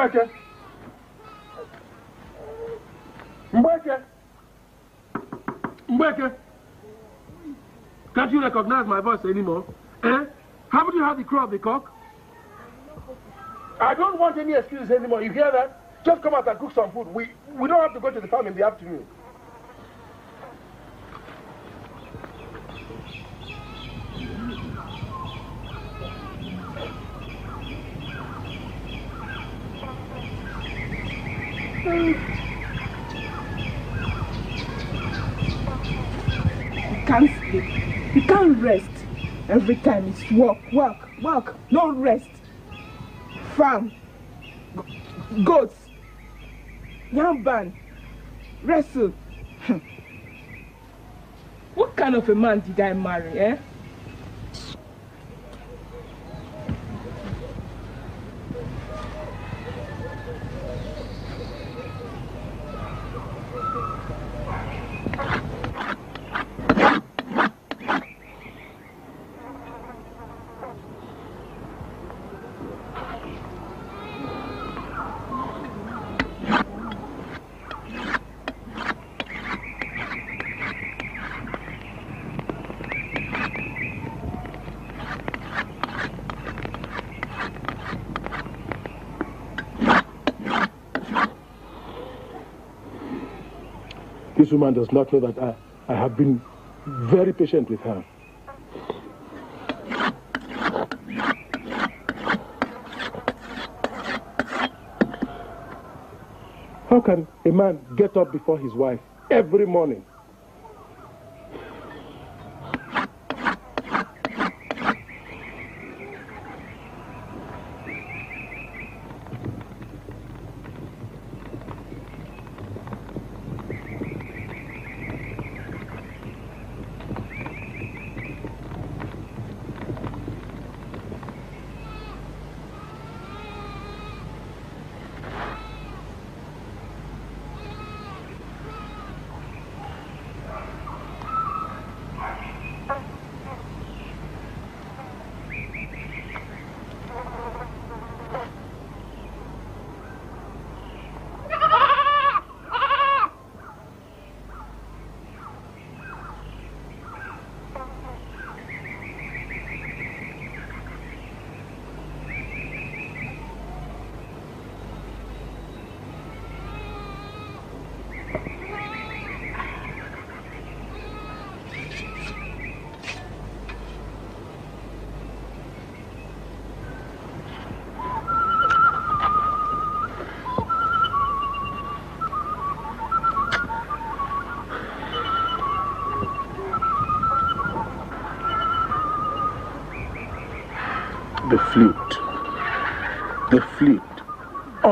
Mgbeke! Mgbeke! Mgbeke! Can't you recognize my voice anymore? Eh? Haven't you heard the crow of the cock? I don't want any excuses anymore. You hear that? Just come out and cook some food. We, we don't have to go to the farm in the afternoon. You can't sleep. You can't rest. Every time it's work, work, work. No rest. Farm. Goats. Yam ban. Wrestle. what kind of a man did I marry, eh? This woman does not know that I, I have been very patient with her. How can a man get up before his wife every morning?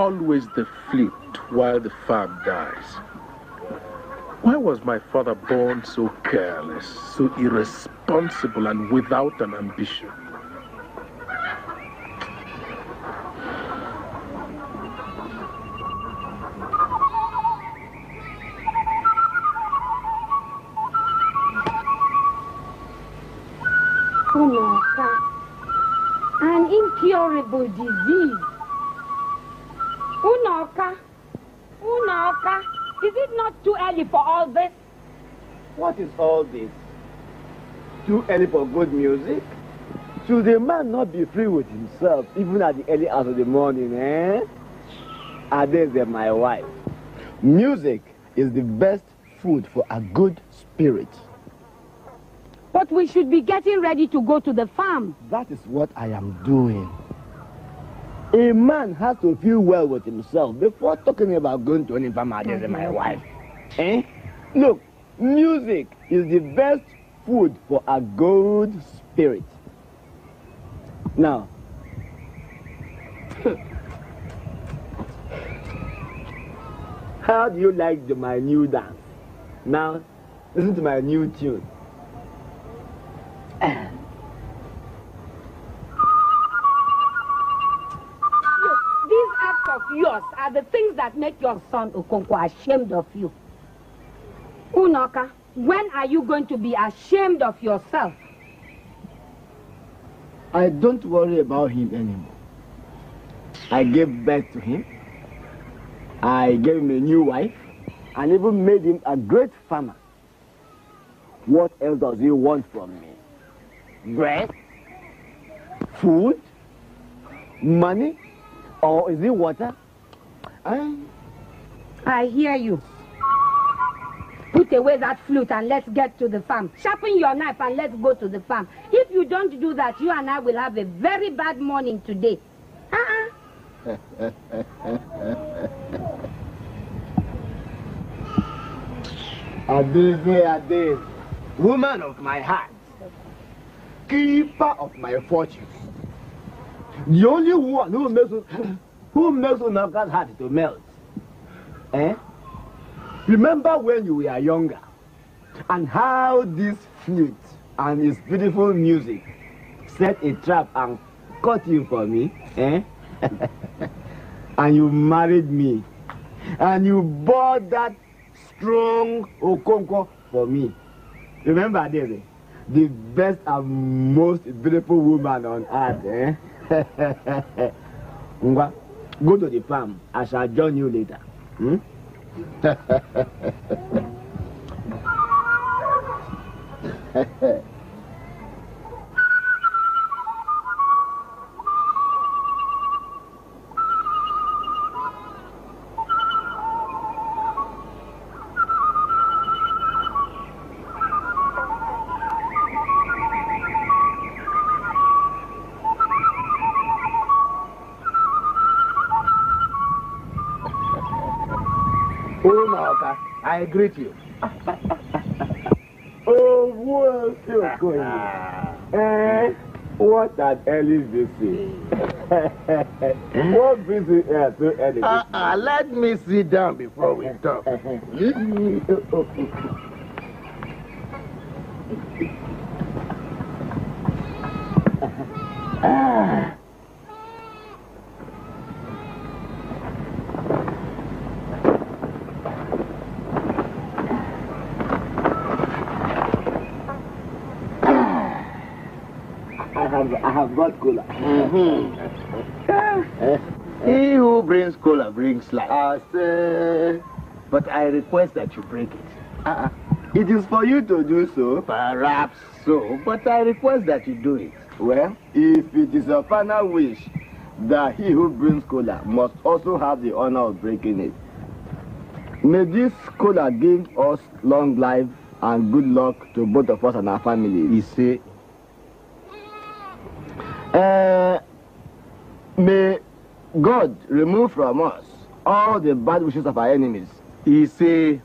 Always the flute while the farm dies. Why was my father born so careless, so irresponsible, and without an ambition? Too for good music? Should a man not be free with himself even at the early hours of the morning, eh? Adeze, my wife. Music is the best food for a good spirit. But we should be getting ready to go to the farm. That is what I am doing. A man has to feel well with himself before talking about going to any farm, Adeze, my wife. Eh? Look, music is the best food for a good spirit. Now, how do you like the, my new dance? Now, listen to my new tune. These acts of yours are the things that make your son Okonkwo ashamed of you. Unoka, when are you going to be ashamed of yourself? I don't worry about him anymore. I gave birth to him. I gave him a new wife and even made him a great farmer. What else does he want from me? Bread? Food? Money? Or is it water? I, I hear you. Put away that flute and let's get to the farm. Sharpen your knife and let's go to the farm. If you don't do that, you and I will have a very bad morning today. Uh-uh. Adeze, Adeze, woman of my heart, keeper of my fortunes, the only one who makes who makes Unoka's heart to melt. Eh? Remember when you were younger, and how this flute and its beautiful music set a trap and caught you for me, eh? and you married me, and you bought that strong Okonkwo for me. Remember, Adele, the best and most beautiful woman on earth, eh? Ngwa, go to the farm. I shall join you later. Hmm? Unoka, greet you. oh, what's your going Eh? What an early visit. what visit here so early? Uh, uh, let me sit down before we talk. He who brings cola brings life. I say, But I request that you break it. uh, it is for you to do so. Perhaps so, but I request that you do it. Well, if it is a final wish that he who brings cola must also have the honor of breaking it. May this cola give us long life and good luck to both of us and our families. He say, Uh, may God remove from us all the bad wishes of our enemies. he say,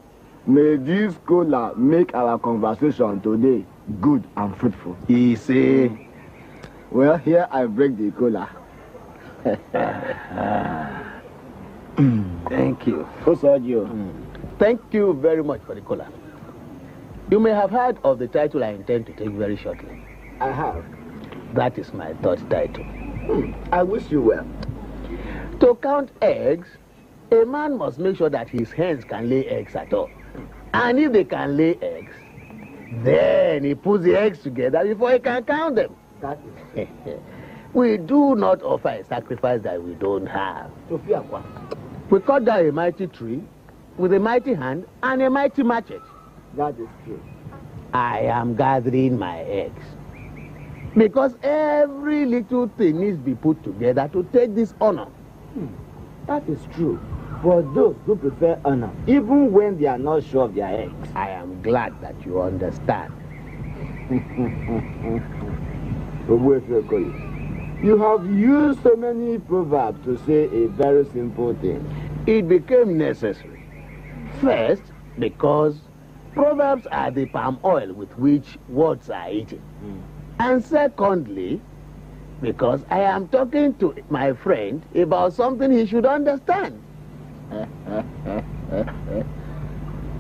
May this cola make our conversation today good and fruitful. he say, Well, here I break the cola. Thank you. Saw you? Thank you very much for the cola. You may have heard of the title I intend to take very shortly. I have. That is my third title. Hmm. I wish you well. To count eggs, a man must make sure that his hens can lay eggs at all. And if they can lay eggs, then he puts the eggs together before he can count them. That is we do not offer a sacrifice that we don't have. We cut down a mighty tree with a mighty hand and a mighty machete. That is true. I am gathering my eggs. Because every little thing needs to be put together to take this honor. Hmm. That is true. For those who prefer honor, even when they are not sure of their eggs. I am glad that you understand. You have used so many proverbs to say a very simple thing. It became necessary. First, because proverbs are the palm oil with which words are eaten. Hmm. And secondly, because I am talking to my friend about something he should understand.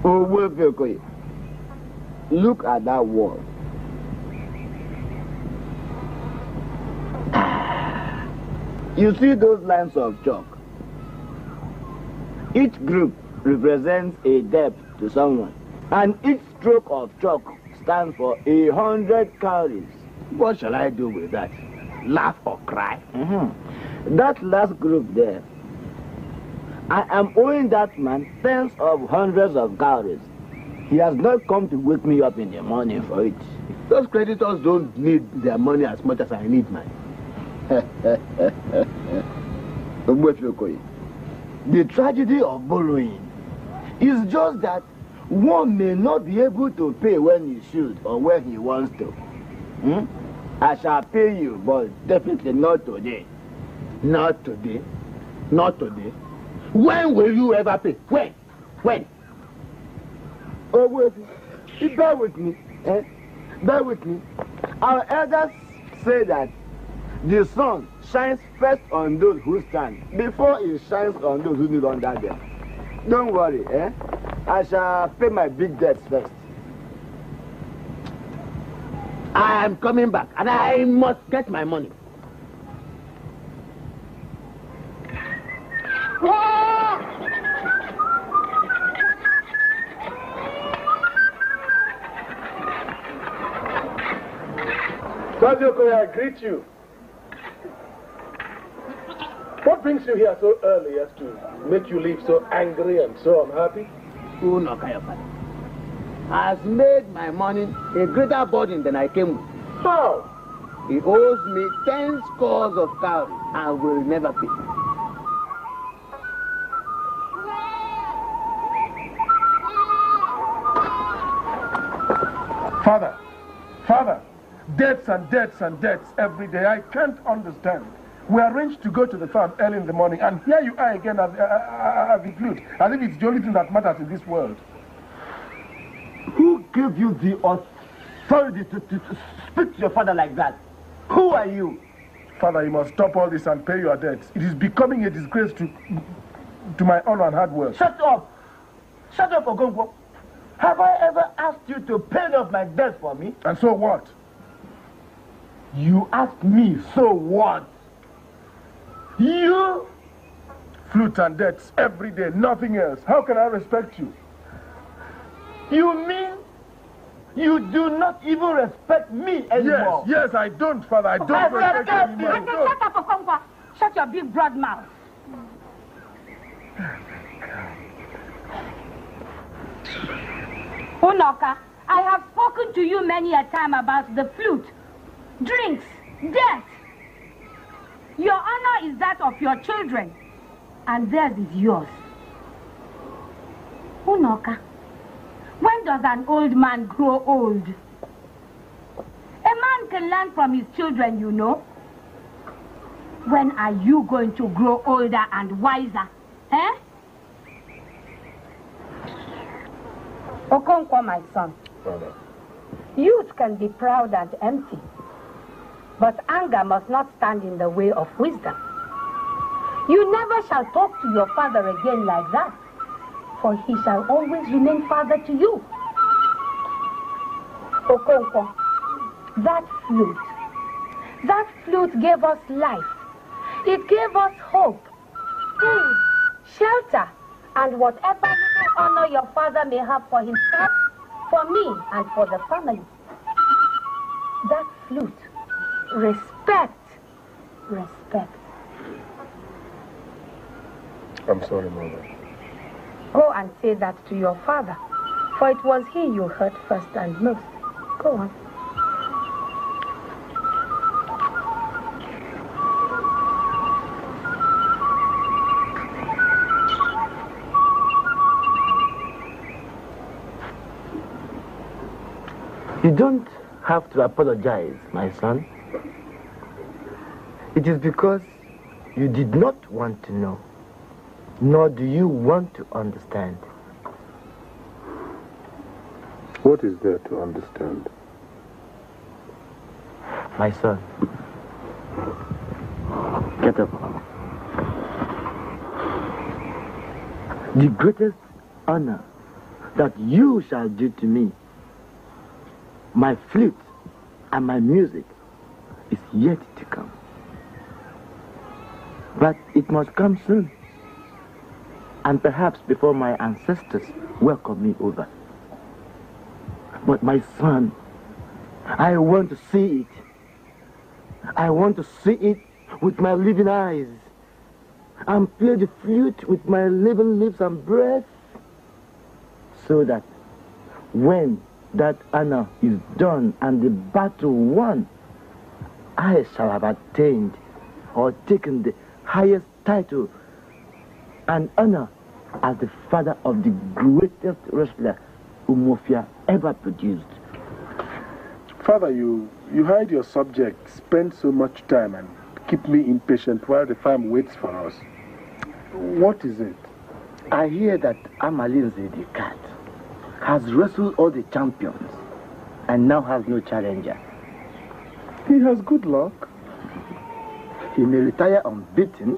Owefekoye, Look at that wall. You see those lines of chalk? Each group represents a debt to someone, and each stroke of chalk stands for a hundred calories. What shall I do with that? Laugh or cry? Mm-hmm. That last group there, I am owing that man tens of hundreds of calories. He has not come to wake me up in the morning for it. Those creditors don't need their money as much as I need mine. The tragedy of borrowing is just that one may not be able to pay when he should or when he wants to. Hmm? I shall pay you, but definitely not today. Not today. Not today. When will you ever pay? When? When? Ogbuefi, bear with me. Eh? Bear with me. Our elders say that the sun shines first on those who stand before it shines on those who kneel under them. Don't worry, eh? I shall pay my big debts first. I am coming back and I must get my money. Sadio I greet you. What brings you here so early as to make you leave so angry and so unhappy? Unokayofale has made my money a greater burden than I came with. How? He owes me ten scores of cows and will never pay. Father, Father, debts and debts and debts every day. I can't understand. We arranged to go to the farm early in the morning, and here you are again at, uh, at the flute, as if it's the only thing that matters in this world. Who gave you the authority to, to, to speak to your father like that? Who are you? Father, you must stop all this and pay your debts. It is becoming a disgrace to, to my honor and hard work. Shut up! Shut up, Okonkwo. Have I ever asked you to pay off my debts for me? And so what? You asked me, so what? You? Flute and debts every day, nothing else. How can I respect you? You mean you do not even respect me anymore? Yes, yes, I don't, Father. I don't respect you anymore. I I shut up, Okonkwo. Shut your big broad mouth. Unoka, I have spoken to you many a time about the flute, drinks, death. Your honor is that of your children, and theirs is yours. Unoka, when does an old man grow old? A man can learn from his children, you know. When are you going to grow older and wiser? Eh? Okonkwo, my son. Father. Youth can be proud and empty. But anger must not stand in the way of wisdom. You never shall talk to your father again like that, for he shall always remain father to you. Okonkwo, that flute, that flute gave us life. It gave us hope, food, shelter, and whatever little honor your father may have for himself, for me, and for the family. That flute, respect, respect. I'm sorry, Mother. Go and say that to your father, for it was he you hurt first and most. Go on. You don't have to apologize, my son. It is because you did not want to know, nor do you want to understand. What is there to understand? My son, get up. The greatest honor that you shall do to me, my flute and my music, is yet to come. But it must come soon. And perhaps before my ancestors welcome me over. But my son, I want to see it. I want to see it with my living eyes and play the flute with my living lips and breath so that when that honor is done and the battle won, I shall have attained or taken the highest title and honor as the father of the greatest wrestler Umuofia ever produced. Father, you, you hide your subject, spend so much time and keep me impatient while the farm waits for us. What is it? I hear that Amalinze the cat has wrestled all the champions and now has no challenger. He has good luck. He may retire unbeaten.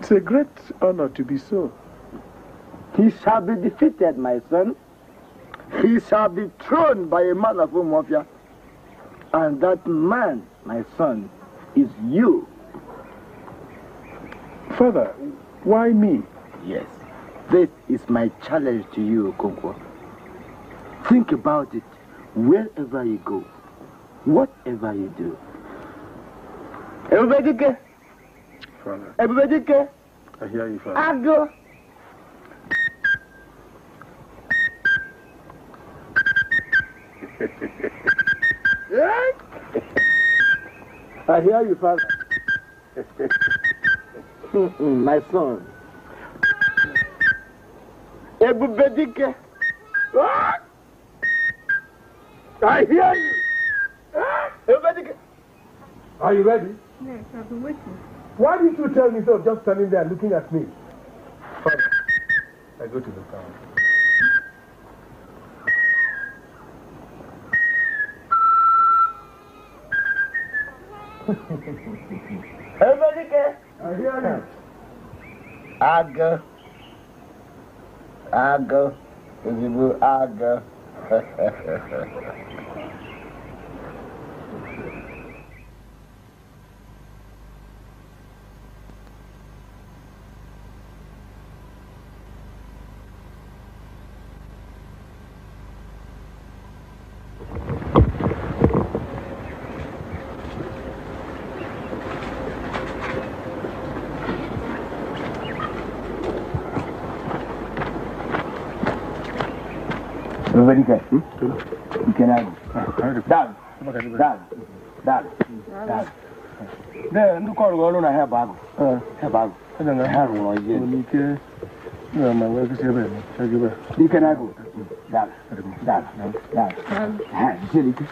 It's a great honor to be so. He shall be defeated, my son. He shall be thrown by a man of Umuofia. And that man, my son, is you. Father, why me? Yes. This is my challenge to you, Okonkwo. Think about it wherever you go, whatever you do. Everybody? Father, everybody, ke? I hear you, Father. Ado. I hear you, Father. My son. Ebubedike. What? I hear you. Ebubedike. Are you ready? Yes, I've been waiting. Why didn't you tell me instead of just standing there looking at me? Father, I go to the town. Ebubedike. I hear you. Aga. Aga. Ezigbo aga. Ebubedike. Ike na-agụ. Daalụ. Daalụ. Daalụ. Daalụ. Dee, ndị kọrụ ọrụ na ha bụ agụ. Ha bụ agụ. Ha rụrụ ọjị. Onike, no, my wife is here. Check it out. Ike na-agụ. Daalụ. Daalụ. Daalụ. Ha, jiri ike.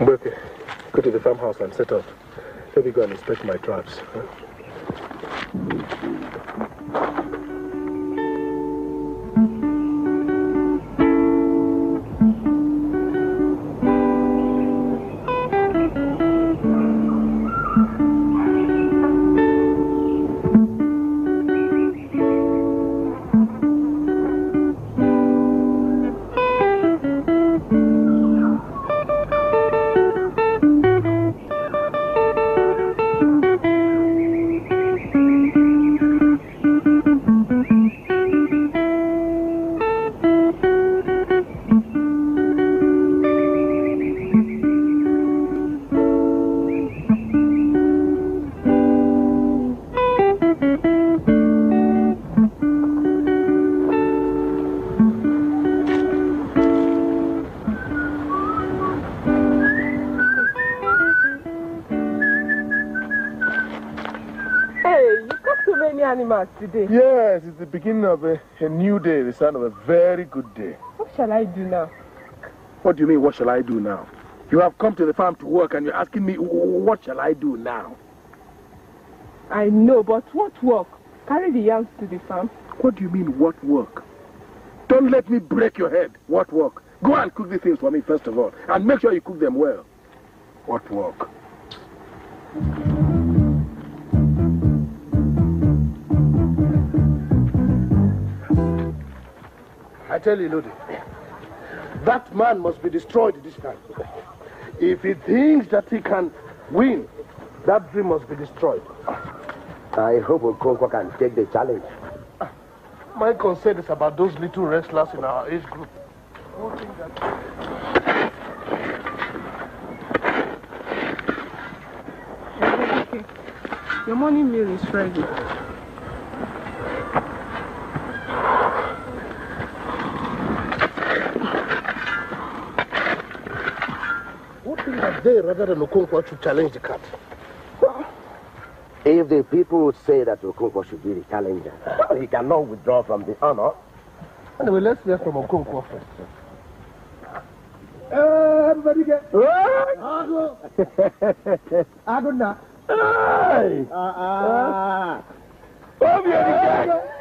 Mgbeke, go to the farmhouse and set up. Let me go and inspect my traps. huh? Beginning of a, a new day, the start of a very good day. What shall I do now? What do you mean, what shall I do now? You have come to the farm to work and you're asking me, what shall I do now? I know, but what work? Carry the yams to the farm. What do you mean, what work? Don't let me break your head. What work? Go and cook the things for me, first of all, and make sure you cook them well. What work? I tell you, Lodi, that man must be destroyed this time. If he thinks that he can win, that dream must be destroyed. I hope Okonkwo can take the challenge. My concern is about those little wrestlers in our age group. Okay. Your morning meal is ready. What they rather than Okonkwo to challenge the cat? If the people would say that Okonkwo should be the challenger, well, he cannot withdraw from the honor. Anyway, let's hear from Okonkwo first. everybody get... Ago! Ago na. Hey! Ah, Come here, the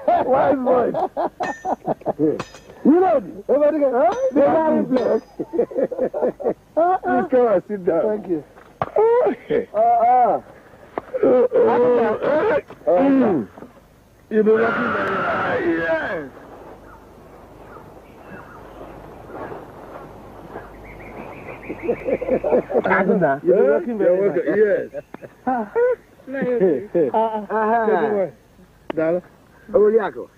guy. Wise boy. You know, everybody get... The man is Please come and sit down. Thank you. ah, Mm. You've been working very hard. Yes. Aguna. You've been working very hard. Yes. ah. Dala, Oliako.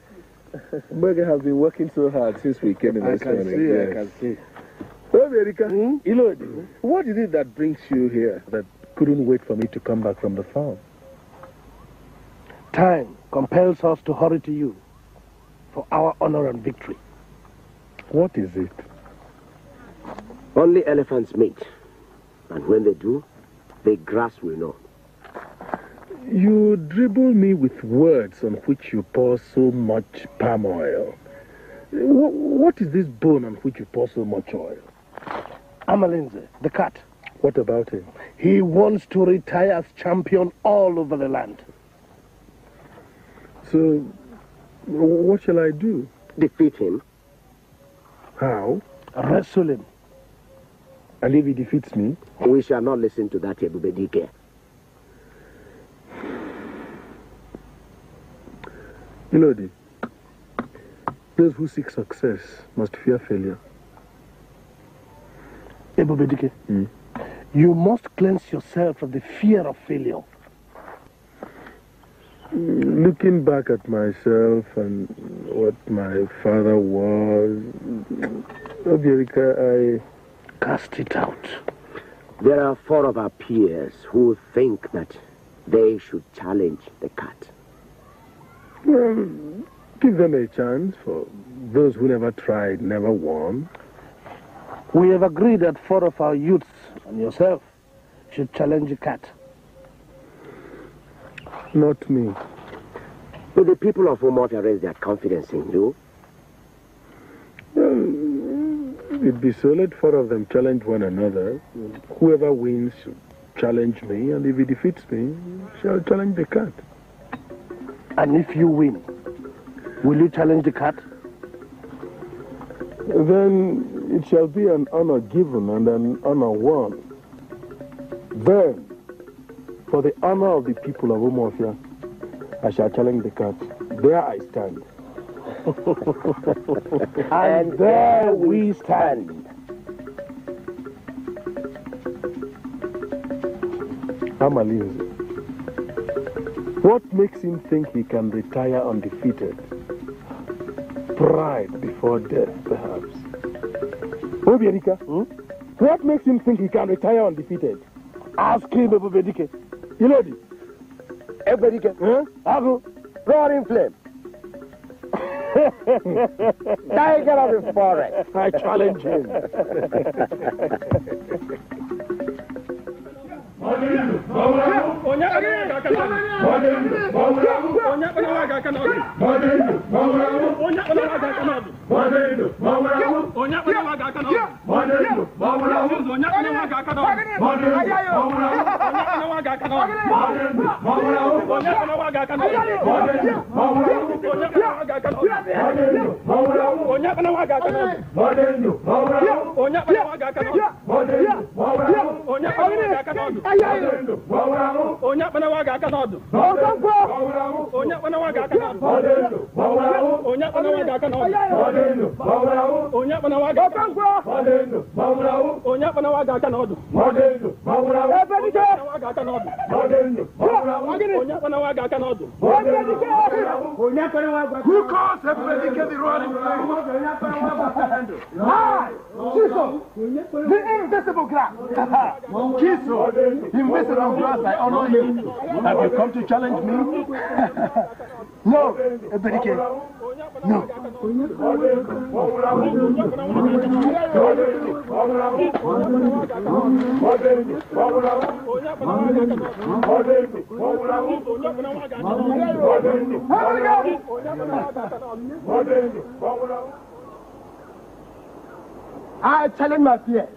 Mgbeke has been working so hard since we came in I this can morning. see, I can see. Well, America, hmm? Ilodi, what is it that brings you here that couldn't wait for me to come back from the farm? Time compels us to hurry to you for our honor and victory. What is it? Only elephants mate. And when they do, the grass will know. You dribble me with words on which you pour so much palm oil. Wh- what is this bone on which you pour so much oil? Amalinze, the cat, What about him? he wants to retire as champion all over the land. So, what shall I do? Defeat him. How? Wrestle him. And if he defeats me? We shall not listen to that Ebubedike. Ilodi, those who seek success must fear failure. Ebubedike, Hmm. you must cleanse yourself from the fear of failure. Looking back at myself and what my father was, Obierika, I. Cast it out. There are four of our peers who think that they should challenge the cat. Well, give them a chance for those who never tried, never won. We have agreed that four of our youths and yourself should challenge the cat. Not me. Will the people of Umota raise their confidence in you? Well, It'd be so let four of them challenge one another. Whoever wins should challenge me, and if he defeats me, shall challenge the cat. And if you win, will you challenge the cat? Then it shall be an honor given and an honor won. Then, for the honor of the people of Umuofia, I shall challenge the cat. There I stand. And there we stand. Amalinze. What makes him think he can retire undefeated? Pride before death, perhaps. Oh, Obianika, hmm? what makes him think he can retire undefeated? Ask him, Ebubedike. Ilodi, Ebubedike, eh, huh? Agu, roaring flame. Tiger of the forest. I challenge him. onye akpanyela aka onye akpanyela aka n'ọgụ onye akpanyela aka n'ọgụ onye akpanyela aka n'ọgụ onye akpanyela aka n'ọgụ onye akpanawa ga aka onye akpanawa ga-aka n'ọdụ onye akpanawa ga-aka n'ọdụ onye akpanawa ga-aka n'ọdụ onye akpanawa ga-aka n'ọdụ onye o ga-aka n'ọdụ ebe dike onye akpanawa ga-aka n'ọdụ onye akpanawa ga-aka n'ọdụ who calls everybody get the o Jesus, the irresistible grass. Jesus. Invisible glass, I honor you. Have you come to challenge me? No, Eberike. No. I challenge my fears,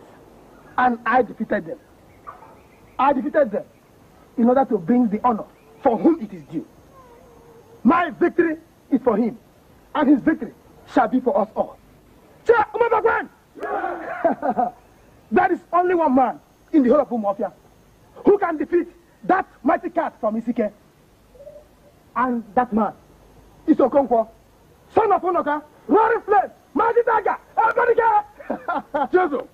and I defeated them. I defeated them in order to bring the honor for whom it is due. My victory is for him, and his victory shall be for us all. Umabakwan! There is only one man in the whole of Umofia who can defeat that mighty cat from Isike. And that man is Okonkwo, son of Unoka, roaring flame, mighty tiger, Eberike! Jesus!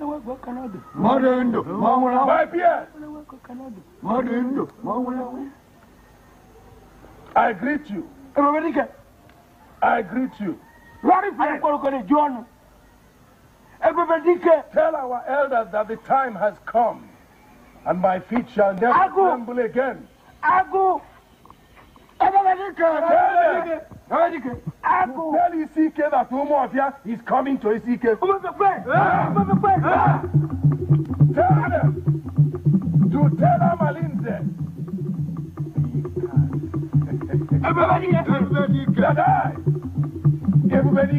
Mọdụ ndụ ma ọ nwụrụ anwụ. Mọdụ ndụ ma ọ nwụrụ. I greet you. Ebube dike. I greet you. Lori fi ekporoko de ju ọnụ. Ebube dike. Tell our elders that the time has come and my feet shall never Agu. tremble again. Agu. Tell Isike that Umuofia is coming to Isike. Ah. Ah. Tell them. To tell Amalinze. Everybody, everybody, everybody, everybody, everybody,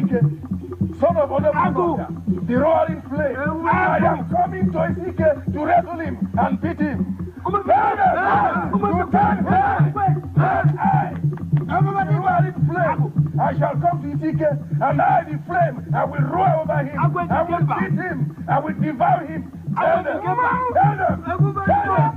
son of Odomagoga, the roaring flame. I am coming to Isike to wrestle him and beat him. Turn hand, to turn hand, turn eye. The roaring flame. I shall come to Isike and I, the flame, I will roar over him. I will beat him. I will devour him. Tell them, tell them, tell them.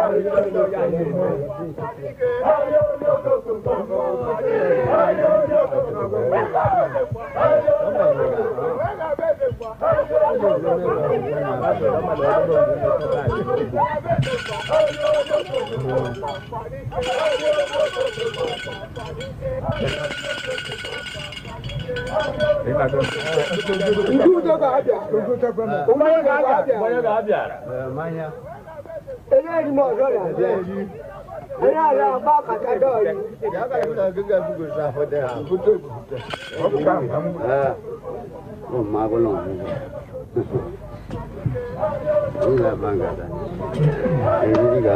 Manya eléyìí mọ̀ ọ̀dọ́ rà bẹ́ẹ̀ ẹ̀rọ àrà ọba kàtà dọ́ọ̀lù. Ila banga da. Ini juga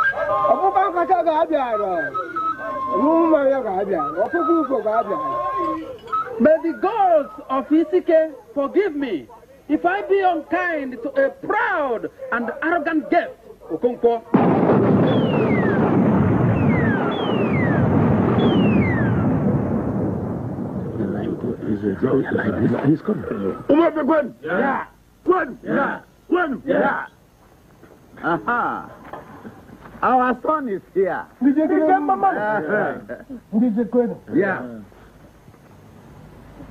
ọkpụkpa nkata ga-abịara ọmụmụ mmanya ga-abịara ọkpụkpụ ugo ga-abịara May the gods of Isike forgive me if I be unkind to a proud and arrogant guest, Okonkwo. He's coming. Umafe Gwen! Yeah. Gwen! Yeah. Gwen! Yeah. Aha. Our son is here. Yeah.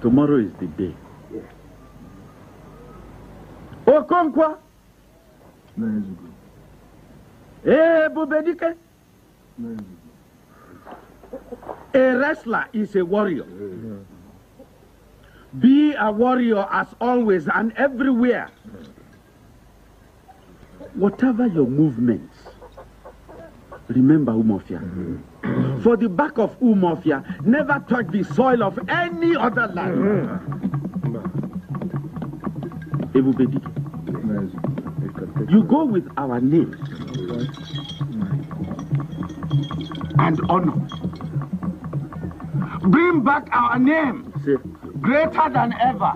Tomorrow is the day. Okonkwo! Eh, Bubedike! A wrestler is a warrior. Be a warrior as always and everywhere. Whatever your movements, remember Umuofia. Mm-hmm. For the back of Umuofia never touch the soil of any other land. Mm-hmm. Ebubedike. You go with our name and honor. Bring back our name greater than ever.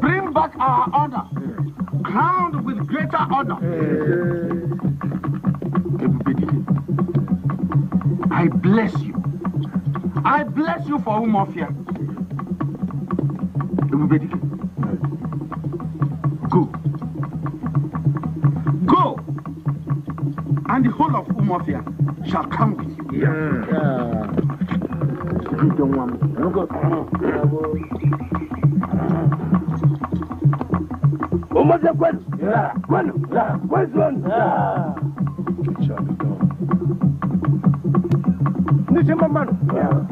Bring back our honor, crowned with greater honor. Ebubedike, I bless you. I bless you for Umofia. Ebubedike, go. Go. And the whole of Umofia shall come with you. Umoja kwenu kwenu kwenu niche mamano Obierika.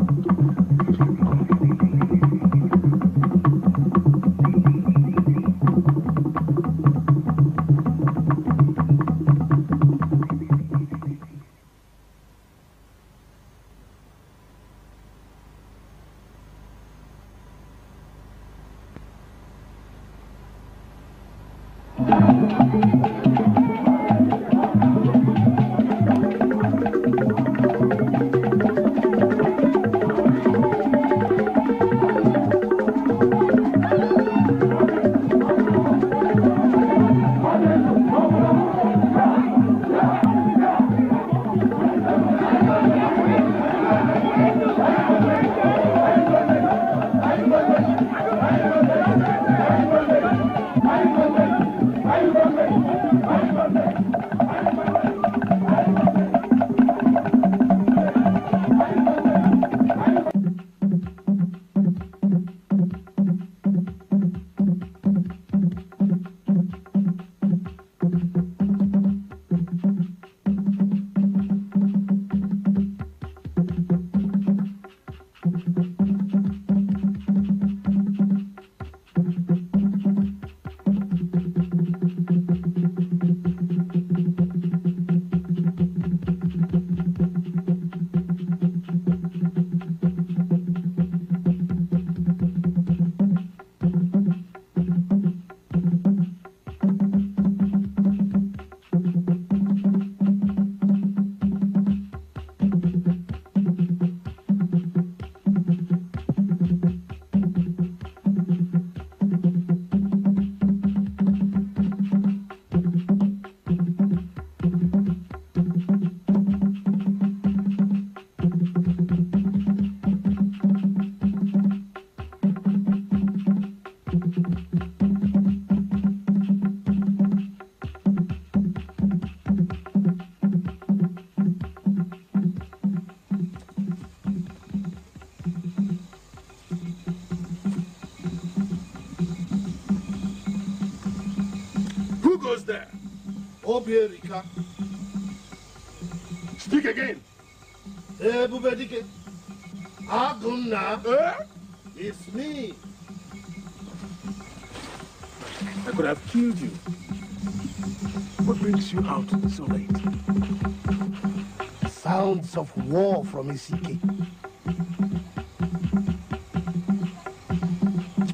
From Isike.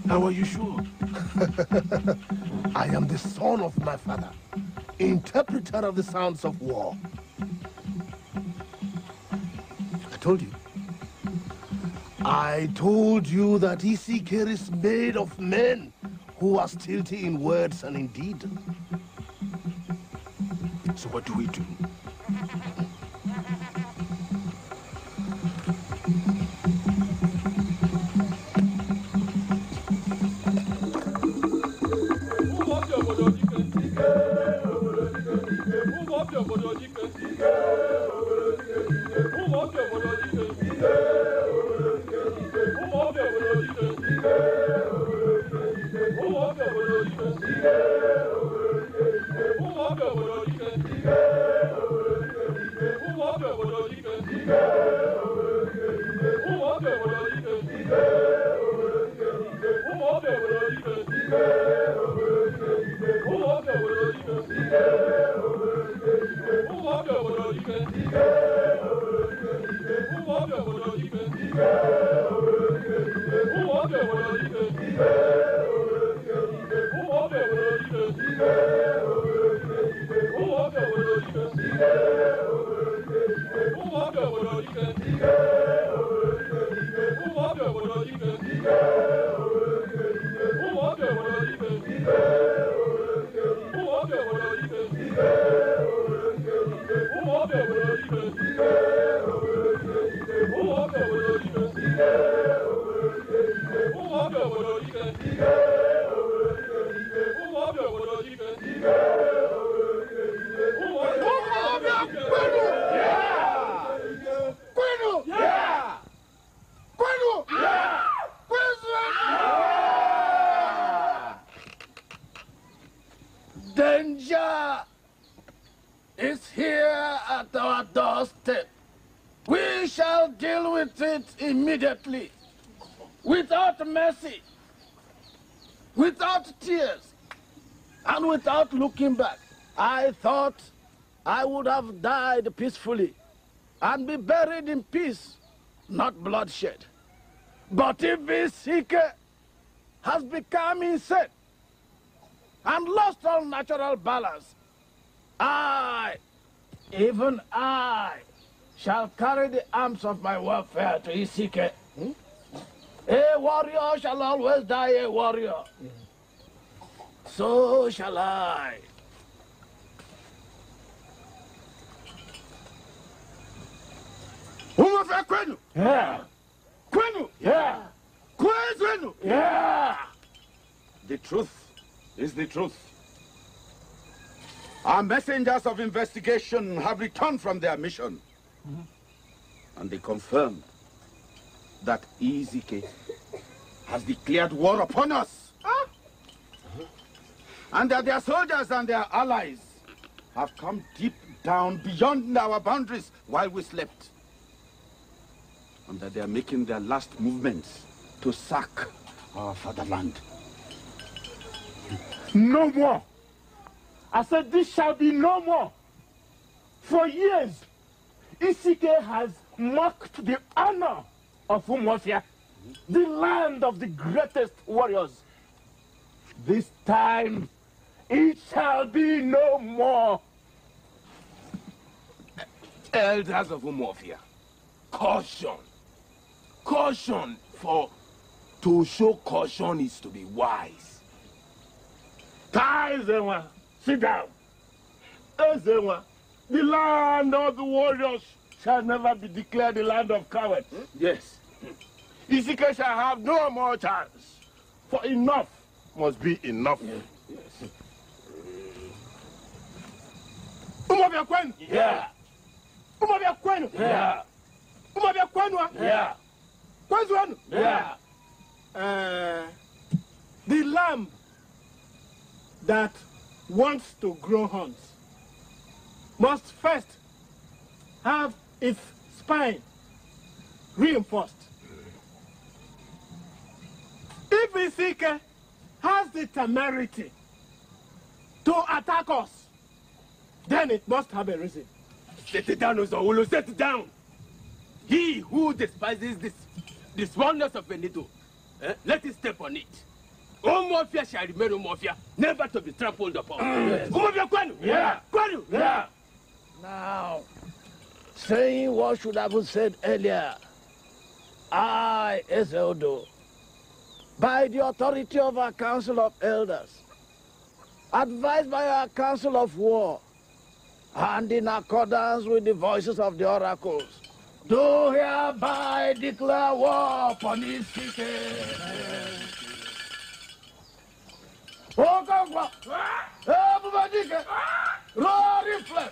How are you sure? I am the son of my father, interpreter of the sounds of war. I told you. I told you that Isike is made of men who are stilty in words and in deed. So what do we do? Have died peacefully and be buried in peace, not bloodshed. But if Isike eh, has become insane and lost all natural balance, I, even I, shall carry the arms of my warfare to his Isike. Eh? Hmm? A warrior shall always die a warrior. Mm-hmm. So shall I. Umuofia kwenu? Yeah. Kwenu? Yeah. Kwenu? Yeah. The truth is the truth. Our messengers of investigation have returned from their mission. Mm-hmm. And they confirmed that Isike has declared war upon us. Uh-huh. And that their soldiers and their allies have come deep down beyond our boundaries while we slept. And that they are making their last movements to sack our fatherland. No more. I said this shall be no more. For years, Isike has mocked the honor of Umuofia, the land of the greatest warriors. This time, it shall be no more. Elders of Umuofia, caution. Caution, for to show caution is to be wise. Taizewa, sit down. Ezewa, the land of the warriors shall never be declared the land of cowards. Yes. Isike shall have no more chance. For enough must be enough. Yeah. Umofia kwenu? Yeah. Umofia kwenu? ah? Yeah. Wenu? Yeah. Uh, the lamb that wants to grow horns must first have its spine reinforced. If Isike has the temerity to attack us, then it must have a reason. Set it down, Uzowulu, set it down. He who despises this, this wonders of Benito, eh, let him step on it. Omofia shall remain Omofia, never to be trampled upon. Yes. Omofia Kwanu! Yeah. Kwanu! Yeah. Now, saying what should have been said earlier, I, Ezeodo, by the authority of our Council of Elders, advised by our Council of War, and in accordance with the voices of the oracles, do hereby declare war upon this city. Eh, Flem,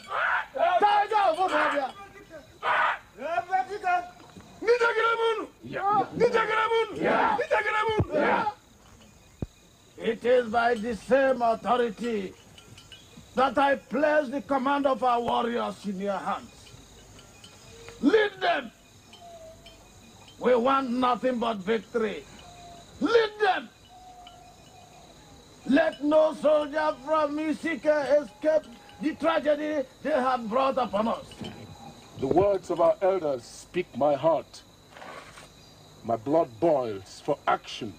Tiger. It is by the same authority that I place the command of our warriors in your hands. Lead them. We want nothing but victory. Lead them. Let no soldier from Isike escape the tragedy they have brought upon us. The words of our elders speak my heart. My blood boils for action,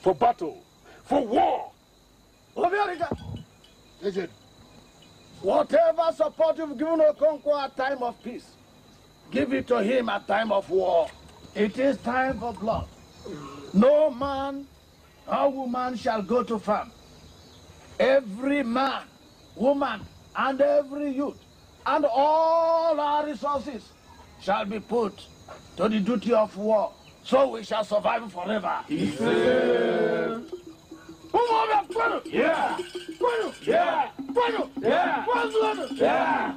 for battle, for war. Agent, whatever support you've given Okonkwo at time of peace, give it to him at time of war. It is time for blood. No man or woman shall go to farm. Every man, woman, and every youth, and all our resources shall be put to the duty of war, so we shall survive forever. Yeah. Yeah. Yeah. Yeah. Yeah.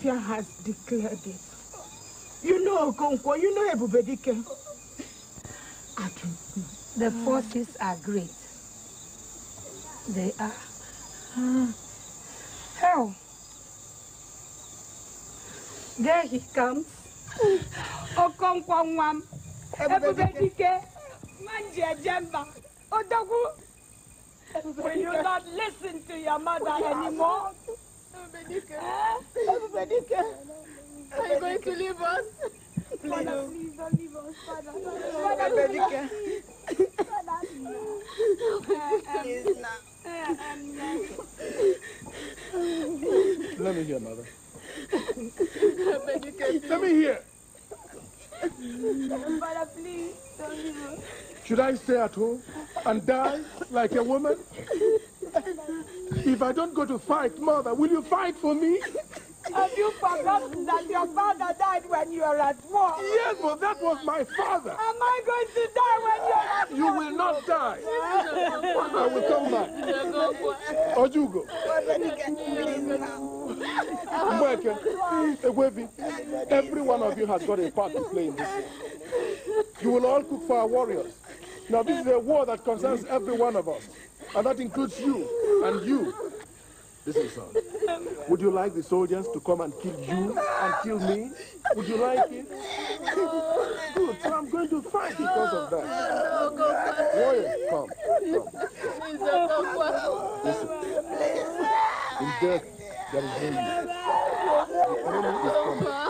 Umuafia has declared it. You know Okonkwo, you know Ebubedike. The forces are great. They are. Hell. There he comes. Okonkwo Nwam. Ebubedike. Manje Jemba. Odogu. Will you not listen to your mother anymore? Ebubedike. Ebubedike. Ah, Are you going to leave us? Father, please don't leave us, Father. Father, Ebubedike. Please let me hear, mother. Ebubedike. Let me hear. Father, please don't leave us. Should I stay at home and die like a woman? If I don't go to fight, mother, will you fight for me? Have you forgotten that your father died when you were at war? Yes, but that was my father. Am I going to die when you're at You war? will not die. I will come back. Ojugo, Mgbeke, Ewebi, every one of you has got a part to play in this. You will all cook for our warriors. Now, this is a war that concerns every one of us, and that includes you and you. Listen, son. Would you like the soldiers to come and kill you and kill me? Would you like it? Good. So I'm going to fight because of that. Warriors, come. come. Listen. In death, there is no. The enemy is coming.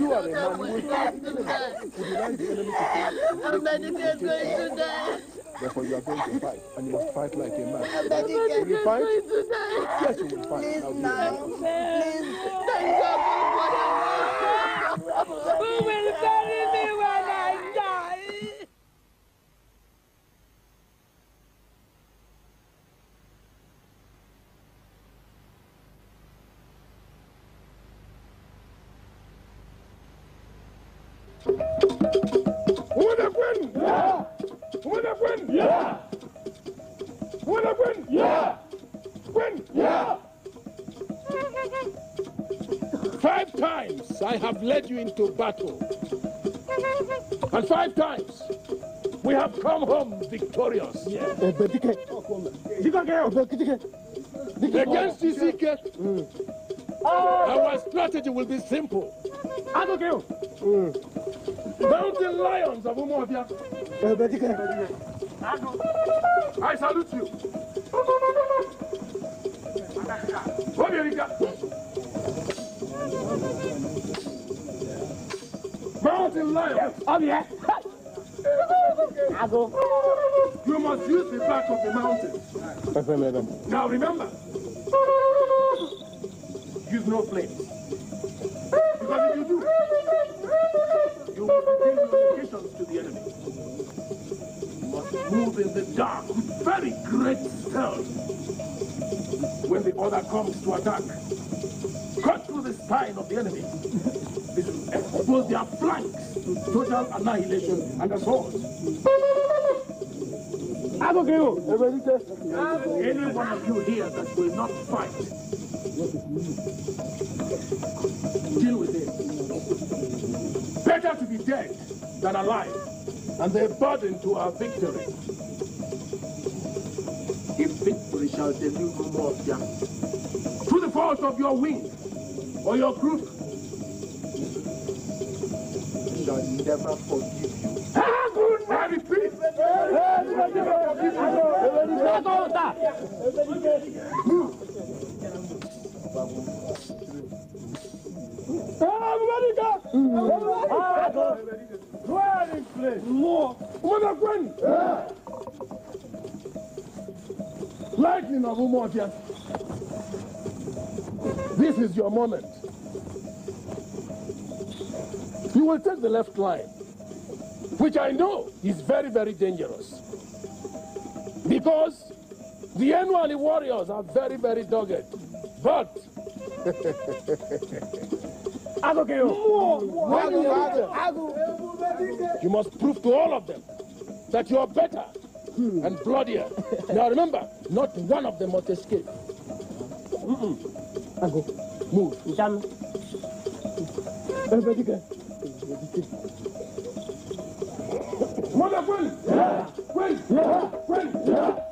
You are a man who will fight the enemy. Would you like the enemy to kill you? Ebubedike going to die. Therefore, you are going to fight, and you must fight like a man. Daddy, Will can you you fight? tonight? Yes, you will fight. Please Now, do Please. Thank God for what Who will bury me when I Win? Yeah. Win? Yeah. Win? Yeah. Win? Yeah. Five times I have led you into battle. And five times we have come home victorious. Against Ezekiel, our strategy will be simple. Mountain lions of Umuofia. I salute you. Mountain lions. You must use the back of the mountain. Now remember, use no flames. Because if you do, you reveal your to the enemy. You must move in the dark with very great stealth. When the order comes to attack, cut through the spine of the enemy. This will expose their flanks to total annihilation and assault. Any one of you here that will not fight. Better to be dead than alive, and a burden to our victory. If victory shall deliver them, through the force of your wing or your group, we shall never forgive you. I repeat, Lightning of Umuofia. This is your moment. You will take the left line, which I know is very, very dangerous. Because the Enuali warriors are very, very dogged. But you reach them, you must prove to all of them that you are better and bloodier. Now remember, not one of them must escape. Move. Eh, Mother, Gwen! Gwen! Gwen!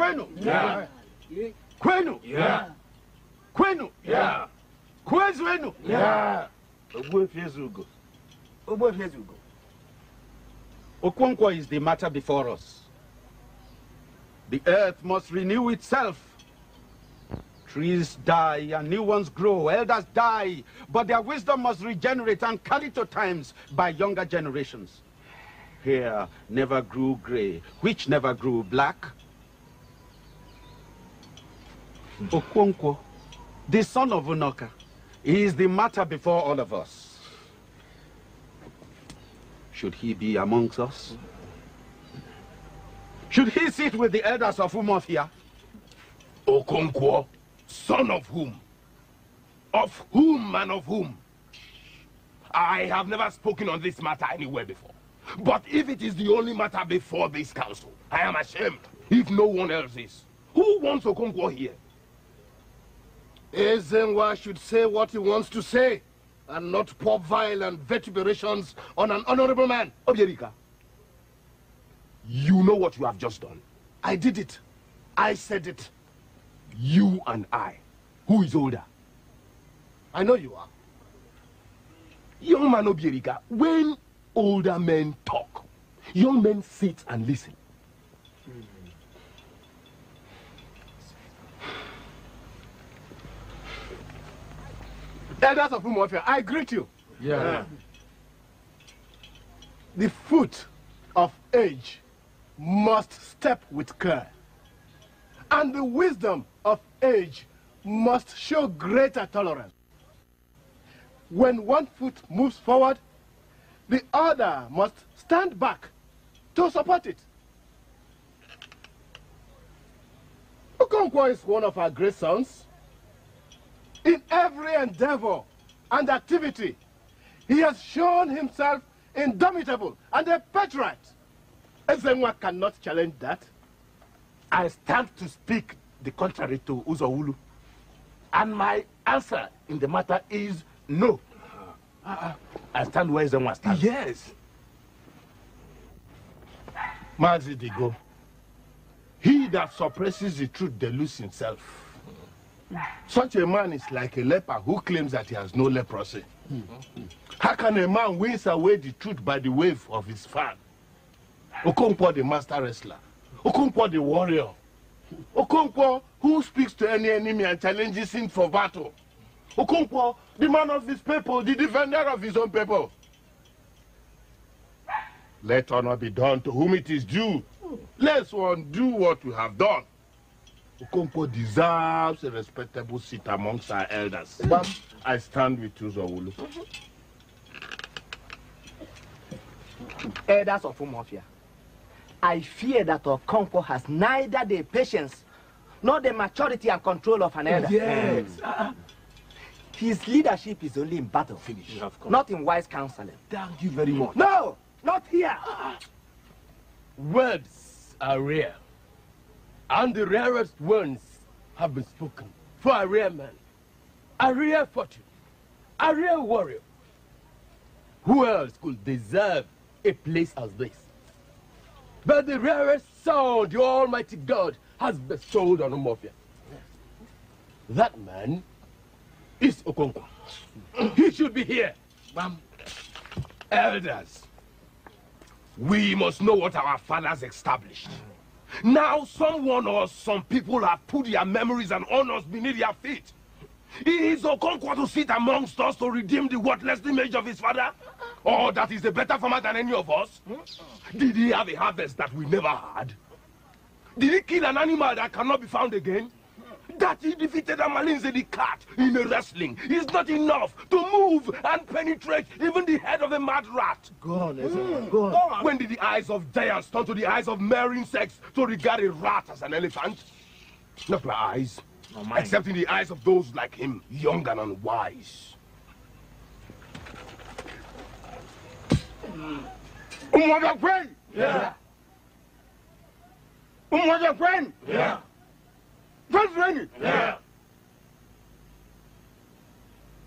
Kwenu? Yeah. Kwenu? Yeah. Kwenu? Yeah. Kwezi wenu? Yeah. Ogbuefi Ezugo. Ogbuefi Ezugo. Okonkwo is the matter before us. The earth must renew itself. Trees die and new ones grow, elders die, but their wisdom must regenerate and carry to times by younger generations. Hair never grew gray, which never grew black. Okonkwo, the son of Unoka, is the matter before all of us. Should he be amongst us? Should he sit with the elders of Umuofia? Okonkwo, son of whom? Of whom and of whom? I have never spoken on this matter anywhere before. But if it is the only matter before this council, I am ashamed, if no one else is. Who wants Okonkwo here? Ezenwa should say what he wants to say and not pour violent vituperations on an honorable man. Obierika, you know what you have just done. I did it. I said it. You and I. Who is older? I know you are. Young man Obierika, when older men talk, young men sit and listen. Elders of Umuofia, I greet you. Yeah. Uh, the foot of age must step with care. And the wisdom of age must show greater tolerance. When one foot moves forward, the other must stand back to support it. Okonkwo is one of our great sons. In every endeavor and activity, he has shown himself indomitable and a patriot. Ezenwa cannot challenge that. I stand to speak the contrary to Uzowulu. And my answer in the matter is no. Uh-uh. I stand where Ezenwa stands. Yes. Mazi Digo, he that suppresses the truth deludes himself. Such a man is like a leper who claims that he has no leprosy. How can a man wince away the truth by the wave of his fan? Okonkwo, the master wrestler. Okonkwo, the warrior. Okonkwo, who speaks to any enemy and challenges him for battle. Okonkwo, the man of his people, the defender of his own people. Let honor be done to whom it is due. Let's undo what we have done. Okonkwo deserves a respectable seat amongst our elders. Mm-hmm. I stand with you, Zawulu. Elders of Umuofia, I fear that Okonkwo has neither the patience nor the maturity and control of an elder. Yes. Mm. His leadership is only in battle, Finish. You have come. not in wise counseling. Thank you very much. No, not here. Words are rare, and the rarest ones have been spoken for a rare man, a rare fortune, a rare warrior. Who else could deserve a place as this? But the rarest sound the Almighty God has bestowed on Umuofia. That man is Okonkwo. he should be here. Elders, we must know what our fathers established. Now, someone or some people have put their memories and honors beneath their feet. Is Okonkwo to sit amongst us to redeem the worthless image of his father? Or that is a better farmer than any of us? Did he have a harvest that we never had? Did he kill an animal that cannot be found again? That he defeated Amalinze the cat in a wrestling is not enough to move and penetrate even the head of a mad rat. Go on, Ezra. Hmm. Go on. When did the eyes of giants turn to the eyes of mere insects to regard a rat as an elephant? Not my eyes, oh, except in the eyes of those like him, young and unwise. Umuofia kwenu? Yeah. Umuofia kwenu? Yeah. Ready? Yeah.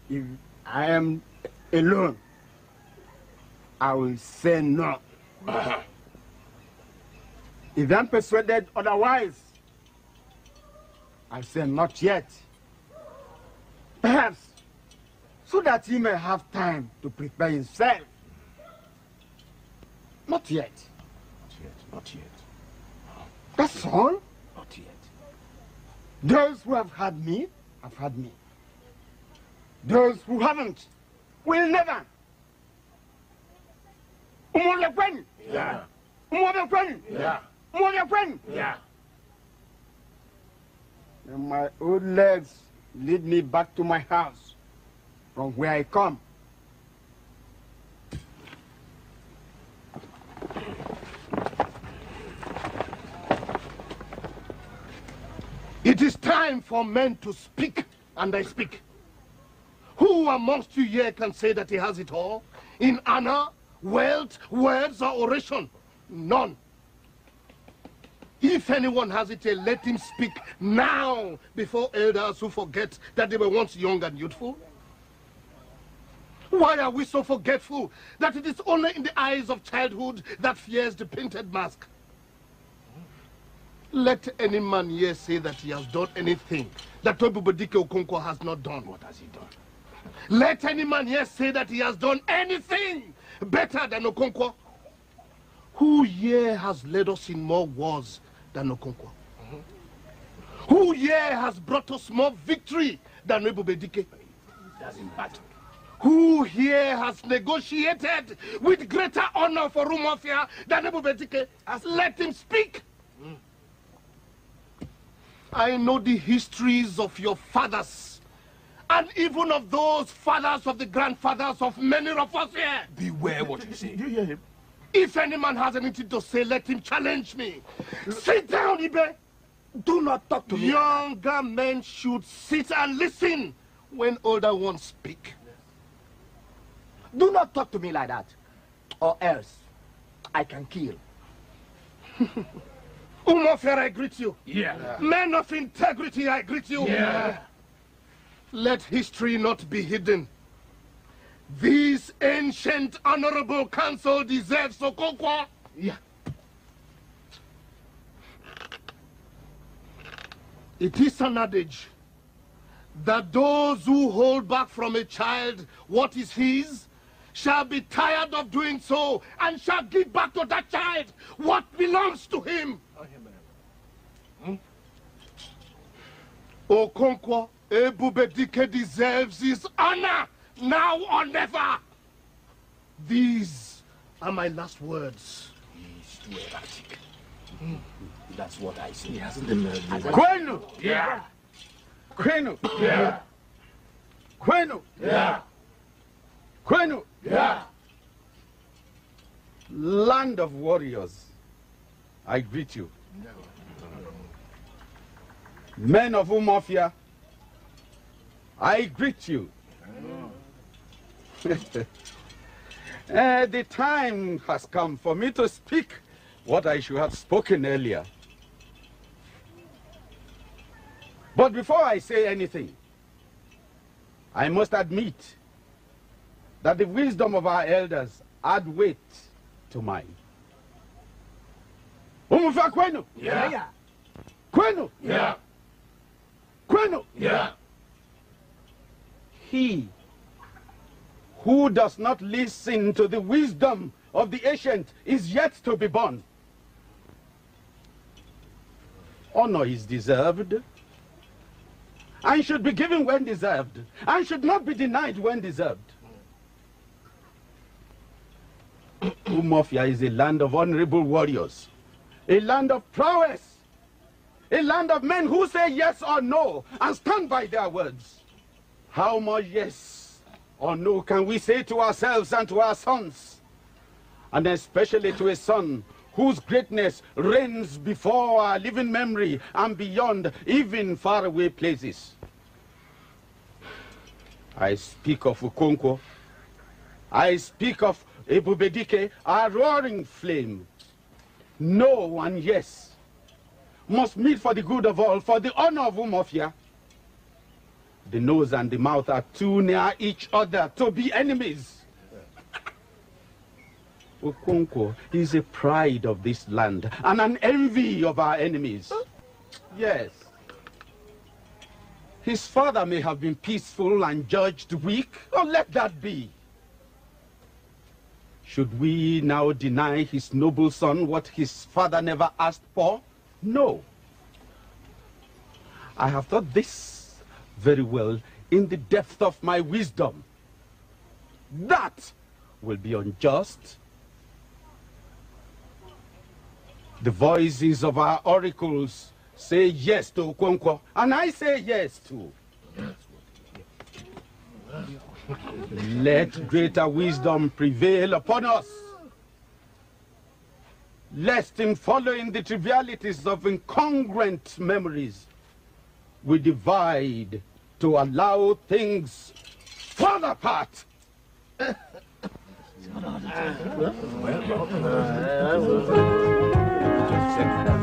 If I am alone, I will say no. If I'm persuaded otherwise, I say not yet. Perhaps so that he may have time to prepare himself. Not yet. Not yet, not yet, That's all. Those who have had me have had me. Those who haven't will never. Umuofia kwenu? Yeah. Umuofia kwenu? Yeah. Umuofia kwenu? Yeah. And my old legs lead me back to my house from where I come. Time for men to speak, and I speak. Who amongst you here can say that he has it all? In honor, wealth, words, or oration? None. If anyone has it, here, let him speak now before elders who forget that they were once young and youthful. Why are we so forgetful that it is only in the eyes of childhood that fears the painted mask? Let any man here say that he has done anything that Tobubodike Okonkwo has not done. What has he done? Let any man here say that he has done anything better than Okonkwo. Who here has led us in more wars than Okonkwo? Who here has brought us more victory than Ebubedike? Doesn't matter. Who here has negotiated with greater honor for Rumofia than Ebubedike? Let him speak. I know the histories of your fathers, and even of those fathers of the grandfathers of many of us here. Beware what you say. Do You hear him? If any man has anything to say, let him challenge me. Sit down, Ibe. Do not talk to me. Younger men should sit and listen when older ones speak. Do not talk to me like that, or else I can kill. Umofere, I greet you. Yeah. Men of integrity, I greet you. Yeah. Let history not be hidden. This ancient honorable council deserves Okonkwo. Yeah. It is an adage that those who hold back from a child what is his shall be tired of doing so and shall give back to that child what belongs to him. Okonkwo Ebubedike deserves his honor now or never. These are my last words. He's too erratic. That's what I say. He hasn't emerged. Kwenu! Yeah. Kwenu! Yeah. Kwenu! Yeah. Kwenu! Yeah. Land of warriors, I greet you. Men of Umuofia, I greet you. Uh, the time has come for me to speak what I should have spoken earlier. But before I say anything, I must admit that the wisdom of our elders add weight to mine. Umuofia kwenu? Yeah. Kwenu? Yeah. Kwenu? Yeah. He who does not listen to the wisdom of the ancient is yet to be born. Honor is deserved and should be given when deserved and should not be denied when deserved. Umuofia is a land of honorable warriors, a land of prowess, a land of men who say yes or no and stand by their words. How much yes or no can we say to ourselves and to our sons? And especially to a son whose greatness reigns before our living memory and beyond even faraway places. I speak of Okonkwo. I speak of Ebubedike, our roaring flame. No and yes must meet for the good of all, for the honor of Umuofia. The nose and the mouth are too near each other to be enemies. Okonkwo is a pride of this land and an envy of our enemies. Yes. His father may have been peaceful and judged weak. Oh, let that be. Should we now deny his noble son what his father never asked for? No. I have thought this very well in the depth of my wisdom. That will be unjust. The voices of our oracles say yes to Okonkwo, and I say yes too. Let greater wisdom prevail upon us lest in following the trivialities of incongruent memories, we divide to allow things fall apart.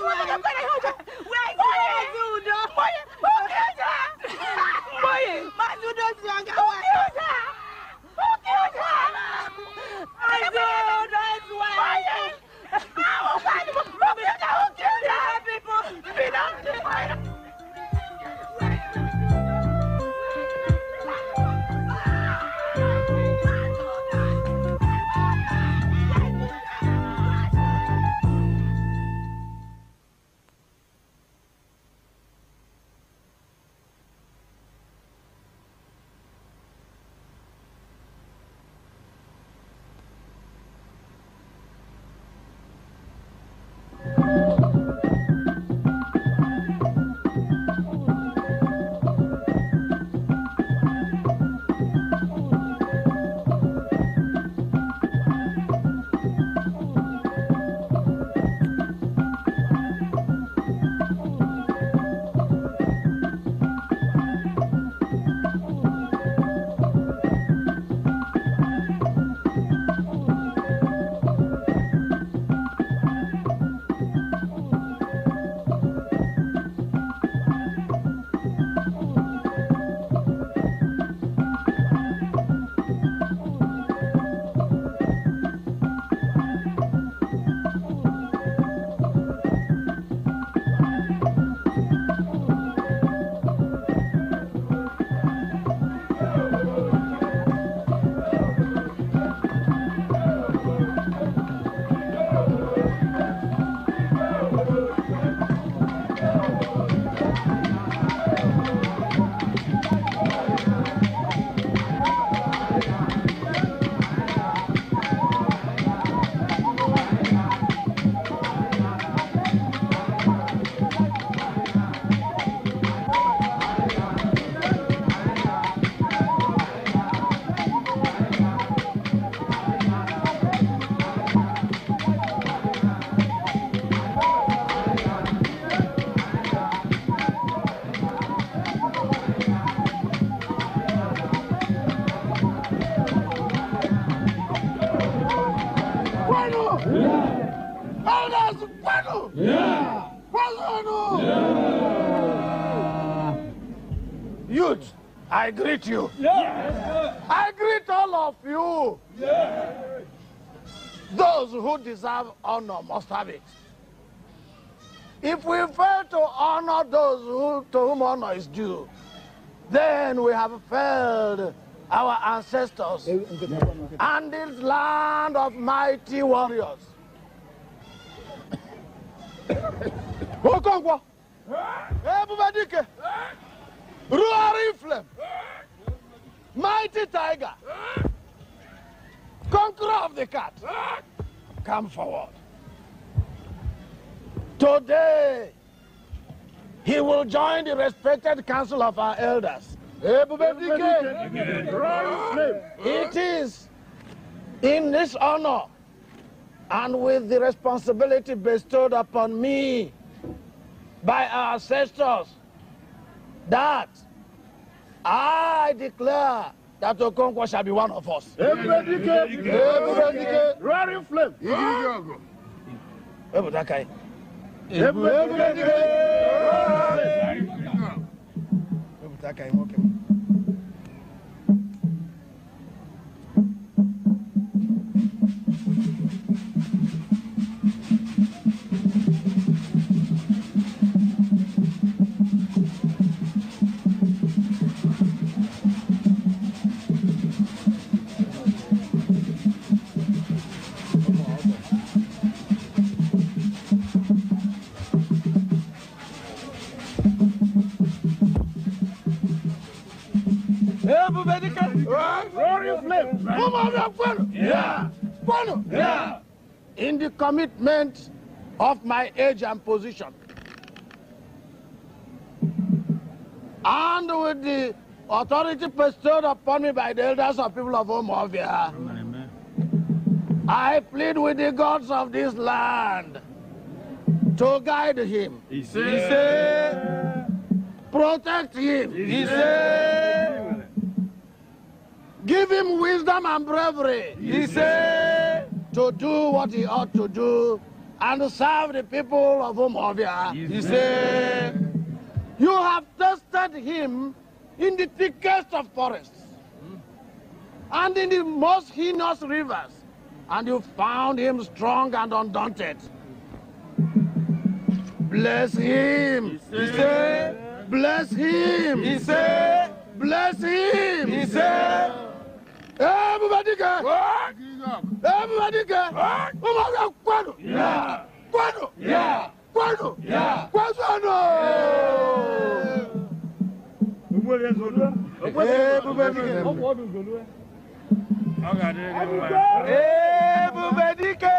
your guy's wife. Where's have failed our ancestors and this land of mighty warriors. Okonkwo, Ebubedike, roaring flame, mighty tiger, conqueror of the cat, come forward. Today, he will join the respected council of our elders. It is in this honor and with the responsibility bestowed upon me by our ancestors that I declare that Okonkwo shall be one of us. Roaring flame! Ebutakai. Ebutakai nwoke m. Roaring flame. Umuofia kwenu. Yeah. Kwenu. Yeah. In the commitment of my age and position. And with the authority bestowed upon me by the elders of people of Umuofia. I plead with the gods of this land to guide him. He say. Protect him. He say. Give him wisdom and bravery. He said To do what he ought to do and serve the people of Umuofia. He said, You have tested him in the thickest of forests and in the most heinous rivers, and you found him strong and undaunted. Bless him. He said. Bless him. He said. Bless him. He say. Everybody go. Everybody go. Umuofia kwenu. Yeah. Kwenu. Yeah. Kwenu. Yeah. Kwenu. Ebube dike.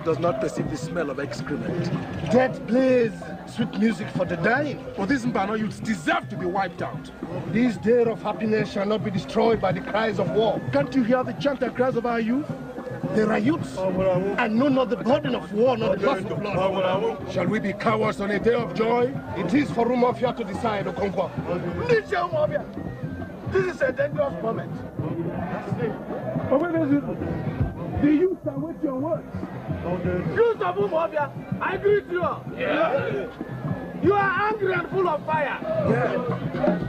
Dog does not perceive the smell of excrement. Death plays sweet music for the dying. For this Mbaino you deserve to be wiped out. This day of happiness shall not be destroyed by the cries of war. Can't you hear the chant and cries of our youth? There are youths and know not the burden of war, nor the loss of blood. Shall we be cowards on a day of joy? It is for Umuofia to decide, Okonkwo. This is a dangerous moment. The await your words. Youth of Umobia, I greet you. Yeah. You are angry and full of fire. Elders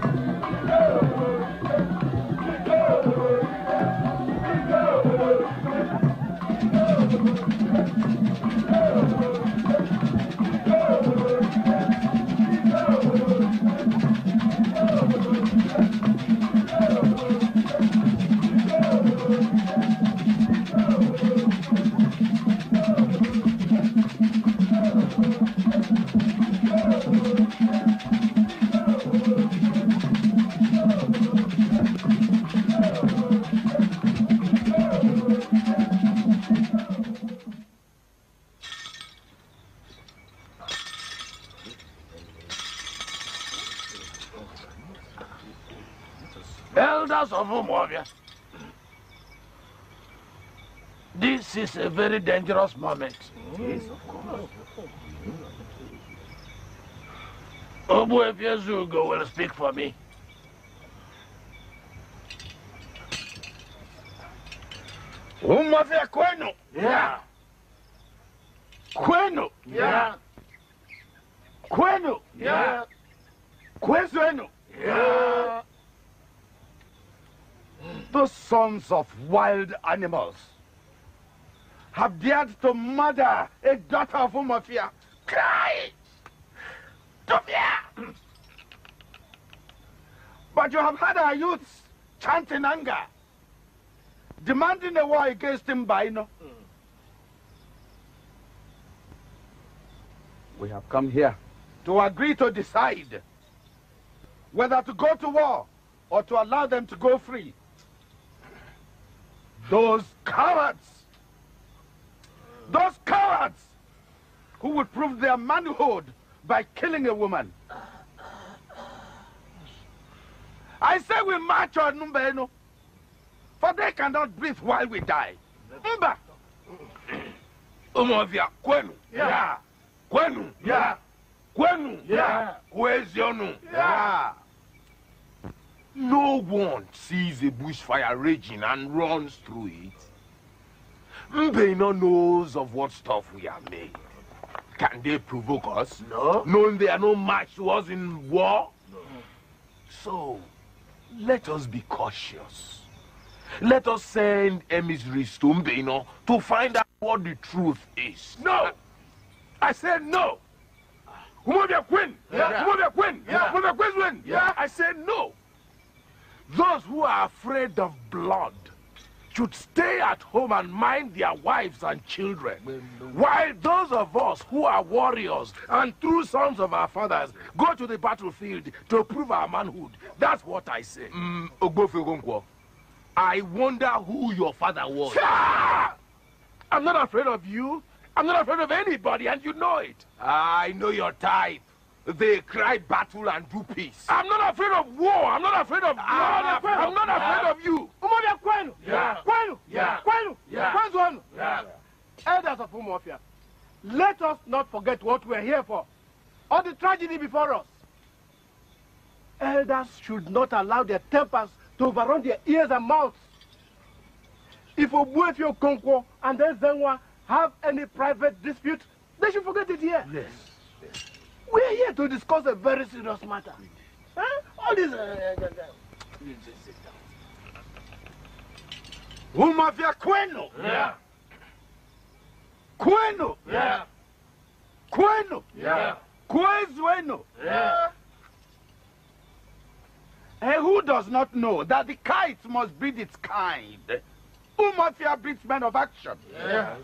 this is a very dangerous moment. Ogbuefi Ezugo will speak for me. Umuofia kwenu? Yeah. Kwenu? Yeah. Kwenu? Yeah. Kwezenu? Yeah. The sons of wild animals have dared to murder a daughter of Umuofia. Cry! Tufia! But you have had our youths chanting anger, demanding a war against Mbaino. We have come here to agree to decide whether to go to war or to allow them to go free. Those cowards, those cowards who would prove their manhood by killing a woman. I say we march on Numbeno, for they cannot breathe while we die. Mba! Umovia, kwenu? Yeah. Kwenu? Yeah. Kwenu? Yeah. Kwezionu? Yeah. No one sees a bushfire raging and runs through it. Mbaino knows of what stuff we are made. Can they provoke us? No. Knowing they are no match to us in war? No. So, let us be cautious. Let us send emissaries to Mbaino to find out what the truth is. No! I said no! Umuofia Queen! Yeah. Umuofia Queen! Yeah. Umuofia Queen's win! Yeah. I said no. Those who are afraid of blood should stay at home and mind their wives and children. While those of us who are warriors and true sons of our fathers go to the battlefield to prove our manhood. That's what I say. Mm, I wonder who your father was. I'm not afraid of you. I'm not afraid of anybody, and you know it. I know your type. They cry battle and do peace. I'm not afraid of war. I'm not afraid of ah, blood. Ah, ah, I'm not ah. afraid of you. Umuofia kwenu? Yeah. Kwenu? Yeah. Kwenu? Yeah. Kwenzu? Yeah. Elders of Umuofia, let us not forget what we're here for, or the tragedy before us. Elders should not allow their tempers to overrun their ears and mouths. If Ogbuefi Okonkwo and Ezenwa have any private dispute, they should forget it here. Yes. We're here to discuss a very serious matter. Huh? All this. Uh, uh, uh, Umuofia kwenu. Yeah. Kwenu. Yeah. Kwenu. Yeah. Kwezwenu. Yeah. And who does not know that the kite must breed its kind? Umuofia breeds men of action. Yeah.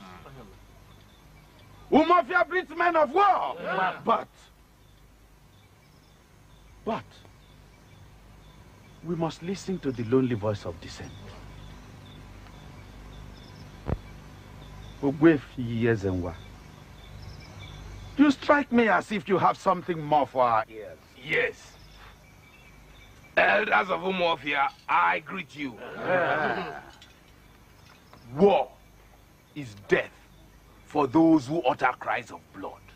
Umuofia breeds men of war. Yeah. But, but, we must listen to the lonely voice of dissent. Ezenwa, you strike me as if you have something more for our ears. Yes. Elders of Umuofia, I greet you. War is death for those who utter cries of blood.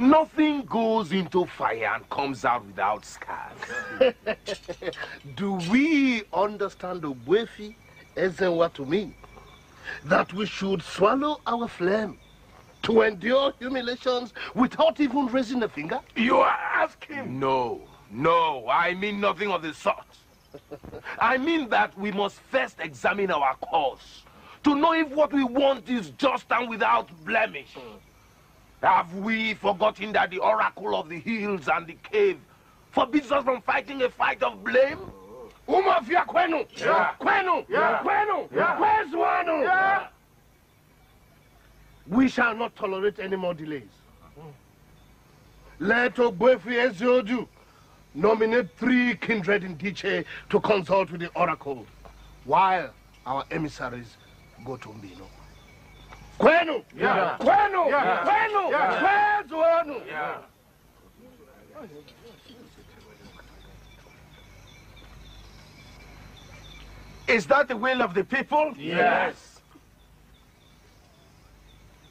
Nothing goes into fire and comes out without scars. Do we understand the Wefi Ezenwa to mean? That we should swallow our flame to endure humiliations without even raising a finger? You are asking? No, no, I mean nothing of the sort. I mean that we must first examine our cause to know if what we want is just and without blemish. Hmm. Have we forgotten that the oracle of the hills and the cave forbids us from fighting a fight of blame? Umuofia kwenu! Kwenu! Kwenu! Where's Wanu? We shall not tolerate any more delays. Let Ogbuefi Ezeudu nominate three kindred in Diche to consult with the oracle, while our emissaries go to Mbaino. Kwenu! Yeah. Kwenu! Kwenu! Wanu? Yeah. Is that the will of the people? Yes.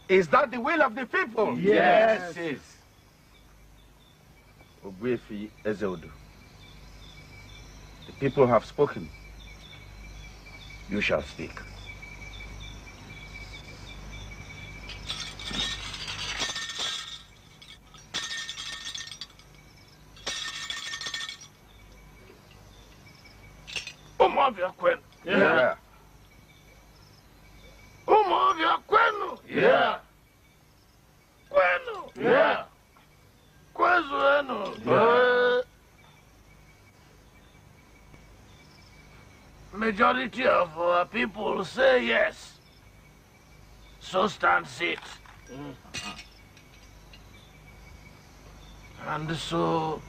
Is that the will of the people? Yes. It is. Ogbuefi Ezeudu. The people have spoken. You shall speak. Umuofia kwenu. Yeah. Kwenu. Yeah. Kwenu. Yeah. Kwezu wenu. Yeah. Majority of our people say yes. So stands it. Mm. And so,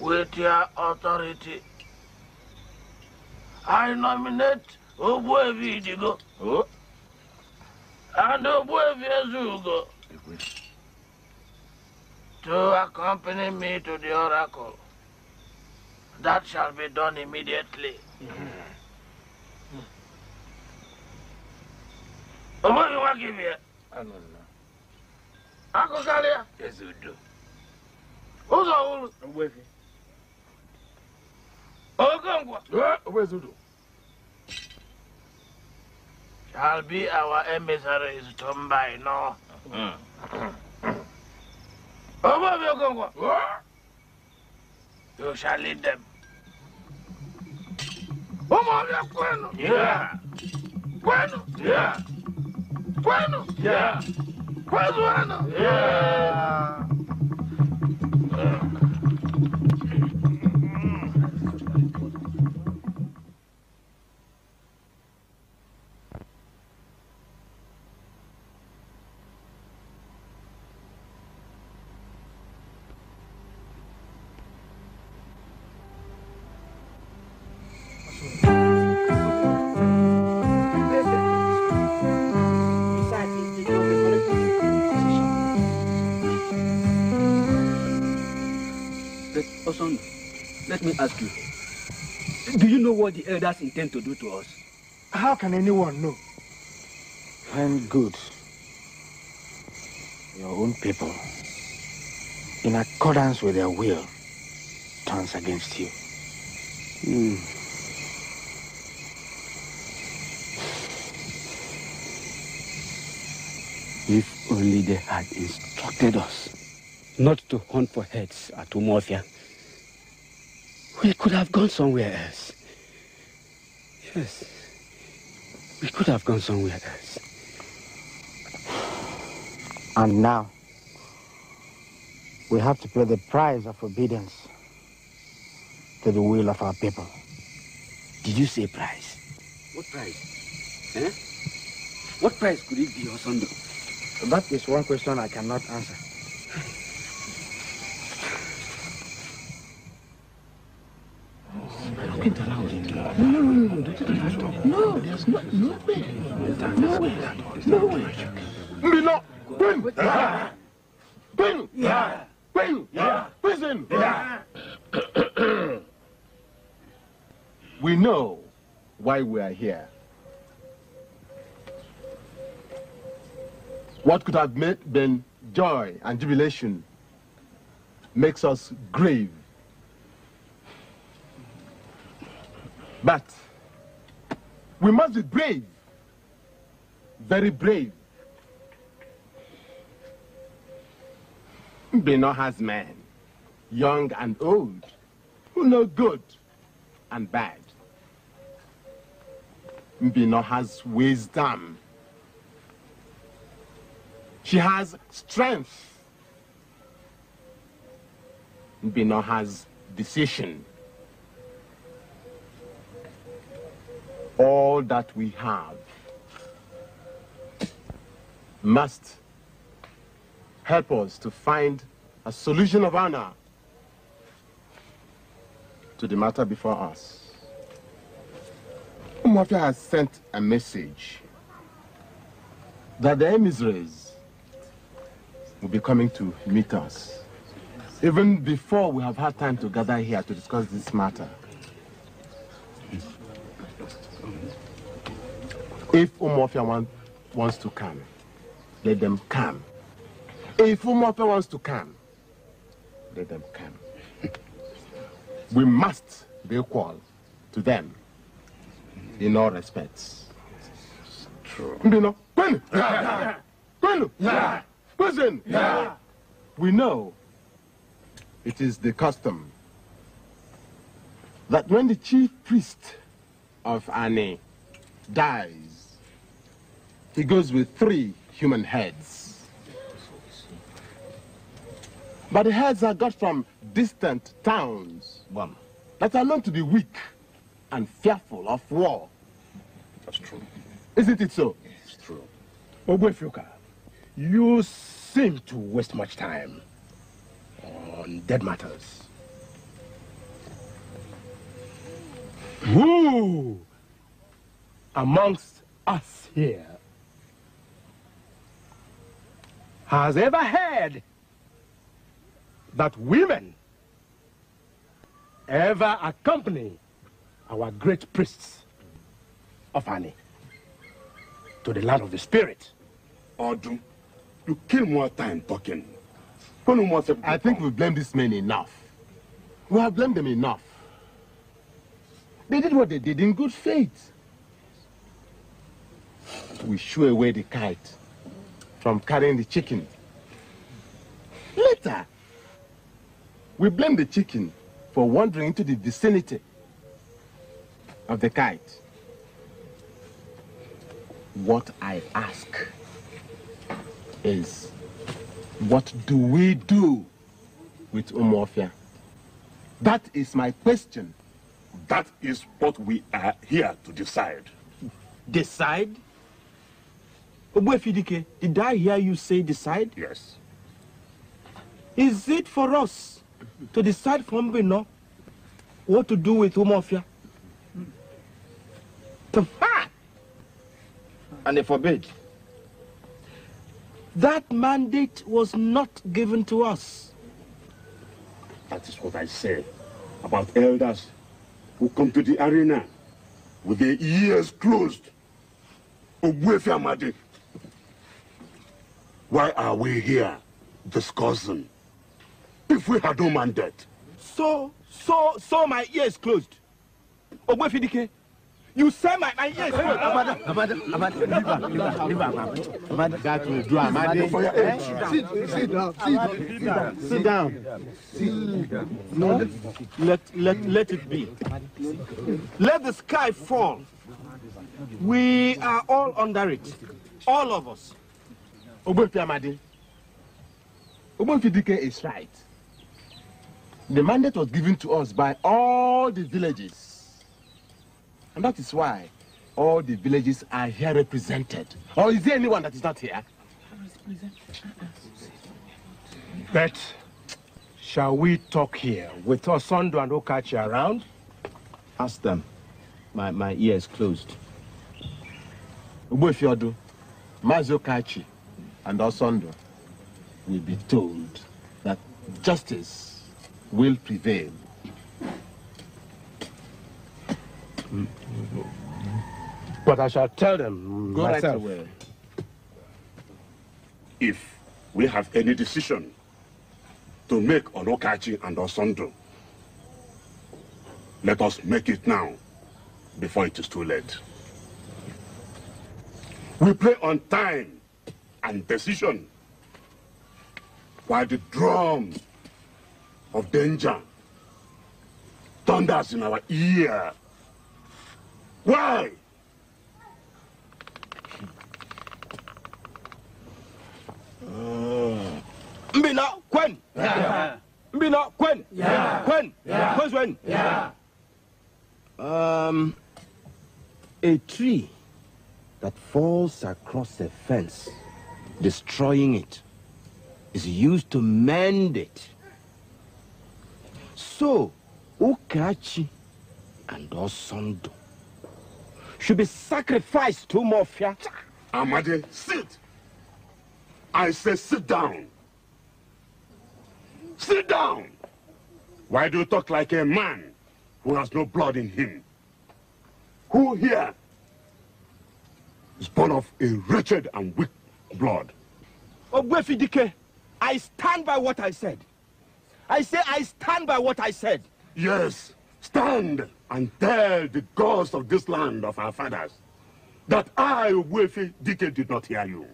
with your authority, I nominate Ogbuefi Idigo Oh, and Ogbuefi Ezugo to accompany me to the oracle. That shall be done immediately. Ogbuefi Nwakibie, akụkarịa Ezudo. Ụzọ wuru Ogbuefi. Okongwa Ogbuezudu. Shall be our emissaries to Mbaino. Ogbuefi hmm. Okonkwo, you shall lead them. Yeah. Kwenu. Yeah. Yeah. Kwezuenu. Yeah. Let ask you. Do you know what the elders intend to do to us? How can anyone know? When good, your own people, in accordance with their will, turns against you. Hmm. If only they had instructed us not to hunt for heads at Umuofia, we could have gone somewhere else. Yes, we could have gone somewhere else. And now, we have to pay the price of obedience to the will of our people. Did you say price? What price? Eh? What price could it be, Osondo? That is one question I cannot answer. No, there's no, no way. No way. No way. Mbaino, Queen! Queen! Queen! Prison! we know why we are here. What could have been joy and jubilation makes us grave. But we must be brave, very brave. Mbaino has men, young and old, who know good and bad. Mbaino has wisdom. She has strength. Mbaino has decision. All that we have must help us to find a solution of honor to the matter before us. Umuofia has sent a message that the emissaries will be coming to meet us, even before we have had time to gather here to discuss this matter. If Umuofia want, wants to come, let them come. If Umuofia wants to come, let them come. we must be equal to them in all respects. True. Kwenu? Listen. We know it is the custom that when the chief priest of Ani dies, he goes with three human heads. But the heads are got from distant towns One. that are known to be weak and fearful of war. That's true. Isn't it so? It's true. Ogwefuka, you seem to waste much time on dead matters. Who amongst us here has ever heard that women ever accompany our great priests of Ani to the land of the spirit? Odum, you kill more time talking. I think we've blamed these men enough. We have blamed them enough. They did what they did in good faith. We shoo away the kite from carrying the chicken. Later, we blame the chicken for wandering into the vicinity of the kite. What I ask is, what do we do with Umuofia? That is my question. That is what we are here to decide. Decide? Ogbuefi Dike, did I hear you say decide? Yes. Is it for us to decide from Mbaino what to do with Umuofia? Ha! And they forbid. That mandate was not given to us. That is what I say about elders who come to the arena with their ears closed. Ogbuefi Amadi. Why are we here discussing if we had no mandate? So, so, so my ears closed. Ogwefidike, you say my, my ears closed. Amada, Amada, Amada, leave her, leave her, leave her, Amada. That will do, Amadi. For your age. Sit, sit down, sit down. Sit down. Sit down. No, let, let, let it be. Let the sky fall. We are all under it. All of us. Ogbuefi Amadi. Ogbonfidike is right. The mandate was given to us by all the villages. And that is why all the villages are here represented. Or is there anyone that is not here? But shall we talk here with Osondo and Okachi around? Ask them. My, my ears closed. Ugbefiodu, Mazokachi, and Osondo will be told that justice will prevail. But I shall tell them Go myself. right away. If we have any decision to make on Okachi and Osondo, let us make it now before it is too late. We play on time and decision while the drum of danger thunders in our ear. Why? Mbaino, Quen. Mbaino, Quen. Quen. Yeah. When? Yeah. Um, a tree that falls across a fence, destroying it, is used to mend it. So, Okachi and Osondo should be sacrificed to Umuofia. Amade, sit. I say sit down. Sit down. Why do you talk like a man who has no blood in him? Who here is born of a wretched and weak blood? Ogbuefi Dike, I stand by what I said. I say I stand by what I said. Yes, stand and tell the gods of this land of our fathers that I, Ogbuefi Dike, did not hear you.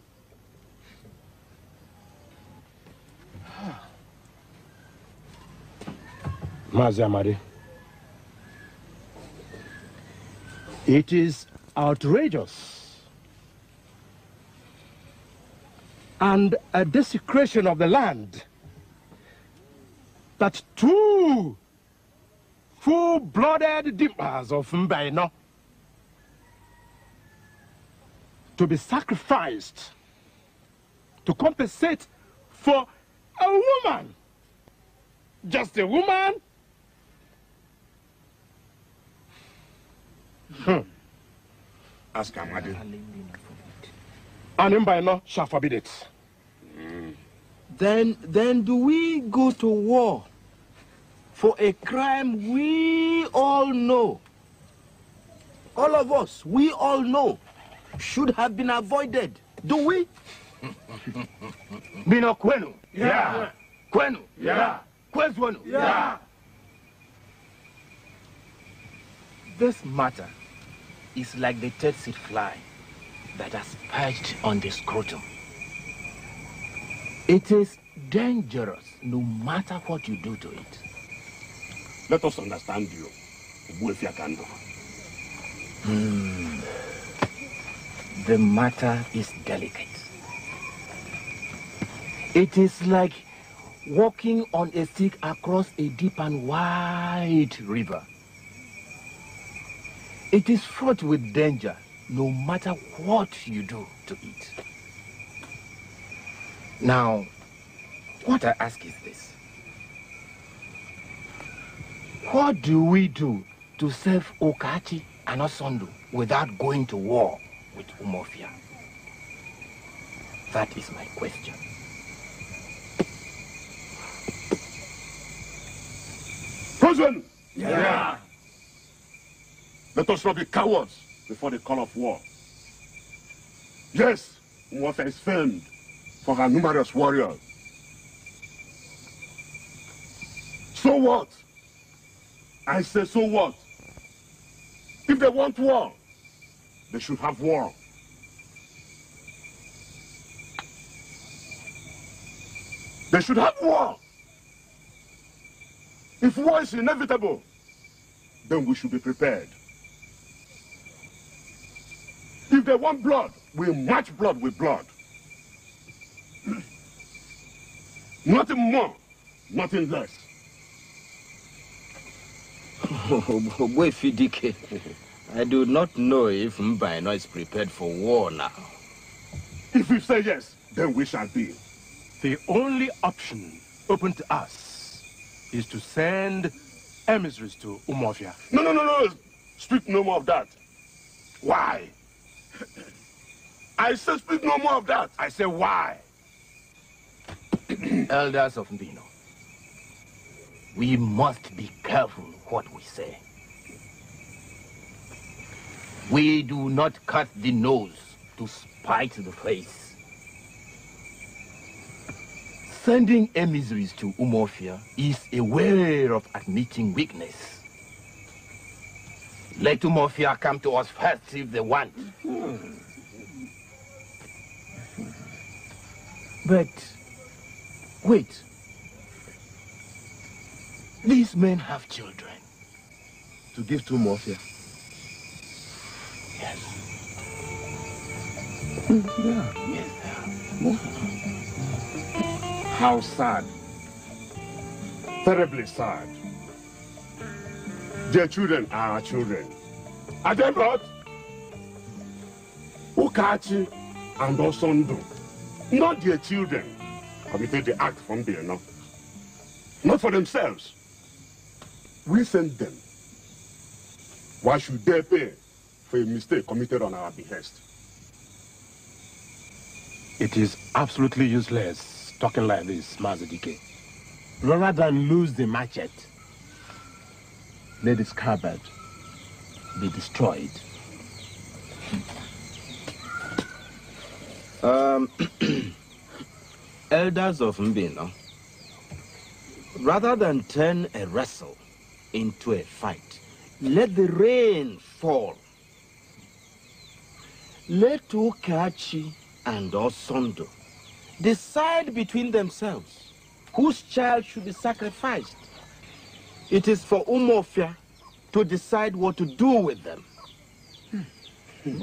Mazi Amadi. It is outrageous and a desecration of the land that two full-blooded dippers of Mbaino to be sacrificed to compensate for a woman, just a woman Hmm. Ask Amadi. And Mbaino shall forbid it. Then, then do we go to war for a crime we all know? All of us, we all know, should have been avoided. Do we? Mbaino Kwenu. Yeah. Kwenu. Yeah. Kwezwenu. Yeah. This matter is like the tsetse fly that has perched on the scrotum. It is dangerous no matter what you do to it. Let us understand you, Ogbuefi Akando. Hmm. The matter is delicate. It is like walking on a stick across a deep and wide river. It is fraught with danger no matter what you do to it. Now, what I ask is this. What do we do to save Okachi and Osondo without going to war with Umuofia? That is my question. President! Yeah. Let us not be cowards before the call of war. Yes, Umuofia is famed for her numerous warriors. So what? I say so what? If they want war, they should have war. They should have war. If war is inevitable, then we should be prepared. If they want blood, we match blood with blood. Nothing more, nothing less. Oh, Ogbuefi Dike, I do not know if Mbaino is prepared for war now. If you say yes, then we shall be. The only option open to us is to send emissaries to Umuofia. No, no, no, no. Speak no more of that. Why? I say speak no more of that. I say why? Elders of Mbaino, we must be careful what we say. We do not cut the nose to spite the face. Sending emissaries to Umuofia is a way of admitting weakness. Let Umuofia come to us first if they want. But, wait. These men have children. To give to Umuofia? Yes. Yeah. How sad. Terribly sad. Their children are our children. Are they not? Ukachi and Osondu, not their children, committed the act from there, no? Not for themselves. We sent them. Why should they pay for a mistake committed on our behest? It is absolutely useless talking like this, Mazadike. Rather than lose the machete, let the scabbard be destroyed. Um, elders of Mbaino, rather than turn a wrestle into a fight, let the rain fall. Let Ukachi and Osondo decide between themselves whose child should be sacrificed. It is for Umuofia to decide what to do with them. Your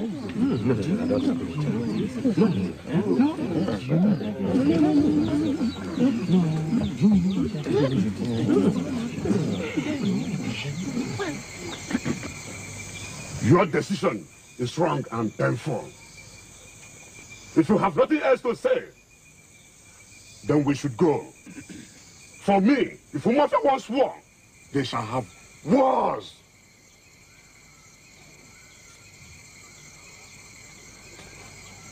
decision is wrong and painful. If you have nothing else to say, then we should go. For me, if Umuofia wants war, they shall have wars.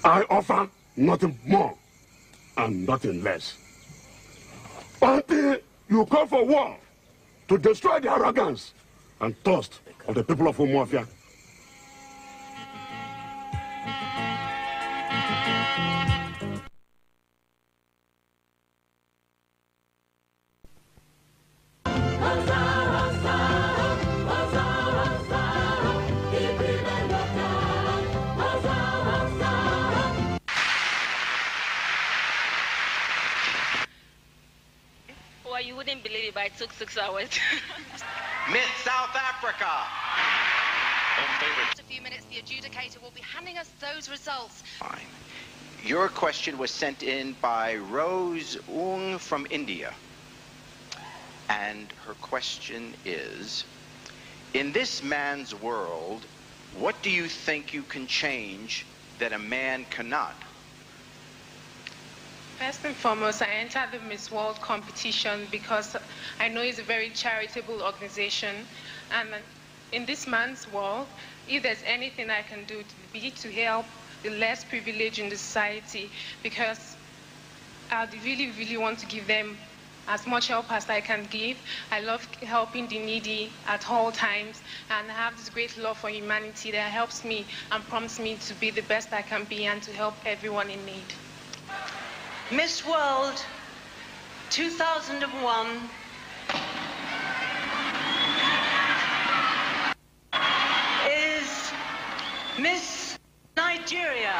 I offer nothing more and nothing less. Until you call for war to destroy the arrogance and thirst of the people of Umafia. It, but it took six hours. Miss South Africa. In a few minutes, the adjudicator will be handing us those results. Fine. Your question was sent in by Rose Ung from India. And her question is In this man's world, what do you think you can change that a man cannot? First and foremost, I entered the Miss World competition because I know it's a very charitable organization. And in this man's world, if there's anything I can do, to be to help the less privileged in the society, because I really, really want to give them as much help as I can give. I love helping the needy at all times, and I have this great love for humanity that helps me and prompts me to be the best I can be and to help everyone in need. Miss World 2001 is Miss Nigeria.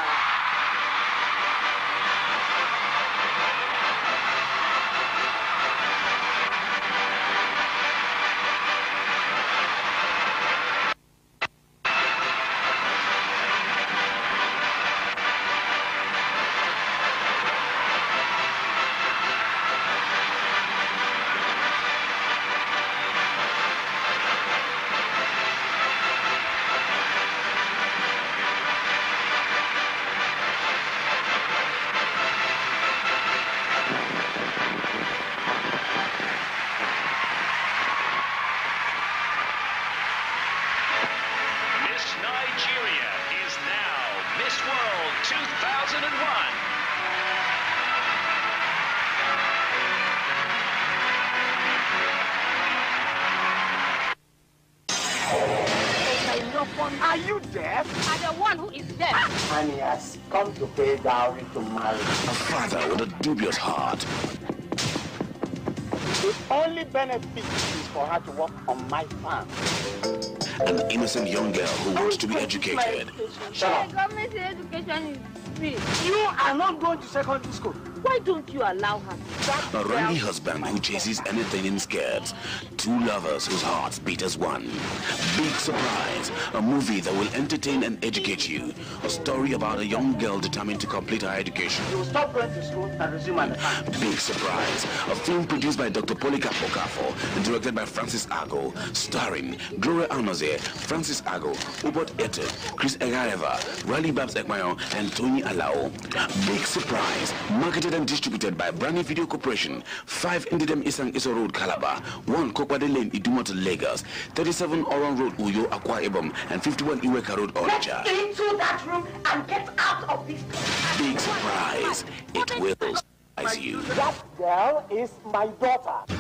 A father with a dubious heart The only benefit is for her to work on my farm. An innocent young girl who wants to be educated. Shut up. Government say education is free. You are not going to secondary school. Why don't you allow her? A randy husband who chases anything in skirts. Two lovers whose hearts beat as one. Big surprise. A movie that will entertain and educate you. A story about a young girl determined to complete her education. You will stop going to school and resume at. Big surprise. A film produced by Dr. Polika Okafo and directed by Francis Agu. Starring Gloria Anozie, Francis Agu, Ubot Ete, Chris Egareva, Rally Babs Ekmayo, and Tony Alao. Big surprise. Marketed and distributed by Brani Video Corporation. 5 Indidem Isang Iso Road, Calabar. 1 Kokwade Lane, Idumota, Lagos. 37 Oron Road, Uyo, Akwa Ibom. And 51 Iweka Road, Onitsha. Get into that room and get out of this Big surprise. It will surprise you. That girl is my daughter.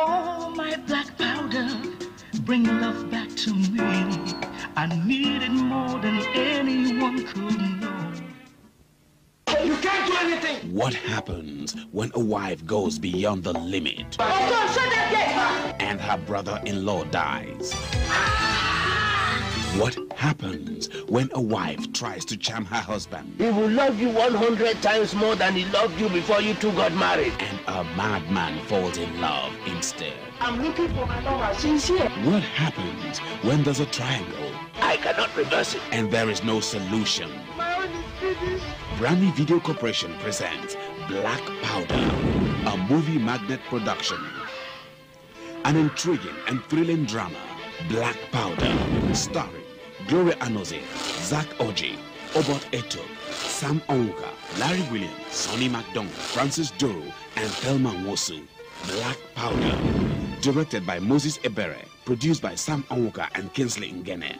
Oh, my black powder, bring love back to me. I need it more than anyone could know. You can't do anything. What happens when a wife goes beyond the limit Oh, God, shut that gate! and her brother-in-law dies? What happens when a wife tries to charm her husband He will love you 100 times more than he loved you before you two got married. and a madman falls in love instead? I'm looking for my lover. She's here. What happens when there's a triangle I cannot reverse it. and there is no solution? My Brani Video Corporation presents Black Powder, a movie magnet production. An intriguing and thrilling drama, Black Powder, starring Gloria Anozie, Zack Orji, Obot Eto, Sam Onwuka, Larry Williams, Sonny McDonald, Francis Duru, and Thelma Wosu. Black Powder, directed by Moses Ebere, produced by Sam Onwuka and Kingsley Ngene.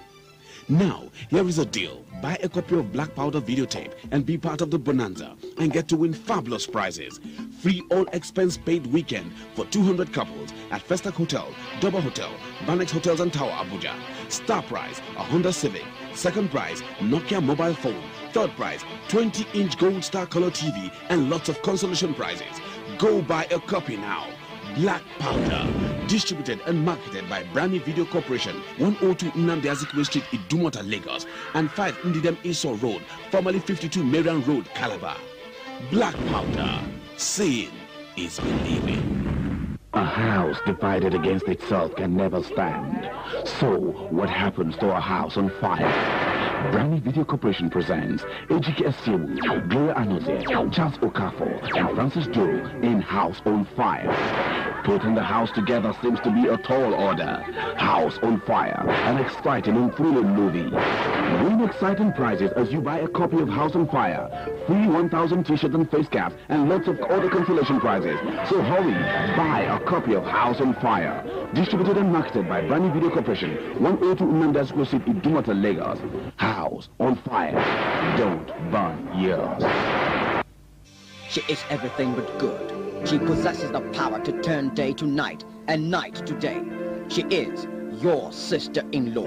Now, here is a deal. Buy a copy of Black Powder videotape and be part of the bonanza and get to win fabulous prizes. Free all expense paid weekend for 200 couples at Festac Hotel, Double Hotel, Banex Hotels and Tower, Abuja. Star prize, a Honda Civic. Second prize, Nokia mobile phone. Third prize, 20-inch Gold Star Color TV and lots of consolation prizes. Go buy a copy now. Black Powder, distributed and marketed by Brani Video Corporation, 102 Nnamdi Azikiwe Street, Idumota, Lagos, and 5 Ndidem Iso Road, formerly 52 Marian Road, Calabar. Black Powder, seeing is believing. A house divided against itself can never stand. So, what happens to a house on fire? Brownie Video Corporation presents Ejike Esiewu, Gloria Anozie, Charles Okafor, and Francis Joe in House on Fire. Putting the house together seems to be a tall order. House on Fire, an exciting and thrilling movie. Win exciting prizes as you buy a copy of House on Fire. Free 1,000 t-shirts and face caps and lots of other consolation prizes. So hurry, buy a copy of House on Fire. Distributed and marketed by Brani Video Corporation, 102 Unandas Close Idumota, Lagos. House on Fire. Don't burn yours. She is everything but good. She possesses the power to turn day to night and night to day. She is your sister-in-law.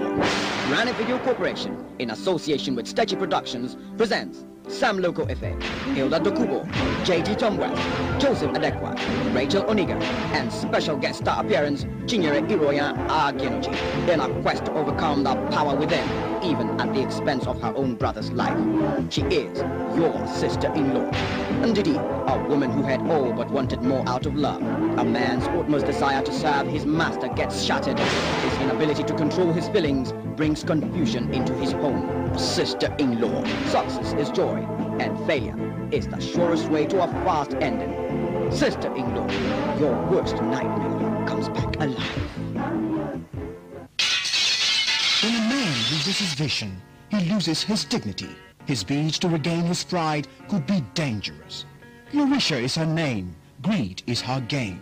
Granite Video Corporation, in association with Stetchy Productions, presents Sam Loco Efe, Hilda Dokubo, J.T. Tomwell, Joseph Adekwa, Rachel Oniga, and special guest star appearance, Chinyere Iroya Agenoji, in a quest to overcome the power within, even at the expense of her own brother's life. She is your sister-in-law. Ndidi, a woman who had all but wanted more out of love. A man's utmost desire to serve his master gets shattered. His inability to control his feelings brings confusion into his home. Sister-in-law. Success is joy, and failure is the surest way to a fast ending. Sister-in-law, your worst nightmare comes back alive. Loses his vision, he loses his dignity. His bid to regain his pride could be dangerous. Larisha is her name. Greed is her game.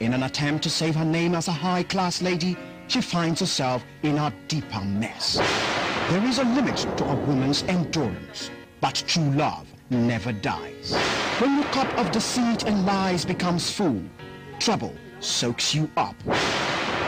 In an attempt to save her name as a high-class lady, she finds herself in a deeper mess. There is a limit to a woman's endurance, but true love never dies. When your cup of deceit and lies becomes full, trouble soaks you up.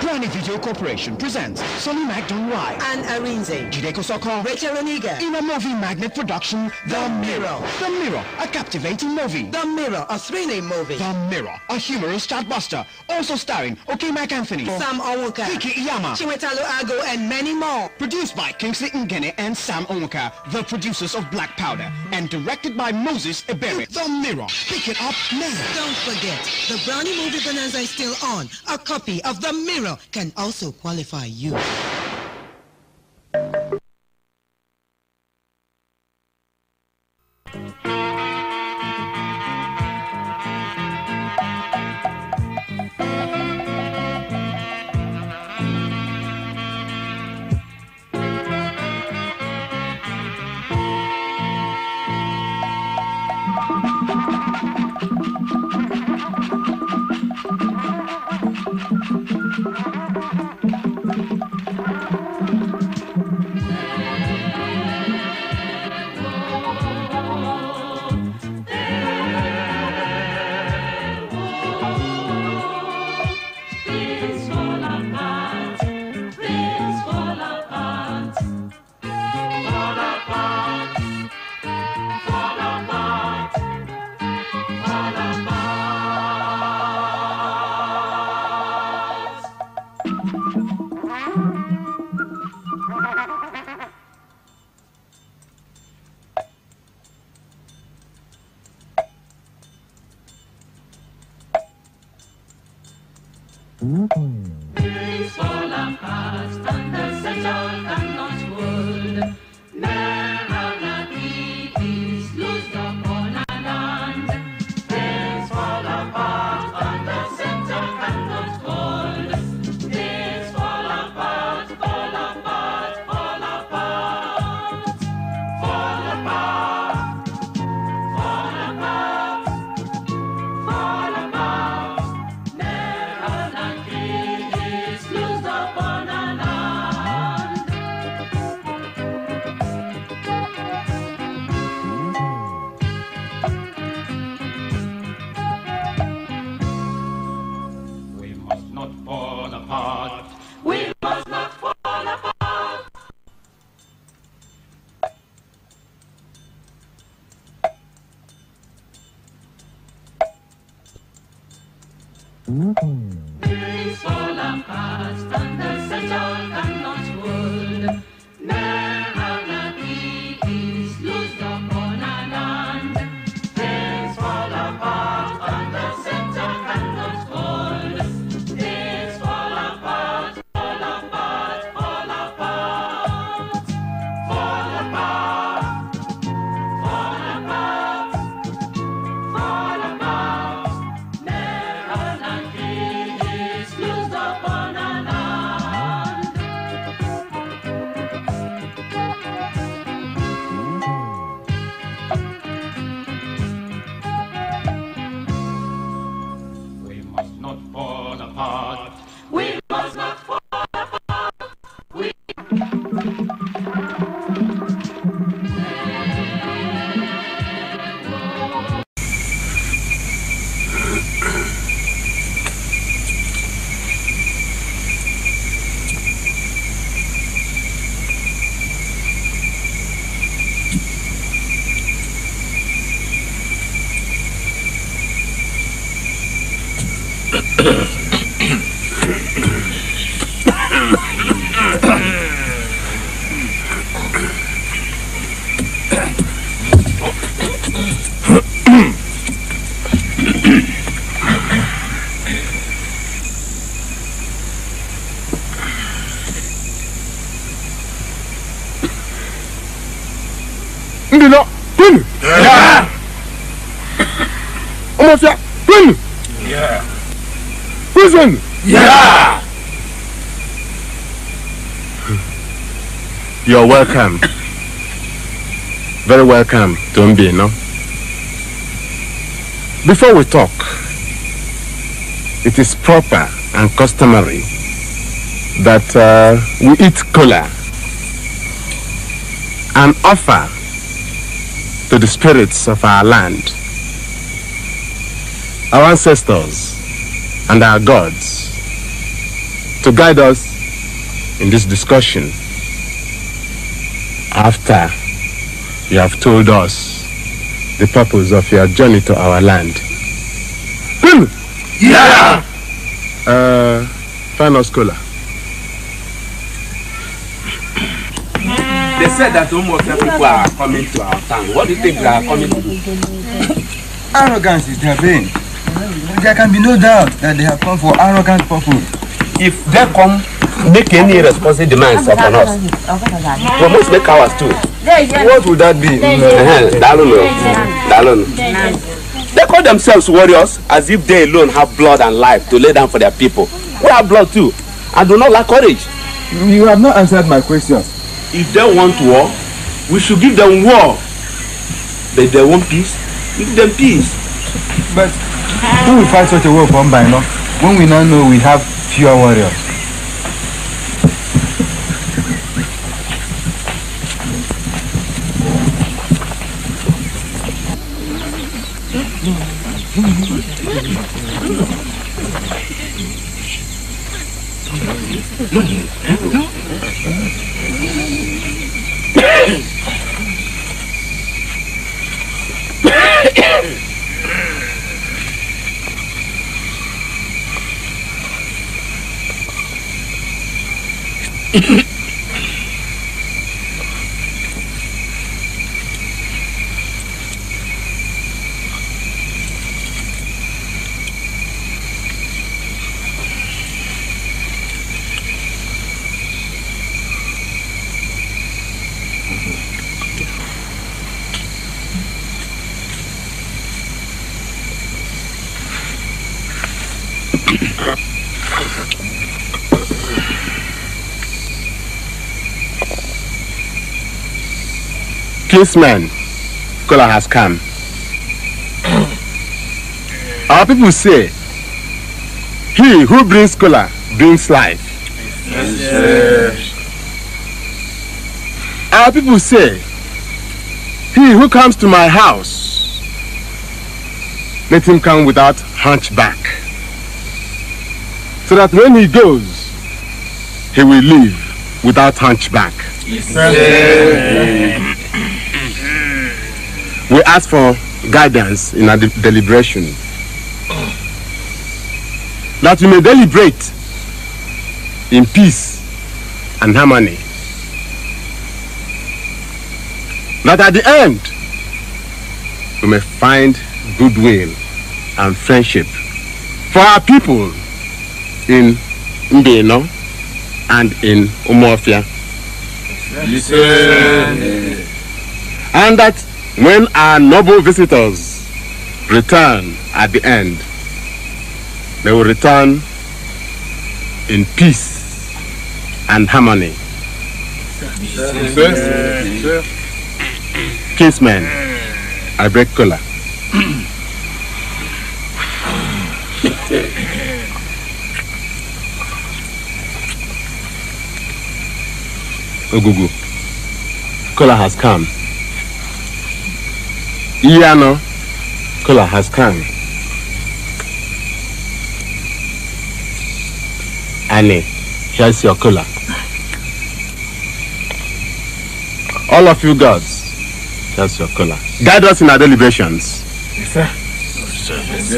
Granny Video Corporation presents Sonny Mac Don and Arinze, Jide Kosoko, Rachel Oniga, in a movie magnet production, The Mirror. The Mirror, a captivating movie. The Mirror, a thrilling movie. The Mirror, a humorous chartbuster, also starring Oke Mac Anthony, Sam Onwuka, Kiki Iyama, Chiwetalu Agu, and many more. Produced by Kingsley Ngene and Sam Onwuka, the producers of Black Powder, and directed by Moses Ebere. The Mirror, pick it up now. Don't forget, the Brownie Movie Bonanza is still on. A copy of The Mirror can also qualify you. Kwezenu You're welcome. Very welcome to Mbaino. Before we talk, it is proper and customary that uh, we eat kola and offer to the spirits of our land, our ancestors, and our gods to guide us in this discussion after you have told us the purpose of your journey to our land. Good. Yeah. Uh, final scholar. They said that Umuofia people are coming to our town. What do you think they are coming to do? Arrogance is their bane. There can be no doubt that they have come for arrogant purpose. If they come, make any responsive demands upon us, we must make ours too. What would that be? Dalono. Dalono. They call themselves warriors as if they alone have blood and life to lay down for their people. We have blood too and do not lack courage. You have not answered my question. If they want war, we should give them war. But if they want peace, give them peace. But who will fight such a war one by now when we now know we have fewer warriors? Kinsman, Kola has come. Hmm. Our people say, he who brings Kola brings life. Our people say, he who comes to my house, let him come without hunchback. So that when he goes, he will leave without hunchback. We ask for guidance in our de- deliberation. That we may deliberate in peace and harmony. That at the end, we may find goodwill and friendship for our people in Mbeno and in Umofia. And that when our noble visitors return at the end, they will return in peace and harmony. Kinsmen, I break kola. Ogugu, kola has come. Iyano, kola has come. Ani, here's your kola. All of you gods, here's your kola. Guide us in our deliberations. This is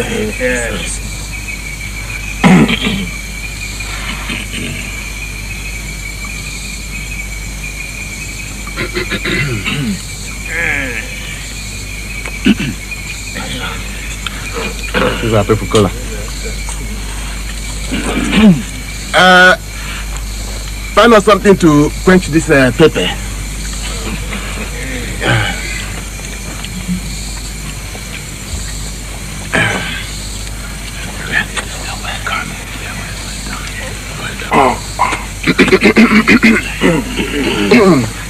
our Zaɓe fukola. uh, find us something to quench this uh, pepper. Oh.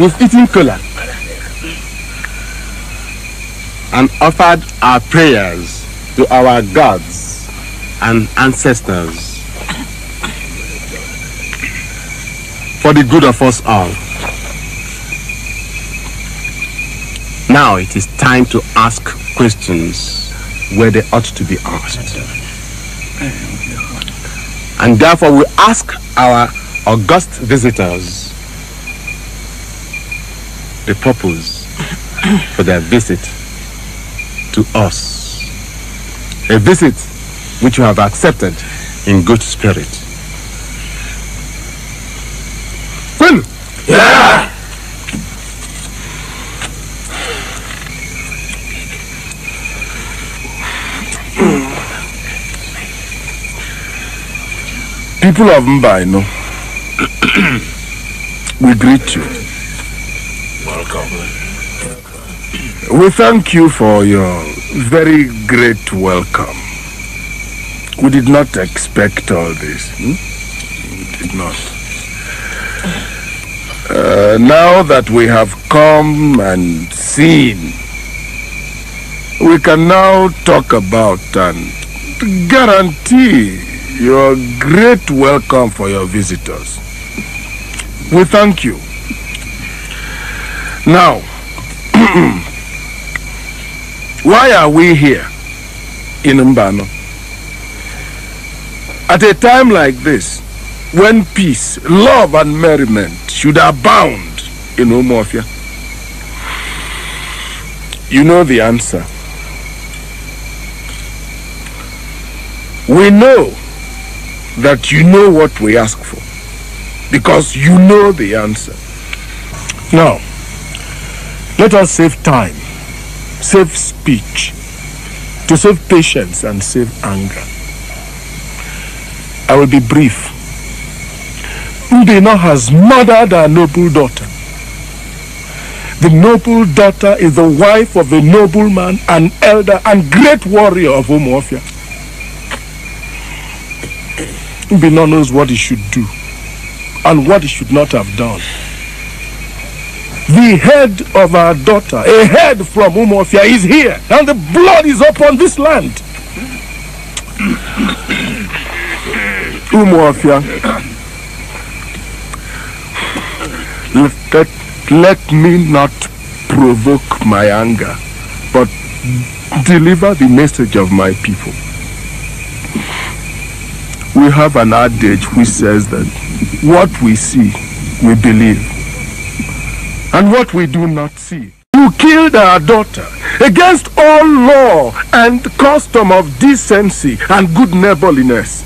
We've eaten kola and offered our prayers to our gods and ancestors for the good of us all. Now it is time to ask questions where they ought to be asked. And therefore we ask our august visitors the purpose for their visit to us. A visit which you have accepted in good spirit. When? Yeah! People of Mbaino, we greet you. Welcome. We thank you for your very great welcome. We did not expect all this. hmm? We did not. Uh, now that we have come and seen, we can now talk about and guarantee your great welcome for your visitors. We thank you. Now, why are we here in Mbaino? At a time like this, when peace, love, and merriment should abound in Umuofia? You know the answer. We know that you know what we ask for because you know the answer. Now, let us save time, save speech, to save patience and save anger. I will be brief. Mbaino has murdered our noble daughter. The noble daughter is the wife of a nobleman, an elder, and great warrior of Umuofia. Mbaino knows what he should do and what he should not have done. The head of our daughter, a head from Umuofia, is here, and the blood is upon this land. Umuofia, let, let, let me not provoke my anger, but deliver the message of my people. We have an adage which says that what we see, we believe, and what we do not see. You killed our daughter against all law and custom of decency and good neighborliness.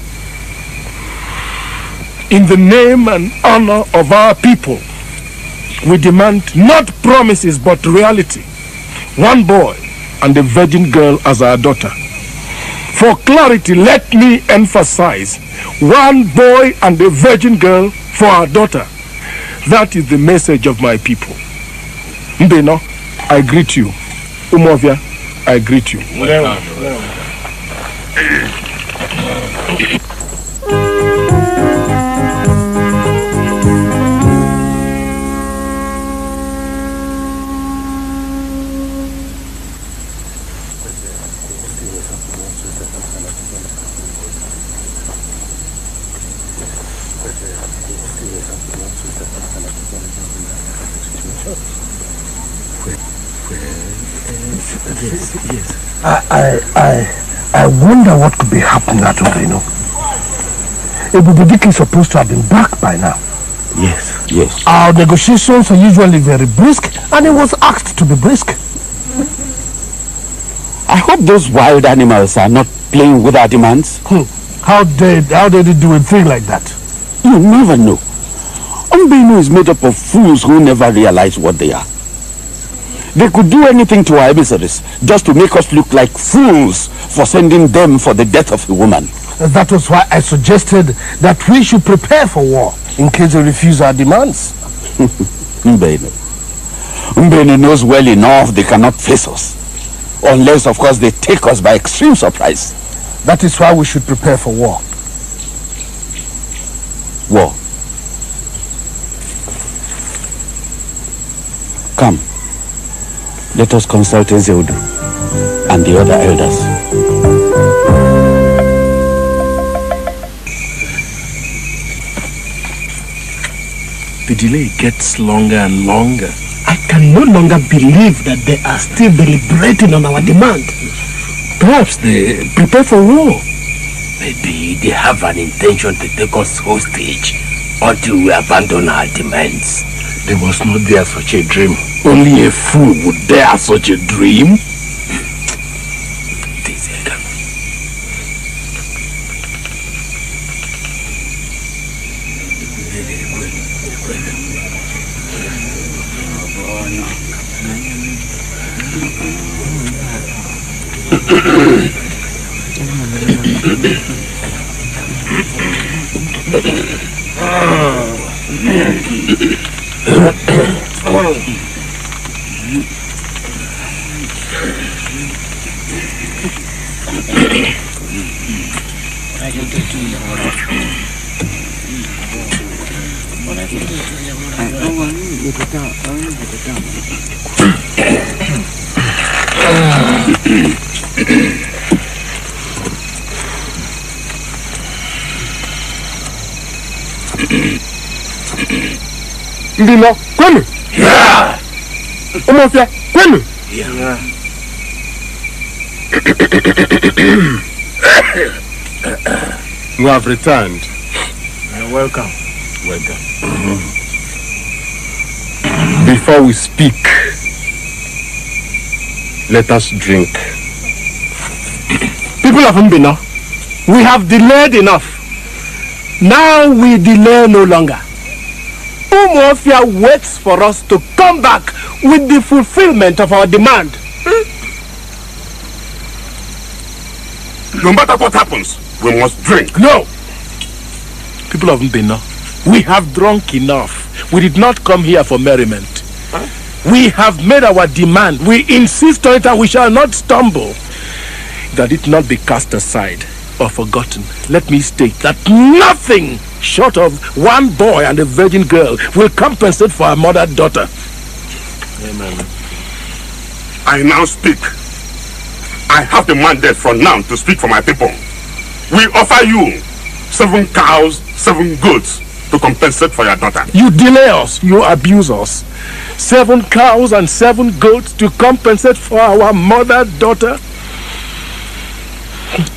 In the name and honor of our people, we demand not promises but reality. One boy and a virgin girl as our daughter. For clarity, let me emphasize one boy and a virgin girl for our daughter. That is the message of my people. Mbeno, I greet you. Umovia, I greet you. Yes, yes. I, I, I, I wonder what could be happening at Mbaino. Ebubedike is supposed to have been back by now. Yes, yes. Our negotiations are usually very brisk, and he was asked to be brisk. I hope those wild animals are not playing with our demands. Hmm. How did how did he do a thing like that? You never know. Mbaino is made up of fools who never realize what they are. They could do anything to our emissaries just to make us look like fools for sending them for the death of a woman. That was why I suggested that we should prepare for war in case they refuse our demands. Mbaino. Mbaino knows well enough they cannot face us. Unless, of course, they take us by extreme surprise. That is why we should prepare for war. War. Come. Let us consult Ezeudu and the other elders. The delay gets longer and longer. I can no longer believe that they are still deliberating on our demand. Perhaps they prepare for war. Maybe they have an intention to take us hostage until we abandon our demands. They must not dare such a dream. Only a fool would dare such a dream. ndị nọ kwenu ụmụfịa kwenu You have returned. You're welcome. Welcome. Mm-hmm. Before we speak, let us drink. People of Mbaino, we have delayed enough. Now we delay no longer. Umuofia waits for us to come back with the fulfillment of our demand. No matter what happens, we must drink. No! People of Mbaino, we have drunk enough. We did not come here for merriment. We have made our demand. We insist on it and we shall not stumble. That it not be cast aside or forgotten. Let me state that nothing short of one boy and a virgin girl will compensate for a murdered daughter. Amen. I now speak. I have the mandate from now to speak for my people. We offer you seven cows, seven goats to compensate for your daughter. You delay us, you abuse us. Seven cows and seven goats to compensate for our mother daughter.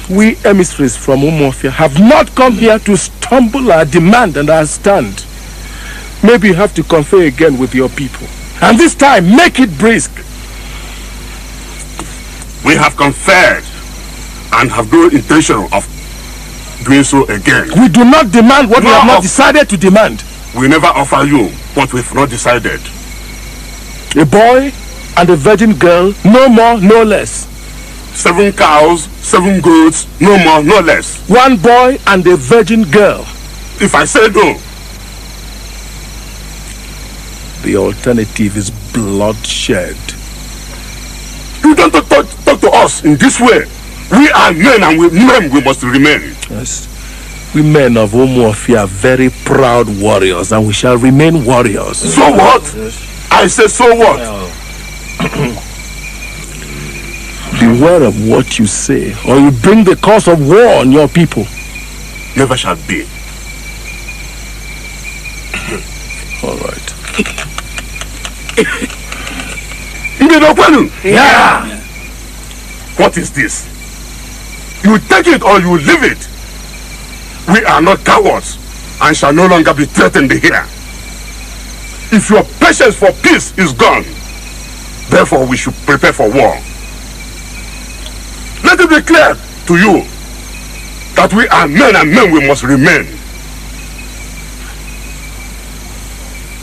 We emissaries from Umuofia have not come here to stumble our demand and our stand. Maybe you have to confer again with your people. And this time, make it brisk. We have conferred and have no intention of doing so again. We do not demand what we have not decided to demand. We never offer you what we've not decided. A boy and a virgin girl, no more, no less. Seven cows, seven goats, no more, no less. One boy and a virgin girl. If I say no, The alternative is bloodshed. you don't talk, talk, talk to us in this way. We are men and we men we must remain. Yes. We men of Umuofia are very proud warriors and we shall remain warriors. So what? I say so what? Beware of what you say or you bring the cause of war on your people. Never shall be. All right. Ngedokwenu! Yeah. What is this? You take it or you leave it. We are not cowards and shall no longer be threatened here. If your patience for peace is gone, therefore we should prepare for war. Let it be clear to you that we are men and men we must remain.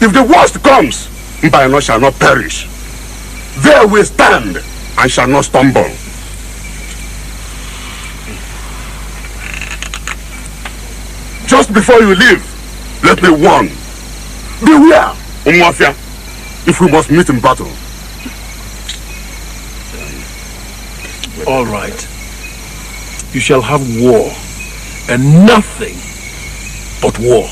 If the worst comes, Mbaino shall not perish. There we stand and shall not stumble. Just before you leave, let me warn. Beware, Umuofia, if we must meet in battle. All right. You shall have war and nothing but war.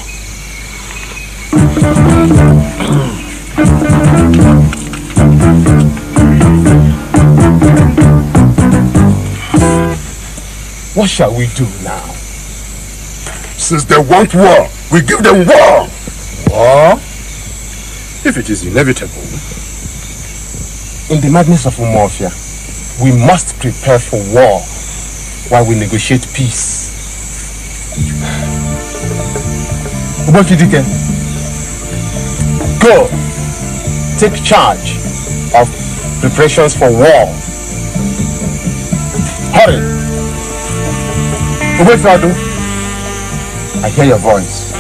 What shall we do now? Since they want war, we give them war! War? If it is inevitable. In the madness of Umuofia, we must prepare for war while we negotiate peace. Ebubedike, go! Take charge of preparations for war. Hurry! Wait, Ubefradu, I hear your voice.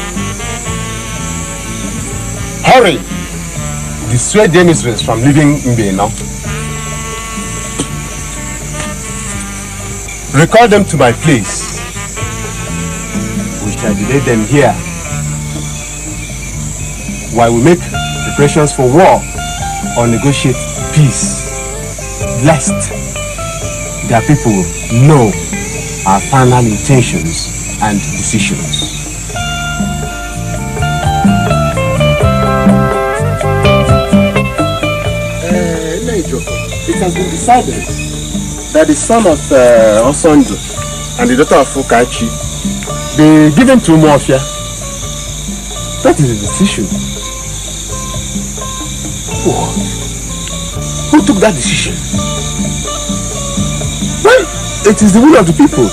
Hurry! Dissuade the emissaries from leaving Mbe now. Recall them to my place. We shall delay them here while we make preparations for war or negotiate peace, lest their people know our final intentions and decisions. Major, it has been decided that the son of uh, and the daughter of Fukachi be given to Mafia. That is the decision. What? Who took that decision? Well, it is the will of the people.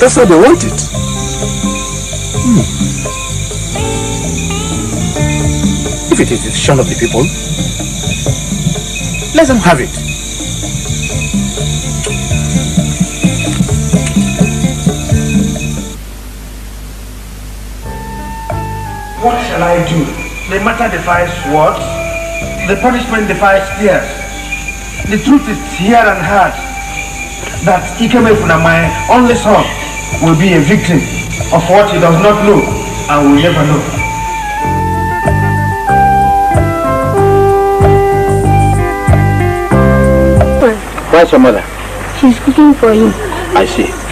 That's how they want it. Hmm. If it is the decision of the people, let them have it. What shall I do? The matter defies words. The punishment defies tears. The truth is here and hard that Ikeme Funamai, only son, will be a victim of what he does not know and will never know. Where's your mother? She's cooking for you. I see.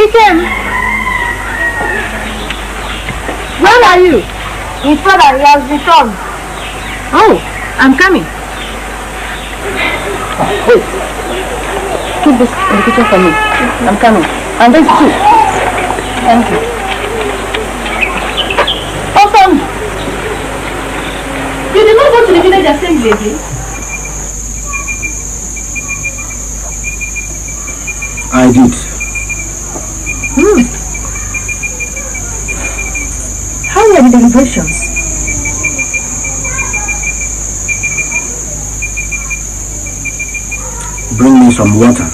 Ikem. Where are you? His father, he has returned. Oh, I'm coming. Wait. Keep this in the kitchen for me. I'm coming. And this too. Thank you. Awesome. You did not go to the village assembly again? I did. How were the deliberations? Bring me some water.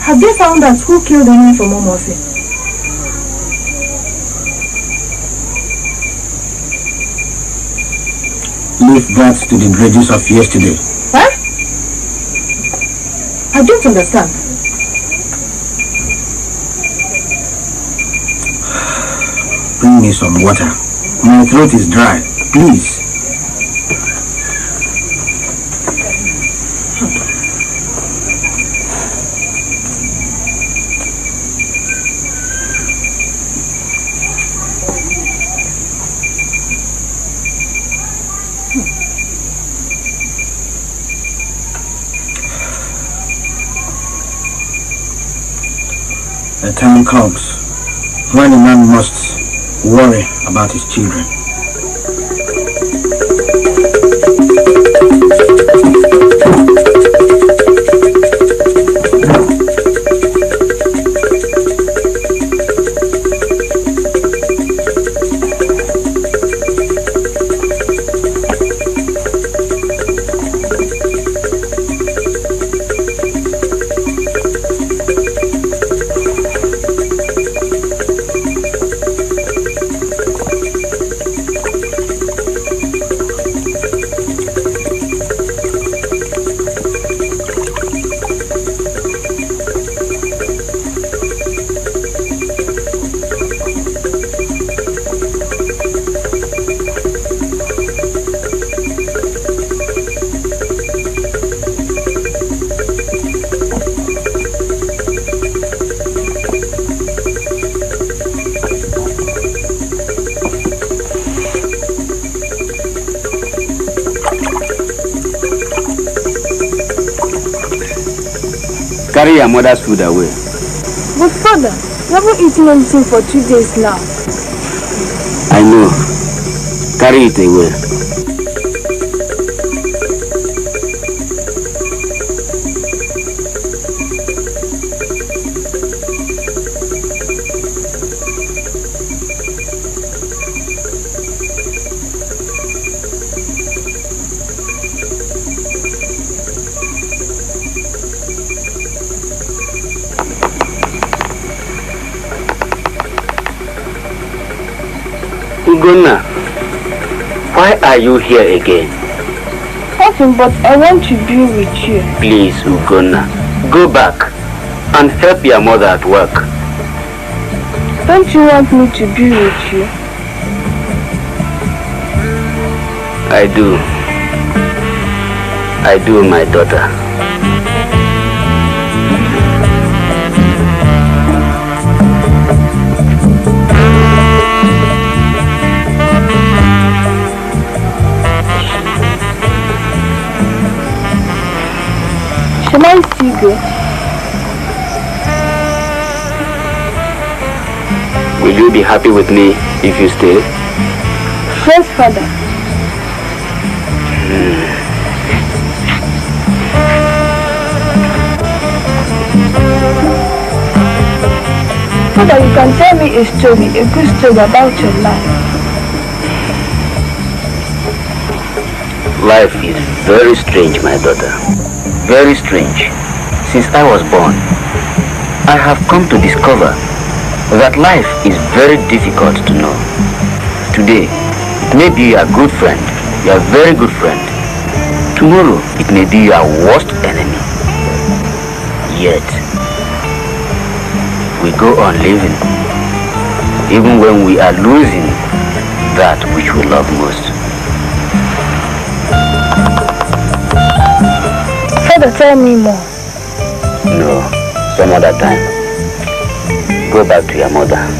Have they found out who killed the man from Omorse? Leave that to the dredges of yesterday. What? I don't understand. Bring me some water. My throat is dry. Please. The time comes when a man must worry about his children. Your mother's food away. But father, we haven't eaten anything for two days now. I know. Carry it away. Are you here again? Nothing, but I want to be with you. Please, Ugonna, go back and help your mother at work. Don't you want me to be with you? I do. I do, my daughter. Shall I? Will you be happy with me if you stay? Yes, father. Father, you can tell me a story, a good story about your life. Life is very strange, my daughter. Very strange. Since I was born, I have come to discover that life is very difficult to know. Today, it may be your good friend, your very good friend. Tomorrow, it may be your worst enemy. Yet, we go on living, even when we are losing that which we love most. Father, tell me more. No, some other time. Go back to your mother.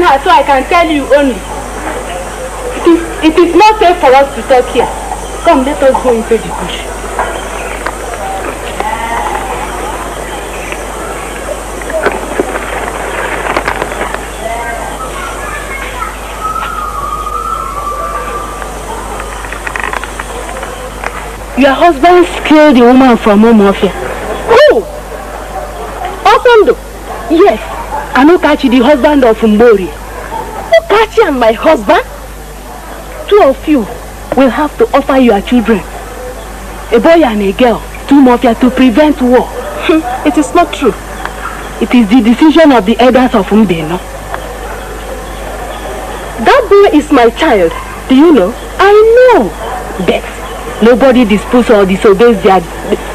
Find her so I can tell you only. It is, it is not safe for us to talk here. Come, let us go into the bush. Your husband killed the woman from Omofia. Who? Osondo? Yes. Anukachi, the husband of Mbori. Ukachi and my husband? Two of you will have to offer your children. A boy and a girl to Mafia to prevent war. it is not true. It is the decision of the elders of Mbeno. That boy is my child. Do you know? I know. But nobody disputes or disobeys their,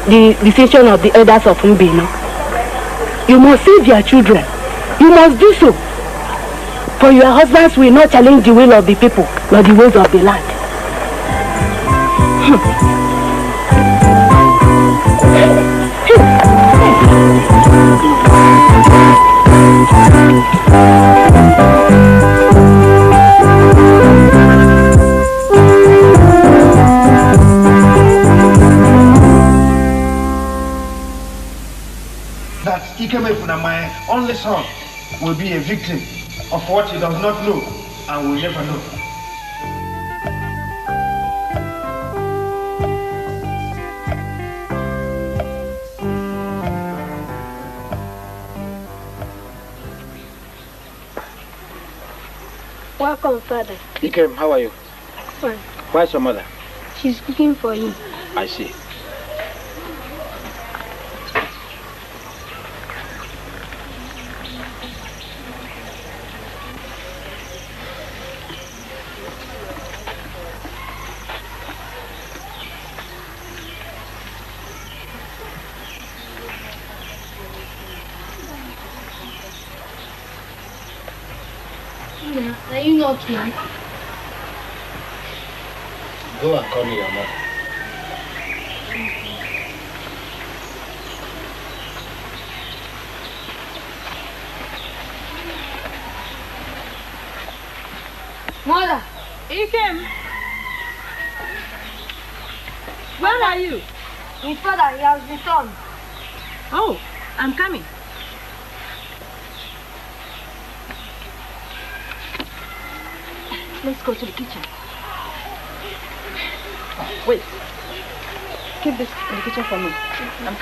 the decision of the elders of Mbeno. You must save your children. Must do so. For your husbands will not challenge the will of the people, nor the ways of the land. That will be a victim of what he does not know and will never know. Welcome, father. Ikem, how are you? Fine. Where's your mother? She's cooking for you. I see.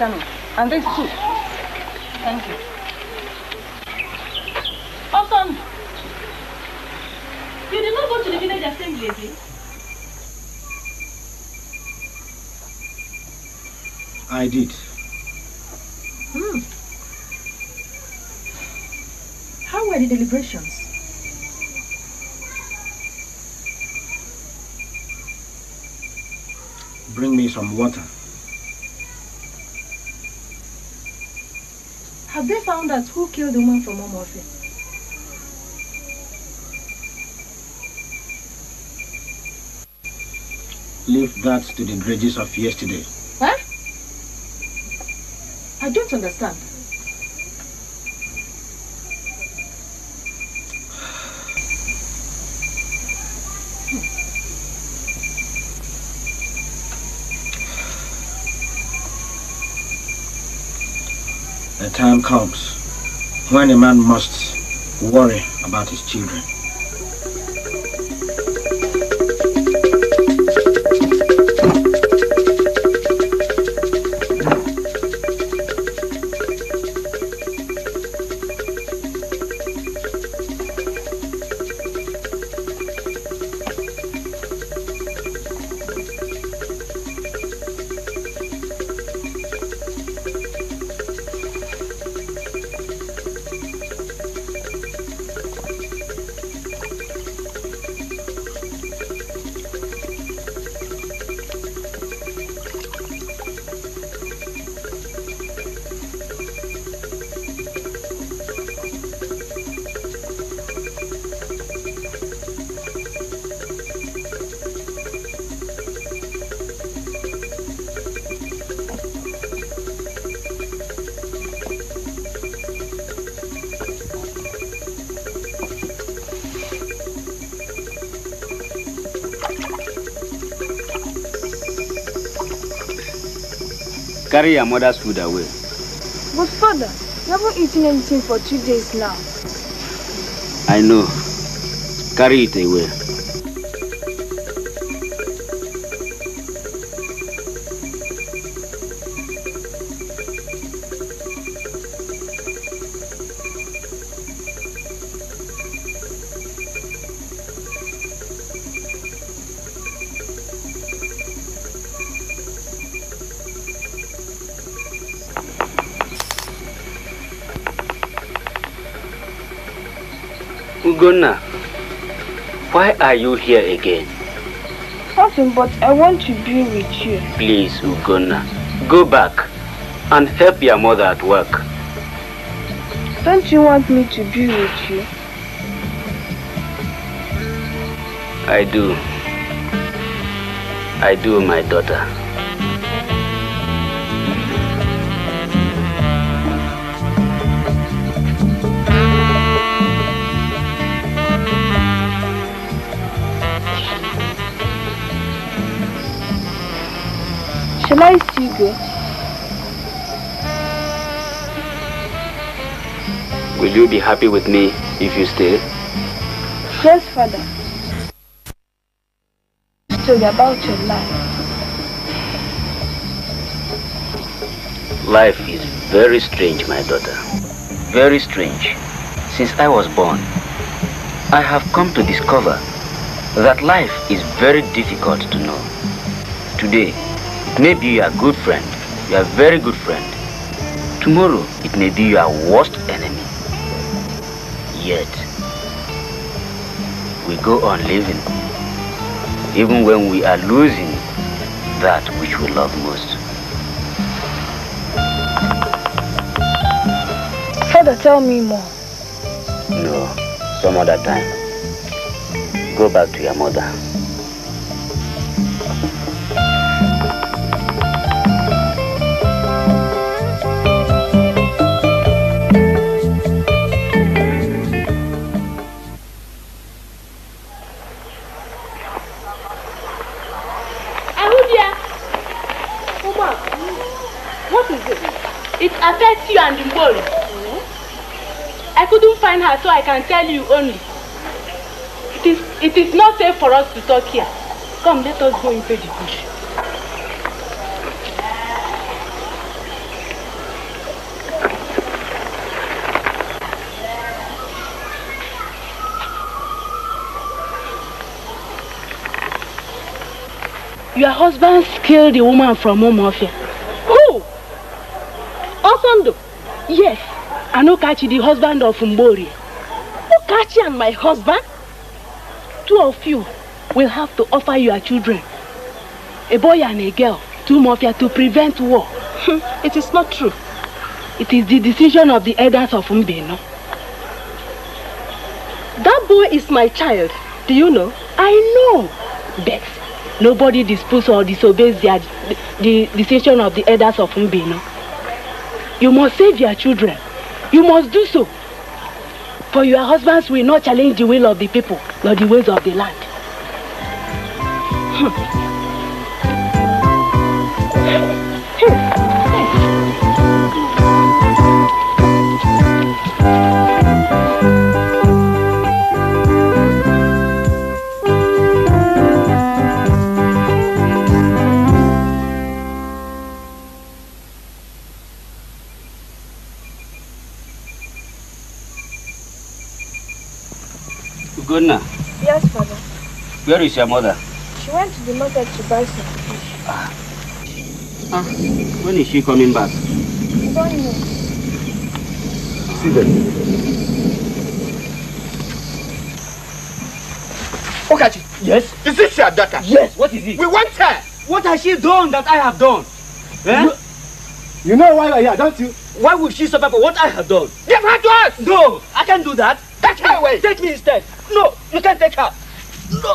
I'm coming. And this too. Thank you. Awesome. You did not go to the village assembly again? I did. Hmm. How were the deliberations? Bring me some water. Have they found out who killed the woman from Omorfe? Leave that to the dredges of yesterday. Huh? I don't understand. The time comes when a man must worry about his children. Carry your mother's food away. But father, you haven't eaten anything for two days now. I know. Carry it away. Ugonna, why are you here again? Nothing, but I want to be with you. Please, Ugonna, go back and help your mother at work. Don't you want me to be with you? I do. I do, my daughter. Shall I still go? Will you be happy with me if you stay? Yes, father. Story about your life. Life is very strange, my daughter. Very strange. Since I was born, I have come to discover that life is very difficult to know. Today, it may be your good friend, your very good friend. Tomorrow, it may be your worst enemy. Yet, we go on living, even when we are losing that which we love most. Father, tell me more. No, some other time. Go back to your mother. I can tell you only. It is, it is not safe for us to talk here. Come, let us go into the bush. Your husband killed the woman from Omofia. Who? Osondo? Yes, Anokachi, the husband of Mbori. And my husband? Two of you will have to offer your children. A boy and a girl to Mafia to prevent war. it is not true. It is the decision of the elders of Mbeno. That boy is my child. Do you know? I know. But nobody disputes or disobeys the, the decision of the elders of Mbeno. You must save your children. You must do so. For your husbands will not challenge the will of the people, nor the ways of the land. Ugonna, where is your mother? She went to the market to buy some fish. Ah, when is she coming back? I don't know. See them. Okachi. Yes? Is this your daughter? Yes, what is it? We want her. What has she done that I have done? Eh? You- You know why we're here, don't you? Why would she suffer for what I have done? Give her to us! No, I can't do that. Take her away! Take me instead. No, you can't take her. No.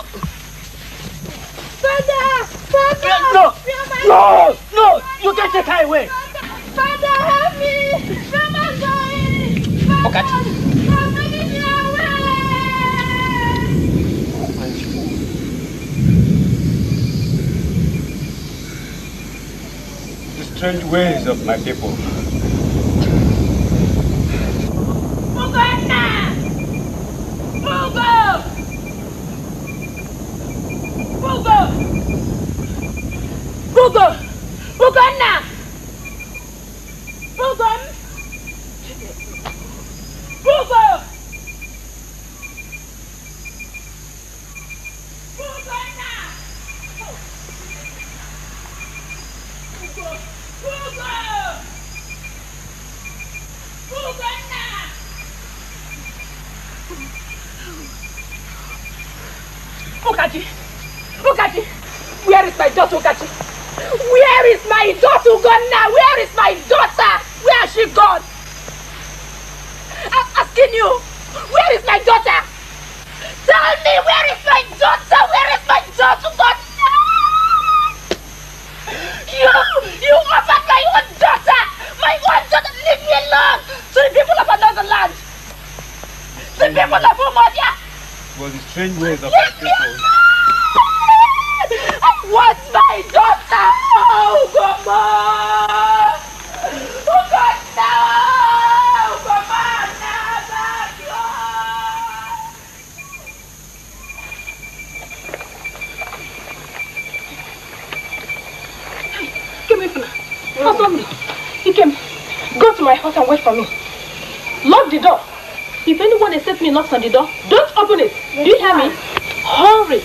Father! Father! No! Where No! No! You can't take her away. Father, help me! Where am I going? Father! Father, leave me away! The strange ways of my people. The door, don't open it. Do you hear me? Hurry.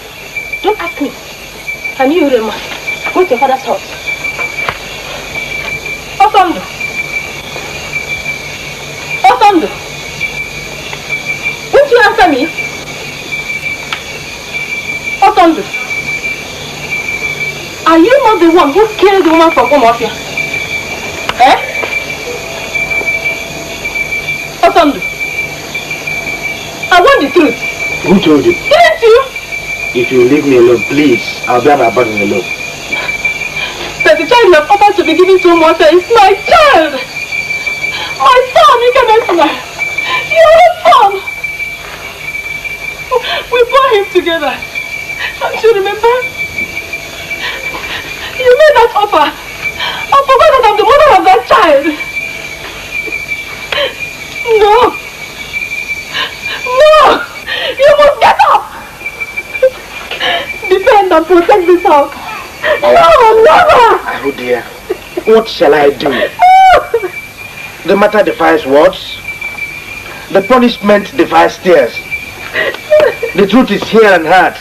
Don't ask me. Can you, Rema? Go to your father's house. Osondo. Osondo. Won't you answer me? Osondo. Are you not the one who killed the woman from Omofia? You leave me alone, please, I'll be my body alone. That the child you have offered to be given to Umuofia is my child. My son, Ikemefuna. Your son. We bore him together. Don't you remember? You made that offer. I forgot that I'm the mother of that child. No! No! You must get up! Protect this house. No, never! Oh dear. What shall I do? The matter defies words. The punishment defies tears. The truth is here and heard.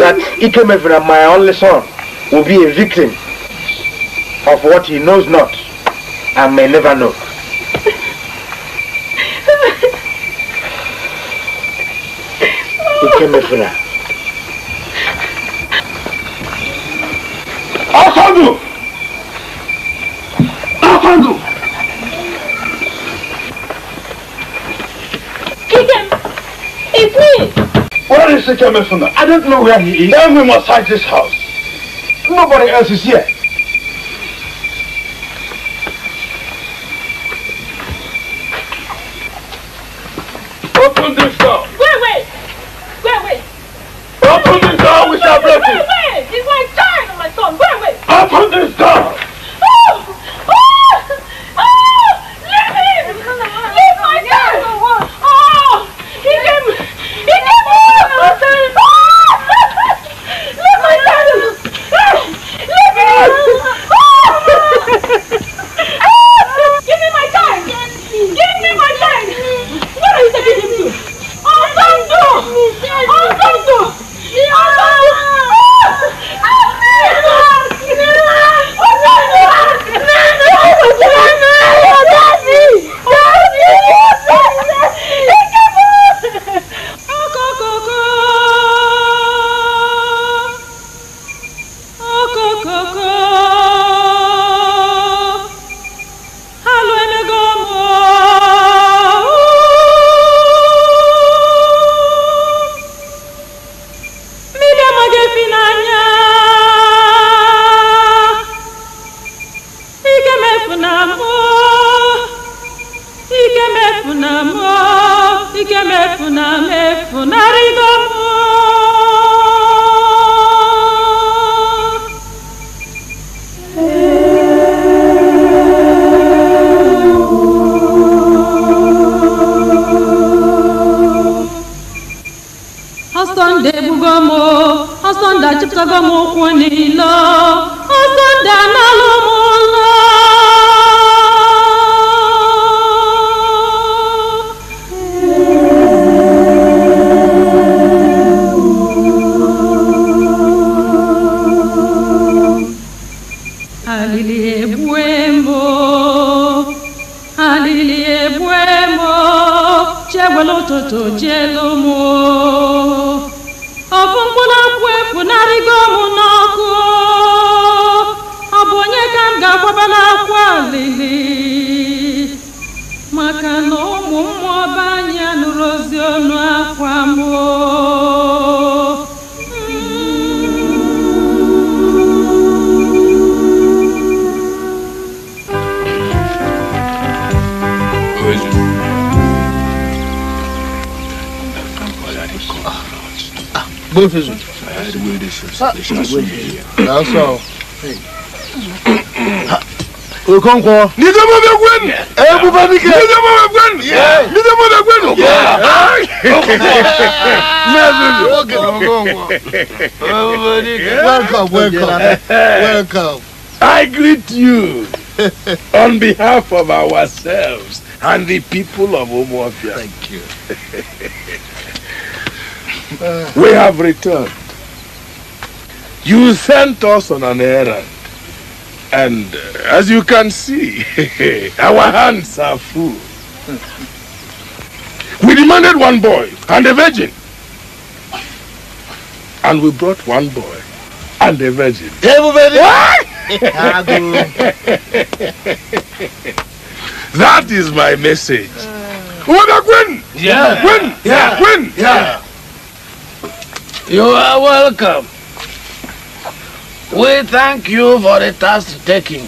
That Ikemefuna, my only son, will be a victim of what he knows not and may never know. Ikemefuna. Afandu! Afandu! Kikem! It's me! Ikemefuna? I don't know where he is. We must search this house. Nobody else is here. Alili egbue m o, alili egbue m o, chegwela ụtụtụ jelu m o. Ofu mkpụrụ akwụ efunarịgo m n'ọkụ ọ bụ onye ka m ga-agbaba n'akwa alili maka na ụmụ mmụọ be anyị anụrụ akwa m o. Both is That's all. Okonkwo. Nide mo bẹ gwen. Ebu bẹ dike. Nide mo bẹ gwen. Nide mo bẹ gwen. Welcome, welcome, welcome. I greet you on behalf of ourselves and the people of Umuofia. Thank you. we have returned. You sent us on an errand. And uh, as you can see, our hands are full. We demanded one boy and a virgin. And we brought one boy and a virgin. that is my message. What Gwen? Yeah. Gwen? Yeah. Gwen? Yeah. You are welcome. We thank you for the task taking,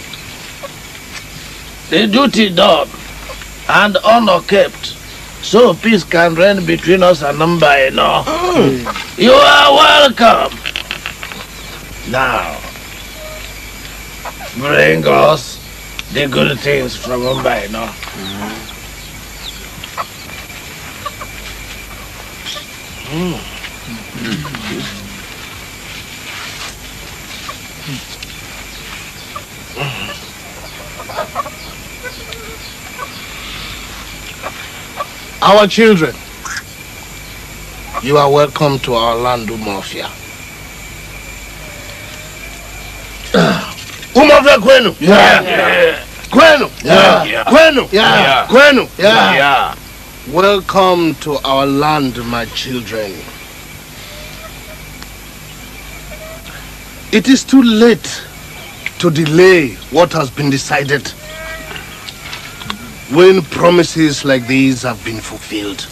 the duty done, and honor kept, so peace can reign between us and Mbaino. No, mm. you are welcome. Now, bring us the good things from Mbaino. No. Mm. Mm. Mm. Our children, you are welcome to our land, Umuofia. Umuofia kwenu? Yeah. Kwenu? Yeah. Kwenu? Yeah. Kwenu? Yeah. Welcome to our land, my children. It is too late to delay what has been decided when promises like these have been fulfilled.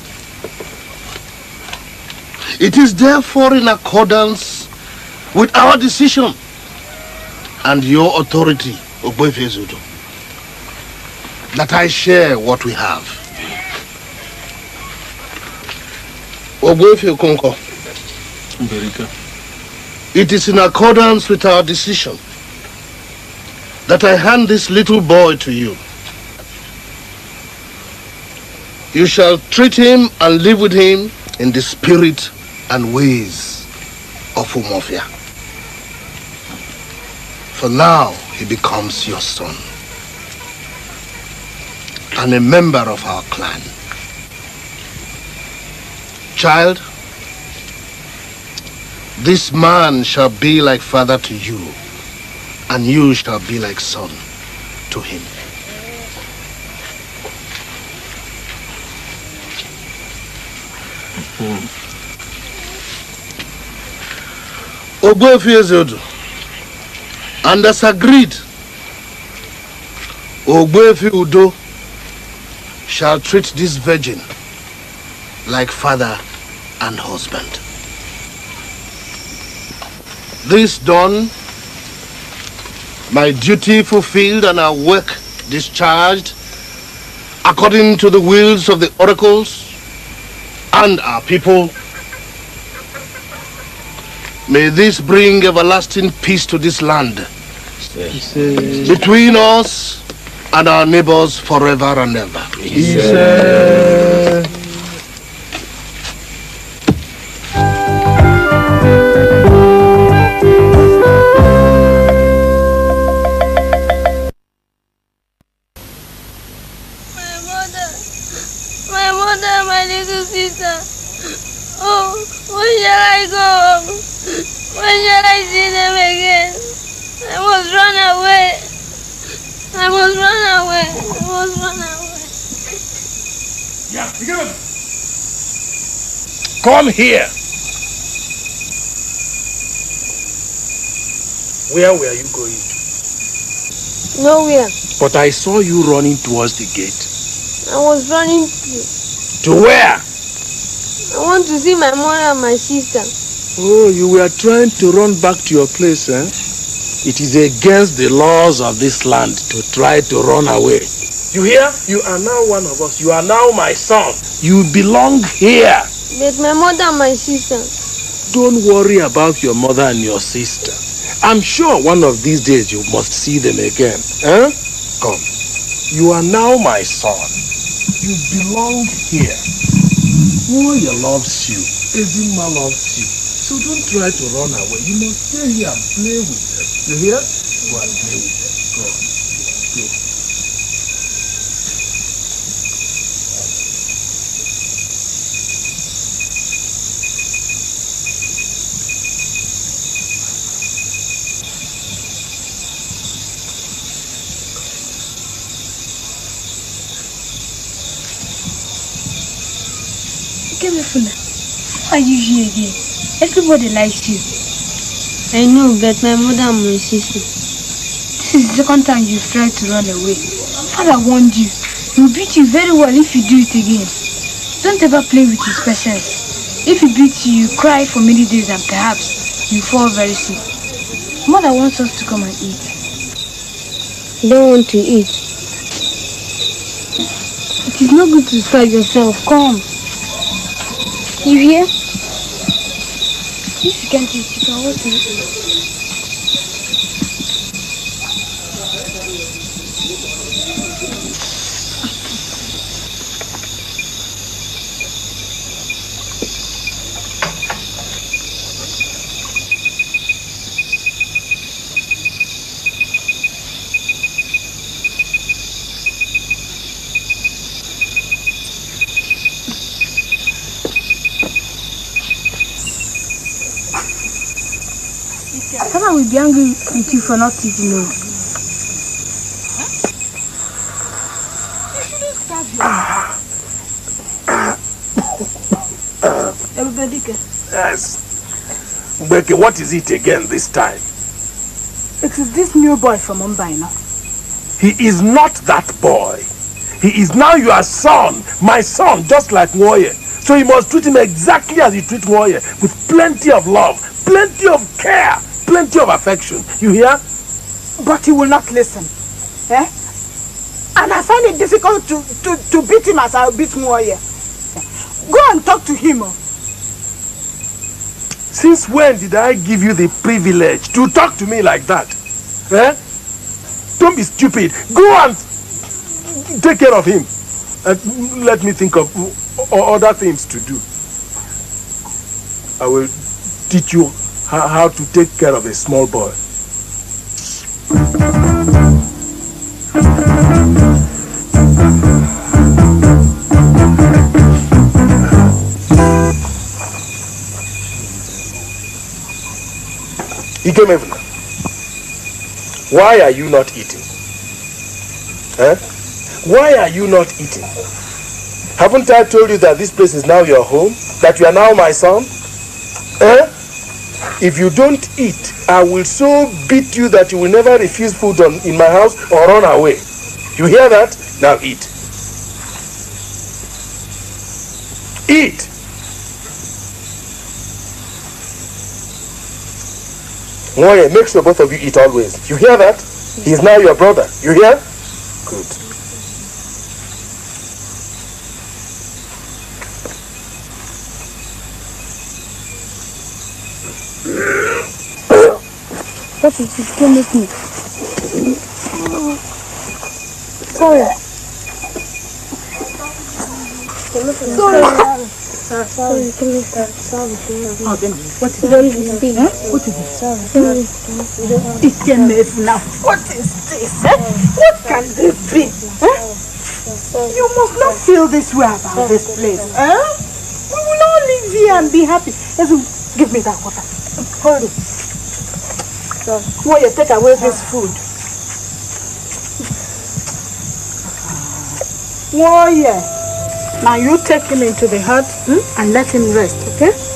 It is therefore in accordance with our decision and your authority, Ogbuefi Zudo, that I share what we have. Ogbuefi Okonkwo, it is in accordance with our decision that I hand this little boy to you. You shall treat him and live with him in the spirit and ways of Umuofia. For now, he becomes your son and a member of our clan. Child, this man shall be like father to you, and you shall be like son to him. Ogbuefi Ezeudu, and as agreed, Ogbuefi Udo shall treat this virgin like father and husband. This done, my duty fulfilled and our work discharged according to the wills of the oracles and our people. May this bring everlasting peace to this land between us and our neighbors forever and ever. Come here. Where were you going? Nowhere. But I saw you running towards the gate. I was running to. To where? I want to see my mother and my sister. Oh, you were trying to run back to your place, eh? It is against the laws of this land to try to run away. You hear? You are now one of us. You are now my son. You belong here. But my mother and my sister. Don't worry about your mother and your sister. I'm sure one of these days you must see them again. Eh? Come. You are now my son. You belong here. Moya loves you. Ezinma loves you. So don't try to run away. You must stay here and play with them. You hear? Go and play with them. Kemefuna, why are you here again? Everybody likes you. I know, but my mother and my sister. This is the second time you've tried to run away. Father warned you. He will beat you very well if you do it again. Don't ever play with his presence. If he beats you, you cry for many days and perhaps you fall very sick. Mother wants us to come and eat. I don't want to eat. It is not good to starve yourself. Come. You can't eat, you can will be angry with you for not eating milk. Yes. Mgbeke, what is it again this time? It is this new boy from Mbaino now. He is not that boy. He is now your son, my son, just like Moye. So you must treat him exactly as you treat Moye, with plenty of love, plenty of care, plenty of affection. You hear? But he will not listen. Eh? And I find it difficult to, to, to beat him as I beat Moye. Go and talk to him. oh. Since when did I give you the privilege to talk to me like that? Eh? Don't be stupid. Go and take care of him. And let me think of other things to do. I will teach you how, how to take care of a small boy. Ikemefuna, why are you not eating? Eh? Why are you not eating? Haven't I told you that this place is now your home? That you are now my son? Eh? If you don't eat, I will so beat you that you will never refuse food on, in my house or run away. You hear that? Now eat. Eat. Moye, make sure both of you eat always. You hear that? He is now your brother. You hear? Good. What is it? Don't me. Sorry. Sorry. Sorry, can you start? Sorry. Oh, then what is it? Huh? What is it? Sorry. Ikemefuna, what is this? Eh? What can this be? Eh? You must not feel this way about this place. Eh? We will all live here and be happy. Give me that water. Hold it. While you take away this food. Warrior. Now you take him into the hut hmm, and let him rest, okay?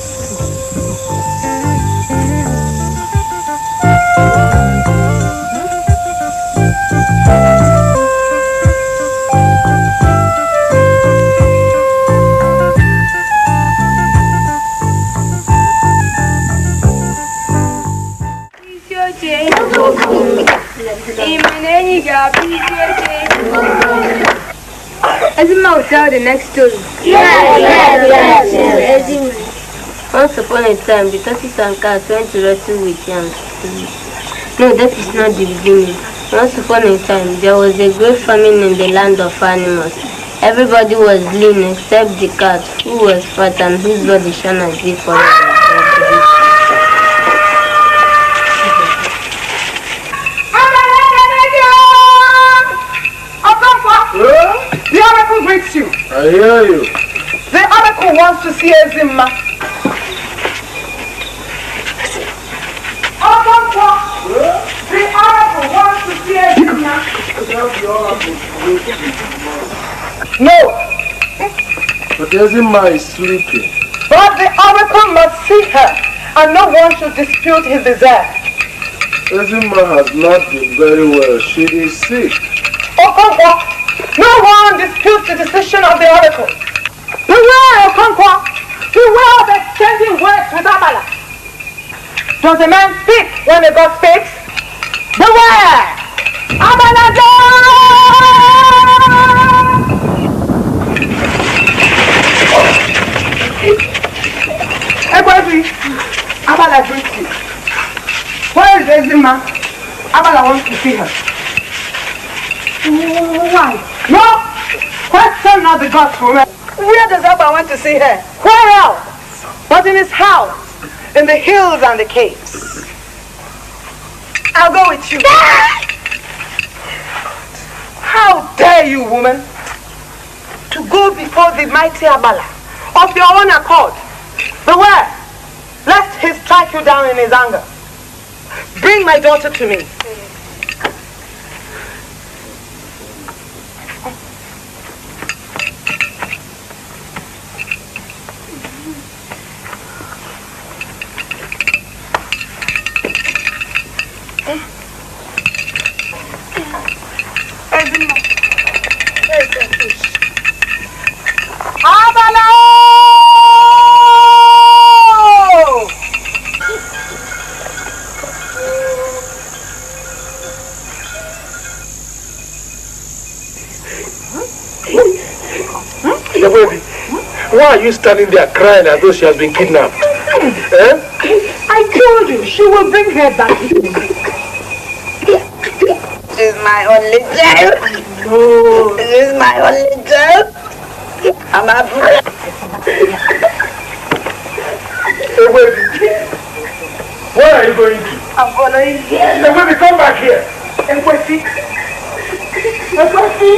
Isn't my tell the next story? Yes, yes, yes, yes. Once upon a time, the tortoise and cat went to wrestle with yams. No, that is not the beginning. Once upon a time, there was a great famine in the land of animals. Everybody was lean except the cat, who was fat and whose body shone as if for I hear you. The oracle wants to see the wants to see Ezinma. No, hmm? But Ezinma is sleeping. but the oracle must see her, and no one should dispute his desire. Ezima has not been very well. She is sick. Okonkwo, no one disputes the decision of the oracle. Beware, Okonkwo. Beware of exchanging words with Abala. Does a man speak when a God speaks? Beware! Abala Everybody, Abala greets you. Where is Ezima? Abala wants to see her. Why? No! Question not the gods woman. Where does Abba want to see her? Where else? But in his house, in the hills and the caves. I'll go with you. How dare you, woman, to go before the mighty Agbala of your own accord? Beware, lest he strike you down in his anger. Bring my daughter to me. Iyawebi, why are you standing there crying as though she has been kidnapped? eh? I told you she will bring her back. This is my only child. No. This is my only child. I'm afraid. Iyawebi, where are you going to? I'm following you. Iyawebi, come back here. Ekwefi. Ekwefi.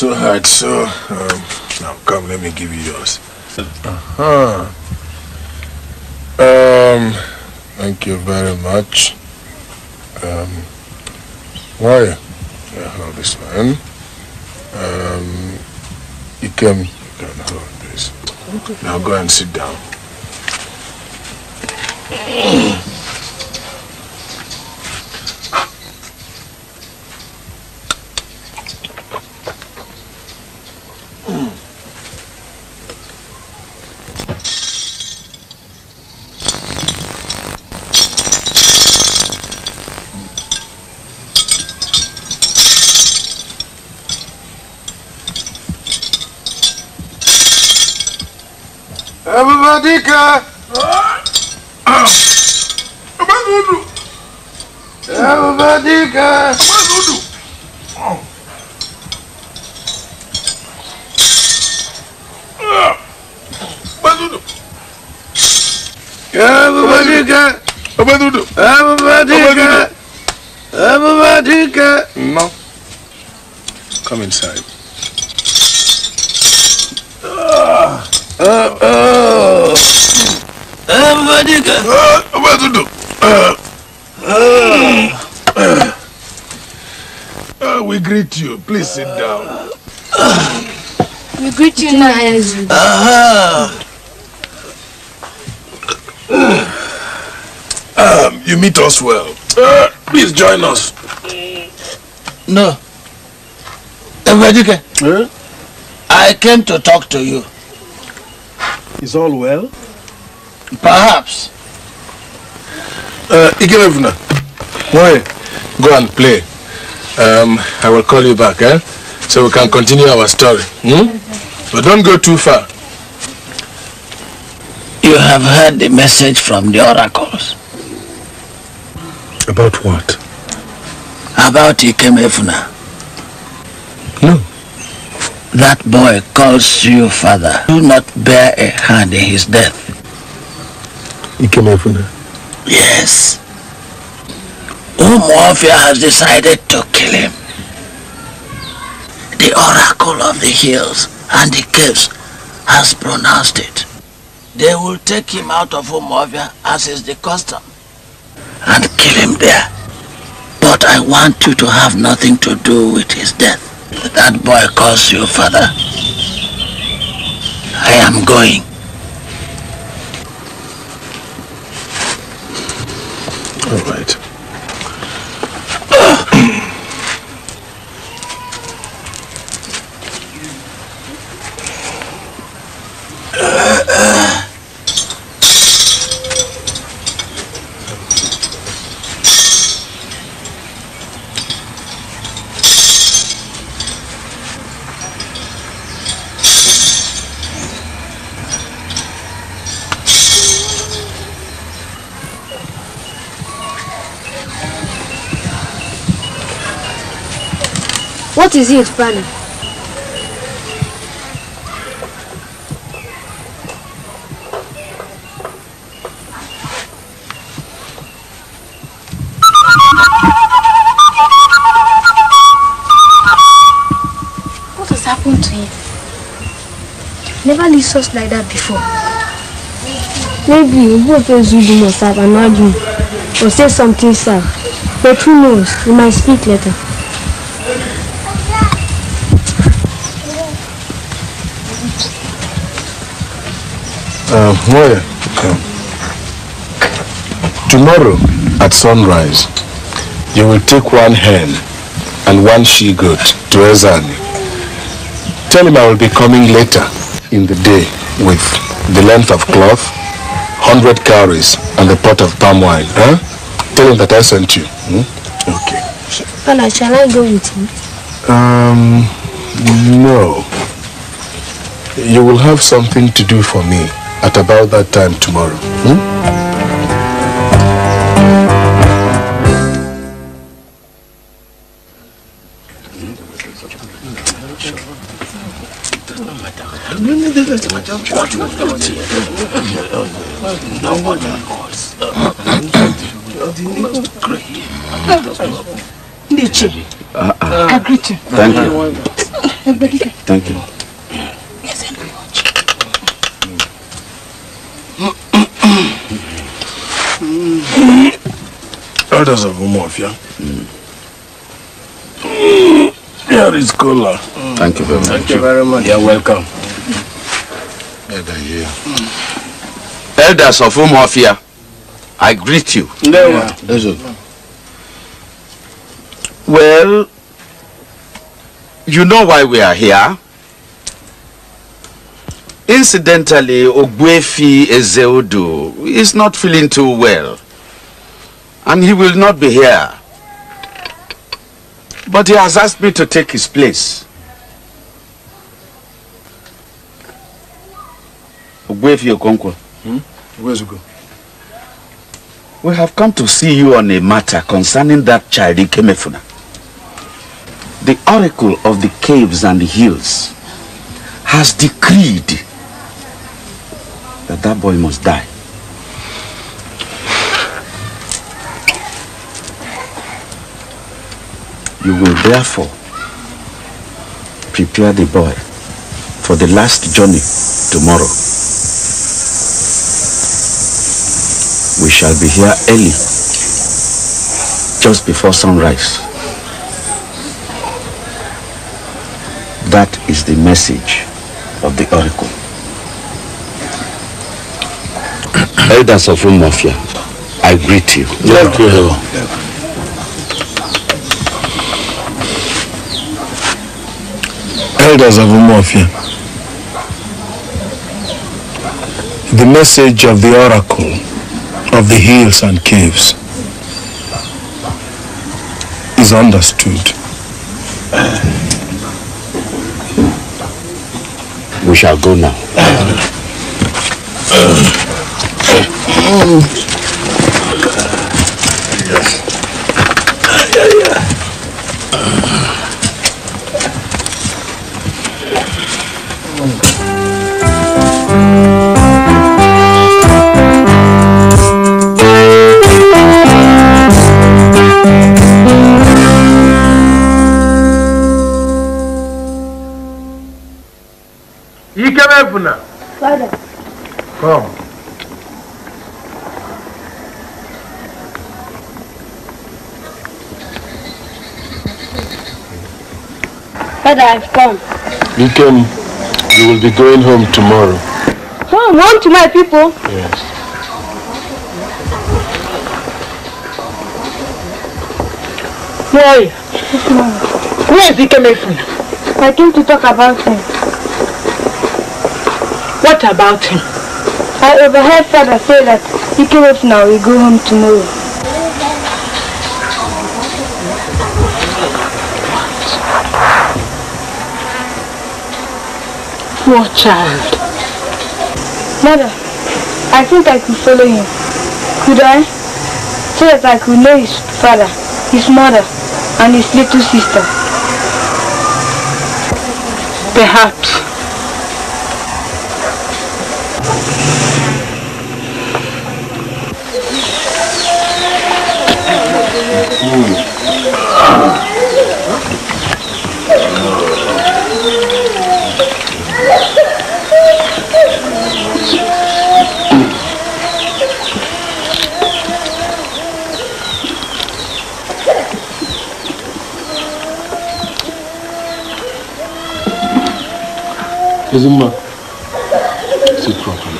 So hard, so um, now come, let me give you yours. Uh-huh. Um, thank you very much. Um, why? I hold this one. Um, you can, you can hold this. Okay. Now go and sit down. Everybody can. Everybody can. Everybody can. Everybody can. Everybody can. No. Come inside. Uh, oh. Everybody can. What to do? Uh, we greet you. Please sit down. We greet you now, Um, you meet us well. Uh, please join us. No. Evadike, I came to talk to you. Is all well? Perhaps. Uh, Ikemefuna, why? Go and play. Um, I will call you back, eh? So we can continue our story. Hmm? But don't go too far. You have heard the message from the oracles About what? about Ikemefuna. No. That boy calls you father. Do not bear a hand in his death. Ikemefuna. Yes. Umuofia has decided to kill him. The oracle of the hills and the caves has pronounced it. They will take him out of Umuofia as is the custom and kill him there. But I want you to have nothing to do with his death. That boy calls you father. I am going. All right. What is it, father? What has happened to him? Never leaves us like that before. Maybe Mbofe Zulu must have annoyed him or said something sad. But who knows? He might speak later. Uh, Moya, tomorrow at sunrise, you will take one hen and one she-goat to Ezani. Tell him I will be coming later in the day with the length of cloth, 100 cowries, and a pot of palm wine. Huh? Tell him that I sent you. hmm? Okay. Father, shall I go with him? Um, no. You will have something to do for me at about that time tomorrow. hmm? Greet you. Thank you. Thank you. Elders of Umuofia. Here is Kola. Thank you very much. Thank you very much. You're welcome. Elder here. Hmm. Elders of Umuofia, I greet you. Well, you know why we are here. Incidentally, Ogbuefi Ezeudu is not feeling too well. And he will not be here. But he has asked me to take his place. Ogbuefi Okonkwo. Where's go? We have come to see you on a matter concerning that child Ikemefuna. The oracle of the caves and the hills has decreed that that boy must die. You will therefore prepare the boy for the last journey tomorrow. We shall be here early, just before sunrise. That is the message of the oracle. Elders of Umuofia, I greet you. Thank you. Elders of Umuofia. The message of the oracle of the hills and caves is understood. We shall go now. Um, Ikem, you will be going home tomorrow. Oh, home, home to my people. Yes. Boy, where is Ikemefuna? I came to talk about him. What about him? I overheard father say that he came up now, we go home tomorrow. Poor child. Mother, I think I could follow him. Could I? So that I could know his father, his mother, and his little sister. Perhaps. Izuma, sit properly.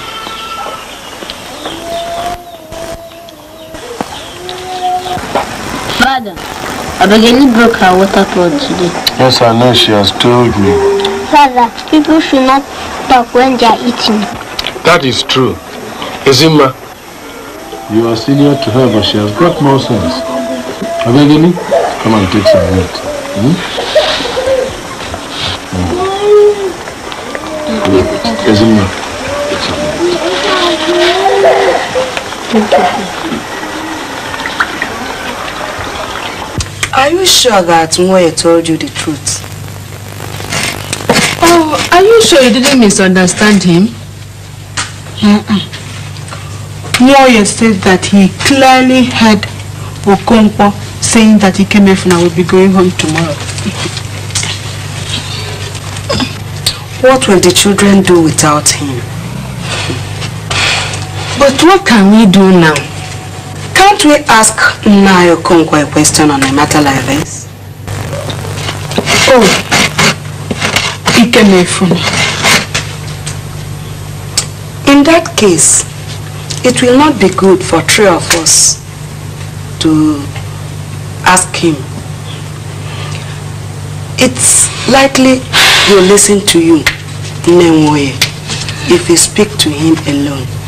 Father, Abageni broke her water pot today. Yes, I know she has told me. Father, people should not talk when they are eating. That is true. Izima, you are senior to her, but she has got more sense. Abegini, come and take some meat. Hmm? Izima, take Are you sure that Moye told you the truth? Oh, are you sure you didn't misunderstand him? Moye said that he clearly heard Okonkwo saying that he came here Ikemefuna will be going home tomorrow. What will the children do without him? But what can we do now? Can't we ask Nayo Okonkwo a question on a matter like this? Oh, Ikemefuna. In that case, it will not be good for three of us to ask him. It's likely he'll listen to you, Nemwoye, if you speak to him alone.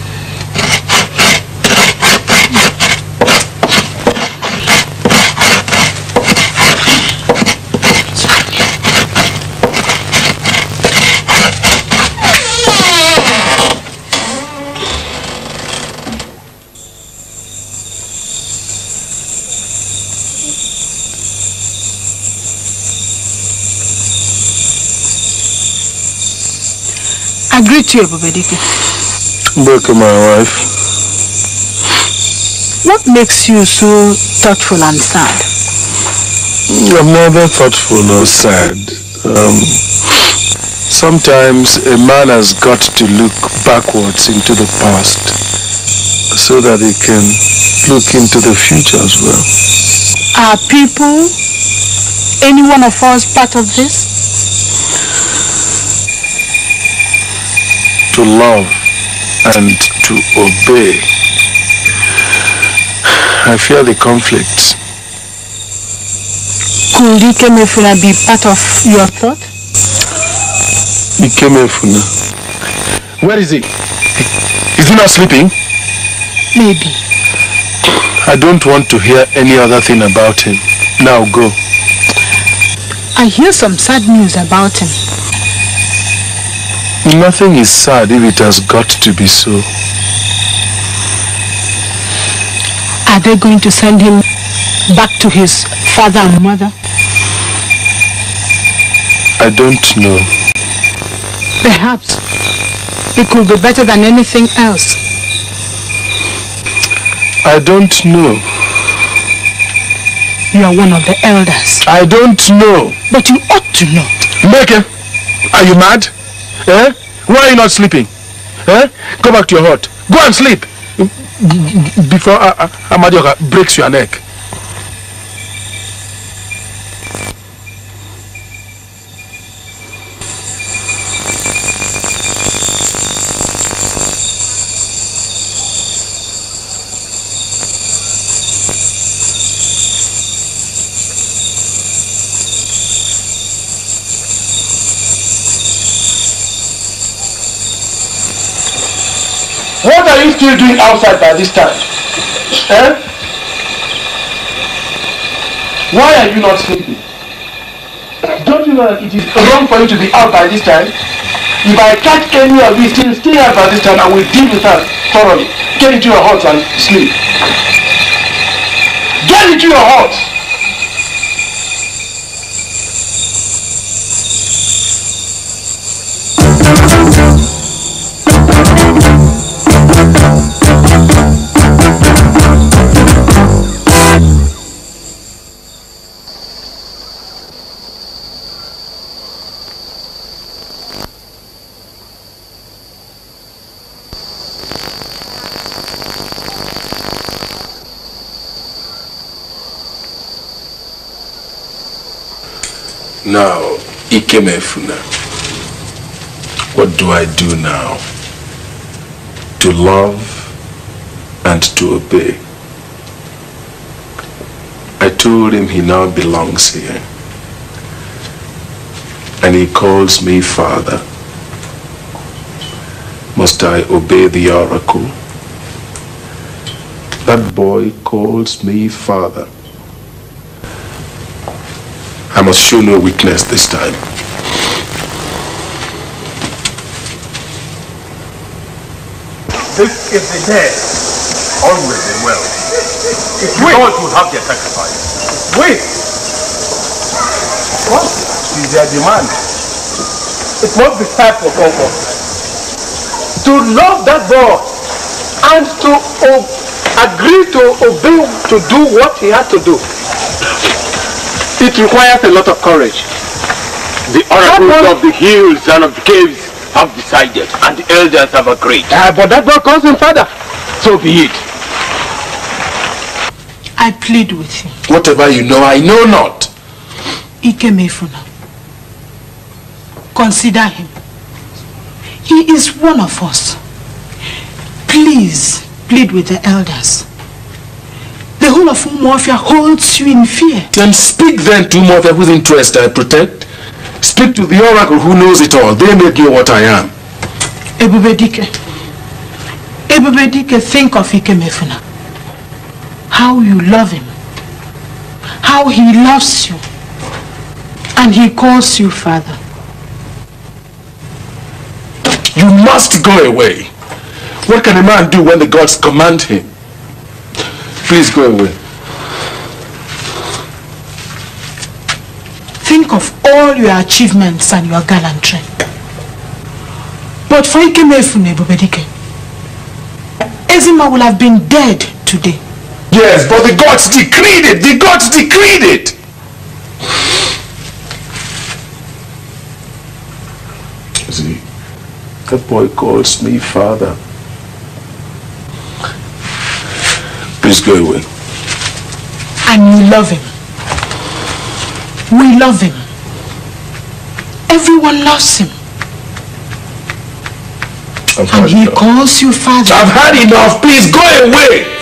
Greet you. Broke my wife. What makes you so thoughtful and sad? I'm neither thoughtful nor sad. Um, sometimes a man has got to look backwards into the past so that he can look into the future as well. Are people, any one of us, part of this? To love and to obey. I fear the conflict. Could Ikemefuna be part of your thought? Ikemefuna. Where is he? Is he not sleeping? Maybe. I don't want to hear any other thing about him. Now go. I hear some sad news about him. Nothing is sad if it has got to be so. Are they going to send him back to his father and mother? I don't know. Perhaps it could be better than anything else. I don't know. You are one of the elders. I don't know. But you ought to know. Meke, are you mad? Eh? Why are you not sleeping? Eh? Go back to your hut. Go and sleep. Before uh, uh, Amadioka breaks your neck. Still doing outside by this time? Eh? Why are you not sleeping? Don't you know that it is wrong for you to be out by this time? If I catch any of you still stay out by this time, I will deal with that thoroughly. Get into your hut and sleep. Get into your hut! Ikemefuna, what do I do now? To love and to obey. I told him he now belongs here. And he calls me father. Must I obey the oracle? That boy calls me father. I must show no weakness this time. This is the day. Always and well. If you don't, you have their sacrifice. Wait! What is their demand? It must be time for comfort. To love that boy and to agree to obey, to do what he had to do. It requires a lot of courage. The oracles of the hills and of the caves have decided, and the elders have agreed. Ah, but that boy calls him father. So be it. I plead with you. Whatever you know, I know not. Ikemefuna. Consider him. He is one of us. Please plead with the elders. The whole of Umuofia holds you in fear. Then speak then to Mother whose interest I protect. Speak to the oracle who knows it all. They make me what I am. Ebubedike. Ebubedike, think of Ikemefuna. How you love him. How he loves you. And he calls you father. You must go away. What can a man do when the gods command him? Please go away. Think of all your achievements and your gallantry. But for Ikemefuna Ebubedike, Ezinma will have been dead today. Yes, but the gods decreed it. The gods decreed it. See, that boy calls me father. Please go away. And you love him. We love him. Everyone loves him. I've And he enough. calls you father. I've had enough. Please go away.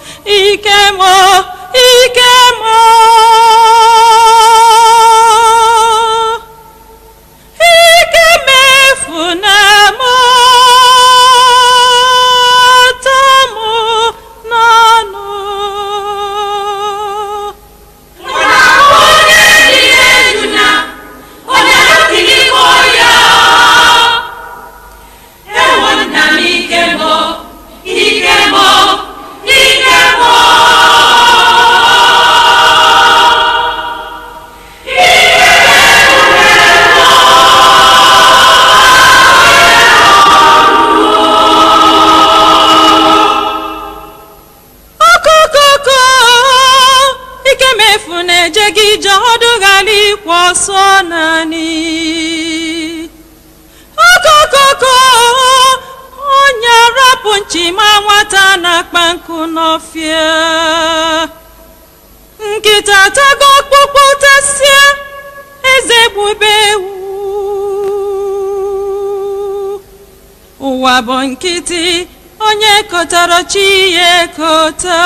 nkịtị onye kọtara chi ya ekota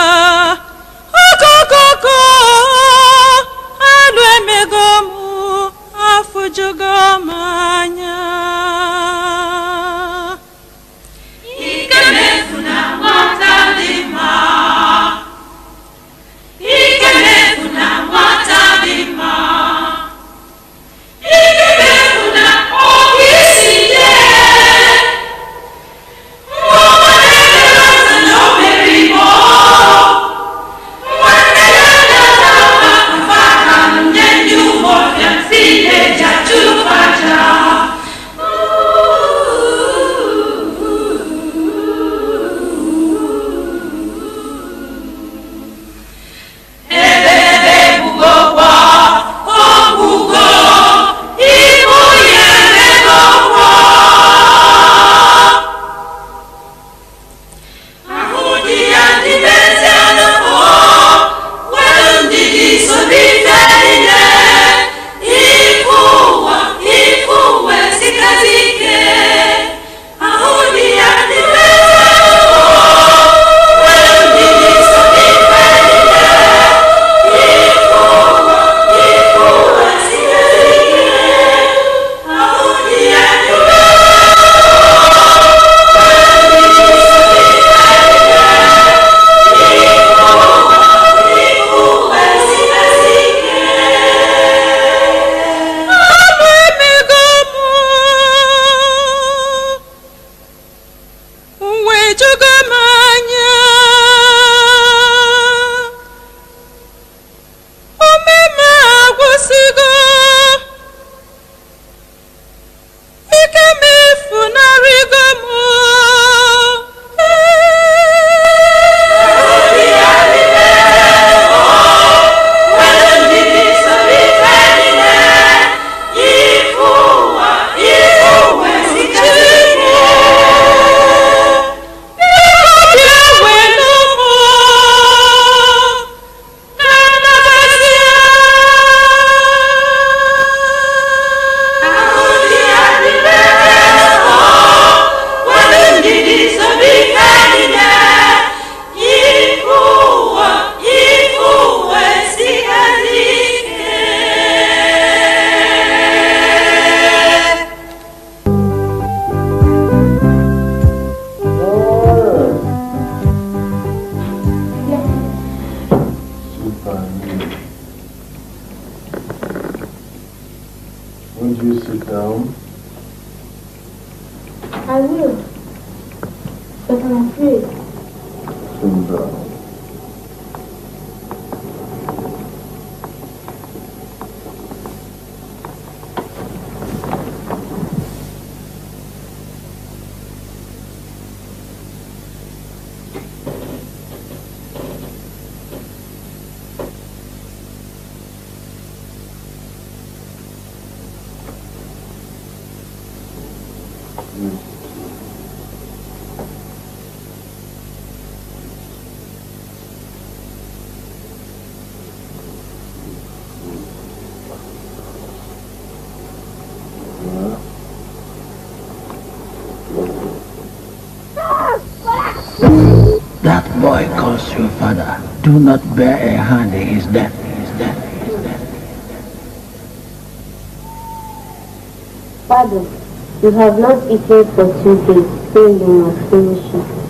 you have not eaten for two days, so you must.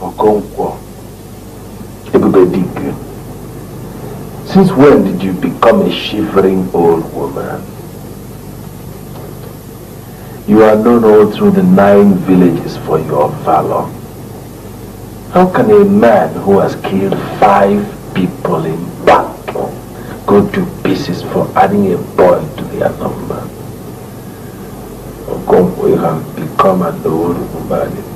Okonkwo. Ebubedike. Since when did you become a shivering old woman? You are known all through the nine villages for your valor. How can a man who has killed five people in battle go to pieces for adding a boy to their number? Okonkwo, you have become an old woman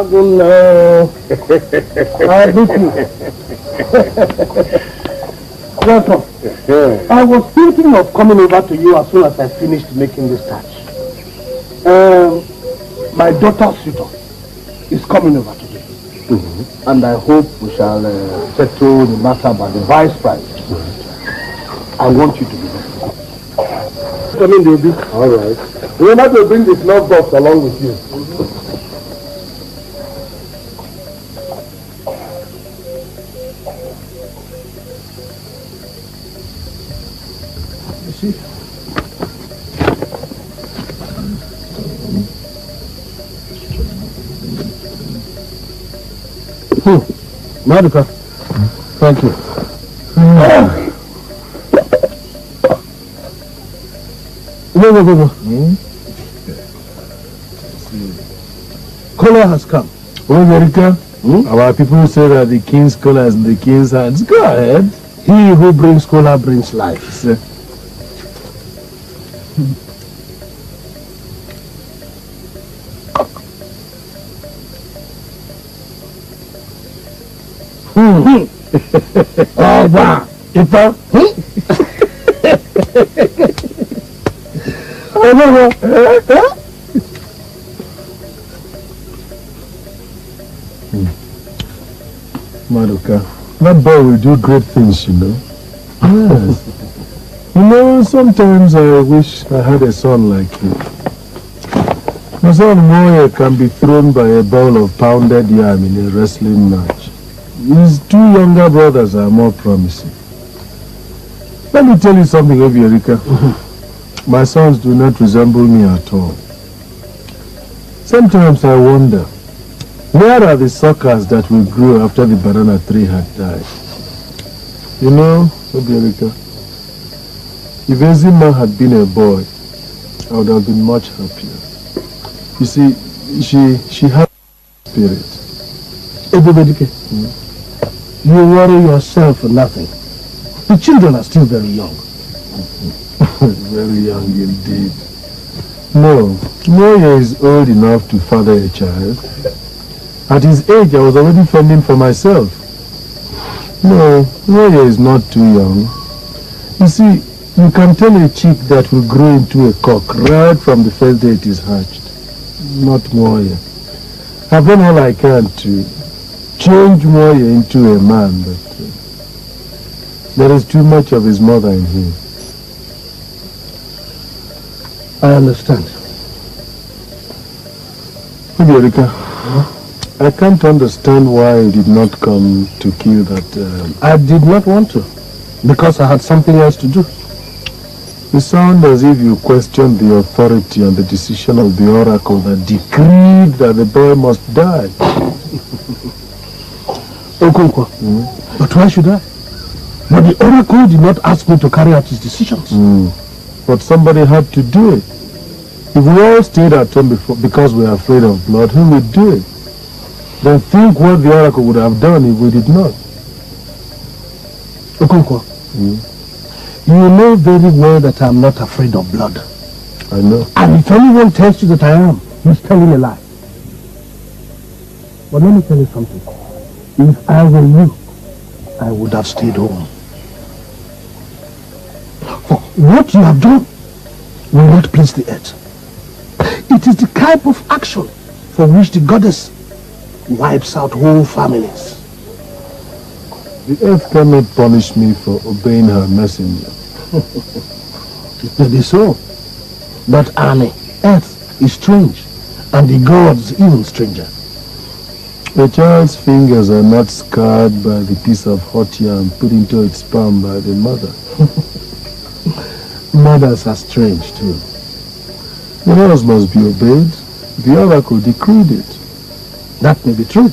erikodo. Agụ no. I beat you. Welcome. I was thinking of coming over to you as soon as I finished making this touch. Um, my daughter suitor is coming over today. And I hope we shall uh, settle the matter about the vice price. I want you to be there. Come in, baby. All right. Remember to bring the snuff box along with. You Thank you. Wait, wait, wait, wait. Kola has come. Oh, Obierika, hmm? our people say that the king's kola is in the king's hands. Go ahead. He who brings kola brings life. Hmm. Oh, wow. Ipa. Oh, no, no. Eh? Maduka, that boy will do great things, you know. Yes. you know, sometimes I wish I had a son like you. My son Nwoye can be thrown by a bowl of pounded yam in a wrestling match. His two younger brothers are more promising. Let me tell you something, Obierika. My sons do not resemble me at all. Sometimes I wonder, where are the suckers that we grew after the banana tree had died? You know, Obierika, if Ezinma had been a boy, I would have been much happier. You see, she she had spirit. Everybody, you worry yourself for nothing. The children are still very young. Very young indeed. No, Nwoye is old enough to father a child. At his age, I was already fending for myself. No, Nwoye is not too young. You see, you can tell a chick that will grow into a cock right from the first day it is hatched. Not Nwoye. I've done all I can to change Nwoye into a man, but uh, there is too much of his mother in him. I understand. Erika, I can't understand why you did not come to kill that. Um, I did not want to, because I had something else to do. you sound as if you questioned the authority and the decision of the oracle that decreed that the boy must die. Okonkwo, but why should I? But the oracle did not ask me to carry out his decisions. Mm. But somebody had to do it. If we all stayed at home before, because we are afraid of blood, who would do it? Then think what the oracle would have done if we did not. Okonkwo, you know very well that I'm not afraid of blood. I know. And if anyone tells you that I am, he's telling a lie. But let me tell you something. If I were you, I would have stayed home. For what you have done will not please the earth. It is the type of action for which the goddess wipes out whole families. The earth cannot punish me for obeying her messenger. It may be so. But Ani, earth is strange, and the gods even stranger. A child's fingers are not scarred by the piece of hot yam put into its palm by the mother. Mothers are strange too. The laws must be obeyed. The oracle decreed it. That may be true.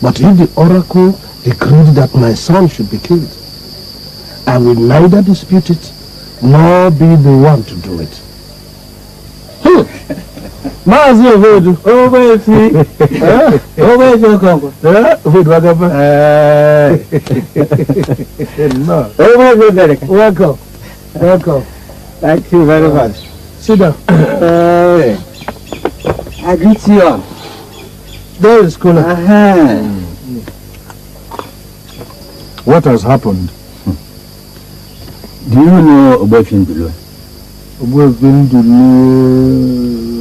But if the oracle decreed that my son should be killed, I will neither dispute it nor be the one to do it. Maazị Ofoedu, Ogbuefi, Ogbuefi Okonkwo. Ofoedu Agaba. no. Ogbuefi Obierika. Welcome. Welcome. Thank you very much. Sit down. Uh, I greet you all. There is Kuna. Uh-huh. What has happened? Do you know Ogbuefi Ndulue? Obefindulu,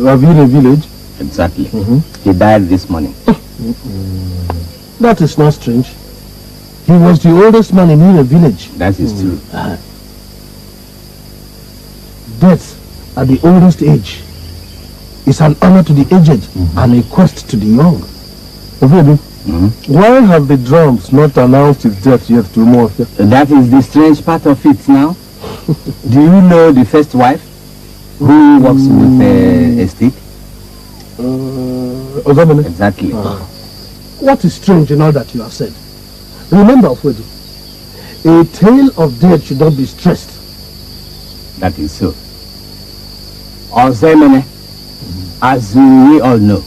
Ravine village? Exactly. Mm-hmm. He died this morning. Mm-hmm. That is not strange. He was the oldest man in Ire village. That is mm-hmm. true. Uh-huh. Death at the oldest age is an honor to the aged and a quest to the young. Ofoedu, why have the drums not announced his death yet to Umuofia? That is the strange part of it now. Do you know the first wife who works with uh, hmm. a stick? Uh? Exactly. Ah. What is strange in all that you have said? Remember, Ofoedu, a tale of death should not be stressed. That is so. Ozoemena, hmm. as we all know,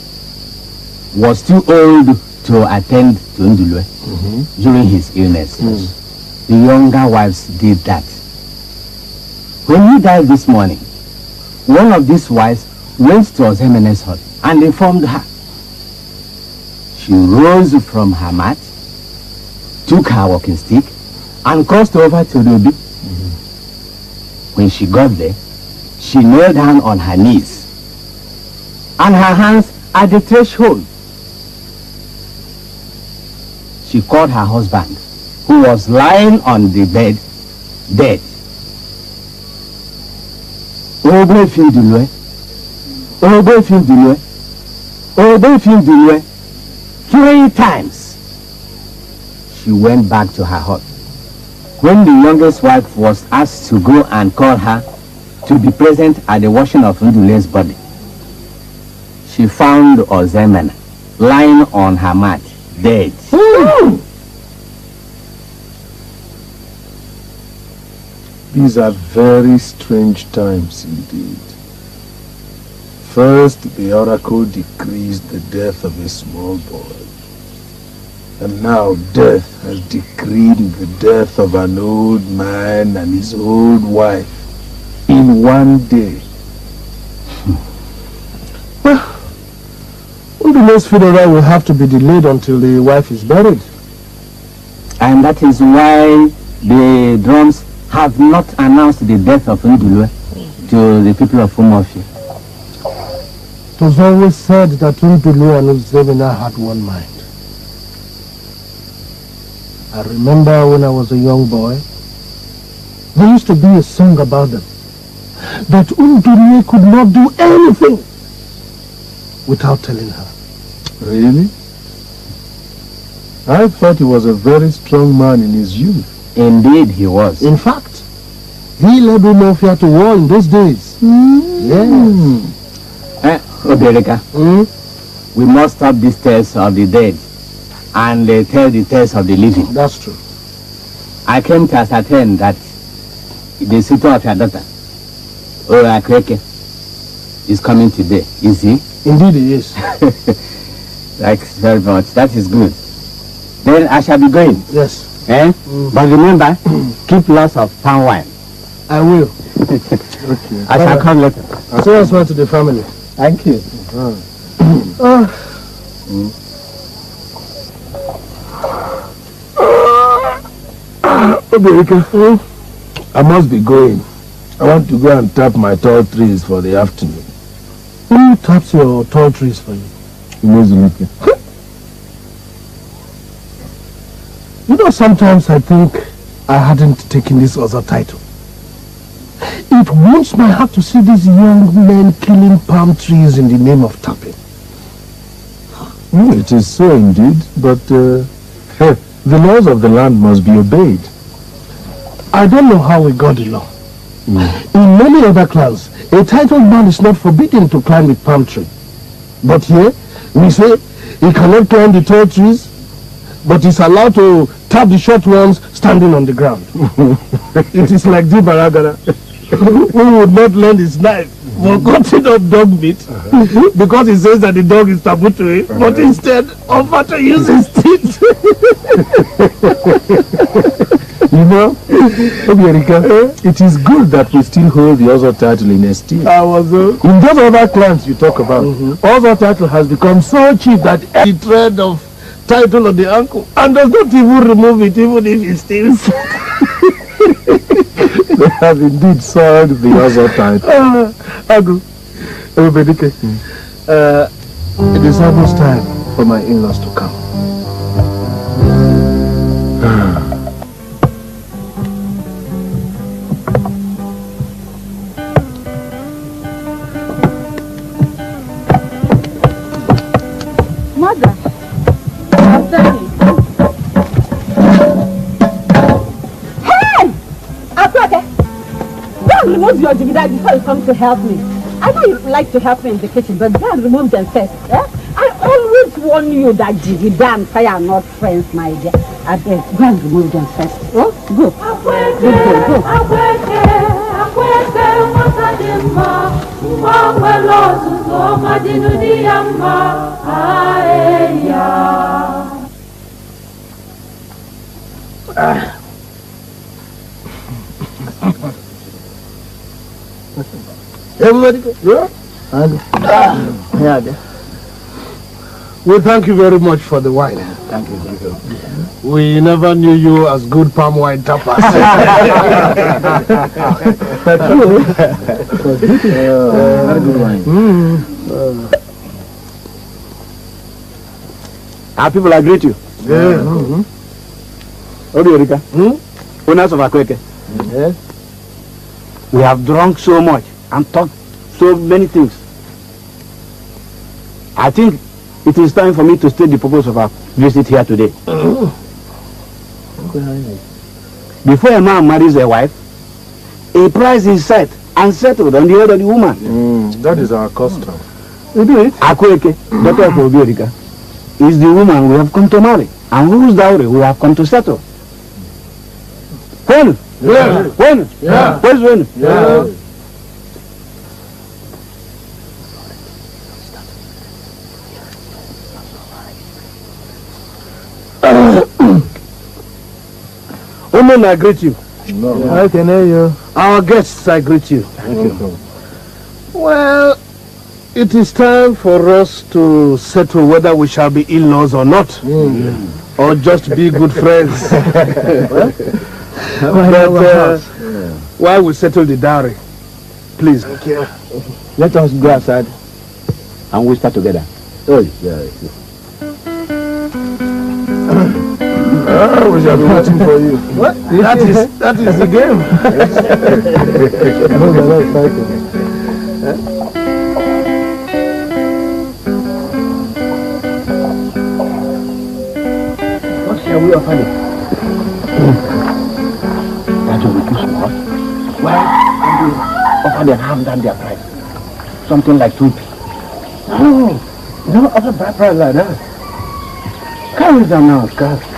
was too old to attend to Ndulue mm-hmm. during his illness. Hmm. The younger wives did that. When he died this morning, one of these wives went to Ozoemena's hut and informed her. She rose from her mat, took her walking stick, and crossed over to the Obi. When she got there, she knelt down on her knees and her hands at the threshold. She called her husband, who was lying on the bed, dead. Obefindulwe, Obefindulwe, Obefindulwe, three times. She went back to her hut. When the youngest wife was asked to go and call her to be present at the washing of Ndule's body, she found Ozemena lying on her mat, dead. These are very strange times indeed. First, the oracle decrees the death of a small boy. And now death has decreed the death of an old man and his old wife in one day. well, Undume's funeral will have to be delayed until the wife is buried. And that is why the drums have not announced the death of Ndulue hmm. to the people of Umuofia. It was always said that Undulu and Uzebina had one mind. I remember when I was a young boy, there used to be a song about them. That Undulu could not do anything without telling her. Really? I thought he was a very strong man in his youth. Indeed, he was. In fact, he led Umuofia to war in those days. Yes. Eh, Obierika, we must stop these tales of the dead and uh, tell the tales of the living. That's true. I came to ascertain that the sister of your daughter, Ora is coming today. Is he? Indeed he is. Thanks very much. That is good. Then I shall be going. Yes. Eh? But remember, keep lots of palm wine. I will. okay. I shall come later. Say as well to the family. Thank you. Uh, Obierika, I must be going. I want to go and tap my tall trees for the afternoon. Who taps your tall trees for you? Inezulike. You know, sometimes I think I hadn't taken this other title. It wounds my heart to see these young men killing palm trees in the name of tapping. it is so indeed, but uh, the laws of the land must be obeyed. I don't know how we got the law. In many other clans, a titled man is not forbidden to climb a palm tree. But here, we say he cannot climb the tall trees, but is allowed to tap the short ones standing on the ground. it is like Dimaragana, who would not lend his knife for cutting up dog meat because he says that the dog is taboo to him, but uh-huh. instead offer to use his teeth. you know, Obierika, eh? it is good that we still hold the other title in esteem. I was, uh, in those other clans you talk about, mm-hmm. other title has become so cheap that the trend of title on the ankle and does not even remove it even if it steals. they have indeed soiled the other title. Uh, Agu, Obedike, uh, it is almost time for my in-laws to come. Come to help me. I know you like to help me in the kitchen, but go and remove them first. Eh? I always warn you that jigida and fire are not friends, my dear. I beg, go and remove them first. Oh, go. Go. akwete nwata dị mma nwa nwere ọzụzụ ọma dị n'ụdị ya mma aeya Everybody go. Yeah? Yeah, there. We thank you very much for the wine. Thank you, thank you. We never knew you as good palm wine tappers. but you, very good wine. Hmm. Our people agree to you. Yeah. Obierika, owners of Akweke, Yes. we have drunk so much and talked so many things. I think it is time for me to state the purpose of our visit here today. Before a man marries a wife, a price is set and settled on the head of the woman. that is our custom. Akweke, daughter of Obiorika, is the woman we have come to marry and whose dowry we have come to settle. When Yeah. When? Yeah. Where's when? Yeah. Women, I greet you. No. I can hear you. Our guests, I greet you. Thank you. Well, it is time for us to settle whether we shall be in-laws or not. Or just be good friends. but uh, while we settle the dowry, please. Let us go outside and whisper together. Oh, yeah. Ah, we shall be waiting for you. What? That is that is the game. What shall we offer them? That will be too small. Why we offer them half than their price? Something like 20. No, no other bad price like that. Carry them now, God.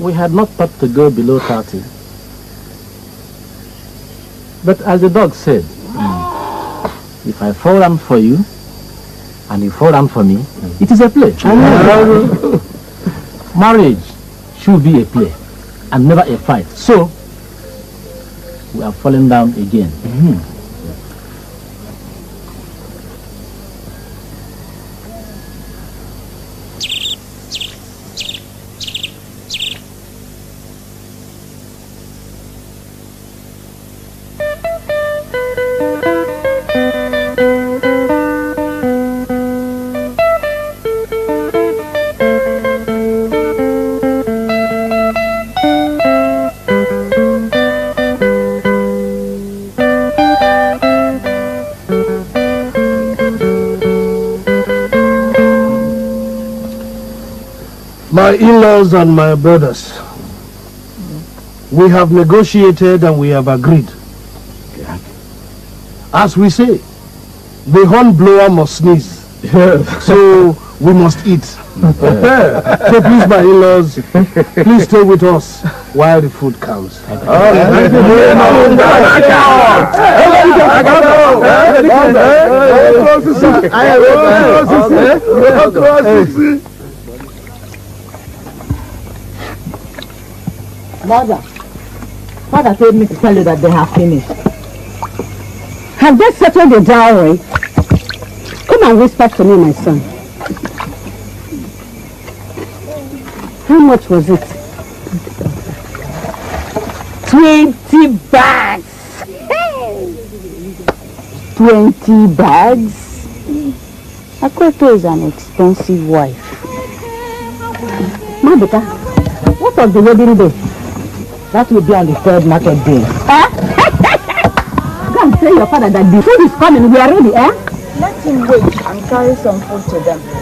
We had not thought to go below 30. But as the dog said, if I fall down for you, and you fall down for me, it is a play. Marriage should be a play, and never a fight. So, we are falling down again. My in-laws and my brothers, we have negotiated and we have agreed. As we say, the horn blower must sneeze. so we must eat. so please, my in-laws, please stay with us while the food comes. Mother, father told me to tell you that they have finished. Have they settled the dowry? Come and whisper to me, my son. How much was it? Twenty bags. Twenty bags? Akweto is an expensive wife. Mabuka, what of the wedding day? That will be on the third market day. Eh? Go and tell your father that the food is coming. We are ready, eh? Let him wait and carry some food to them.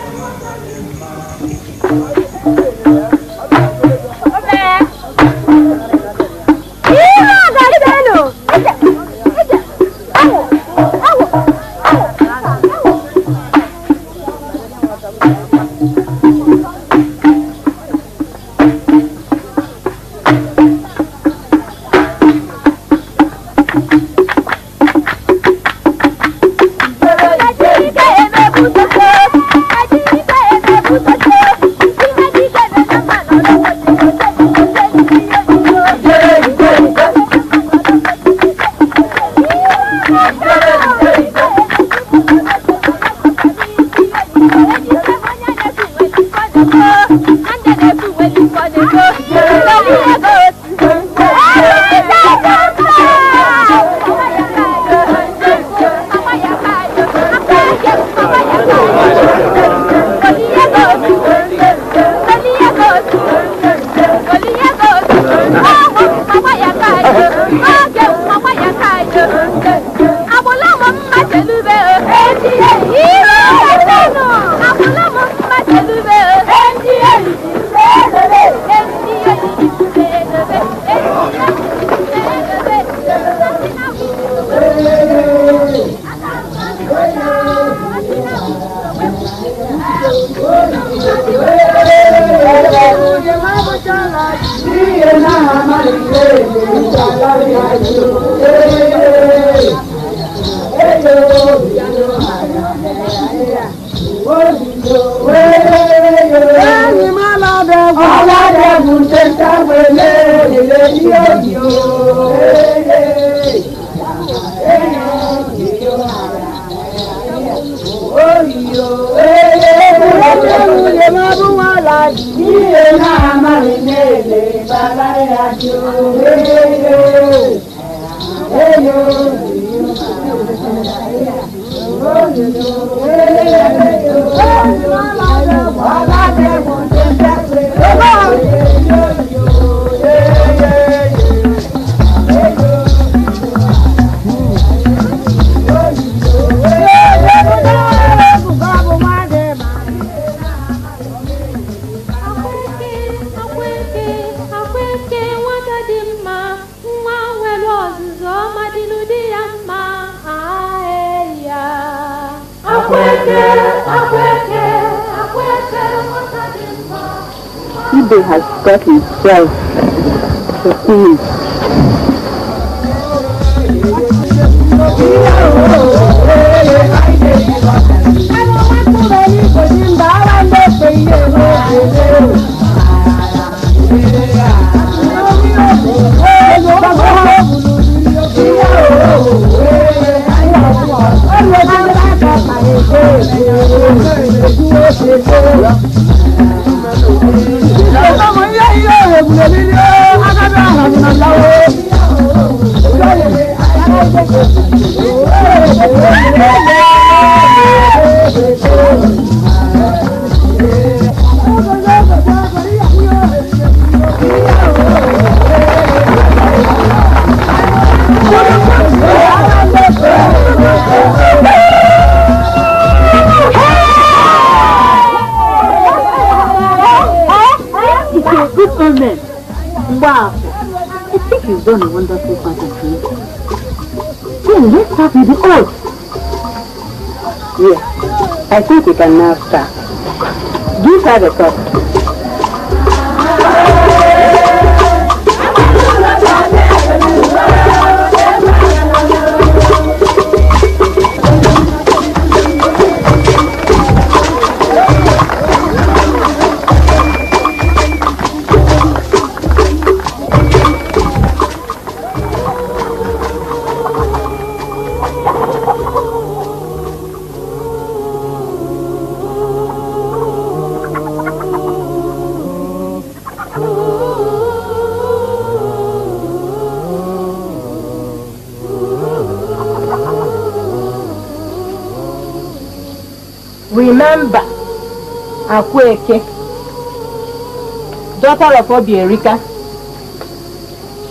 Daughter of Obierika,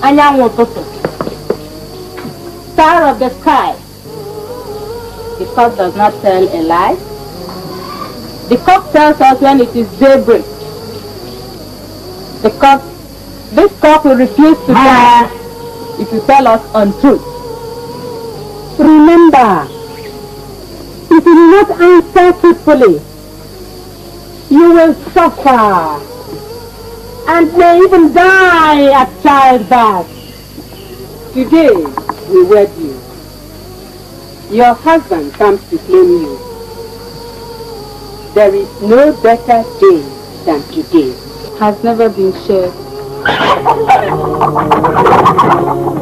Anyanwụ ụtụtụ, star of the sky. The cock does not tell a lie. The cock tells us when it is daybreak. The cock, this cock will refuse to die if you tell us untruth. Remember, if you do not answer truthfully, you will suffer and may even die at childbirth. Today, we wed you. Your husband comes to claim you. There is no better day than today. Has never been shared.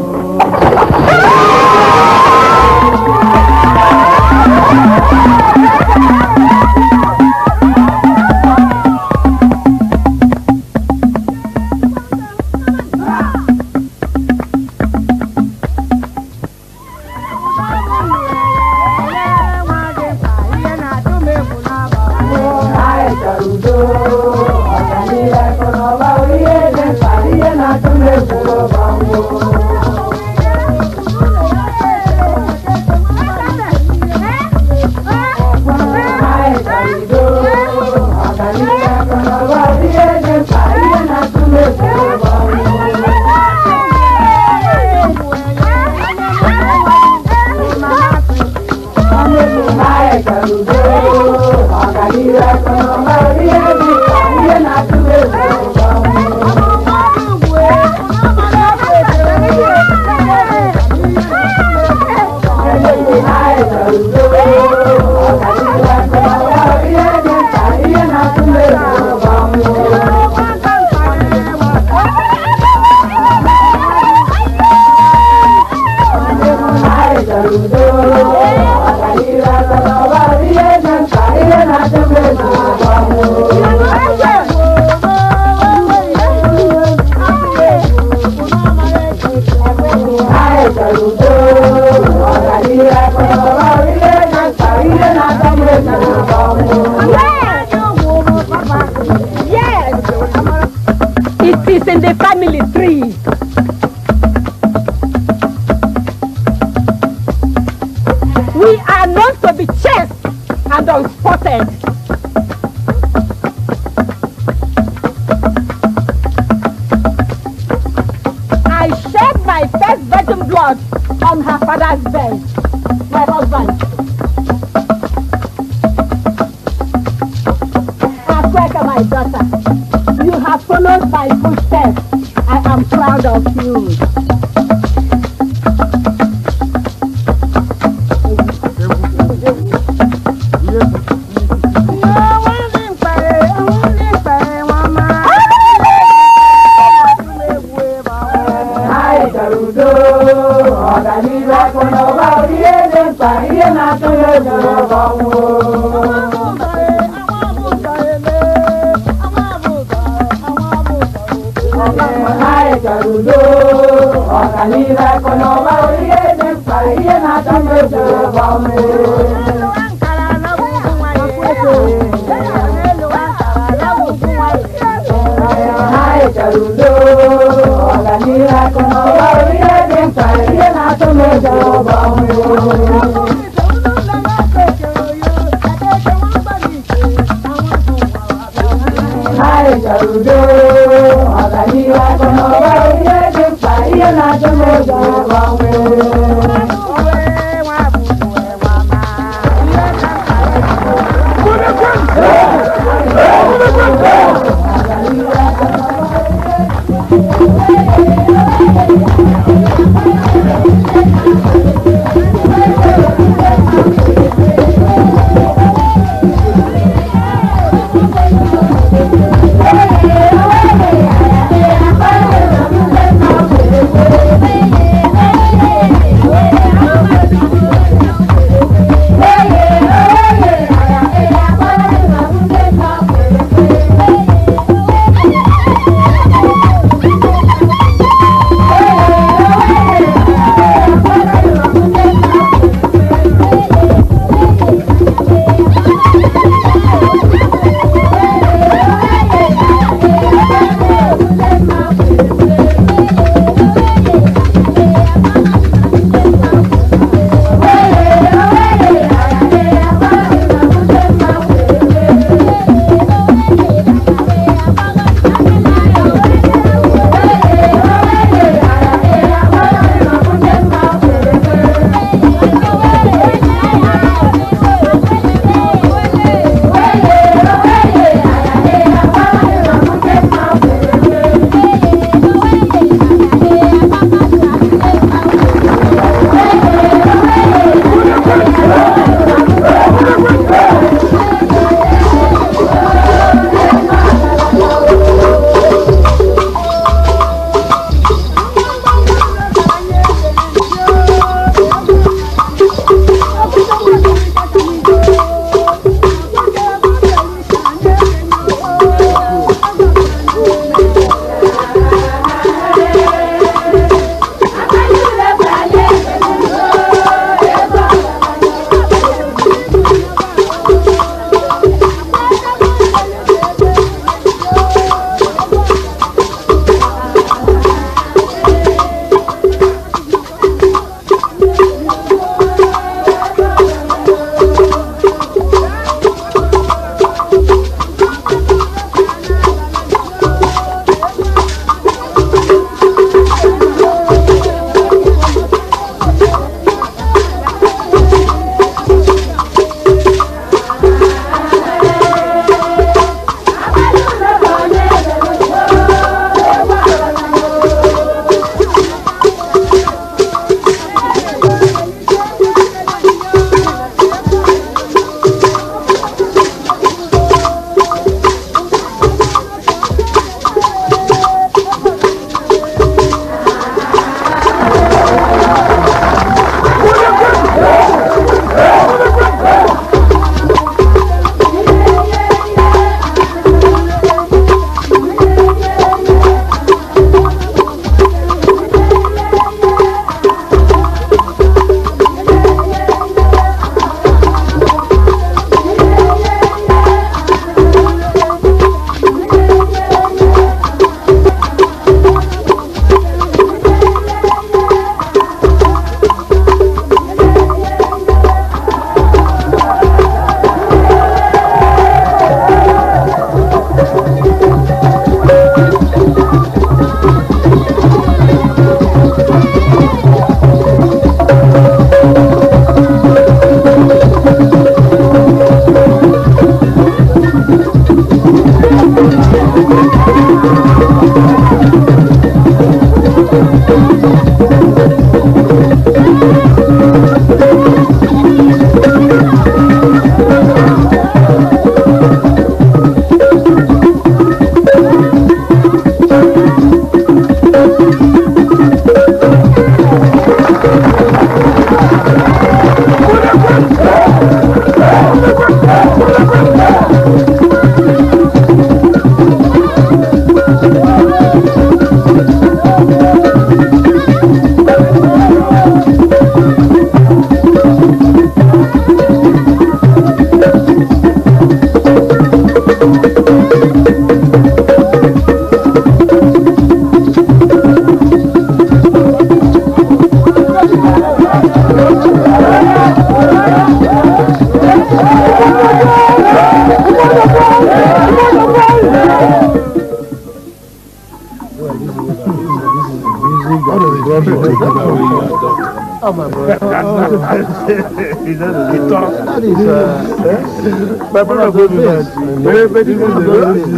That is, uh, my brother told me that. Very, very, very,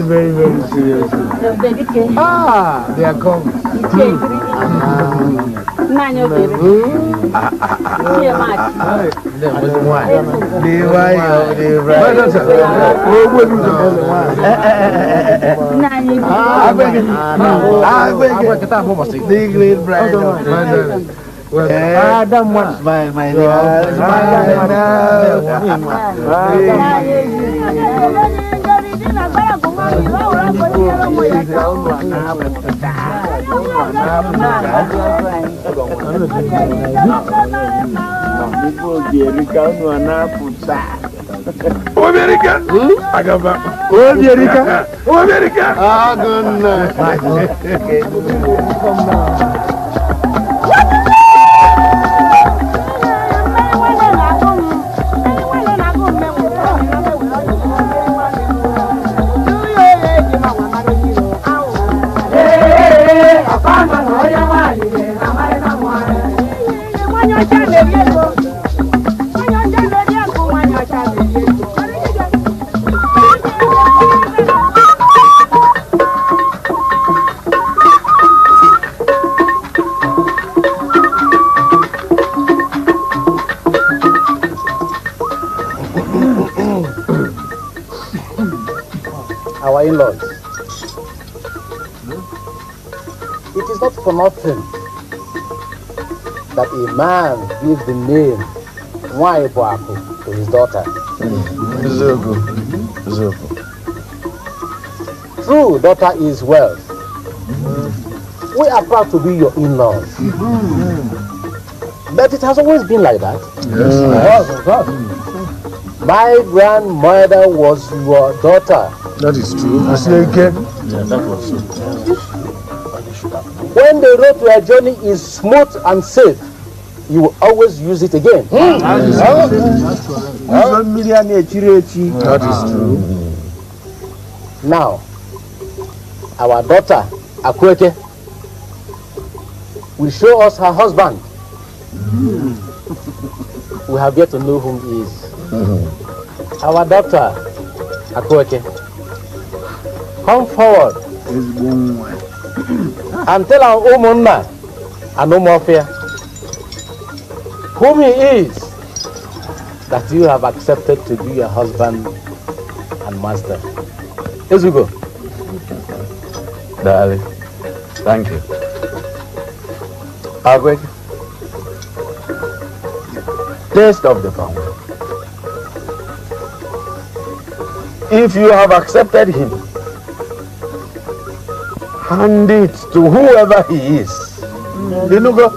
very, very serious. Ah, they are come. Nanya obere. Chie mati. They why they right. Nanya ibi. Ah, I beg it. I beg it. Kita apa mesti? The great bride of my darling. Well, Adam one. Smile, my dear. Smile America. Agaba. America. America. Ah, goodness. our man gives the name Nwaibuaku to his daughter. Zogo. Zogo. True daughter is wealth. We are proud to be your in-laws. But it has always been like that. Yes. of course. My grandmother was your daughter. That is true. Asleke. Yeah, that was so. When the road to a journey is smooth and safe, you will always use it again. That is true. Now, our daughter, Akweke, will show us her husband. We have yet to know whom he is. Our daughter, Akweke, come forward and tell our Umunna and Umofia whom he is that you have accepted to be your husband and master. Ezugo. Darling, thank you. Agweg, taste of the power. If you have accepted him, hand it to whoever he is. Dinugo.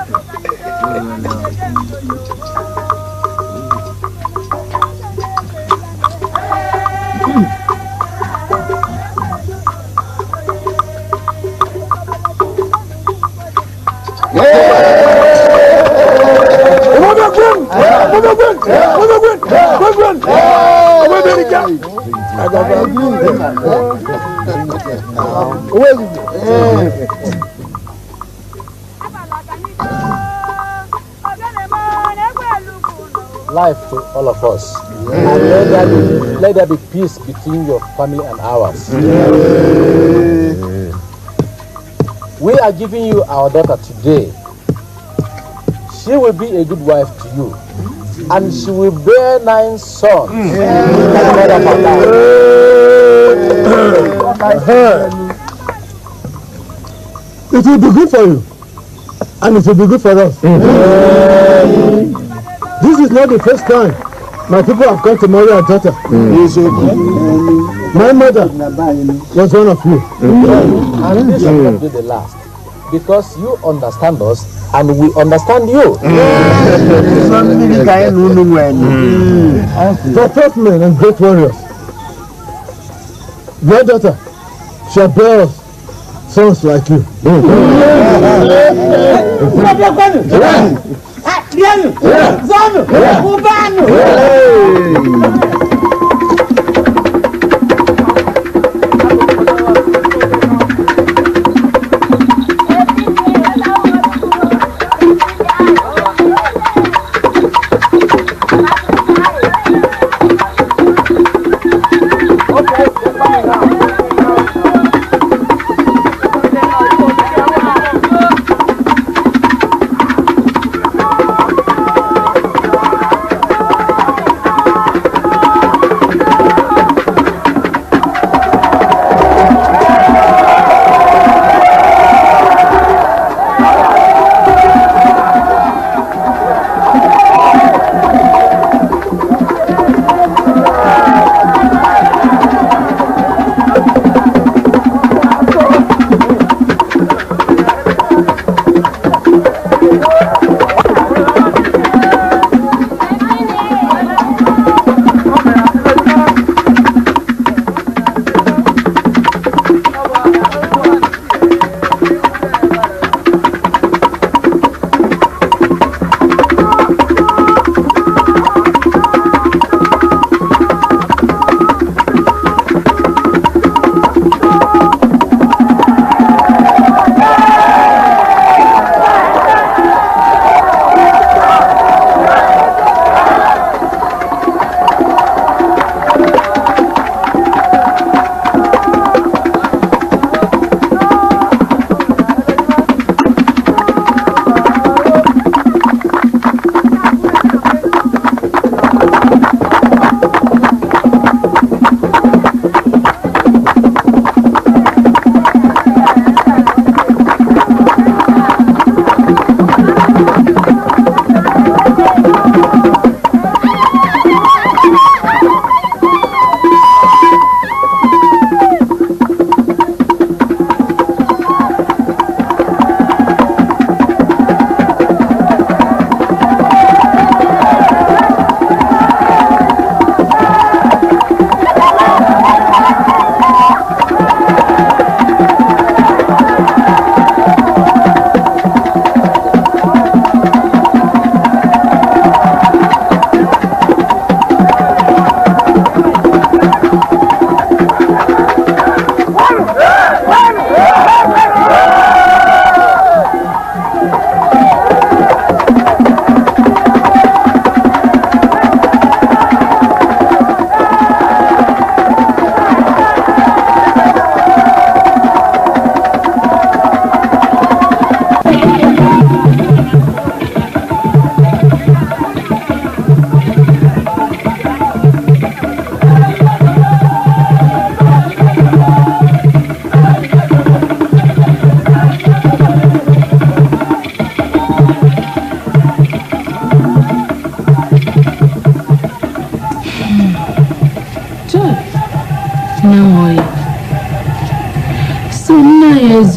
life to all of us. And let there, be, let there be peace between your family and ours. We are giving you our daughter today. She will be a good wife to you. And she will bear nine sons. It will be good for you. And it will be good for us. This is not the first time my people have come to marry our daughter. My mother was one of you. And this will not be the last. because you understand us and we understand you. For tough men and great warriors, your daughter shall bear us sons like you. Dianu, Zonu, Ubanu.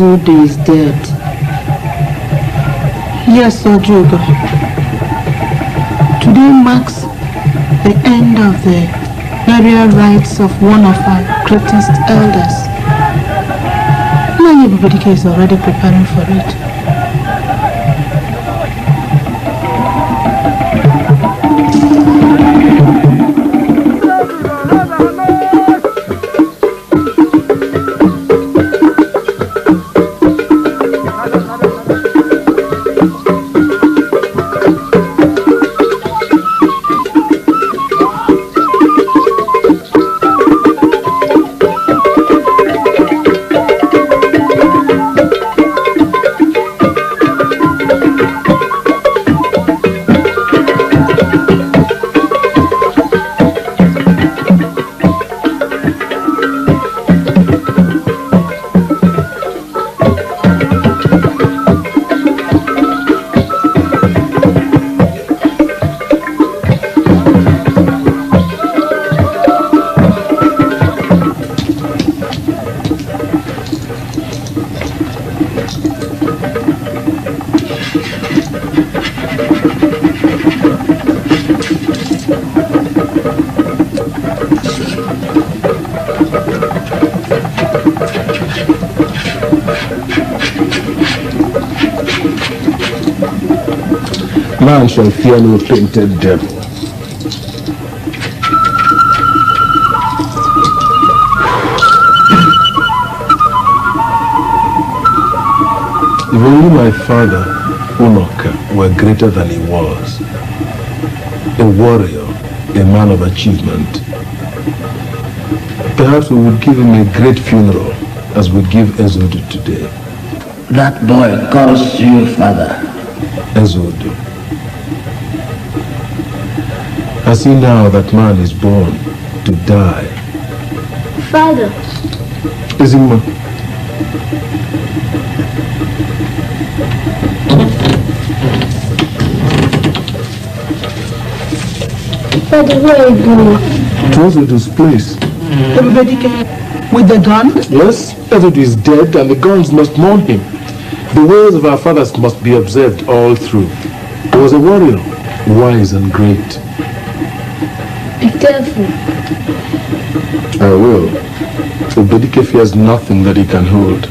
Years is dead. Yes, Ojuga. Today marks the end of the burial rites of one of our greatest elders. Nanya Babadike is already preparing for it. Shall fear no painted devil. If only my father, Unoka, were greater than he was. A warrior, a man of achievement. Perhaps we would give him a great funeral as we give Ezeudu today. That boy calls you father. Ezeudu. I see now that man is born to die. Father, Ezinma, Father, where are you going? to Ezeudu's place. With the gun? Yes, Ezeudu is dead and the guns must mourn him. The ways of our fathers must be observed all through. He was a warrior, wise and great. Careful. I will. Obedike fears nothing that he can hold.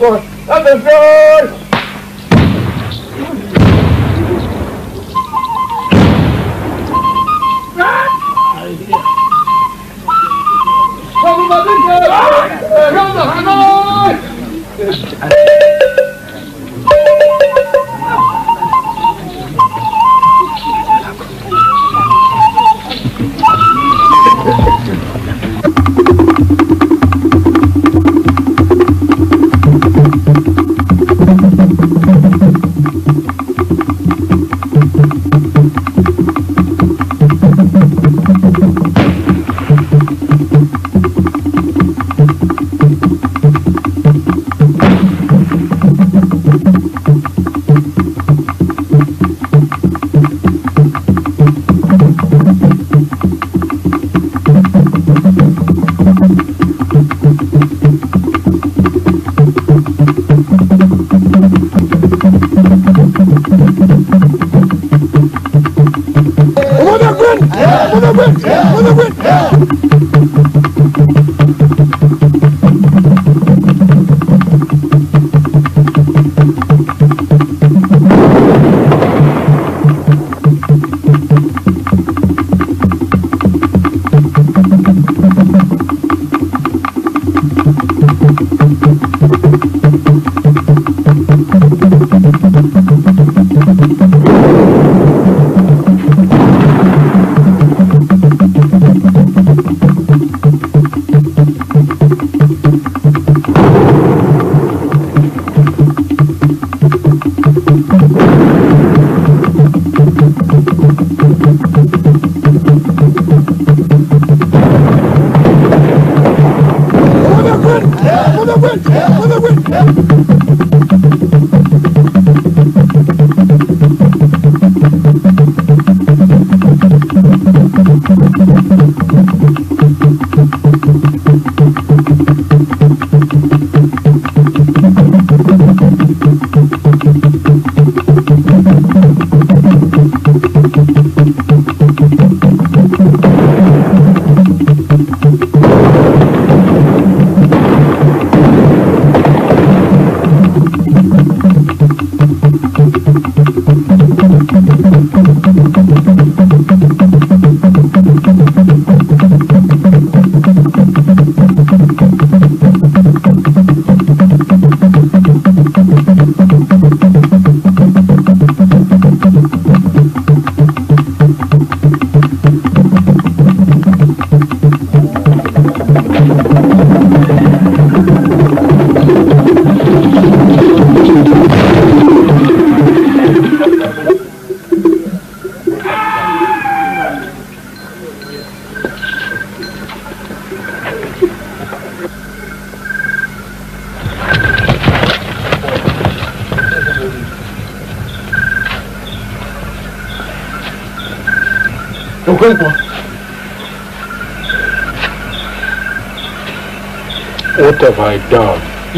Wá tó ikọ̀ láti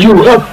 you up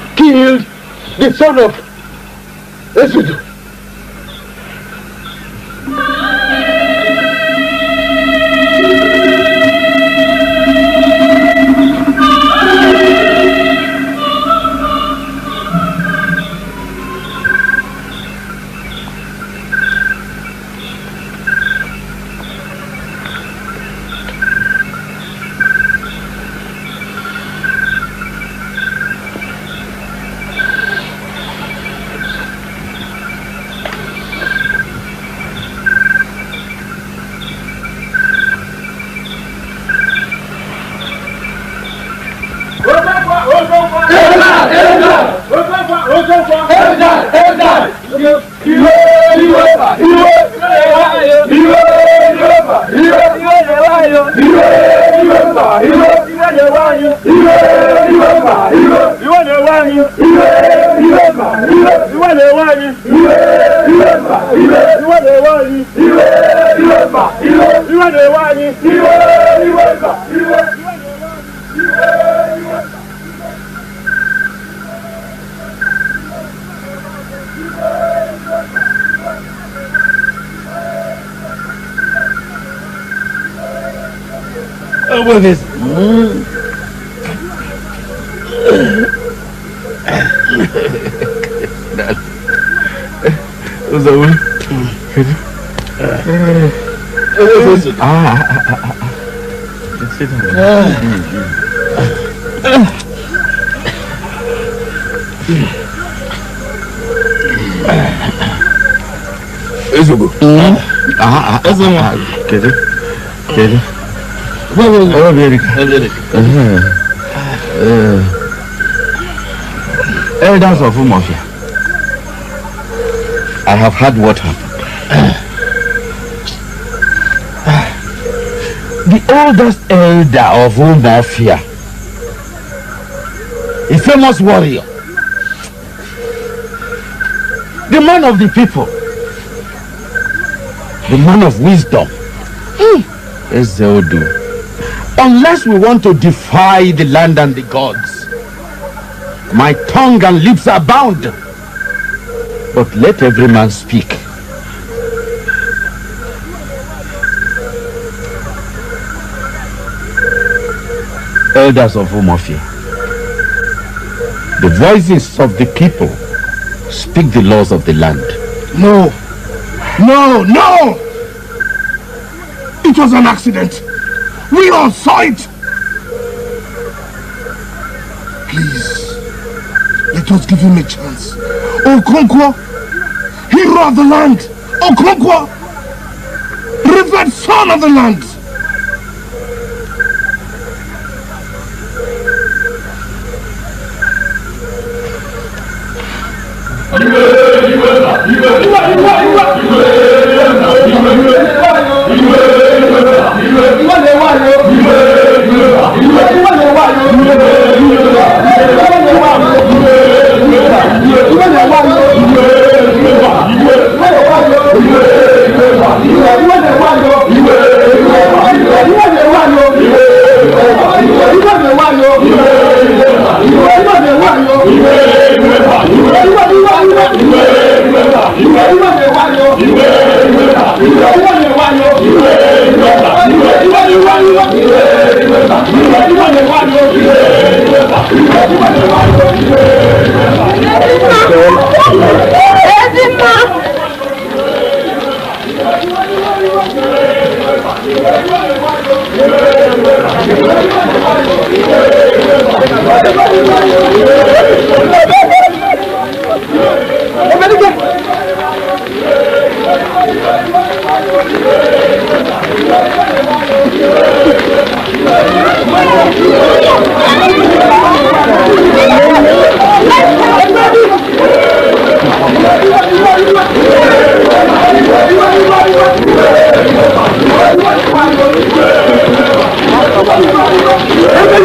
Sit Ezogbo. Ezogbo. kedu kedu Oh, good. Uh, elders of Umuofia, I have heard what happened. the oldest elder of Umuofia, a famous warrior, the man of the people, the man of wisdom, hmm. Ezeudu. Unless we want to defy the land and the gods, my tongue and lips are bound. But let every man speak. Elders of Umuofia, the voices of the people speak the laws of the land. No. No, no! It was an accident. We all saw it. Please, let us give him a chance. Okonkwo, hero of the land. Okonkwo, revered son of the land. ìwé ìwé ìwé ìwé ìwé ìwé ìwé ta ìwé ìwé mi wá yọ ìwé ìwé ta ìwé ìwé mi wá yọ ìwé ìwé ta ìwé ìwé mi wá yọ ìwé ìwé ta ìwé ìwé mi wá yọ ìwé ìwé ta ìwé ìwé mi wá yọ ìwé ìwé ta. Ezima. Ezima. Everybody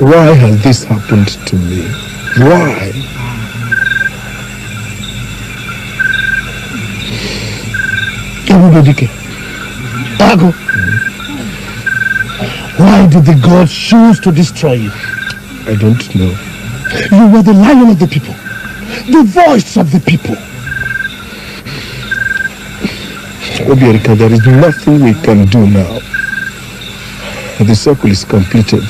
Why has this happened to me? Why? Dago, why did the gods choose to destroy you? I don't know. You were the lion of the people, the voice of the people. Obierika, there is nothing we can do now. The circle is completed.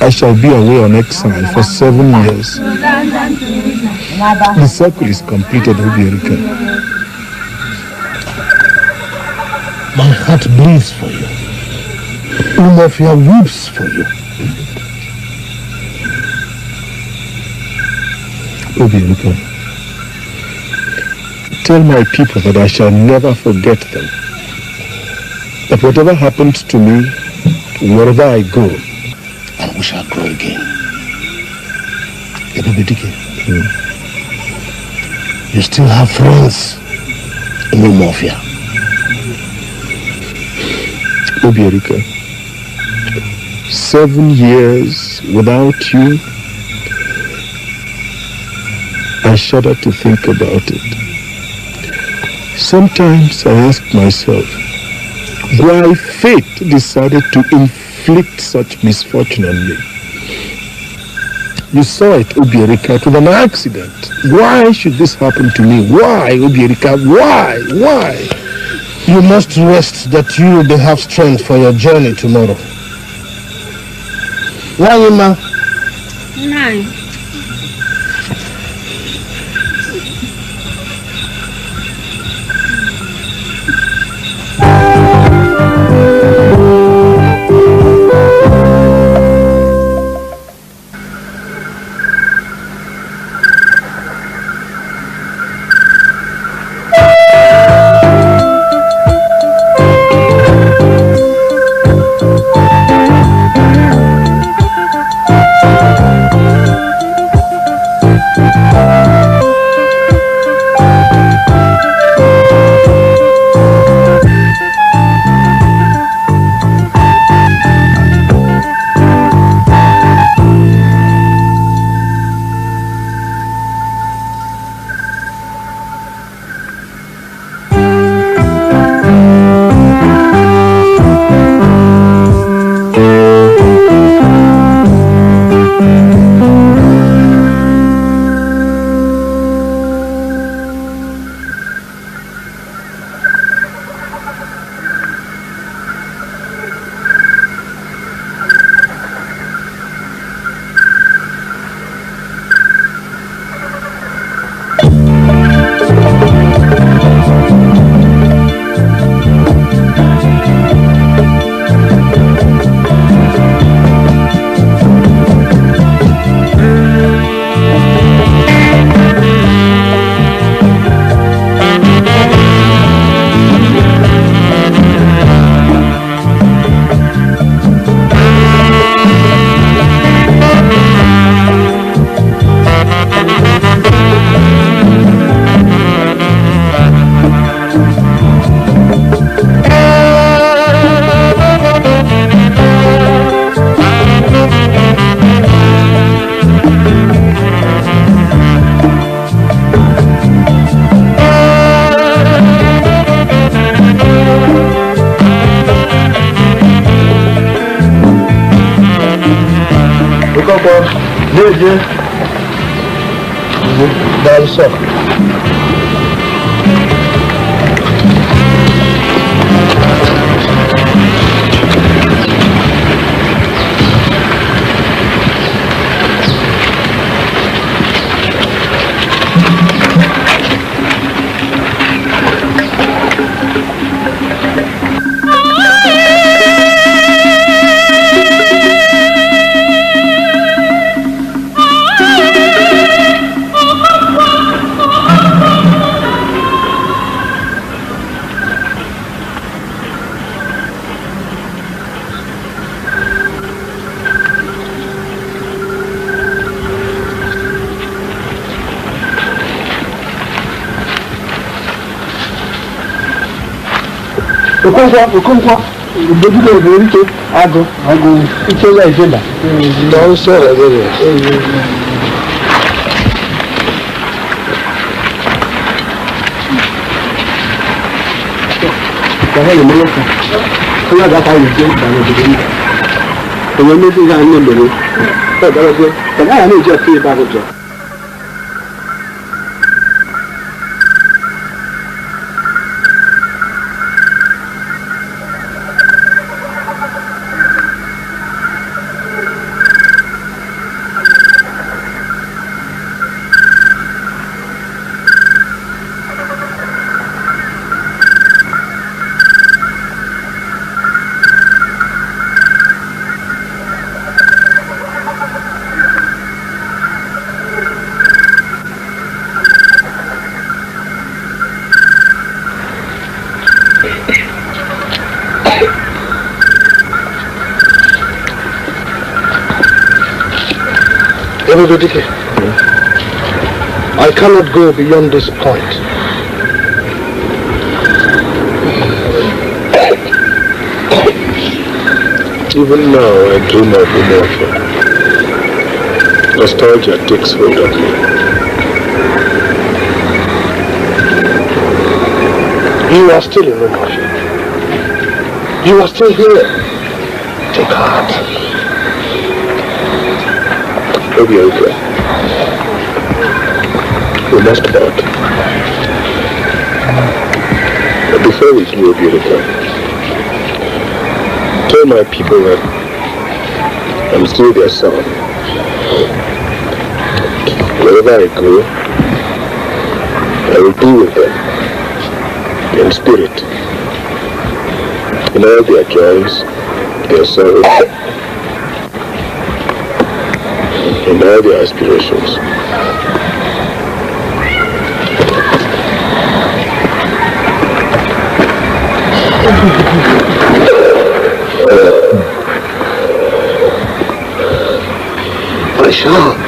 I shall be away on exile for seven years. The circle is completed, Obierika. My heart bleeds for you. Umuofia weeps for you. Obierika, tell my people that I shall never forget them. That whatever happens to me, wherever I go, and we shall grow again. Ebubedike, hmm. you still have friends in Umuofia. Obierika, seven years without you, I shudder to think about it. Sometimes I ask myself why fate decided to inflict such misfortune on me. You saw it, Obierika, it was an accident. Why should this happen to me? Why, Obierika? Why? Why? You must rest that you will have strength for your journey tomorrow. Wanyima, Nine. nkwọ okonkwo ìdójúkọ ìdòwò ń ké aago aago ike ya ìfẹ́dà. lọ ń sọ̀rọ̀ lórí ẹ̀. kọ́kọ́ lè mọ́lọ́ kan ó yàgá ká yìí jẹ́ ìgbà lọ́dọ̀ I cannot go beyond this point. Even now, I dream of Umuofia. Nostalgia takes hold of me. You are still in Umuofia. You are still here. Take heart. Obianka, we must part. But before we do, Obianka, tell my people that I'm still their son. Wherever I go, I will be with them in spirit, in all their joys, their sorrows, all their aspirations. I shall.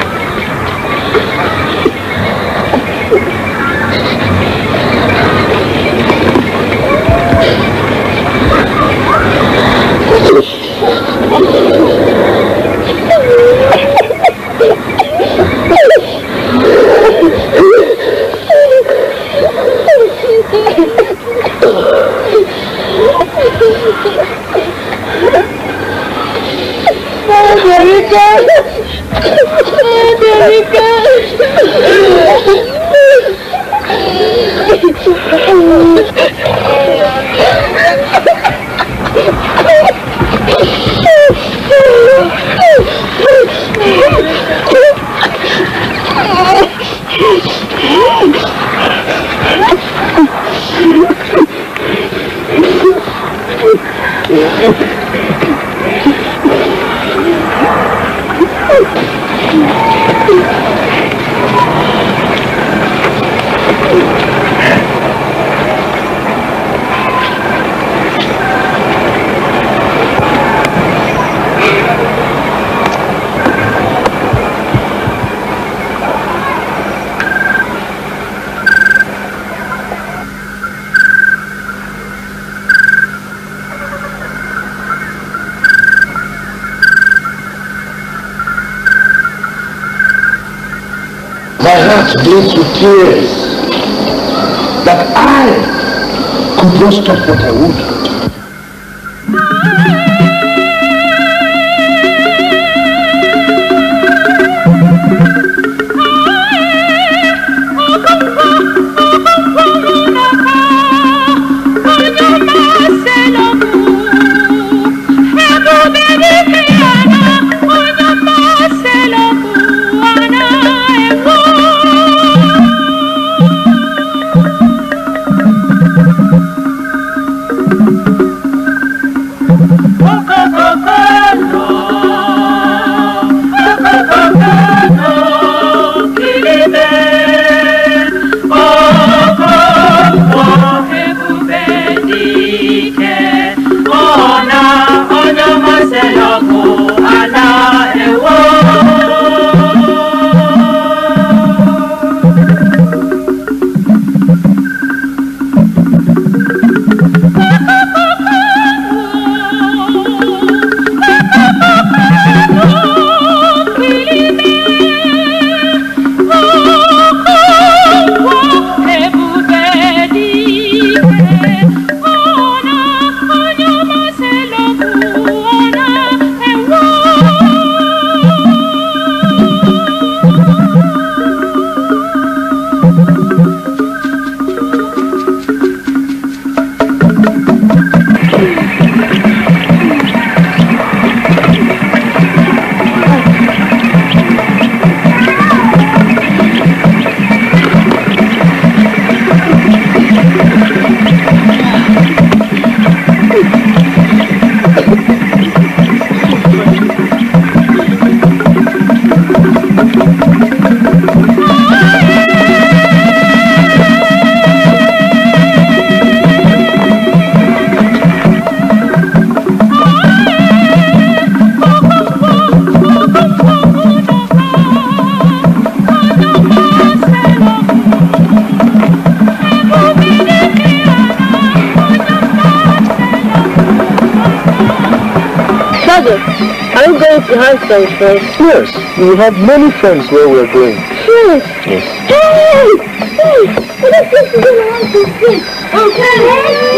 Yes, we have many friends where we are going. Yes. Yes. Hey! Hey! What is this going on to see? Okay.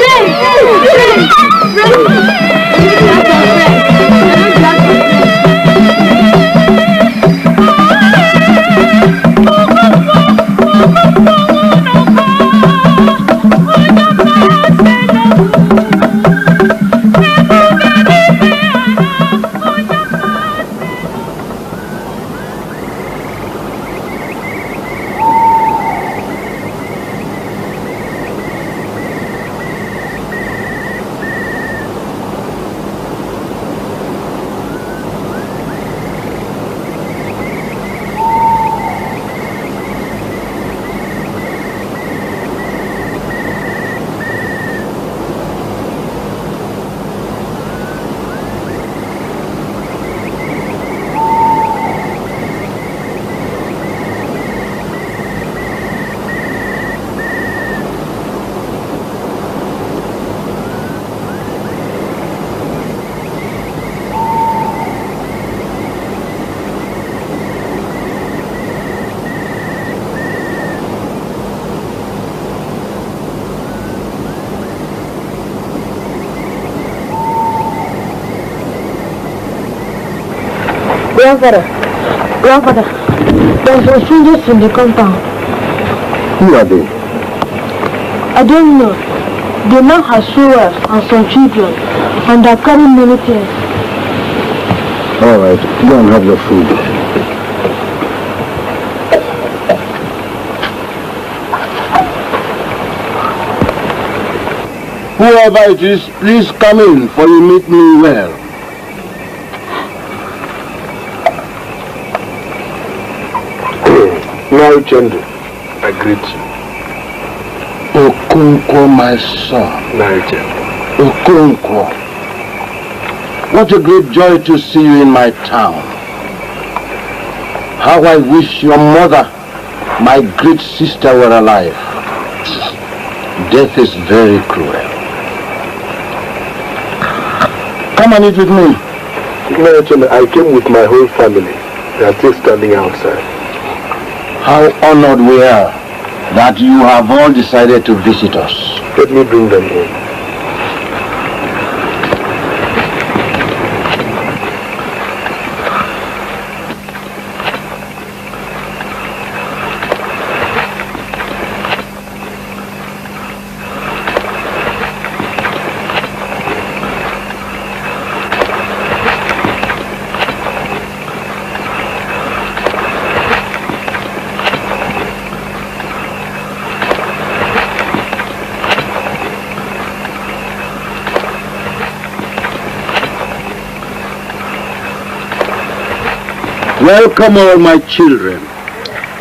Hey! Grandfather, grandfather, there's a strangers in the compound. Who are they? I don't know. The man has two wives and some children, and they're carrying many things. All right, go and have your food. Whoever it is, please come in, for you meet me well. Mary Chendu, I greet you. Okonkwo, my son. Chendu. Okonkwo. What a great joy to see you in my town. How I wish your mother, my great sister, were alive. Death is very cruel. Come and eat with me. Chendu, I came with my whole family. They are still standing outside. How honored we are that you have all decided to visit us. Let me bring them in. Welcome all my children.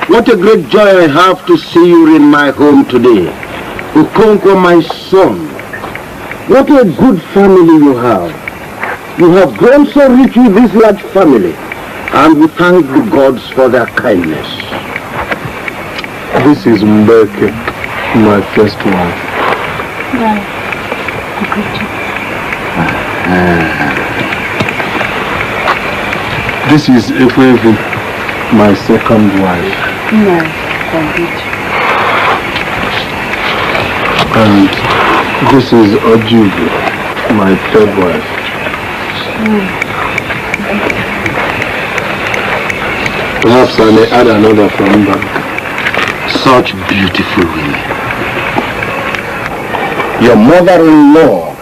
What a great joy I have to see you in my home today. Okonkwo, my son. What a good family you have. You have grown so rich with this large family. And we thank the gods for their kindness. This is Mgbeke, my first wife. This is Ekwefi, my second wife. No, complete. And this is Ojiugo, my third wife. Perhaps I may add another from back. Such beautiful women. Your mother-in-law,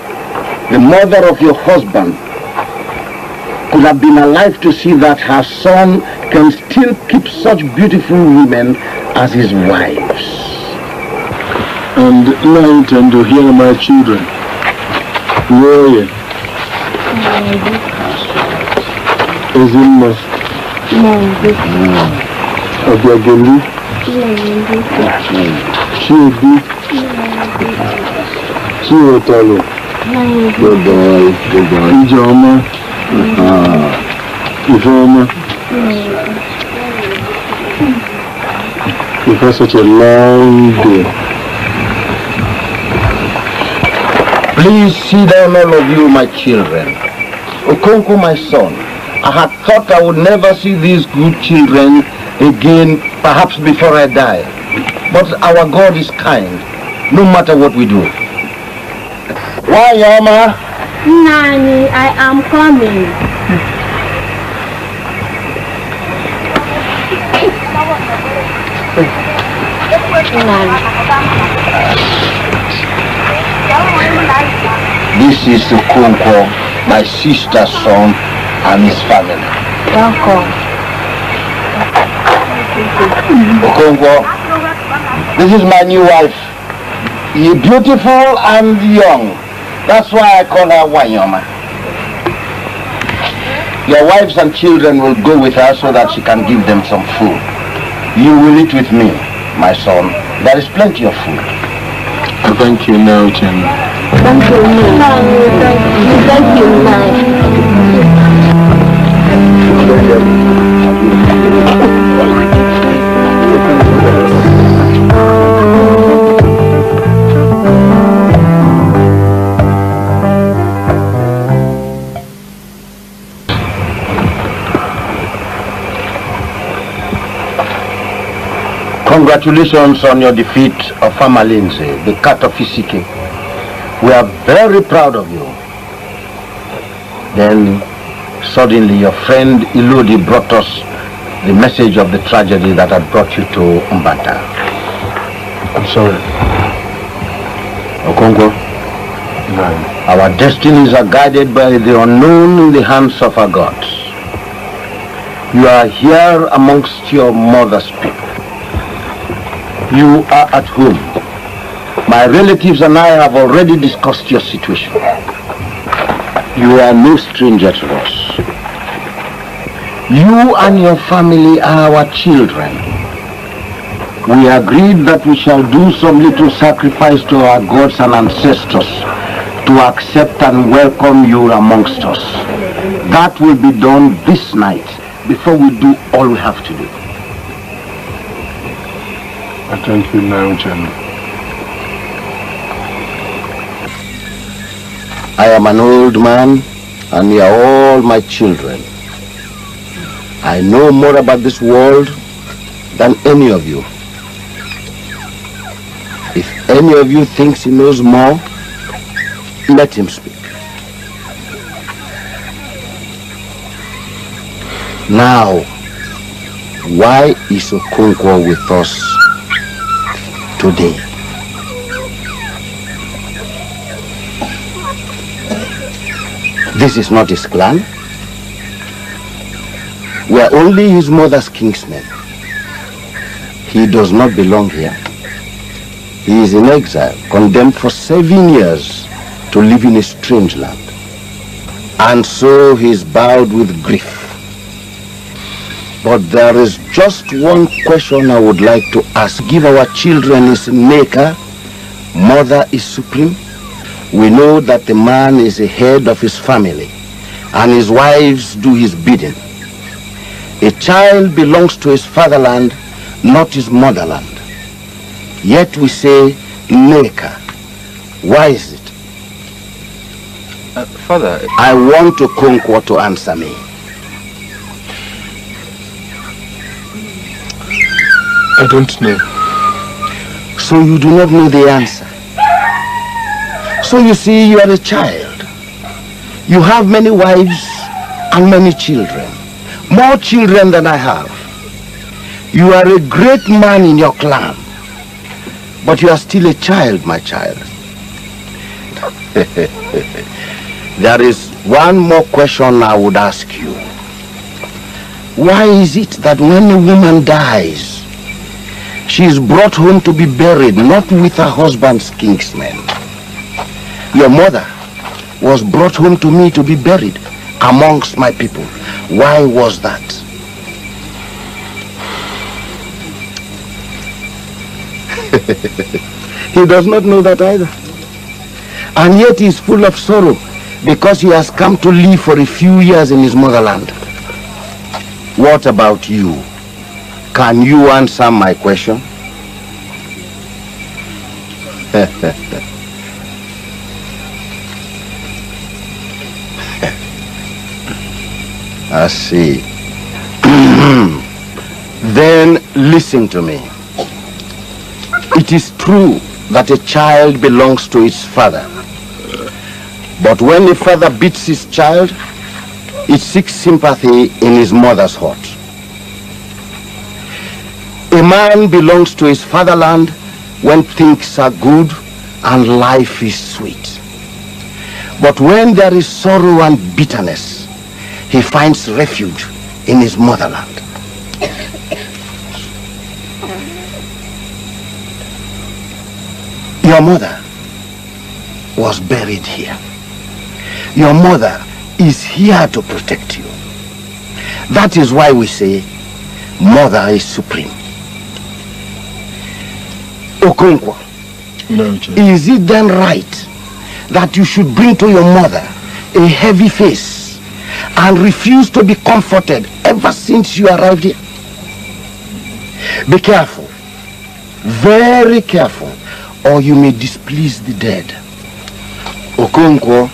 the mother of your husband, could have been alive to see that her son can still keep such beautiful women as his wives. And now to hear my children. Warrior, Ezinma, Obiageli, Chiebi, Chiotalo, Good boy, good boy. Ijeoma, Uh-huh. Ifeoma. We've had such a long day. Please sit down, all of you, my children. Okonkwo, my son, I had thought I would never see these good children again, perhaps before I die. But our God is kind, no matter what we do. Why, Yama? Nani, I am coming. This is Okonkwo, my sister's son and his family. Welcome. Okonkwo, this is my new wife. You're beautiful and young. That's why I call her Wanyoma. Your wives and children will go with her so that she can give them some food. You will eat with me, my son. There is plenty of food. Thank you, Nelson. Thank you, Nani. Thank you, Congratulations on your defeat of Amalinze, the cat of Isike. We are very proud of you. Then, suddenly your friend Ilodi brought us the message of the tragedy that had brought you to Mbanta. I'm sorry. Okonkwo, No. our destinies are guided by the unknown in the hands of our gods. You are here amongst your mother's people. You are at home. My relatives and I have already discussed your situation. You are no stranger to us. You and your family are our children. We agreed that we shall do some little sacrifice to our gods and ancestors to accept and welcome you amongst us. That will be done this night before we do all we have to do. Thank you now, Jen. I am an old man and you are all my children. I know more about this world than any of you. If any of you thinks he knows more, let him speak. Now, why is Okonkwo with us today? This is not his clan. We are only his mother's kingsmen. He does not belong here. He is in exile, condemned for seven years to live in a strange land. And so he is bowed with grief. But there is just one question I would like to ask. Give our children is Nneka, mother is supreme. We know that the man is the head of his family and his wives do his bidding. A child belongs to his fatherland, not his motherland. Yet we say Nneka. Why is it? Uh, Father, I want to Okonkwo to answer me. I don't know. So you do not know the answer. So you see, you are a child. You have many wives and many children. More children than I have. You are a great man in your clan. But you are still a child, my child. there is one more question I would ask you. Why is it that when a woman dies, she is brought home to be buried, not with her husband's kingsmen? Your mother was brought home to me to be buried amongst my people. Why was that? he does not know that either. And yet he is full of sorrow because he has come to live for a few years in his motherland. What about you? Can you answer my question? I see. then listen to me. It is true that a child belongs to its father. But when a father beats his child, it seeks sympathy in his mother's heart. Man belongs to his fatherland when things are good and life is sweet. But when there is sorrow and bitterness, he finds refuge in his motherland. Your mother was buried here. Your mother is here to protect you. That is why we say, mother is supreme. Okonkwo, is it then right that you should bring to your mother a heavy face and refuse to be comforted ever since you arrived here? Be careful, very careful, or you may displease the dead. Okonkwo,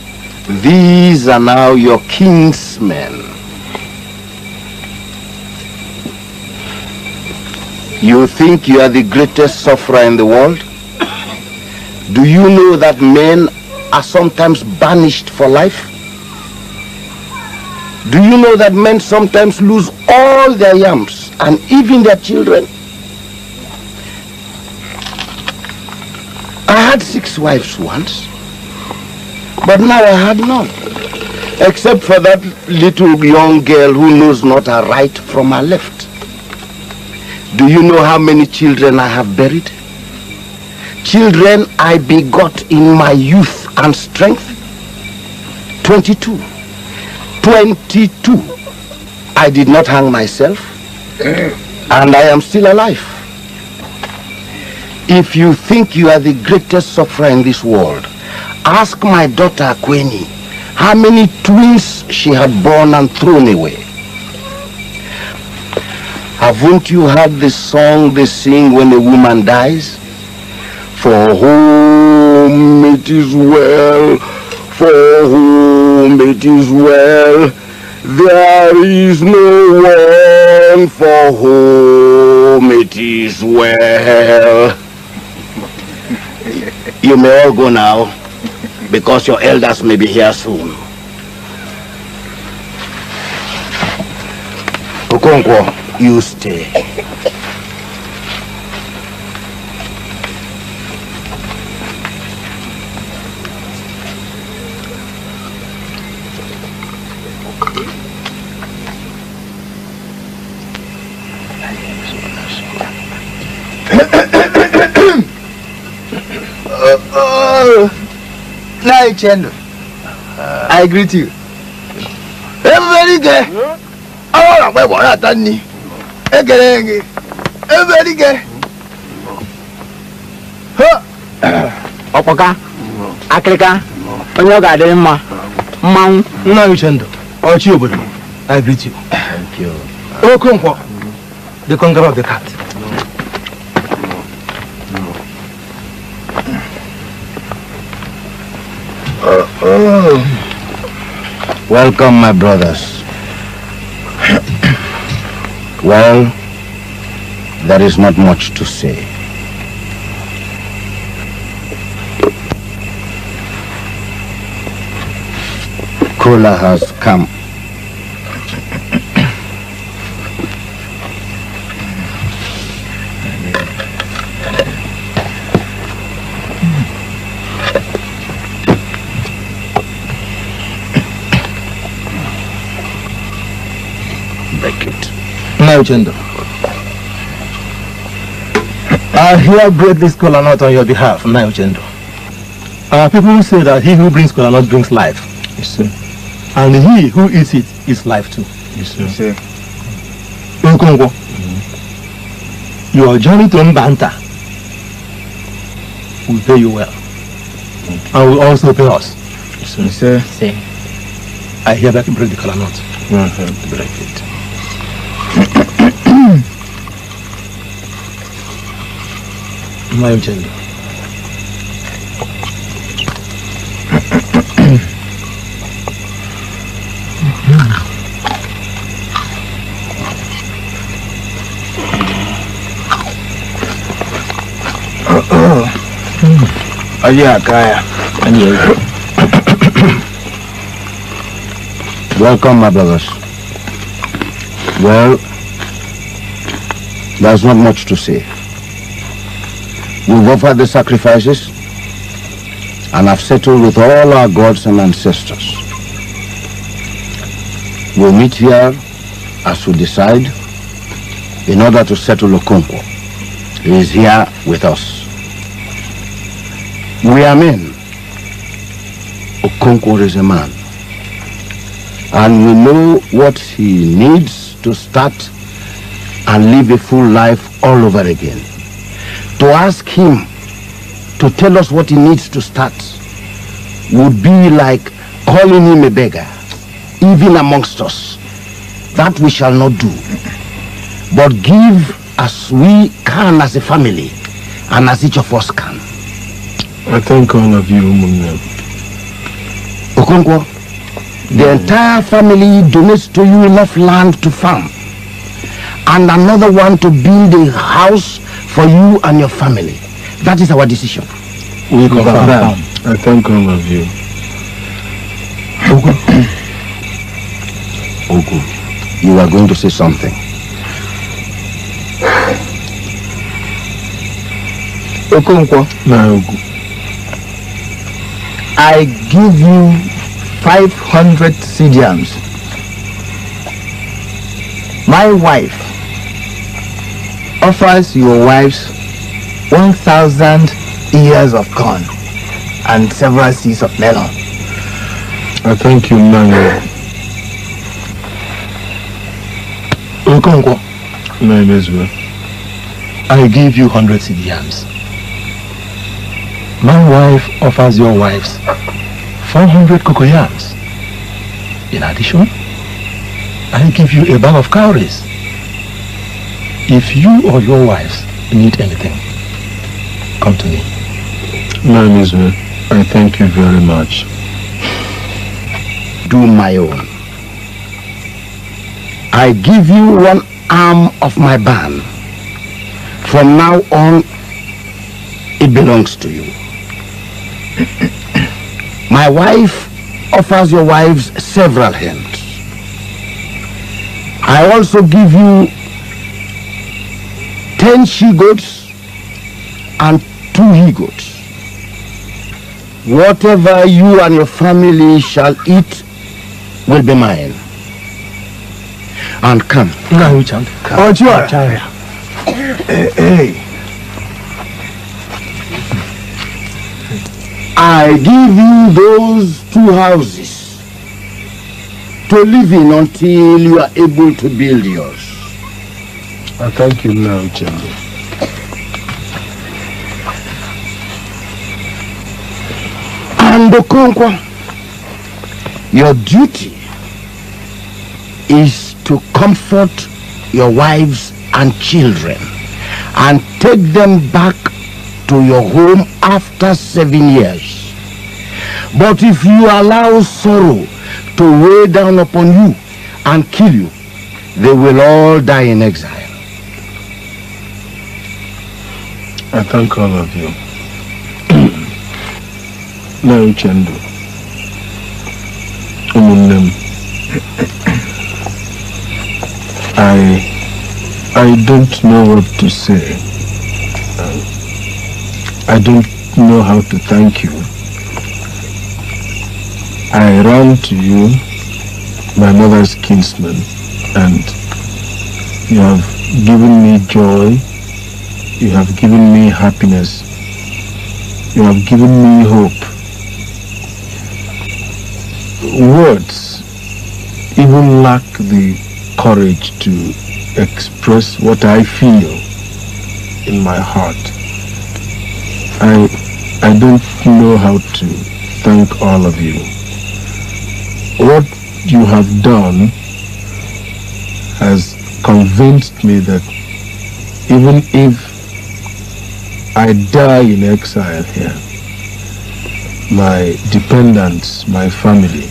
these are now your kingsmen. You think you are the greatest sufferer in the world? Do you know that men are sometimes banished for life? Do you know that men sometimes lose all their yams and even their children? I had six wives once, but now I have none, except for that little young girl who knows not her right from her left. Do you know how many children I have buried? Children I begot in my youth and strength? 22. 22. I did not hang myself, and I am still alive. If you think you are the greatest sufferer in this world, ask my daughter Akueni how many twins she had born and thrown away. Haven't you heard the song they sing when a woman dies? For whom it is well, for whom it is well, there is no one for whom it is well. You may all go now, because your elders may be here soon. Okonkwo, you stay. Now, Chendo, I greet you. Everybody get. Ọ̀rọ̀ àpẹ wọ̀rọ̀ àtà ni. Ekele gị. Everybody get. ọkpọka akịrịka onye ọ ga-adịrị mma mmanwụ Nna ọchị obodo, I greet you. Thank you. Okonkwo, the conqueror of the cat. Welcome, my brothers. Well, there is not much to say. Kola has come. Now, Chendo. I hear great this kola nut on your behalf, Now, Chendo. Our uh, people say that he who brings kola nut brings life. Yes, sir. And he who eats it is life too. Yes, sir. Okonkwo, mm-hmm. your journey to Mbanta will pay you well. And will also pay us. Yes, sir. I hereby break the kola nut. Break it. Aja oh, Kaya. And. Welcome, my brothers. Well, there's not much to say. We've offered the sacrifices and have settled with all our gods and ancestors. We'll meet here as we decide in order to settle Okonkwo. He is here with us. We are men. Okonkwo is a man. And we know what he needs to start and live a full life all over again. To ask him to tell us what he needs to start would be like calling him a beggar, even amongst us. That we shall not do. But give as we can as a family and as each of us can. I thank all of you, Umunne. Okonkwo, the mm. entire family donates to you enough land to farm and another one to build a house for you and your family. That is our decision. We confirm. I thank all of you. Ogu, you are going to say something. Okonkwo. Na Ogu. I give you 500 CDMs. My wife offers your wives 1,000 ears of corn and several seeds of melon. I thank you, Nango. Okonkwo, Na Emezue. I give you 100 CDMs. My wife offers your wives 400 cocoyams. In addition, I give you a bag of cowries. If you or your wives need anything, come to me. Na Emezue. I thank you very much. Do my own. I give you one arm of my band. From now on, it belongs to you. my wife offers your wives several hands. I also give you ten she-goats and two he-goats. Whatever you and your family shall eat will be mine. And come. Come. come. Oh, Hey, hey. Eh, eh. I give you those two houses to live in until you are able to build yours. I thank you now, Uchendu. And Okonkwo, your duty is to comfort your wives and children and take them back to your home after seven years. But if you allow sorrow to weigh down upon you and kill you, they will all die in exile. I thank all of you. na Uchendu. Umunne m. I I don't know what to say. I don't know how to thank you. I ran to you, my mother's kinsman, and you have given me joy, you have given me happiness, you have given me hope. Words even lack the courage to express what I feel in my heart. I I don't know how to thank all of you. What you have done has convinced me that even if I die in exile here, my dependents, my family,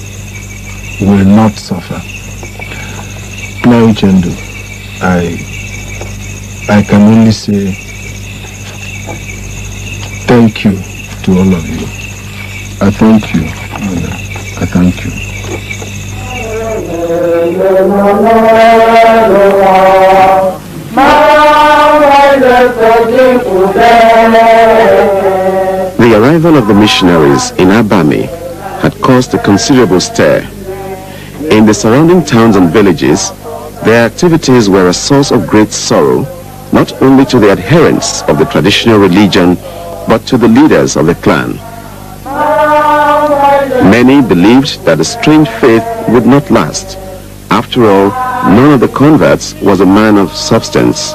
will not suffer. Now, Chendu, I, I can only say thank you to all of you. I thank you, Mother. I thank you. The arrival of the missionaries in Abame had caused a considerable stir. In the surrounding towns and villages, their activities were a source of great sorrow, not only to the adherents of the traditional religion, but to the leaders of the clan. Many believed that the strange faith would not last. After all, none of the converts was a man of substance.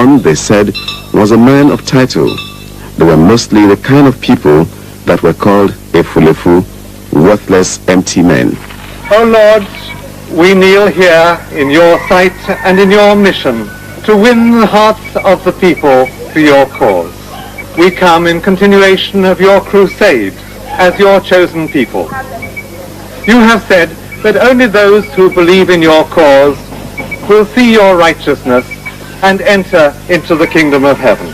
None, they said, was a man of title. They were mostly the kind of people that were called efulefu, worthless, empty men. O Lord, we kneel here in your sight and in your mission to win the hearts of the people for your cause. We come in continuation of your crusade as your chosen people. You have said that only those who believe in your cause will see your righteousness and enter into the kingdom of heaven.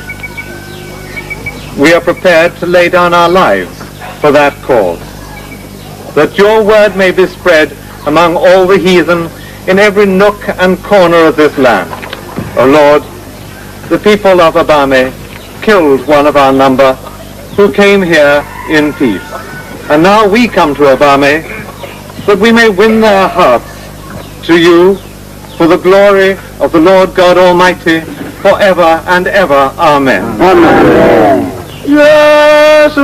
We are prepared to lay down our lives for that cause, that your word may be spread among all the heathen in every nook and corner of this land. O Lord, the people of Abame killed one of our number who came here in peace. And now we come to Abame that we may win their hearts to you for the glory of the Lord God Almighty forever and ever. Amen. Amen. Yes,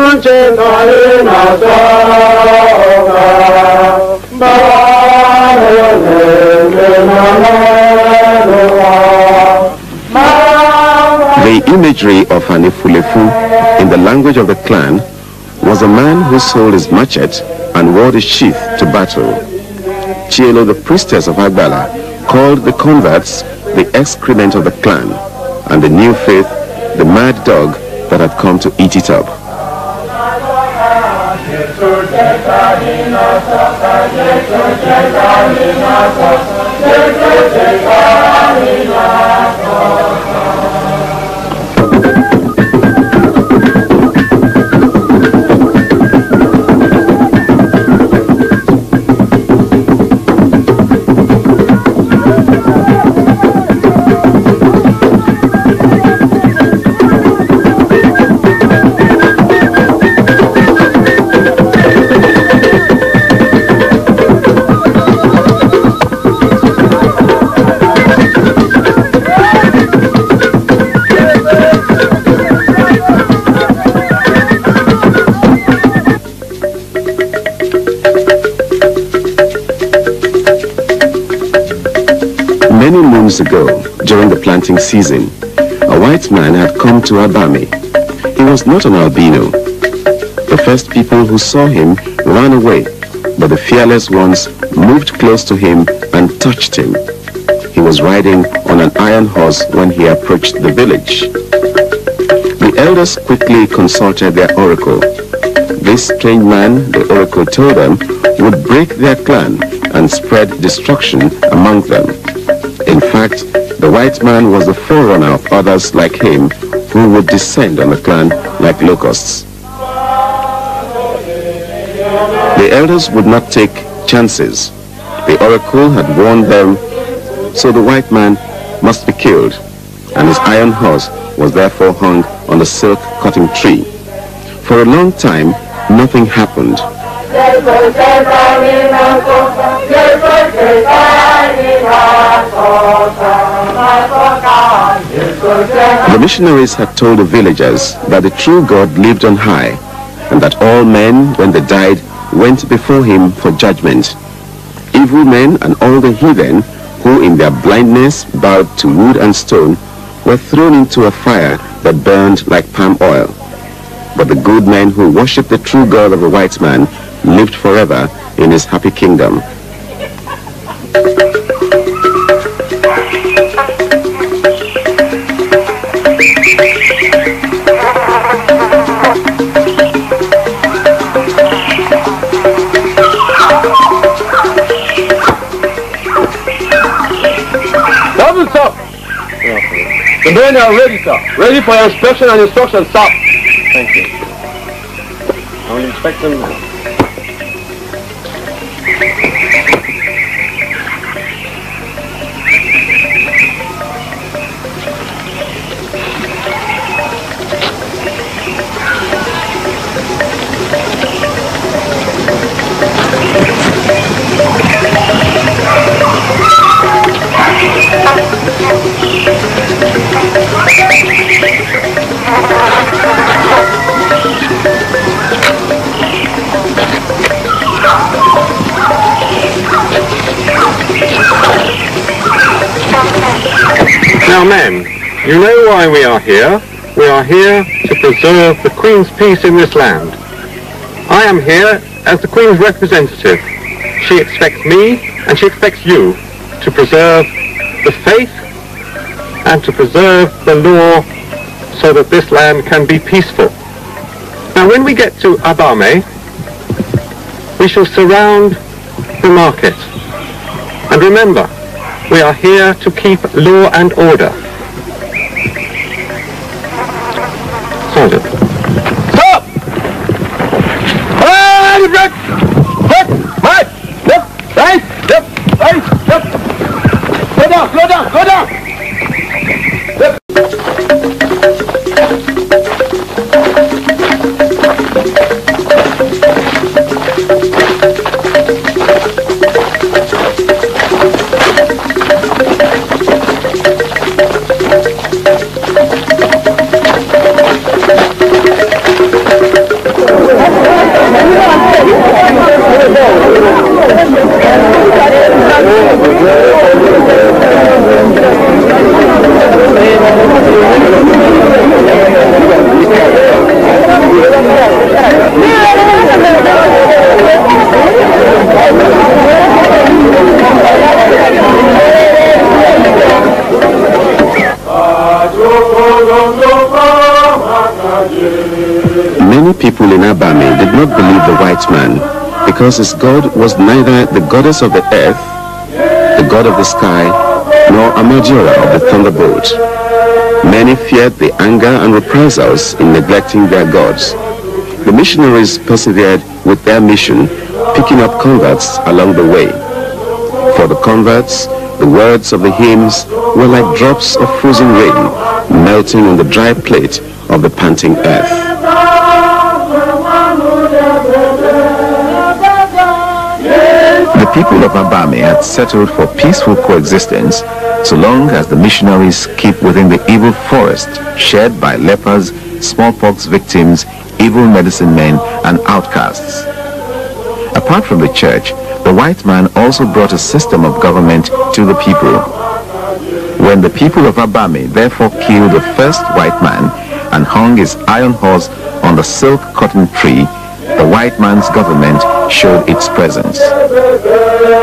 The imagery of an efulefu in the language of the clan was a man who sold his machete and wore his sheath to battle. Chielo, the priestess of Agbala, called the converts the excrement of the clan, and the new faith the mad dog that had come to eat it up. Moons ago, during the planting season, a white man had come to Abame. He was not an albino. The first people who saw him ran away, but the fearless ones moved close to him and touched him. He was riding on an iron horse when he approached the village. The elders quickly consulted their oracle. This strange man, the oracle told them, would break their clan and spread destruction among them. In fact, the white man was the forerunner of others like him who would descend on the clan like locusts. The elders would not take chances. The oracle had warned them, so the white man must be killed, and his iron horse was therefore hung on the silk cotton tree. For a long time, nothing happened. The missionaries had told the villagers that the true God lived on high, and that all men, when they died, went before him for judgment. Evil men and all the heathen, who in their blindness bowed to wood and stone, were thrown into a fire that burned like palm oil. But the good men who worshipped the true God of the white man lived forever in his happy kingdom. Stop! The are ready, sir. Ready for your inspection and instruction, sir. Thank you. I will inspect them now. Now, men, you know why we are here. We are here to preserve the Queen's peace in this land. I am here as the Queen's representative. She expects me, and she expects you, to preserve the faith and to preserve the law so that this land can be peaceful. Now, when we get to Abame, we shall surround the market. And remember, we are here to keep law and order. Because his God was neither the goddess of the earth, the god of the sky, nor Amadiora of the thunderbolt. Many feared the anger and reprisals in neglecting their gods. The missionaries persevered with their mission, picking up converts along the way. For the converts, the words of the hymns were like drops of frozen rain melting on the dry plate of the panting earth. People of Abame had settled for peaceful coexistence so long as the missionaries keep within the evil forest shared by lepers, smallpox victims, evil medicine men, and outcasts. Apart from the church, the white man also brought a system of government to the people. When the people of Abame therefore killed the first white man and hung his iron horse on the silk cotton tree, the white man's government showed its presence. You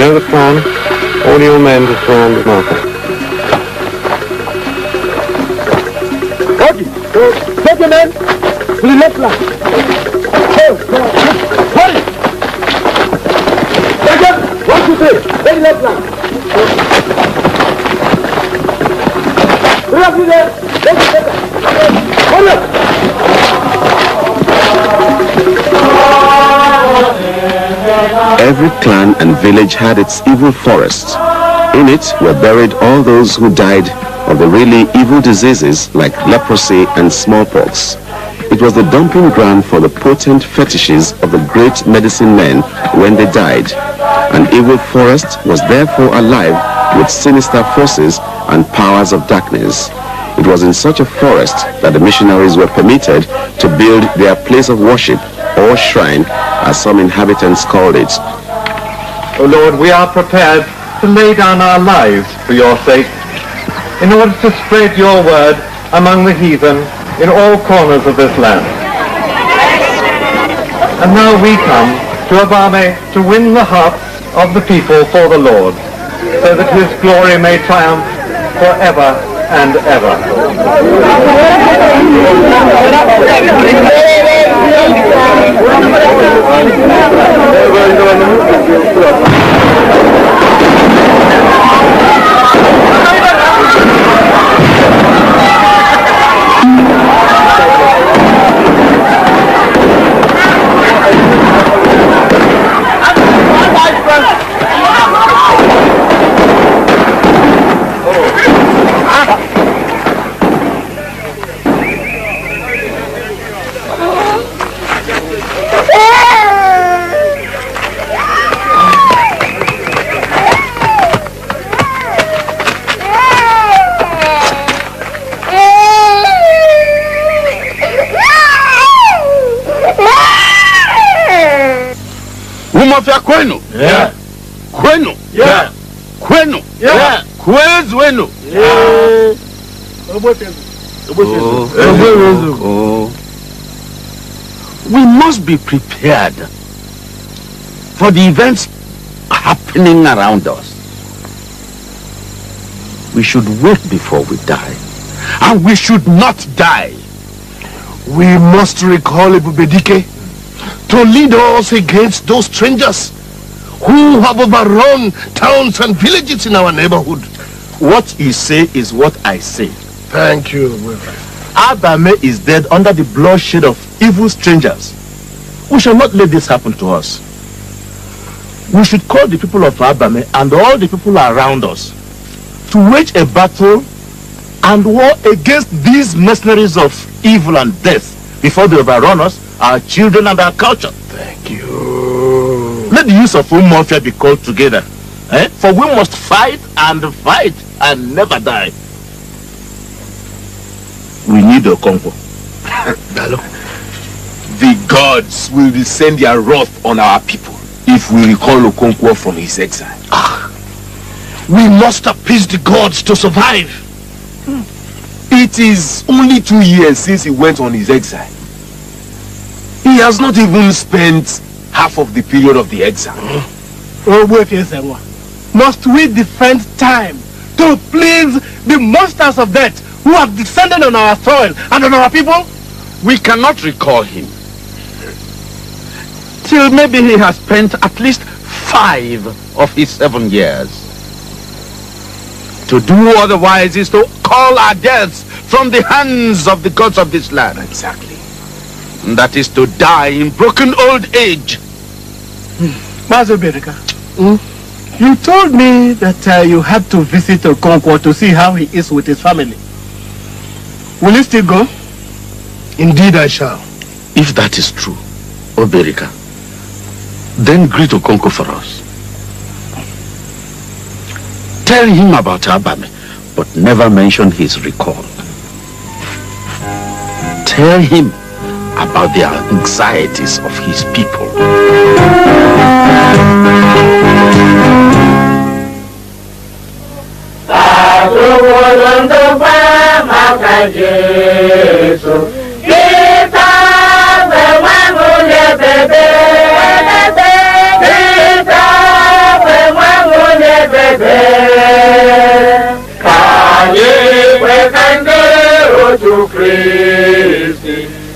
know the plan? All your men to surround the market. Rocky, take your men to the left line. Hurry! Them! One, two, three. Every clan and village had its evil forest. In it were buried all those who died of the really evil diseases like leprosy and smallpox. It was the dumping ground for the potent fetishes of the great medicine men when they died. An evil forest was therefore alive with sinister forces and powers of darkness. It was in such a forest that the missionaries were permitted to build their place of worship or shrine, as some inhabitants called it. O Lord, we are prepared to lay down our lives for your sake, in order to spread your word among the heathen in all corners of this land. And now we come to Abame to win the hearts of the people for the Lord, so that his glory may triumph forever and ever. Umuofia kwenu? Yeah. Kwenu? Yeah. Kwenu? Yeah. Kwezi wenu? Oh, oh. We must be prepared for the events happening around us. We should wait before we die. And we should not die. We must recall Ebubedike to lead us against those strangers who have overrun towns and villages in our neighborhood. What you say is what I say. Thank you. Abame is dead under the bloodshed of evil strangers. We shall not let this happen to us. We should call the people of Abame and all the people around us to wage a battle and war against these mercenaries of evil and death before they overrun us, our children and our culture. Thank you. Let the use of Umuofia be called together. Eh? For we must fight and fight and never die. We need Okonkwo. The gods will descend their wrath on our people if we recall Okonkwo from his exile. Ah, We must appease the gods to survive. It is only two years since he went on his exile. Has not even spent half of the period of the exile. Ogbuefi Ezenwa, oh, must we defend time to please the monsters of death who have descended on our soil and on our people? We cannot recall him. Till maybe he has spent at least five of his seven years. To do otherwise is to call our deaths from the hands of the gods of this land. Exactly. And that is to die in broken old age. Mazo Berika, you told me that uh, you had to visit Okonkwo to see how he is with his family. Will you still go? Indeed I shall. If that is true, Obierika, then greet Okonkwo for us. Tell him about Abame, but never mention his recall. Tell him about the anxieties of his people. maka Jésù. Kita bẹ̀wẹ̀múlẹ̀ bẹ̀bẹ̀. Kita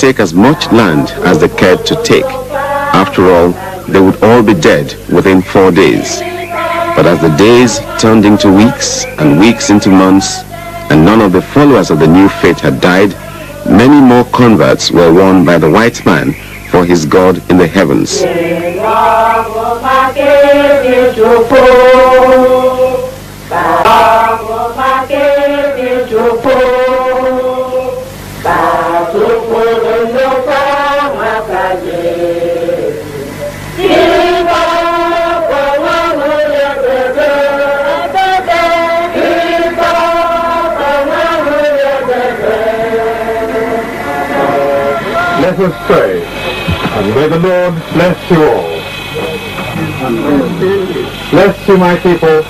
take as much land as they cared to take. After all, they would all be dead within four days. But as the days turned into weeks and weeks into months, and none of the followers of the new faith had died, many more converts were won by the white man for his God in the heavens. Pray, and may the Lord bless you all. Bless you, my people,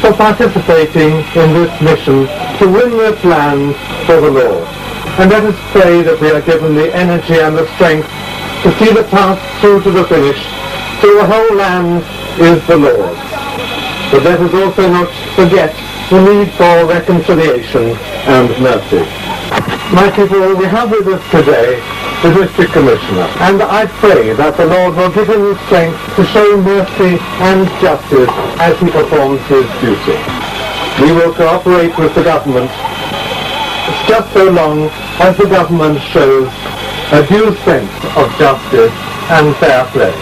for participating in this mission to win this land for the Lord. And let us pray that we are given the energy and the strength to see the path through to the finish, till the whole land is the Lord's. But let us also not forget the need for reconciliation and mercy. My people, we have with us today the District Commissioner, and I pray that the Lord will give him the strength to show mercy and justice as he performs his duty. We will cooperate with the government just so long as the government shows a due sense of justice and fair play.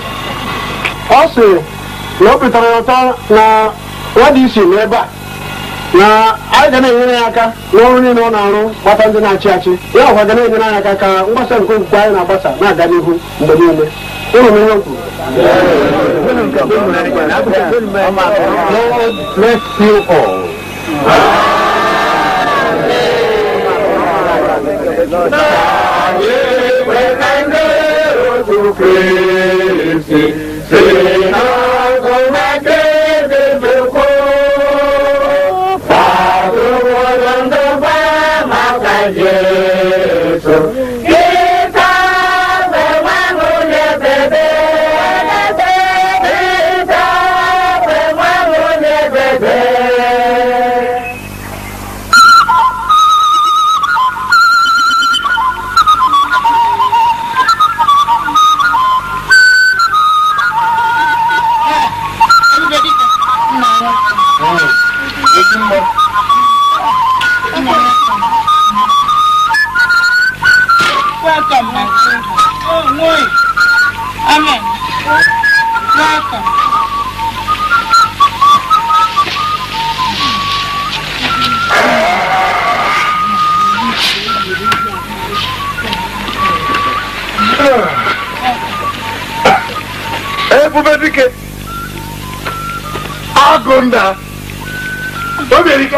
Also, na o ụta na nwadị isi n'ebe a na anyị ga na-enyere ya aka n'ọrụ niile ọ na-arụ gbata ndị na-achị achị. Ya ọkwa ga na-enyere anyị aka ka mgbasa nke okwukwe anyị na-agbasa na-aga n'ihu mgbe niile. Ụlọ m ihe kwuru. Lord bless you all. Welcome,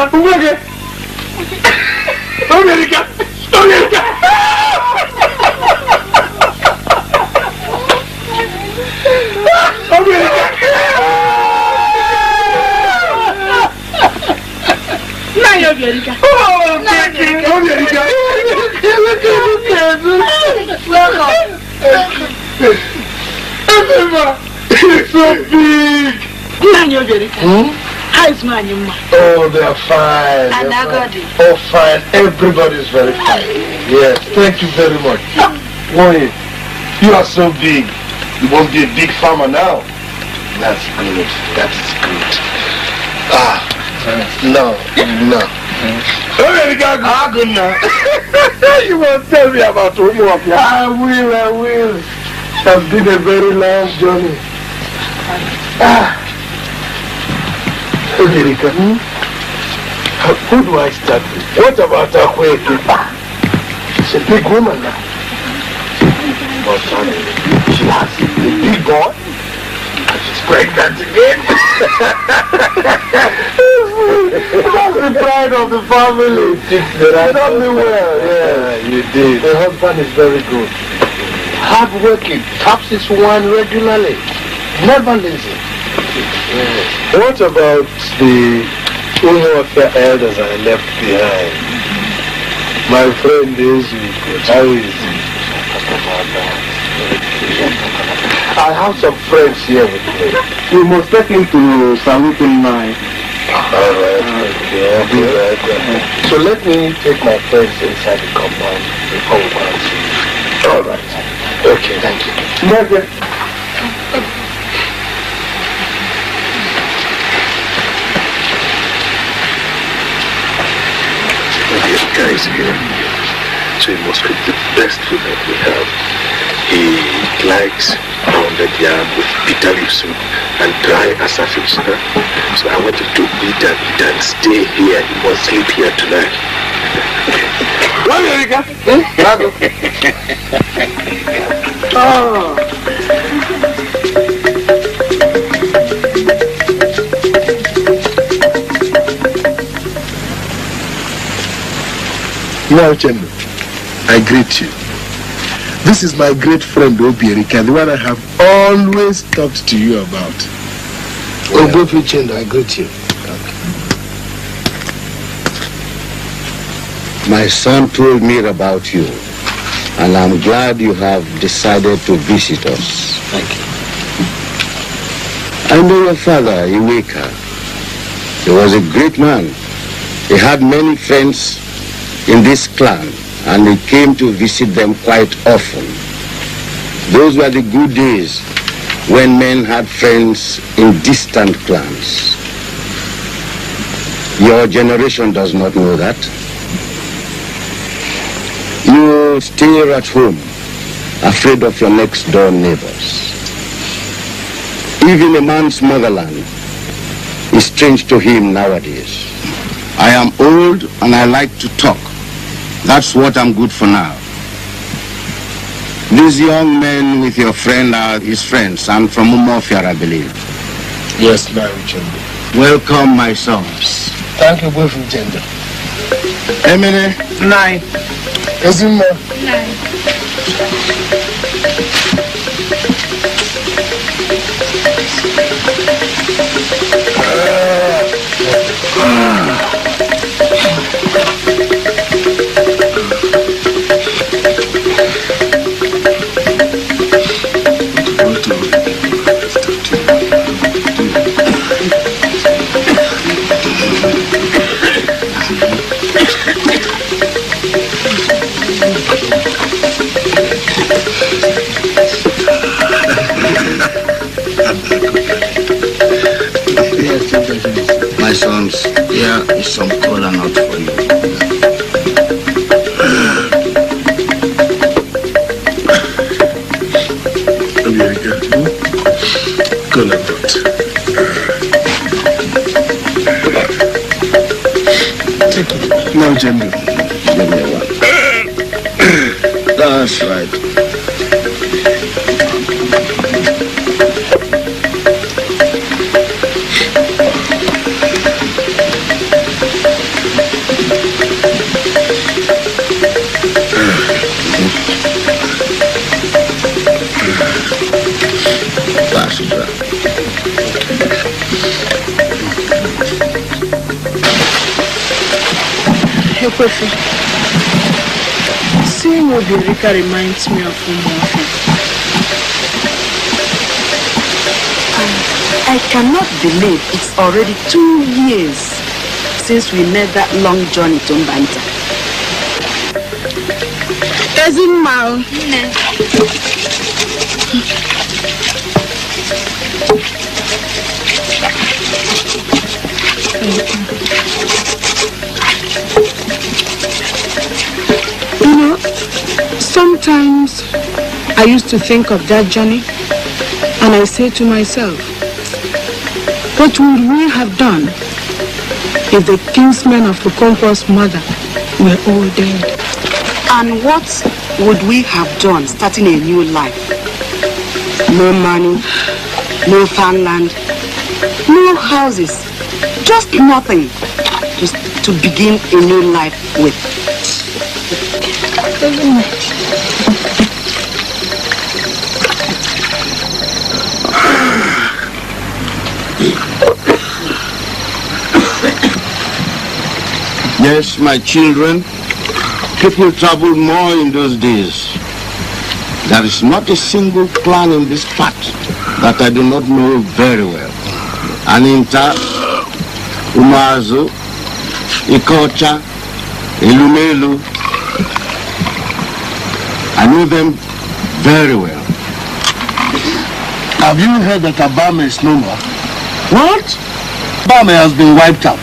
obierika ugwe gị obierika obierika Nna ya Obiorika. obierika Welcome. Emma, it's so big. Nna ya Obierika. How is my mma? Oh, they're fine. And they're fine. Agodi. Oh, fine. Everybody's very fine. Yes, thank you very much. Boy, you are so big. You must be a big farmer now. That's good. That is good. Ah, no, no. Oh, you got ah, good now. you must tell me about Umuapia. I will, I will. It has been a very long journey. Ah. Obierika, how, who do I start with? What about Akueke? She's a big woman now. But she has a big boy. And she's pregnant again. That's the pride of the family. You done me well, yeah. You did. The husband is very good. Hardworking, taps his wine regularly. Never lazy. What about the Umuofia elders I left behind? My friend is. How is he? I have some friends here with me. You must take him to salute him now. Alright, okay, I'll do that. So let me take my friends inside the compound before we go and. All right. Okay, thank you. This guy is here. So he must cook the best food that we have. He likes pounded yam with bitter leaf soup and dry assafish. Huh? So I want him to eat and eat and stay here. He must sleep here tonight. Love you, Erika. Hmm? Love you. Oh. Now, Uchendu, I greet you. This is my great friend Obierika, the one I have always talked to you about. Oh, Ogbuefi Uchendu, I greet you. My son told me about you, and I'm glad you have decided to visit us. Thank you. I know your father, Iweka. He was a great man. He had many friends in this clan, and he came to visit them quite often. Those were the good days when men had friends in distant clans. Your generation does not know that. You stay at home, afraid of your next door neighbors. Even a man's motherland is strange to him nowadays. I am old and I like to talk. That's what I'm good for now. These young men with your friend are his friends I'm from Umuofia, I believe. Yes, my Chendo. Welcome, my sons. Thank you, both from Chendo. Emily. Nine. Ezinma. My reminds me of. I cannot believe it's already two years since we made that long journey to Mbanta. Ezinma. You sometimes I used to think of that journey and I say to myself, what would we have done if the kinsmen of the Okonkwo's mother were all dead? And what would we have done starting a new life? No money, no farmland, no houses, just nothing. Just to begin a new life with. Yes, my children, people traveled more in those days. There is not a single clan in this part that I do not know very well. Aninta, Umuazu, Ikeocha, Elumelu. I know them very well. Have you heard that Abame is no more? What? Abame has been wiped out.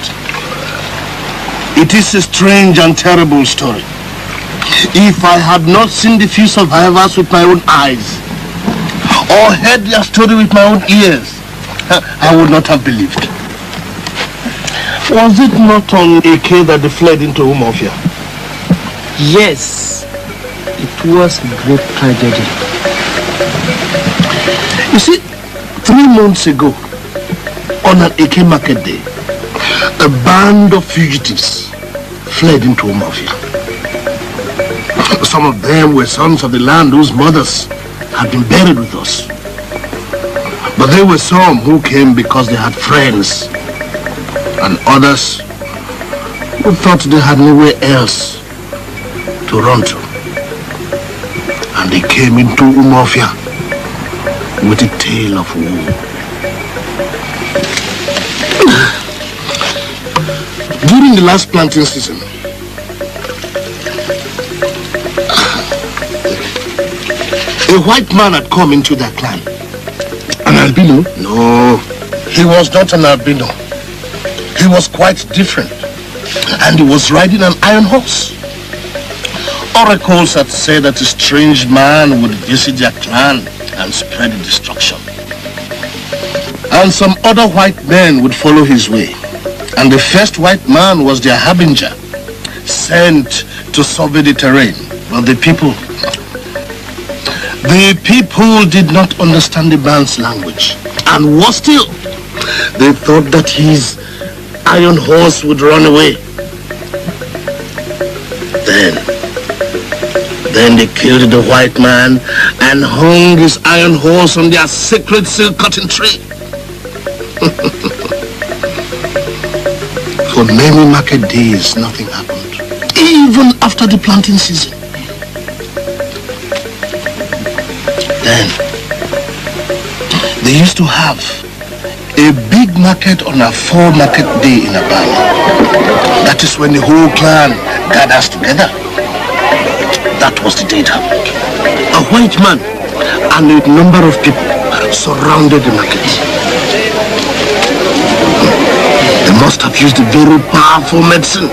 It is a strange and terrible story. If I had not seen the few survivors with my own eyes, or heard their story with my own ears, I would not have believed. Was it not on Eke that they fled into Umuofia? Yes, it was a great tragedy. You see, three months ago, on an Eke market day, a band of fugitives fled into Umuofia. Some of them were sons of the land whose mothers had been buried with us. But there were some who came because they had friends, and others who thought they had nowhere else to run to. And they came into Umuofia with a tale of woe. During the last planting season, a white man had come into their clan. An albino? No, he was not an albino. He was quite different. And he was riding an iron horse. Oracles had said that a strange man would visit their clan and spread destruction. And some other white men would follow his way. And the first white man was their harbinger, sent to survey the terrain. But the people, the people did not understand the man's language. And worse still, they thought that his iron horse would run away. Then, then they killed the white man and hung his iron horse on their sacred silk cotton tree. For many market days, nothing happened. Even after the planting season. Then, they used to have a big market on a full market day in Abame. That is when the whole clan gathers together. That was the happened. A white man and a number of people surrounded the market. They must have used a very powerful medicine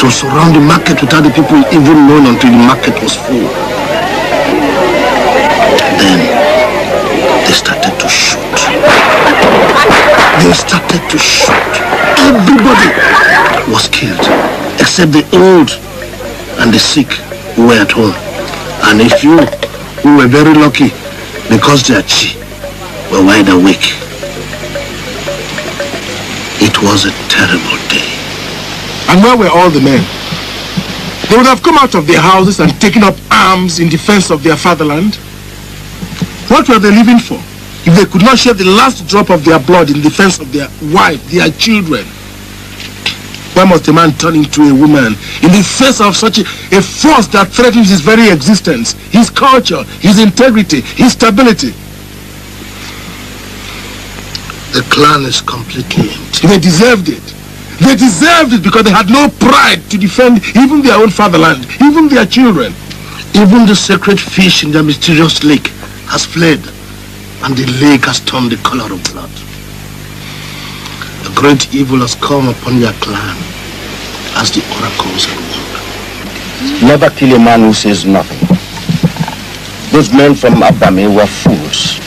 to surround the market without the people even knowing until the market was full. Then they started to shoot. They started to shoot. Everybody was killed except the old and the sick who were at home. And a few who were very lucky because their chi were wide awake. It was a terrible day. And where were all the men? They would have come out of their houses and taken up arms in defense of their fatherland. What were they living for? If they could not shed the last drop of their blood in defense of their wife, their children, why must a man turn into a woman in the face of such a, a force that threatens his very existence, his culture, his integrity, his stability? The clan is completely empty. They deserved it. They deserved it because they had no pride to defend even their own fatherland, even their children. Even the sacred fish in the mysterious lake has fled, and the lake has turned the color of blood. Great evil has come upon your clan, as the oracles had warned. Never kill a man who says nothing. Those men from Abame were fools.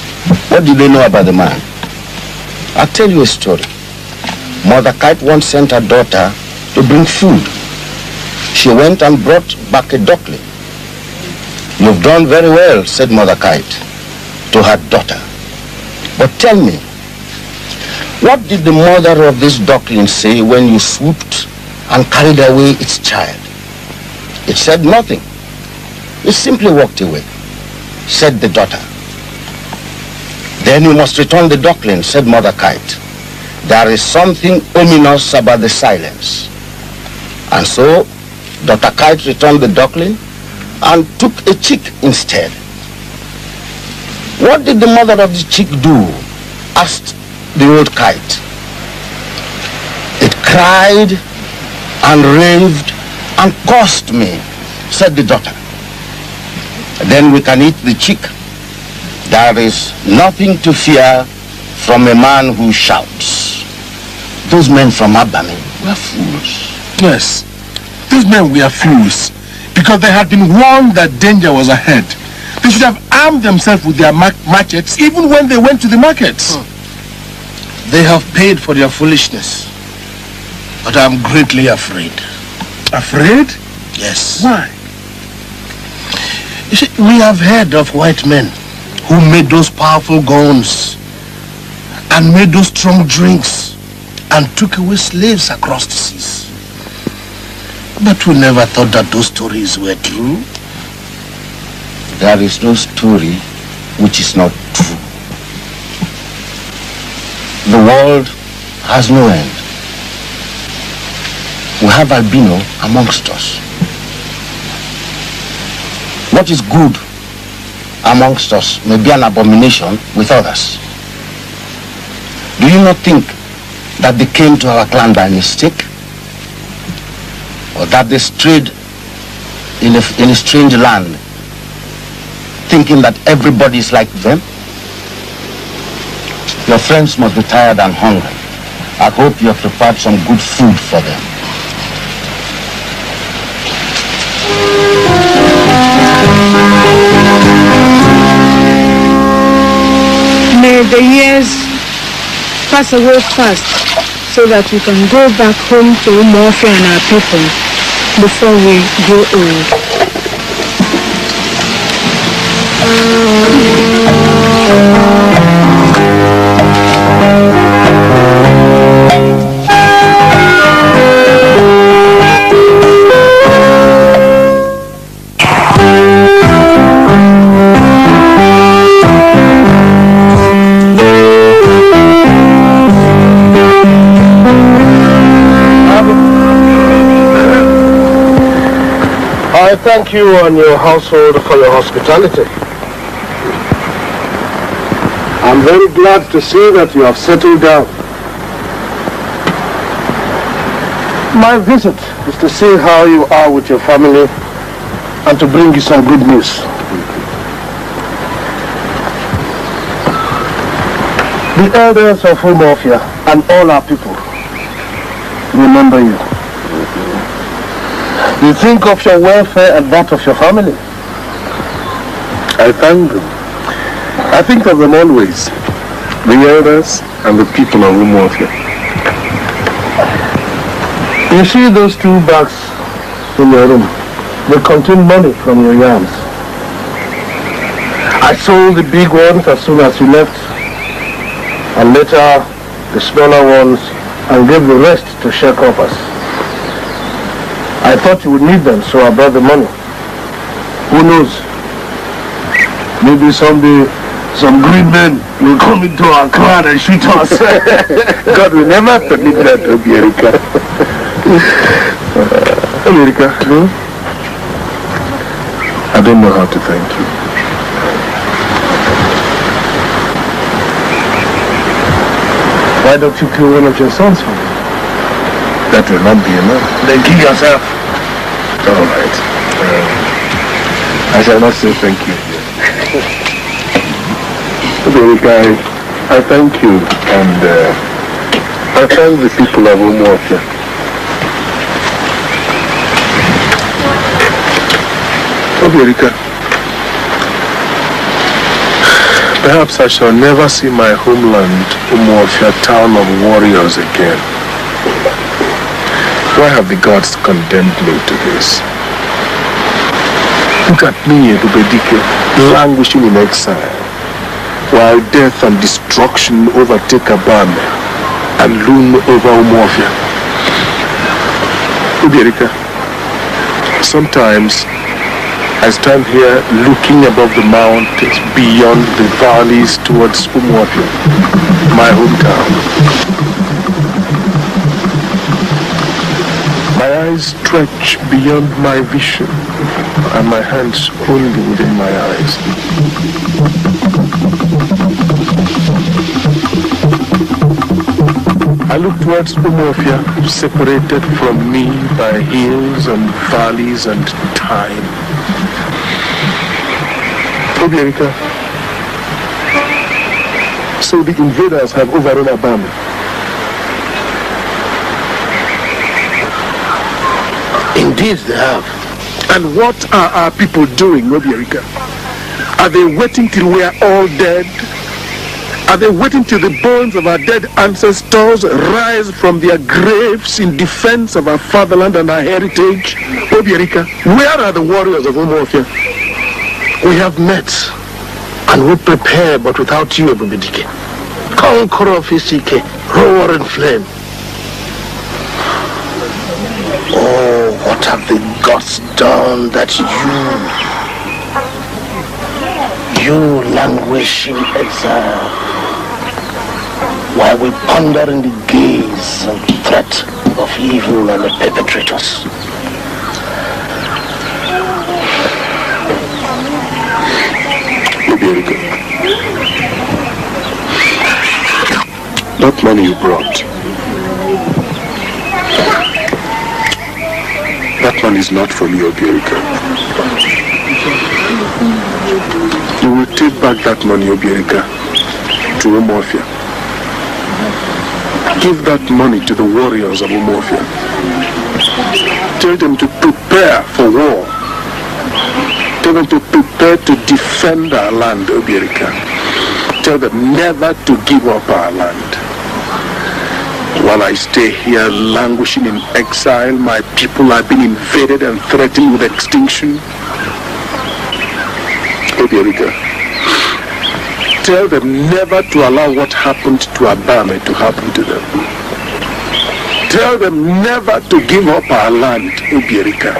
What did they know about the man? I'll tell you a story. Mother Kite once sent her daughter to bring food. She went and brought back a duckling. You've done very well, said Mother Kite to her daughter. But tell me, what did the mother of this duckling say when you swooped and carried away its child? It said nothing. It simply walked away, said the daughter. Then you must return the duckling, said Mother Kite. There is something ominous about the silence. And so, Dr. Kite returned the duckling and took a chick instead. What did the mother of the chick do? asked the old kite. It cried and raved and cost me, said the daughter. Then we can eat the chick. There is nothing to fear from a man who shouts. Those men from Abame were fools. Yes, those men were fools because they had been warned that danger was ahead. They should have armed themselves with their ma- machetes even when they went to the markets. Hmm. They have paid for their foolishness. But I'm greatly afraid. Afraid? Yes. Why? You see, we have heard of white men who made those powerful guns and made those strong drinks and took away slaves across the seas. But we never thought that those stories were true. There is no story which is not true. The world has no end. We have albino amongst us. What is good amongst us may be an abomination with others. Do you not think that they came to our clan by mistake? Or that they strayed in a, in a strange land thinking that everybody is like them? Your friends must be tired and hungry. I hope you have prepared some good food for them. May the years pass away fast so that we can go back home to Morphe and our people before we grow old. Thank you and your household for your hospitality. I'm very glad to see that you have settled down. My visit is to see how you are with your family and to bring you some good news. The elders of Umuofia and all our people remember you. You think of your welfare and that of your family. I thank them. I think of them always. The elders and the people of Umuofia. You see those two bags in your room? They contain money from your yams. I sold the big ones as soon as you left, and later the smaller ones, and gave the rest to sharecroppers. I thought you would need them, so I brought the money. Who knows? Maybe someday some green men will come into our clan and shoot us. God will never permit that to be Erika. Obierika, I don't know how to thank you. Why don't you kill one of your sons for me? That will not be enough. Then kill yourself. All right. Uh, I shall not say thank you. Obierika, I, I thank you and uh, I thank the people of Umuofia. Obierika, perhaps I shall never see my homeland, Umuofia, town of warriors again. Why have the gods condemned me to this? Look at me, Ebubedike, languishing in exile, while death and destruction overtake Abame and loom over Umuofia. Obierika, sometimes I stand here looking above the mountains, beyond the valleys towards Umuofia, my hometown. My eyes stretch beyond my vision, and my hands only within my eyes. I look towards Umuofia, separated from me by hills and valleys and time. Obianka, so the invaders have overrun Abame. Indeed, they have. And what are our people doing, Obianka? Are they waiting till we are all dead? Are they waiting till the bones of our dead ancestors rise from their graves in defense of our fatherland and our heritage? Obierika, where are the warriors of Umuofia? We have met and we prepare, but without you, Ebubedike. Conqueror of Isike, roar and flame. Oh, what have the gods done that you, you languish in exile? while we ponder in the gaze and threat of evil and the perpetrators. That money you brought, that money is not for me, Obierika. You will take back that money, Obierika, to Umuofia. Give that money to the warriors of Umuofia. Tell them to prepare for war. Tell them to prepare to defend our land, Obierika. Tell them never to give up our land. While I stay here languishing in exile, my people are being invaded and threatened with extinction. Obierika, tell them never to allow what happened to Abame to happen to them. Tell them never to give up our land, Obierika.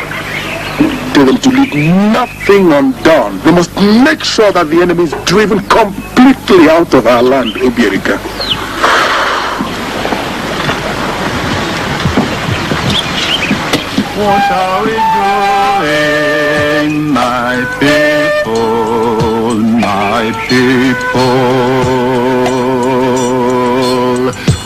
Tell them to leave nothing undone. They must make sure that the enemy is driven completely out of our land, Obierika. What are we doing, my people, my people?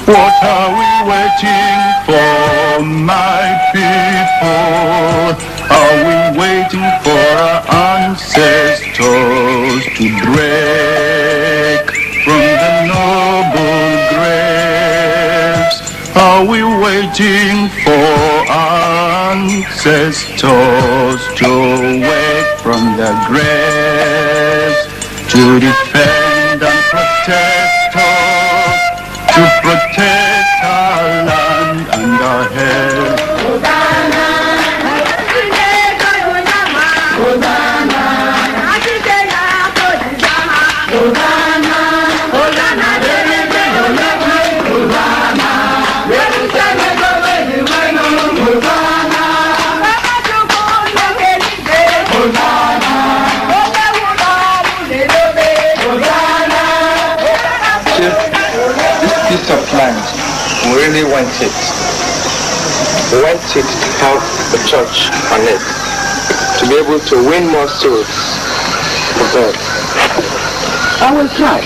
What are we waiting for, my people? Are we waiting for our ancestors to break from the noble graves? Are we waiting ancestors to wake from their graves to defend and protect us, to protect of land, we really want it. We want it to have a church on it, to be able to win more souls for God. I will try.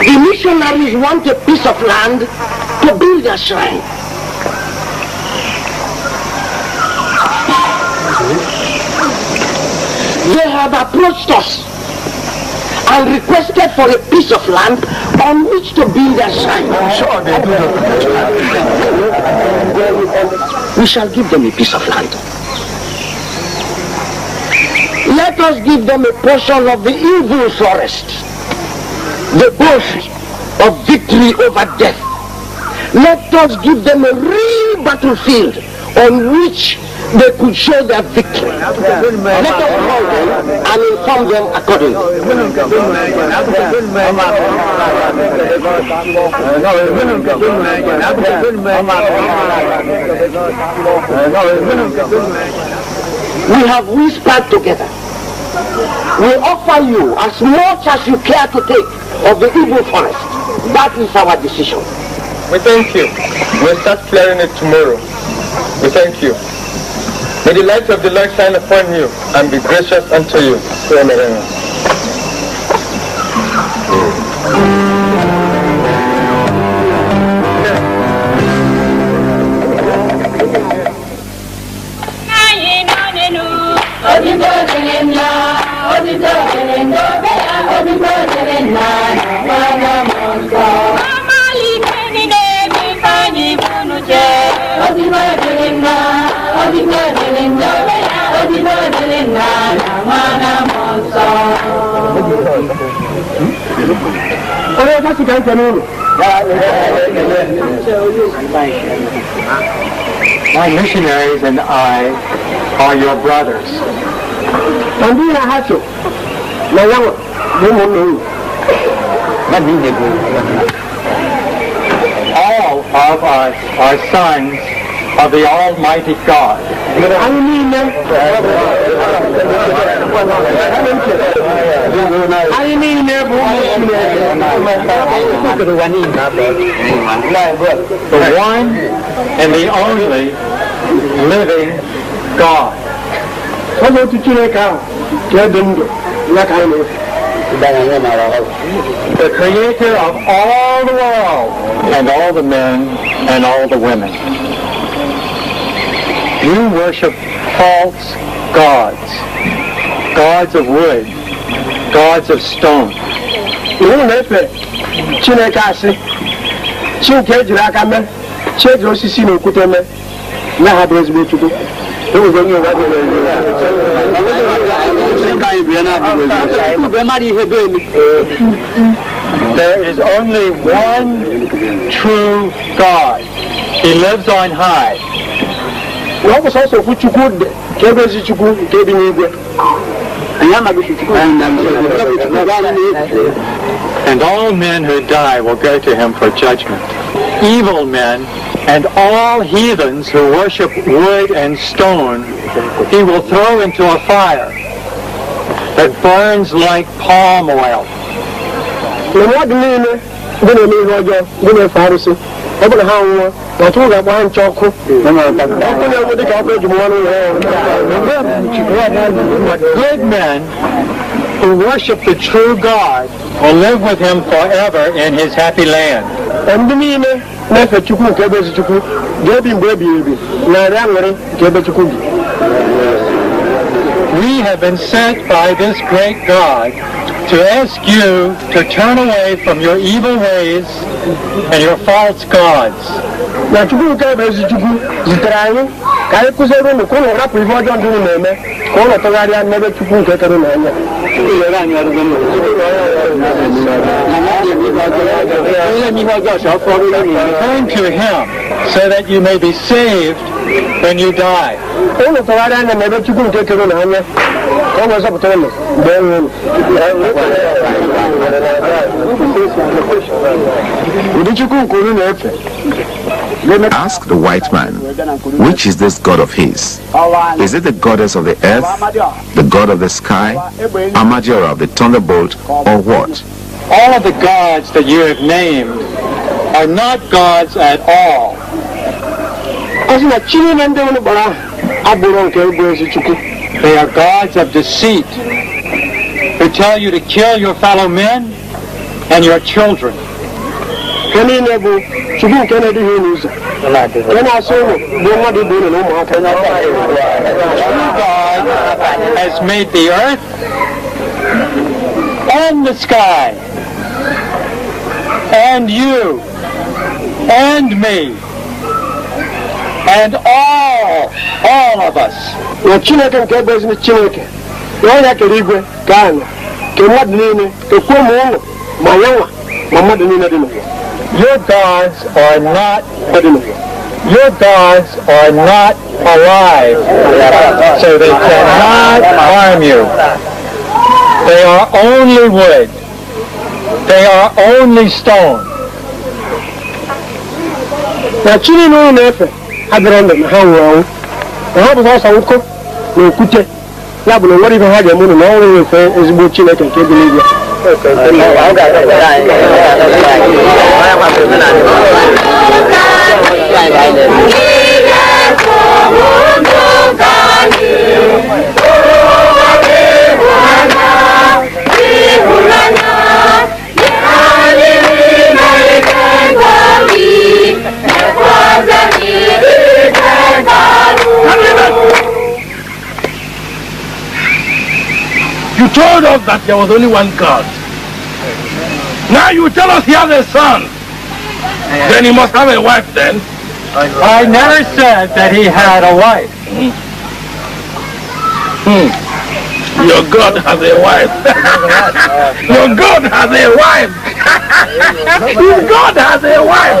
The missionaries want a piece of land to build a shrine. They have approached us and requested for a piece of land on which to build a shrine. Sure, they do We shall give them a piece of land. Let us give them a portion of the evil forest, the boast of victory over death. Let us give them a real battlefield on which they could show their victory. Let us call them and inform them accordingly. We have whispered together. We offer you as much as you care to take of the evil forest. That is our decision. We thank you. We'll start clearing it tomorrow. We thank you. May the light of the Lord shine upon you and be gracious unto you. Amen. Onye ọcha si ka nke n'ụlọ My missionaries and I are your brothers. na ndị na ha so na ya nwe bụ ụmụnna unu All of us are sons of the Almighty God. niile anyị niile bụ The one and the only living God. The creator of all the world and all the men and all the women. You worship false gods, gods of wood, gods of stone. There is only one true God. He lives on high. Na ọ bụ sọsọ okwu chukwu dị ebe ezi chukwu nke bi n'igwe anyị amaghị chukwu And all men who die will go to him for judgment. Evil men and all heathens who worship wood and stone, he will throw into a fire that burns like palm oil. Na mmadụ niile ndị na-eme ihe ọjọọ ndị na-efe arụsị ọ bụrụ ha nwụọ na ọtụrụ ga-agba ha nche ọkụ ọkụ na-enwu dịka ọkụ eji mmanụ Good men who worship the true God will live with him forever in his happy land. ndị niile na-efe chukwu nke ebe chukwu ga-ebi mgbe ebighị ebi narị aṅụrị nke ebe chukwu bi We have been sent by this great God to ask you to turn away from your evil ways and your false gods. Turn to him so that you may be saved when you die. unu tụgharịa anya n'ebe chukwu nke kere unu anya ka ọ na-azọpụta unu mgbe enwe unu ụdị chukwu nke unu na-efe Ask the white man, which is this God of his? Is it the goddess of the earth, the god of the sky, Amadiora of the thunderbolt, or what? All of the gods that you have named are not gods at all. ọ sị na chi niile ndị unu gbara aha abụrụ nke bụ ezi chukwu They are gods of deceit. Who tell you to kill your fellow men and your children. nke niile bụ chukwu nke na-eduhie unu ụzọ nke na-asị unu bụ mmadụ ibe unu na ụmụaka God has made the earth and the sky. And you and me and all, all of us. na chineke nke bụ ezi chineke na ọnya kere igwe ka anyị ke mmadụ niile kekwuo ma ụlọ ma ya ma mmadụ niile dị n'ụwa Your gods are not your gods are not alive, so they cannot harm you. They are only wood. They are only stone. Na chi niile unu na-efe adịrọ ndụ na ha nwụrụ ọnwụ na ha bụ sọsọ nkụ na okwute ya bụ na nwere ife ha ga-eme unu na ọnwụ efe ezigbo chineke nke dị n'igwe You told us that there was only one God. Now you tell us he has a son. Then he must have a wife then. I never said that he had a wife. Hmm. Your God has a wife. Your God has a wife. His God has a wife.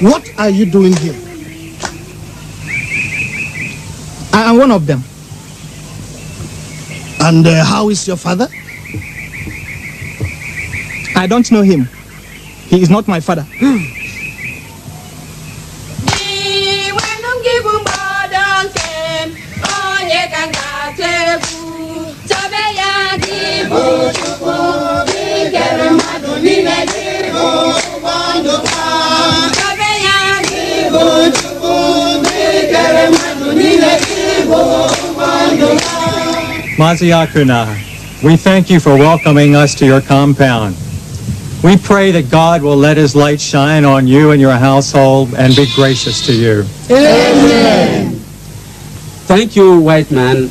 What are you doing here? I am one of them. And uh, how is your father? I don't know him. He is not my father. Mazi Akunna, we thank you for welcoming us to your compound. We pray that God will let his light shine on you and your household and be gracious to you. Amen. Thank you, white man.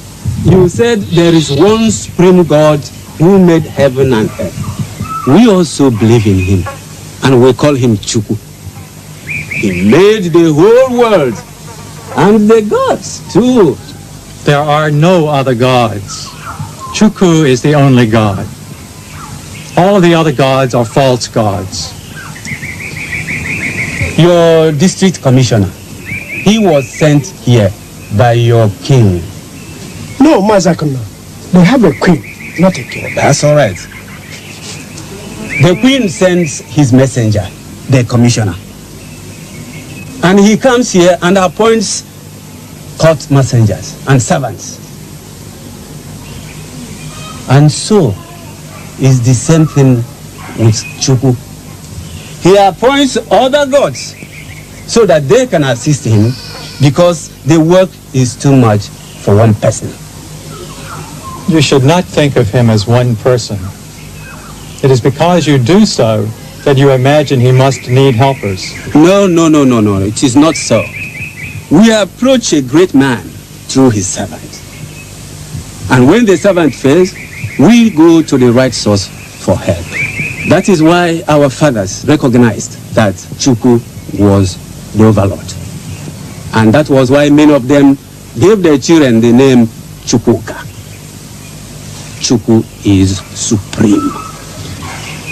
You said there is one supreme God who made heaven and earth. We also believe in him, and we call him Chukwu. He made the whole world, and the gods too. There are no other gods. Chukwu is the only God. All the other gods are false gods. Your district commissioner, he was sent here by your king. No, Mazakuna. They have a queen, not a king. That's all right. The queen sends his messenger, the commissioner. And he comes here and appoints court messengers and servants. And so is the same thing with Chukwu. He appoints other gods so that they can assist him because the work is too much for one person. You should not think of him as one person. It is because you do so that you imagine he must need helpers. No, no, no, no, no. It is not so. We approach a great man through his servant. And when the servant fails, we go to the right source for help. That is why our fathers recognized that Chukwu was the overlord. And that was why many of them gave their children the name Chukwuka. Chukwu is supreme.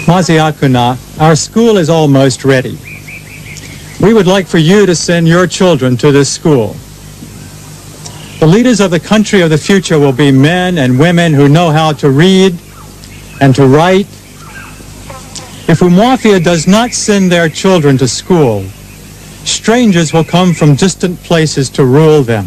Mazi Akunna, our school is almost ready. We would like for you to send your children to this school. The leaders of the country of the future will be men and women who know how to read and to write. If Umuofia does not send their children to school, strangers will come from distant places to rule them.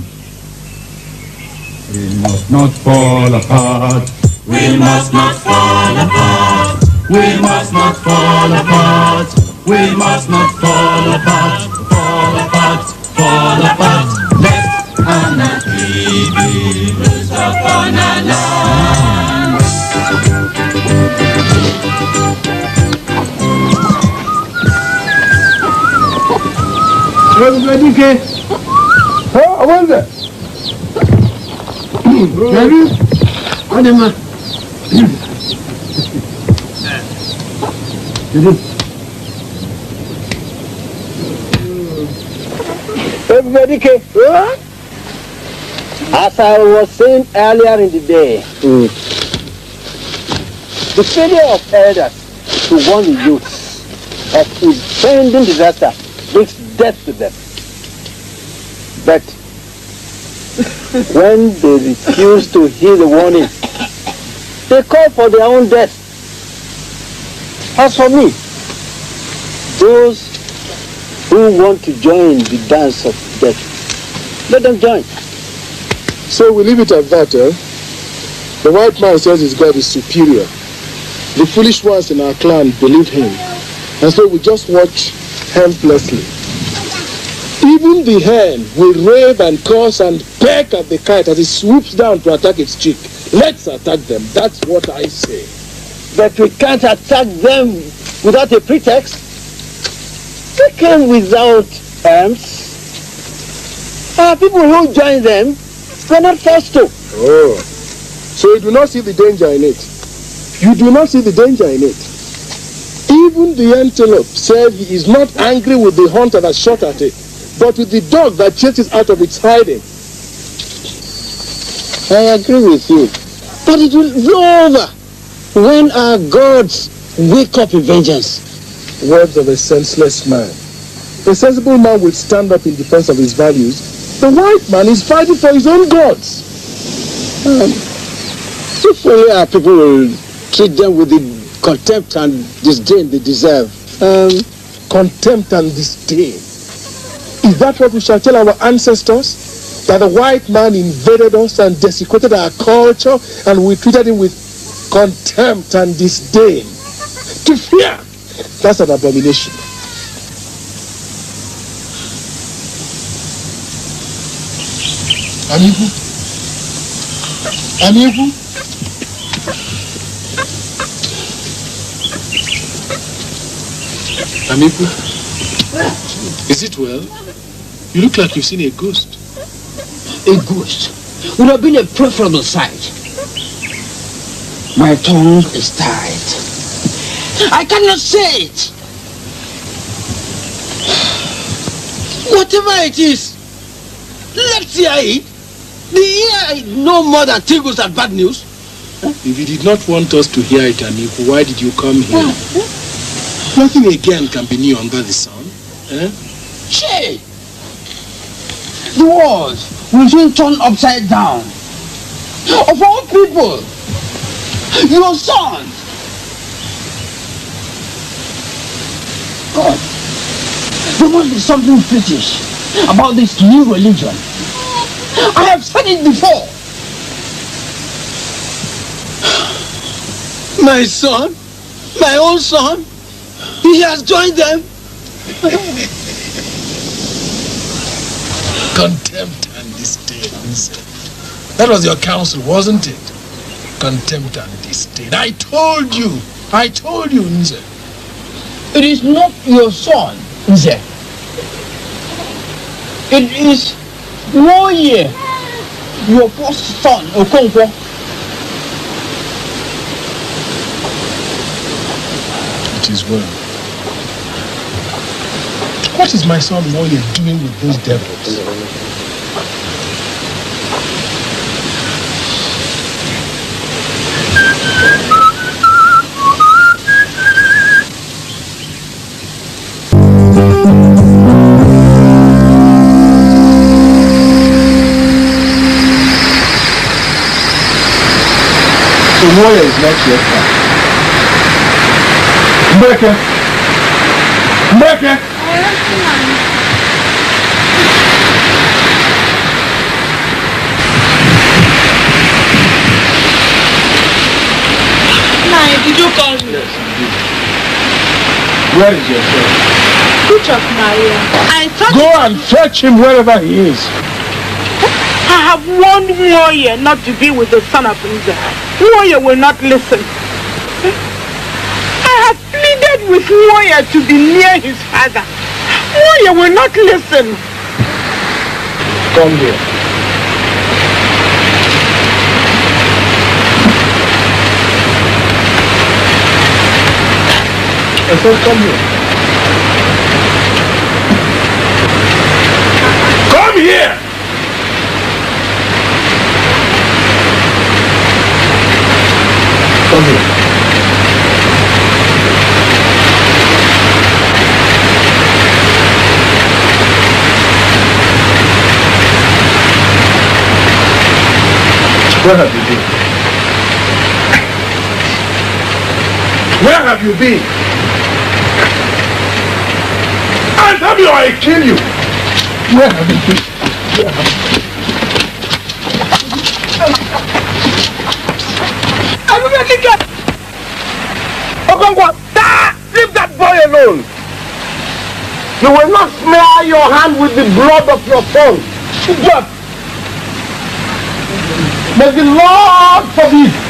We must not fall apart. We must not fall apart. We must not fall apart. We must not fall apart. Fall apart. Fall apart. Let anarchy be loosed upon our land. Everybody, okay? Oh, I wonder. Jerry? What am I? Everybody okay? As I was saying earlier in the day, hmm. the failure of elders to warn the youths of impending disaster brings death to them. But when they refuse to hear the warning, they call for their own death. As for me, those who want to join the dance of death, let them join. So we leave it at that, eh? The white man says his God is superior. The foolish ones in our clan believe him. And so we just watch helplessly. Even the hen will rave and curse and peck at the kite as it swoops down to attack its chick. Let's attack them. That's what I say. But we can't attack them without a pretext. They came without arms. Our people who join them were not forced to. Oh. So you do not see the danger in it. You do not see the danger in it. Even the antelope said he is not angry with the hunter that shot at it, but with the dog that chases out of its hiding. I agree with you. But it will blow over when our gods wake up in vengeance. Words of a senseless man. A sensible man will stand up in defense of his values. The white man is fighting for his own gods. Um, if only our people will treat them with the contempt and disdain they deserve. Um, contempt and disdain. Is that what we shall tell our ancestors? That the white man invaded us and desecrated our culture and we treated him with contempt and disdain. To fear! That's an abomination. Amigo? Amigo? Amigo? Is it well? You look like you've seen a ghost. A ghost would have been a preferable sight. My tongue is tied. I cannot say it. Whatever it is, let's hear it. The ear no more than tingles at bad news. If you did not want us to hear it, Amigo, why did you come here? Nothing again can be new under the sun. Eh? Che! The world will soon turn upside down. Of all people, your son. God, there must be something British about this new religion. I have said it before. My son, my own son, he has joined them. Contempt That was your counsel, wasn't it? Contempt and disdain. I told you. I told you, Nze. It is not your son, Nze. It is Nwoye, your first son, Okonkwo. It is well. What is my son Nwoye doing with those devils? O que é next year. America! America! Did you call me? Where is your son? Which of Maria? I thought Go and fetch him wherever he is. I have warned Moye not to be with the son of Nza. Moye will not listen. I have pleaded with Moye to be near his father. Moye will not listen. Come here. I said, come. Come here! Come here. Where have you been? Where have you been? Answer me or I kill you! Where have you been? Where have you ah, leave that boy alone! You will not smear your hand with the blood of your son. Just. May the Lord forbid.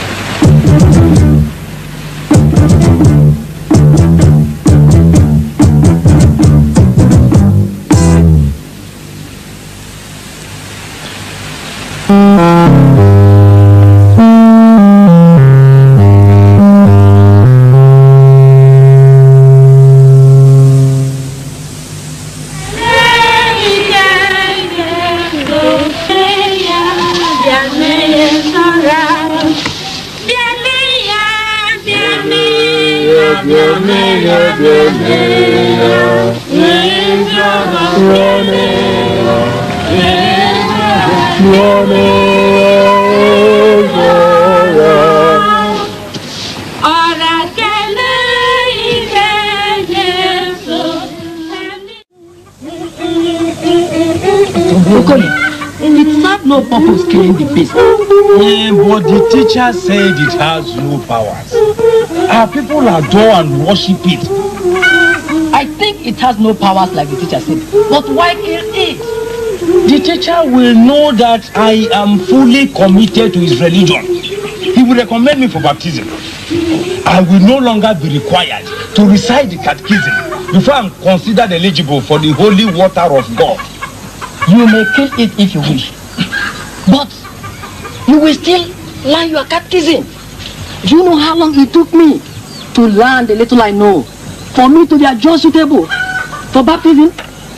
Teacher said it has no powers. Our people adore and worship it. I think it has no powers like the teacher said. But why kill it? The teacher will know that I am fully committed to his religion. He will recommend me for baptism. I will no longer be required to recite the catechism before I'm considered eligible for the holy water of God. You may kill it if you wish. But you will still learn your catechism. Do you know how long it took me to learn the little I know? For me to be adjust suitable for baptism?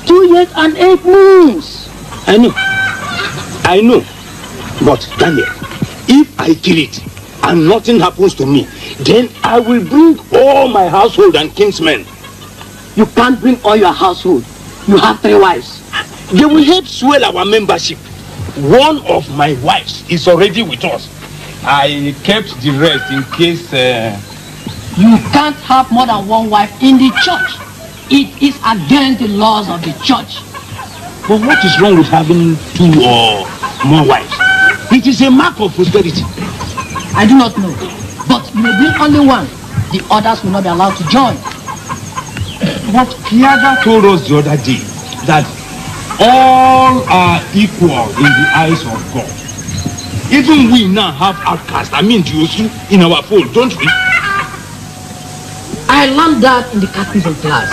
Two years and eight months. I know. I know. But Daniel, if I kill it and nothing happens to me, then I will bring all my household and kinsmen. You can't bring all your household. You have three wives. They will help swell our membership. One of my wives is already with us. I kept the rest in case. Uh... You can't have more than one wife in the church. It is against the laws of the church. But what is wrong with having two or more wives? It is a mark of prosperity. I do not know. But you may bring only one. The others will not be allowed to join. But Kiaga told us the other day that all are equal in the eyes of God. Even we now have outcasts, I mean Diosu, in our fold, don't we? I learned that in the catechism class.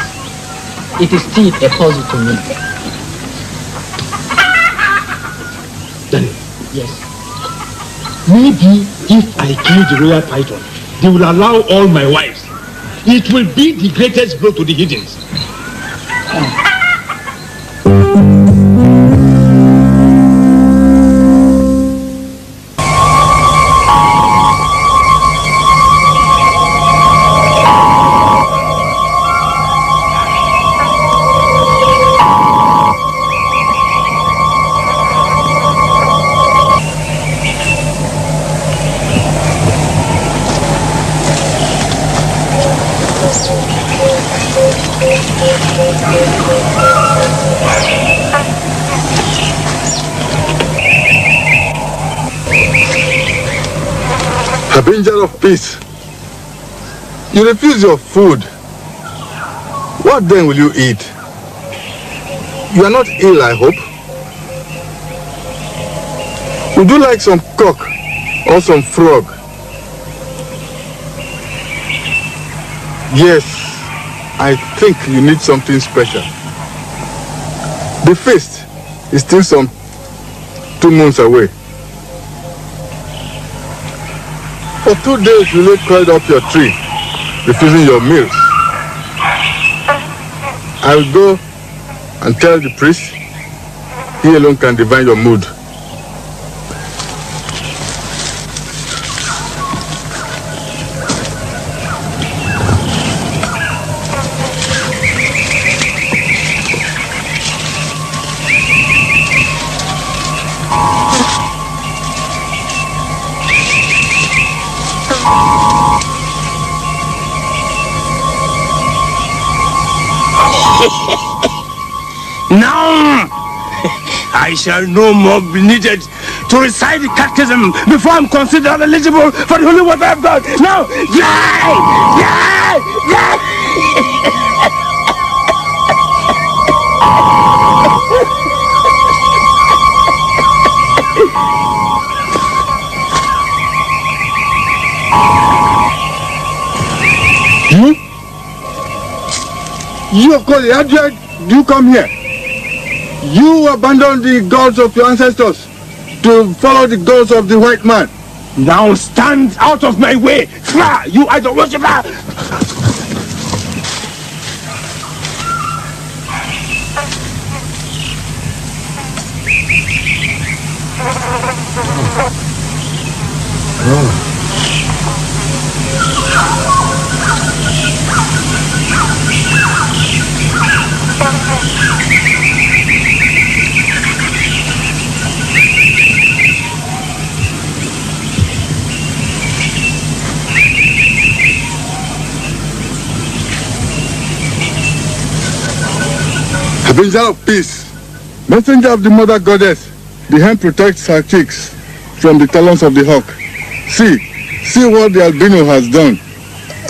It is still a puzzle to me. Daniel. Yes. Maybe if I kill the royal python, they will allow all my wives. It will be the greatest blow to the heathens. Avenger of peace, you refuse your food. What then will you eat? You are not ill, I hope. Would you like some cock or some frog? Yes. I think you need something special. The feast is still some two months away. For two days you lay curled up your tree, refusing your meals. I will go and tell the priest he alone can divine your mood. Shall no more be needed to recite the catechism before I'm considered eligible for the holy water of God. Now, die! Die! Die! You? You of course, did you come here? You abandoned the gods of your ancestors to follow the gods of the white man. Now stand out of my way! You idol worshiper! Avenger of peace, messenger of the mother goddess, the hen protects her chicks from the talons of the hawk. See, see what the albino has done.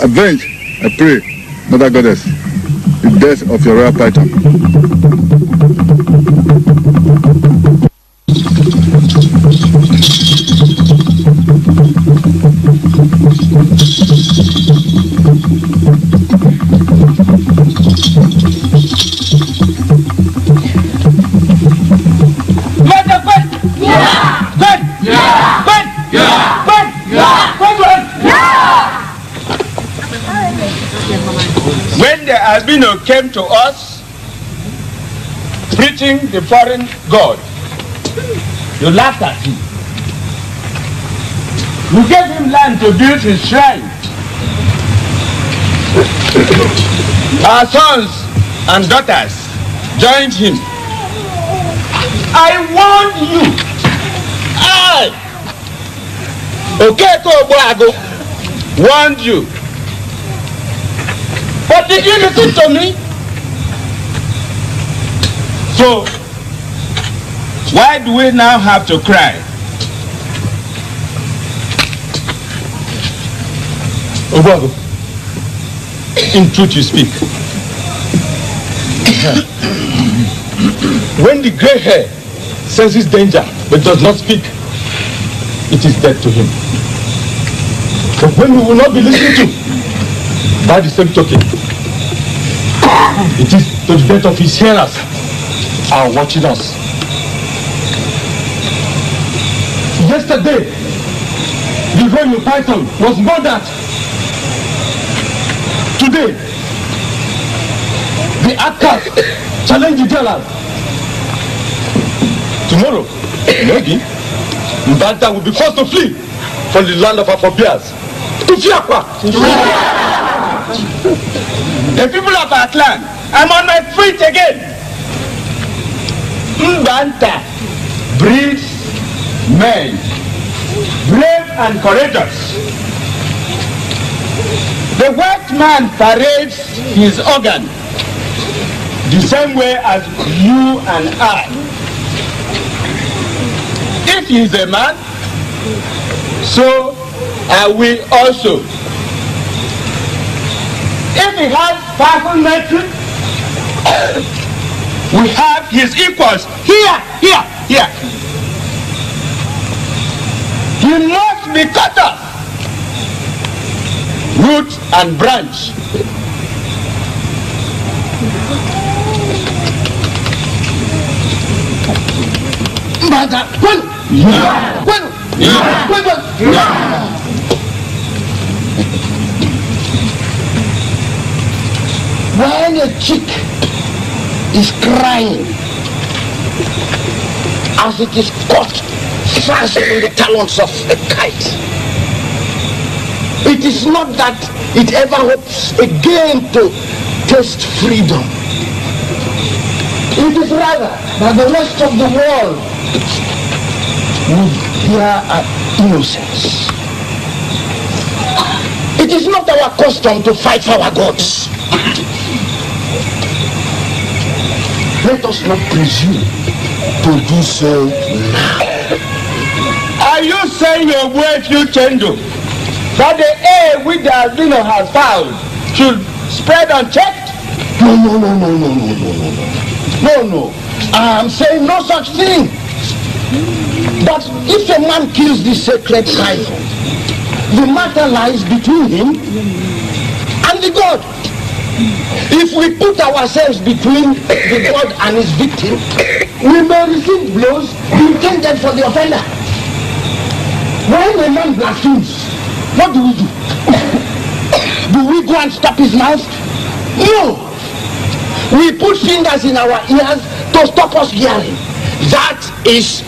Avenge, I pray, mother goddess, the death of your royal python. Albino came to us, preaching the foreign god, you laughed at him. You gave him land to build his shrine. Our sons and daughters joined him. I warned you. I, Okeko Ogbuagu, warned you. But did you listen to me? So, why do we now have to cry? Ogbuagu, in truth you speak. when the gray hair senses danger but does not speak, it is death to him. But when we will not be listened to, by the same token, it is to the death of his hearers are watching us. Yesterday, the royal python was murdered. Today, the outcast challenge the jailers. Tomorrow, maybe, Mbanta will be forced to flee from the land of our forebears. To Fiakwa. The people of our clan, I'm on my feet again. Mbanta breeds men, brave and courageous. The white man parades his organ the same way as you and I. If he is a man, so are we also. If he has powerful metric, we have his equals here, here, here. He must be cut off. Root and branch. Mother, when? When? When? When? A chick is crying as it is caught fast in the talons of a kite, it is not that it ever hopes again to taste freedom. It is rather that the rest of the world would hear our innocence. It is not our custom to fight for our gods. Let us not presume to do so now. Are you saying your way few change that the air which the albino has found should spread unchecked? No, no, no, no, no, no, no, no, no. No, no. I'm saying no such thing. But if a man kills the sacred python, the matter lies between him and the God. If we put ourselves between the God and his victim, we may receive blows intended for the offender. When a man blasphemes, what do we do? do we go and stop his mouth? No. We put fingers in our ears to stop us hearing. That is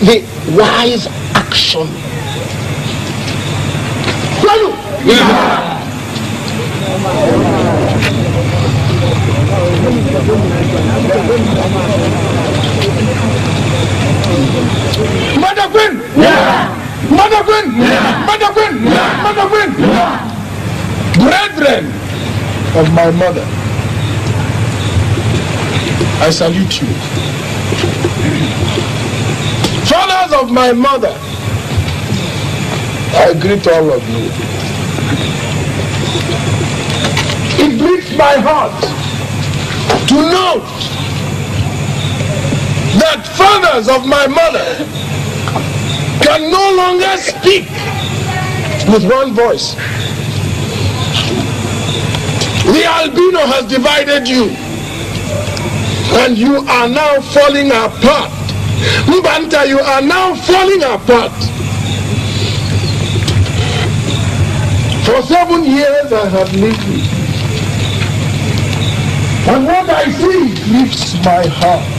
the wise action. Follow. Yeah. Mother Queen! Yeah. Mother Queen! Yeah. Mother Queen! Yeah. Mother Queen! Yeah. Brethren of my mother, I salute you. Fathers of my mother, I greet all of you. It breaks my heart to note that fathers of my mother can no longer speak with one voice. The albino has divided you and you are now falling apart. Mbanta, you are now falling apart. For seven years I have lived. And what I see grieves my heart.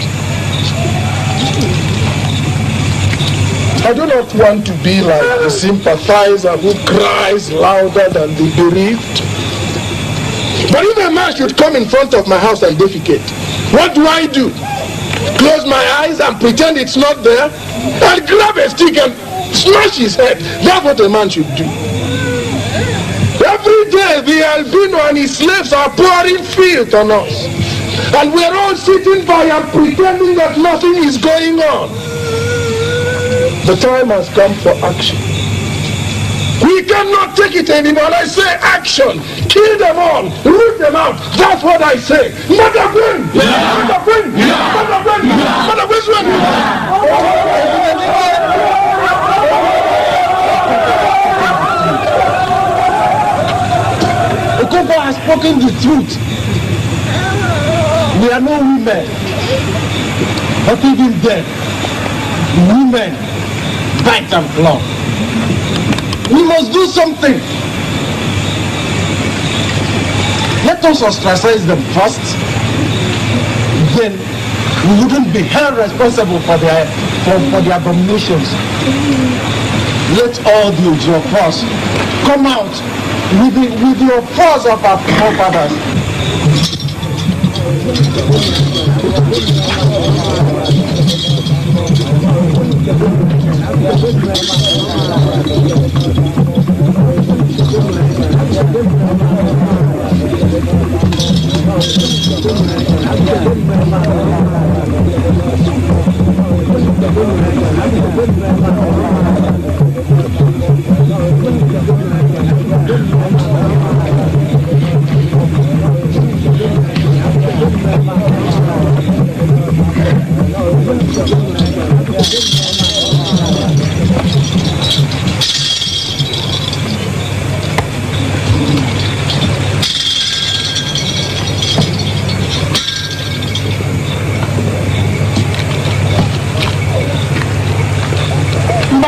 I do not want to be like the sympathizer who cries louder than the bereaved. But if a man should come in front of my house and defecate, what do I do? Close my eyes and pretend it's not there? And grab a stick and smash his head. That's what a man should do. Every day the albino and his slaves are pouring filth on us. And we're all sitting by and pretending that nothing is going on. The time has come for action. We cannot take it anymore. I say action. Kill them all. Root them out. That's what I say. Mother Queen! Mother Queen! Mother Queen! Yeah. Mother Queen! Okobo has spoken the truth. We are no women. Not even dead. Women bite and claw. We must do something. Let us ostracize them first. Then we wouldn't be held responsible for their for, for their abominations. Let all the Ojokos come out with the with the applause of our forefathers.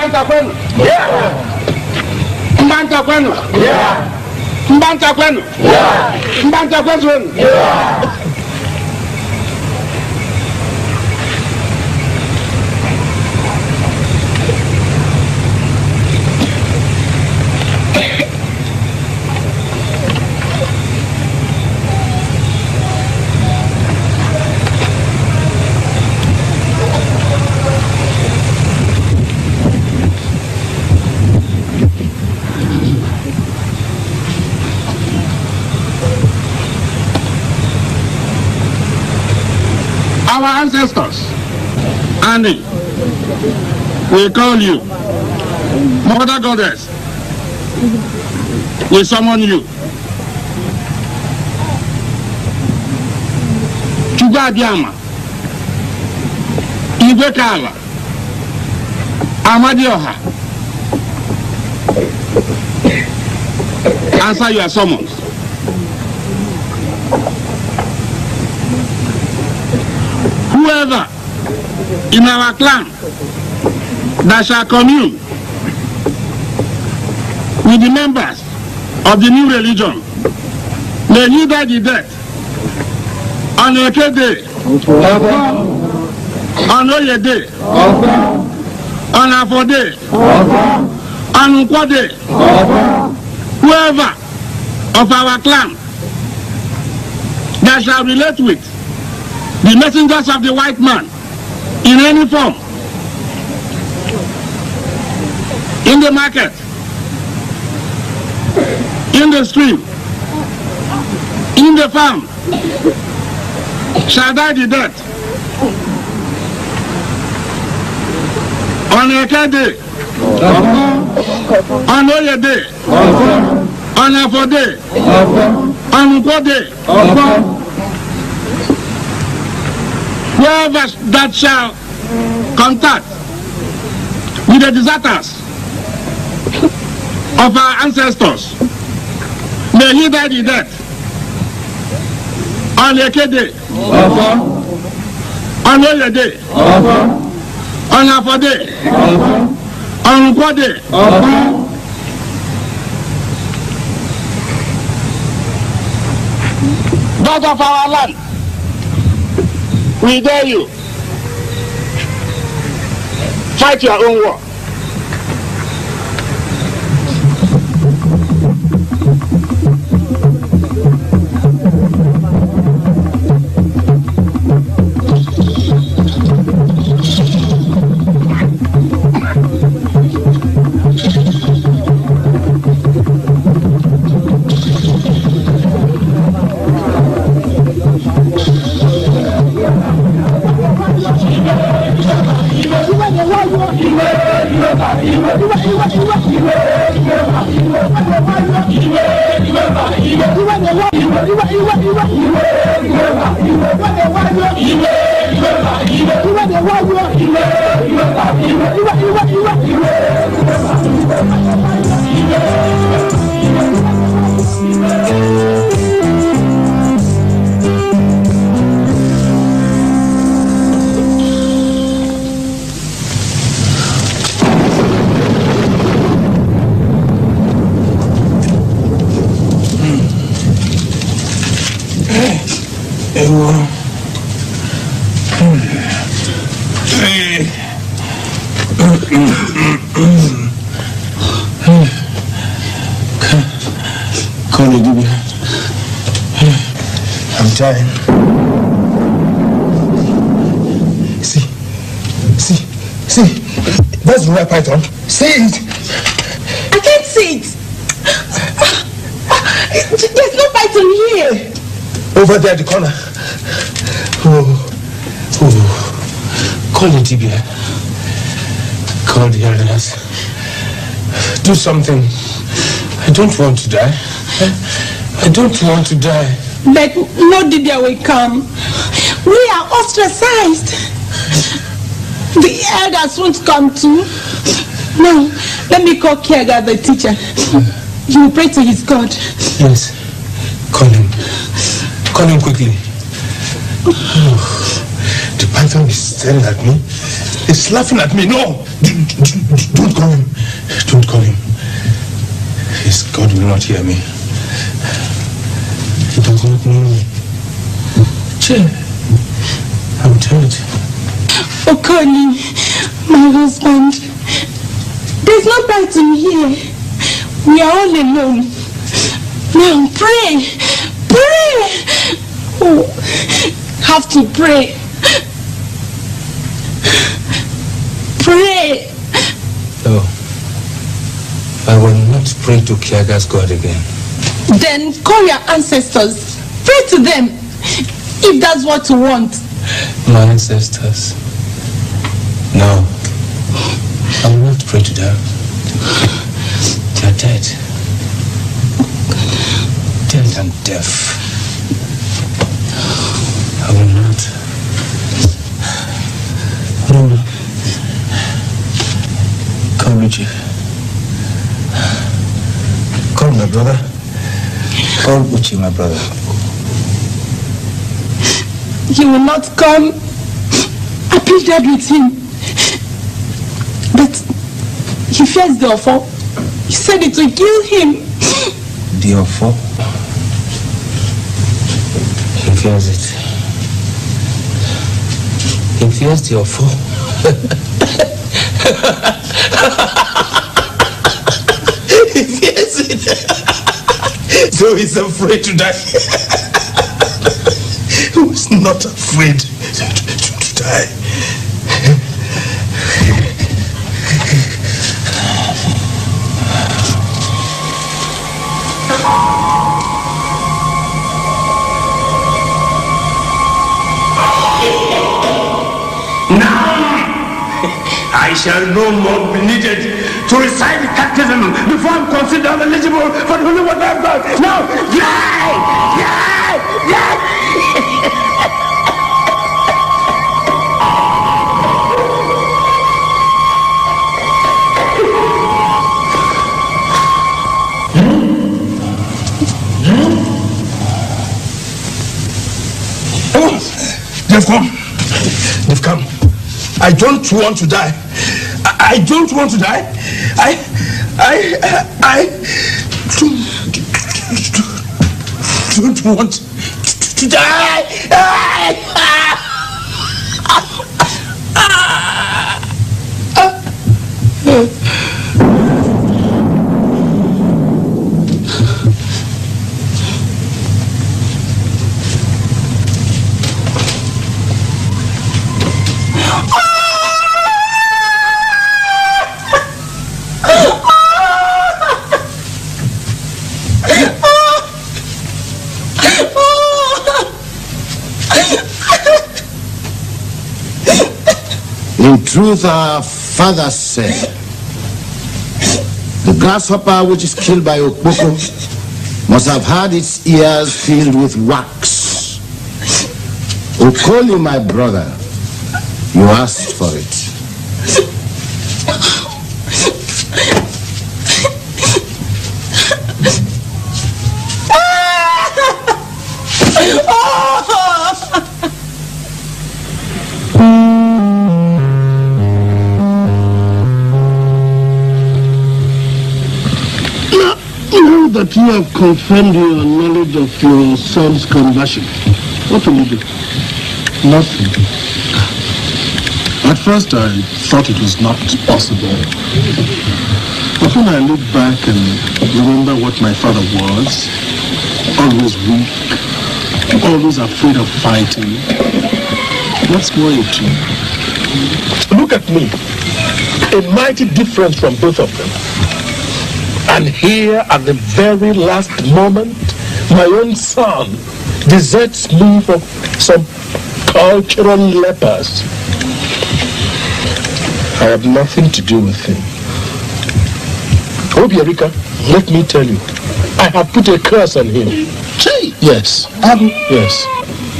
Bang Tapeng. Yeah. Mbanta kwenu? Mbanta kwenu? Mbanta kwenu? Our ancestors. Annie, we call you. Mother Goddess, we summon you. Chukwu Abịama, Igwe Kala, Amadioha, answer your summons. Whoever in our clan that shall commune with the members of the new religion may he die the death on Eke day, on Oye day, on Afo day, on Nkwo day, whoever of our clan that shall relate with the messengers of the white man in any form in the market in the stream in the farm shall die the death on Eke day on Oye day on Afo day on Nkwo day whoever that shall contact with the deserters of our ancestors, may he die the death on Eke day, on Oye day, on Afo day, on Nkwo day. God of our land, we dare you. Fight your own war. Over there at the corner. Oh, oh. Call the Dibia. Call the elders. Do something. I don't want to die. I don't want to die. But no Dibia will come. We are ostracized. The elders won't come too. Now, let me call Kiaga, the teacher. He will pray to his God. Yes. Call him. Quickly. Oh, the python is staring at me. It's laughing at me. No! Don't call him. Don't call him. Please, God will not hear me. He does not know me. Che, I will tell it. Oh, Okoli, my husband, there's no person here. We are all alone. Now pray, pray. Oh, have to pray. Pray. No. I will not pray to Kiaga's God again. Then call your ancestors. Pray to them. If that's what you want. My ancestors. No. I will not pray to them. They are dead. Dead and deaf. I will not. No. Call my brother. Call Uchi, my brother. He will not come. I pleaded with him. But he fears the offer. He said it will kill him. The offer. He fears it. He fears the offer. he fears it. so he's afraid to die. Who's not afraid to, to, to die? I shall no more be needed to recite the catechism before I'm considered eligible for the holy water of God. Now, yay! Yay! Yay! They've come. They've come. I don't want to die. I, I don't want to die. I, I, don't, don't want to die. Truth, our father said, the grasshopper which is killed by Okpoko must have had its ears filled with wax. Okoli, my brother, you asked for it. You have confirmed your knowledge of your son's conversion, what will you do? Nothing. At first I thought it was not possible. But when I look back and remember what my father was, always weak, always afraid of fighting, what's more it. Look at me. A mighty difference from both of them. And here at the very last moment, my own son deserts me for some cultural lepers. I have nothing to do with him. Obierika, let me tell you, I have put a curse on him. Yes. Um, yes.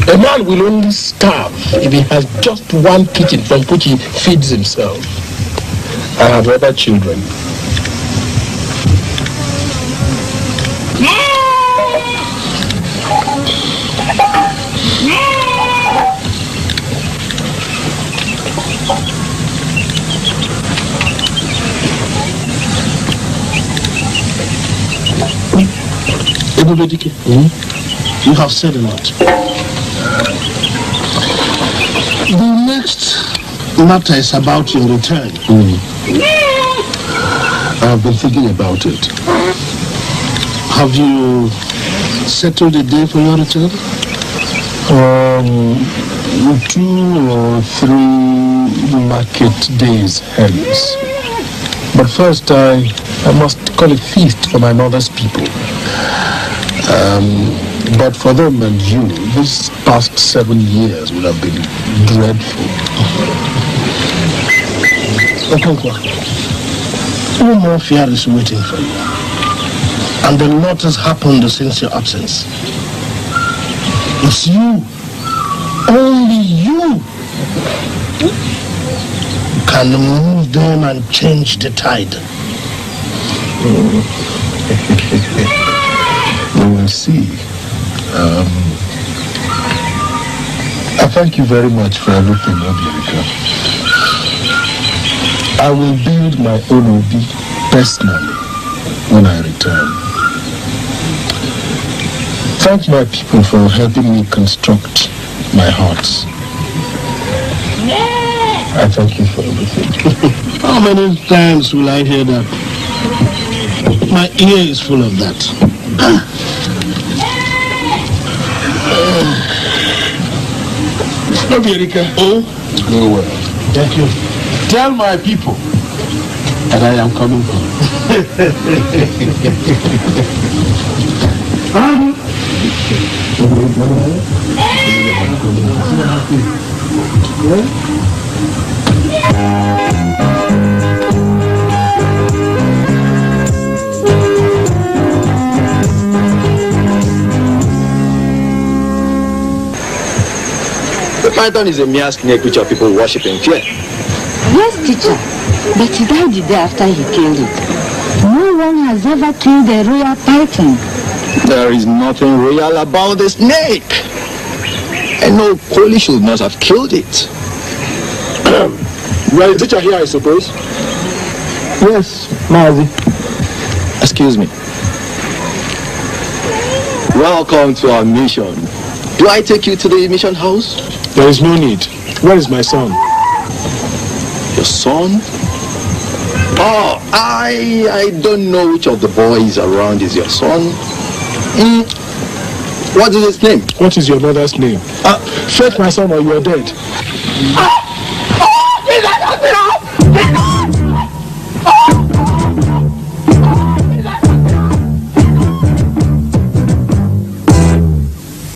A man will only starve if he has just one kitchen from which he feeds himself. I have other children. Ebubedike, you have said a lot. The next matter is about your return. I've been thinking about it. Have you settled a day for your return? Um, two or three market days hence. But first, I, I must call a feast for my mother's people. Um, but for them and you, this past seven years would have been dreadful. Okonkwo, fear is waiting for you. And a lot has happened since your absence. It's you, only you, can move them and change the tide. we will see. Um, I thank you very much for everything, Obierika. I will build my own Obi personally when I return. Thank my people for helping me construct my hearts. I thank you for everything. How many times will I hear that? My ear is full of that. Obierika. Oh? Go well. Thank you. Tell my people that I am coming home. Um, the python is a mere snake which our people worship and fear. Yes, teacher. But he died the day after he killed it. No one has ever killed a royal python. There is nothing royal about the snake. And no Koli should not have killed it. You are a teacher here, I suppose? Yes, Mazi. Excuse me. Welcome to our mission. Do I take you to the mission house? There is no need. Where is my son? Your son? Oh, I I don't know which of the boys around is your son. Hmm. What is his name? What is your mother's name? Uh, Fetch my son or you are dead. Ah!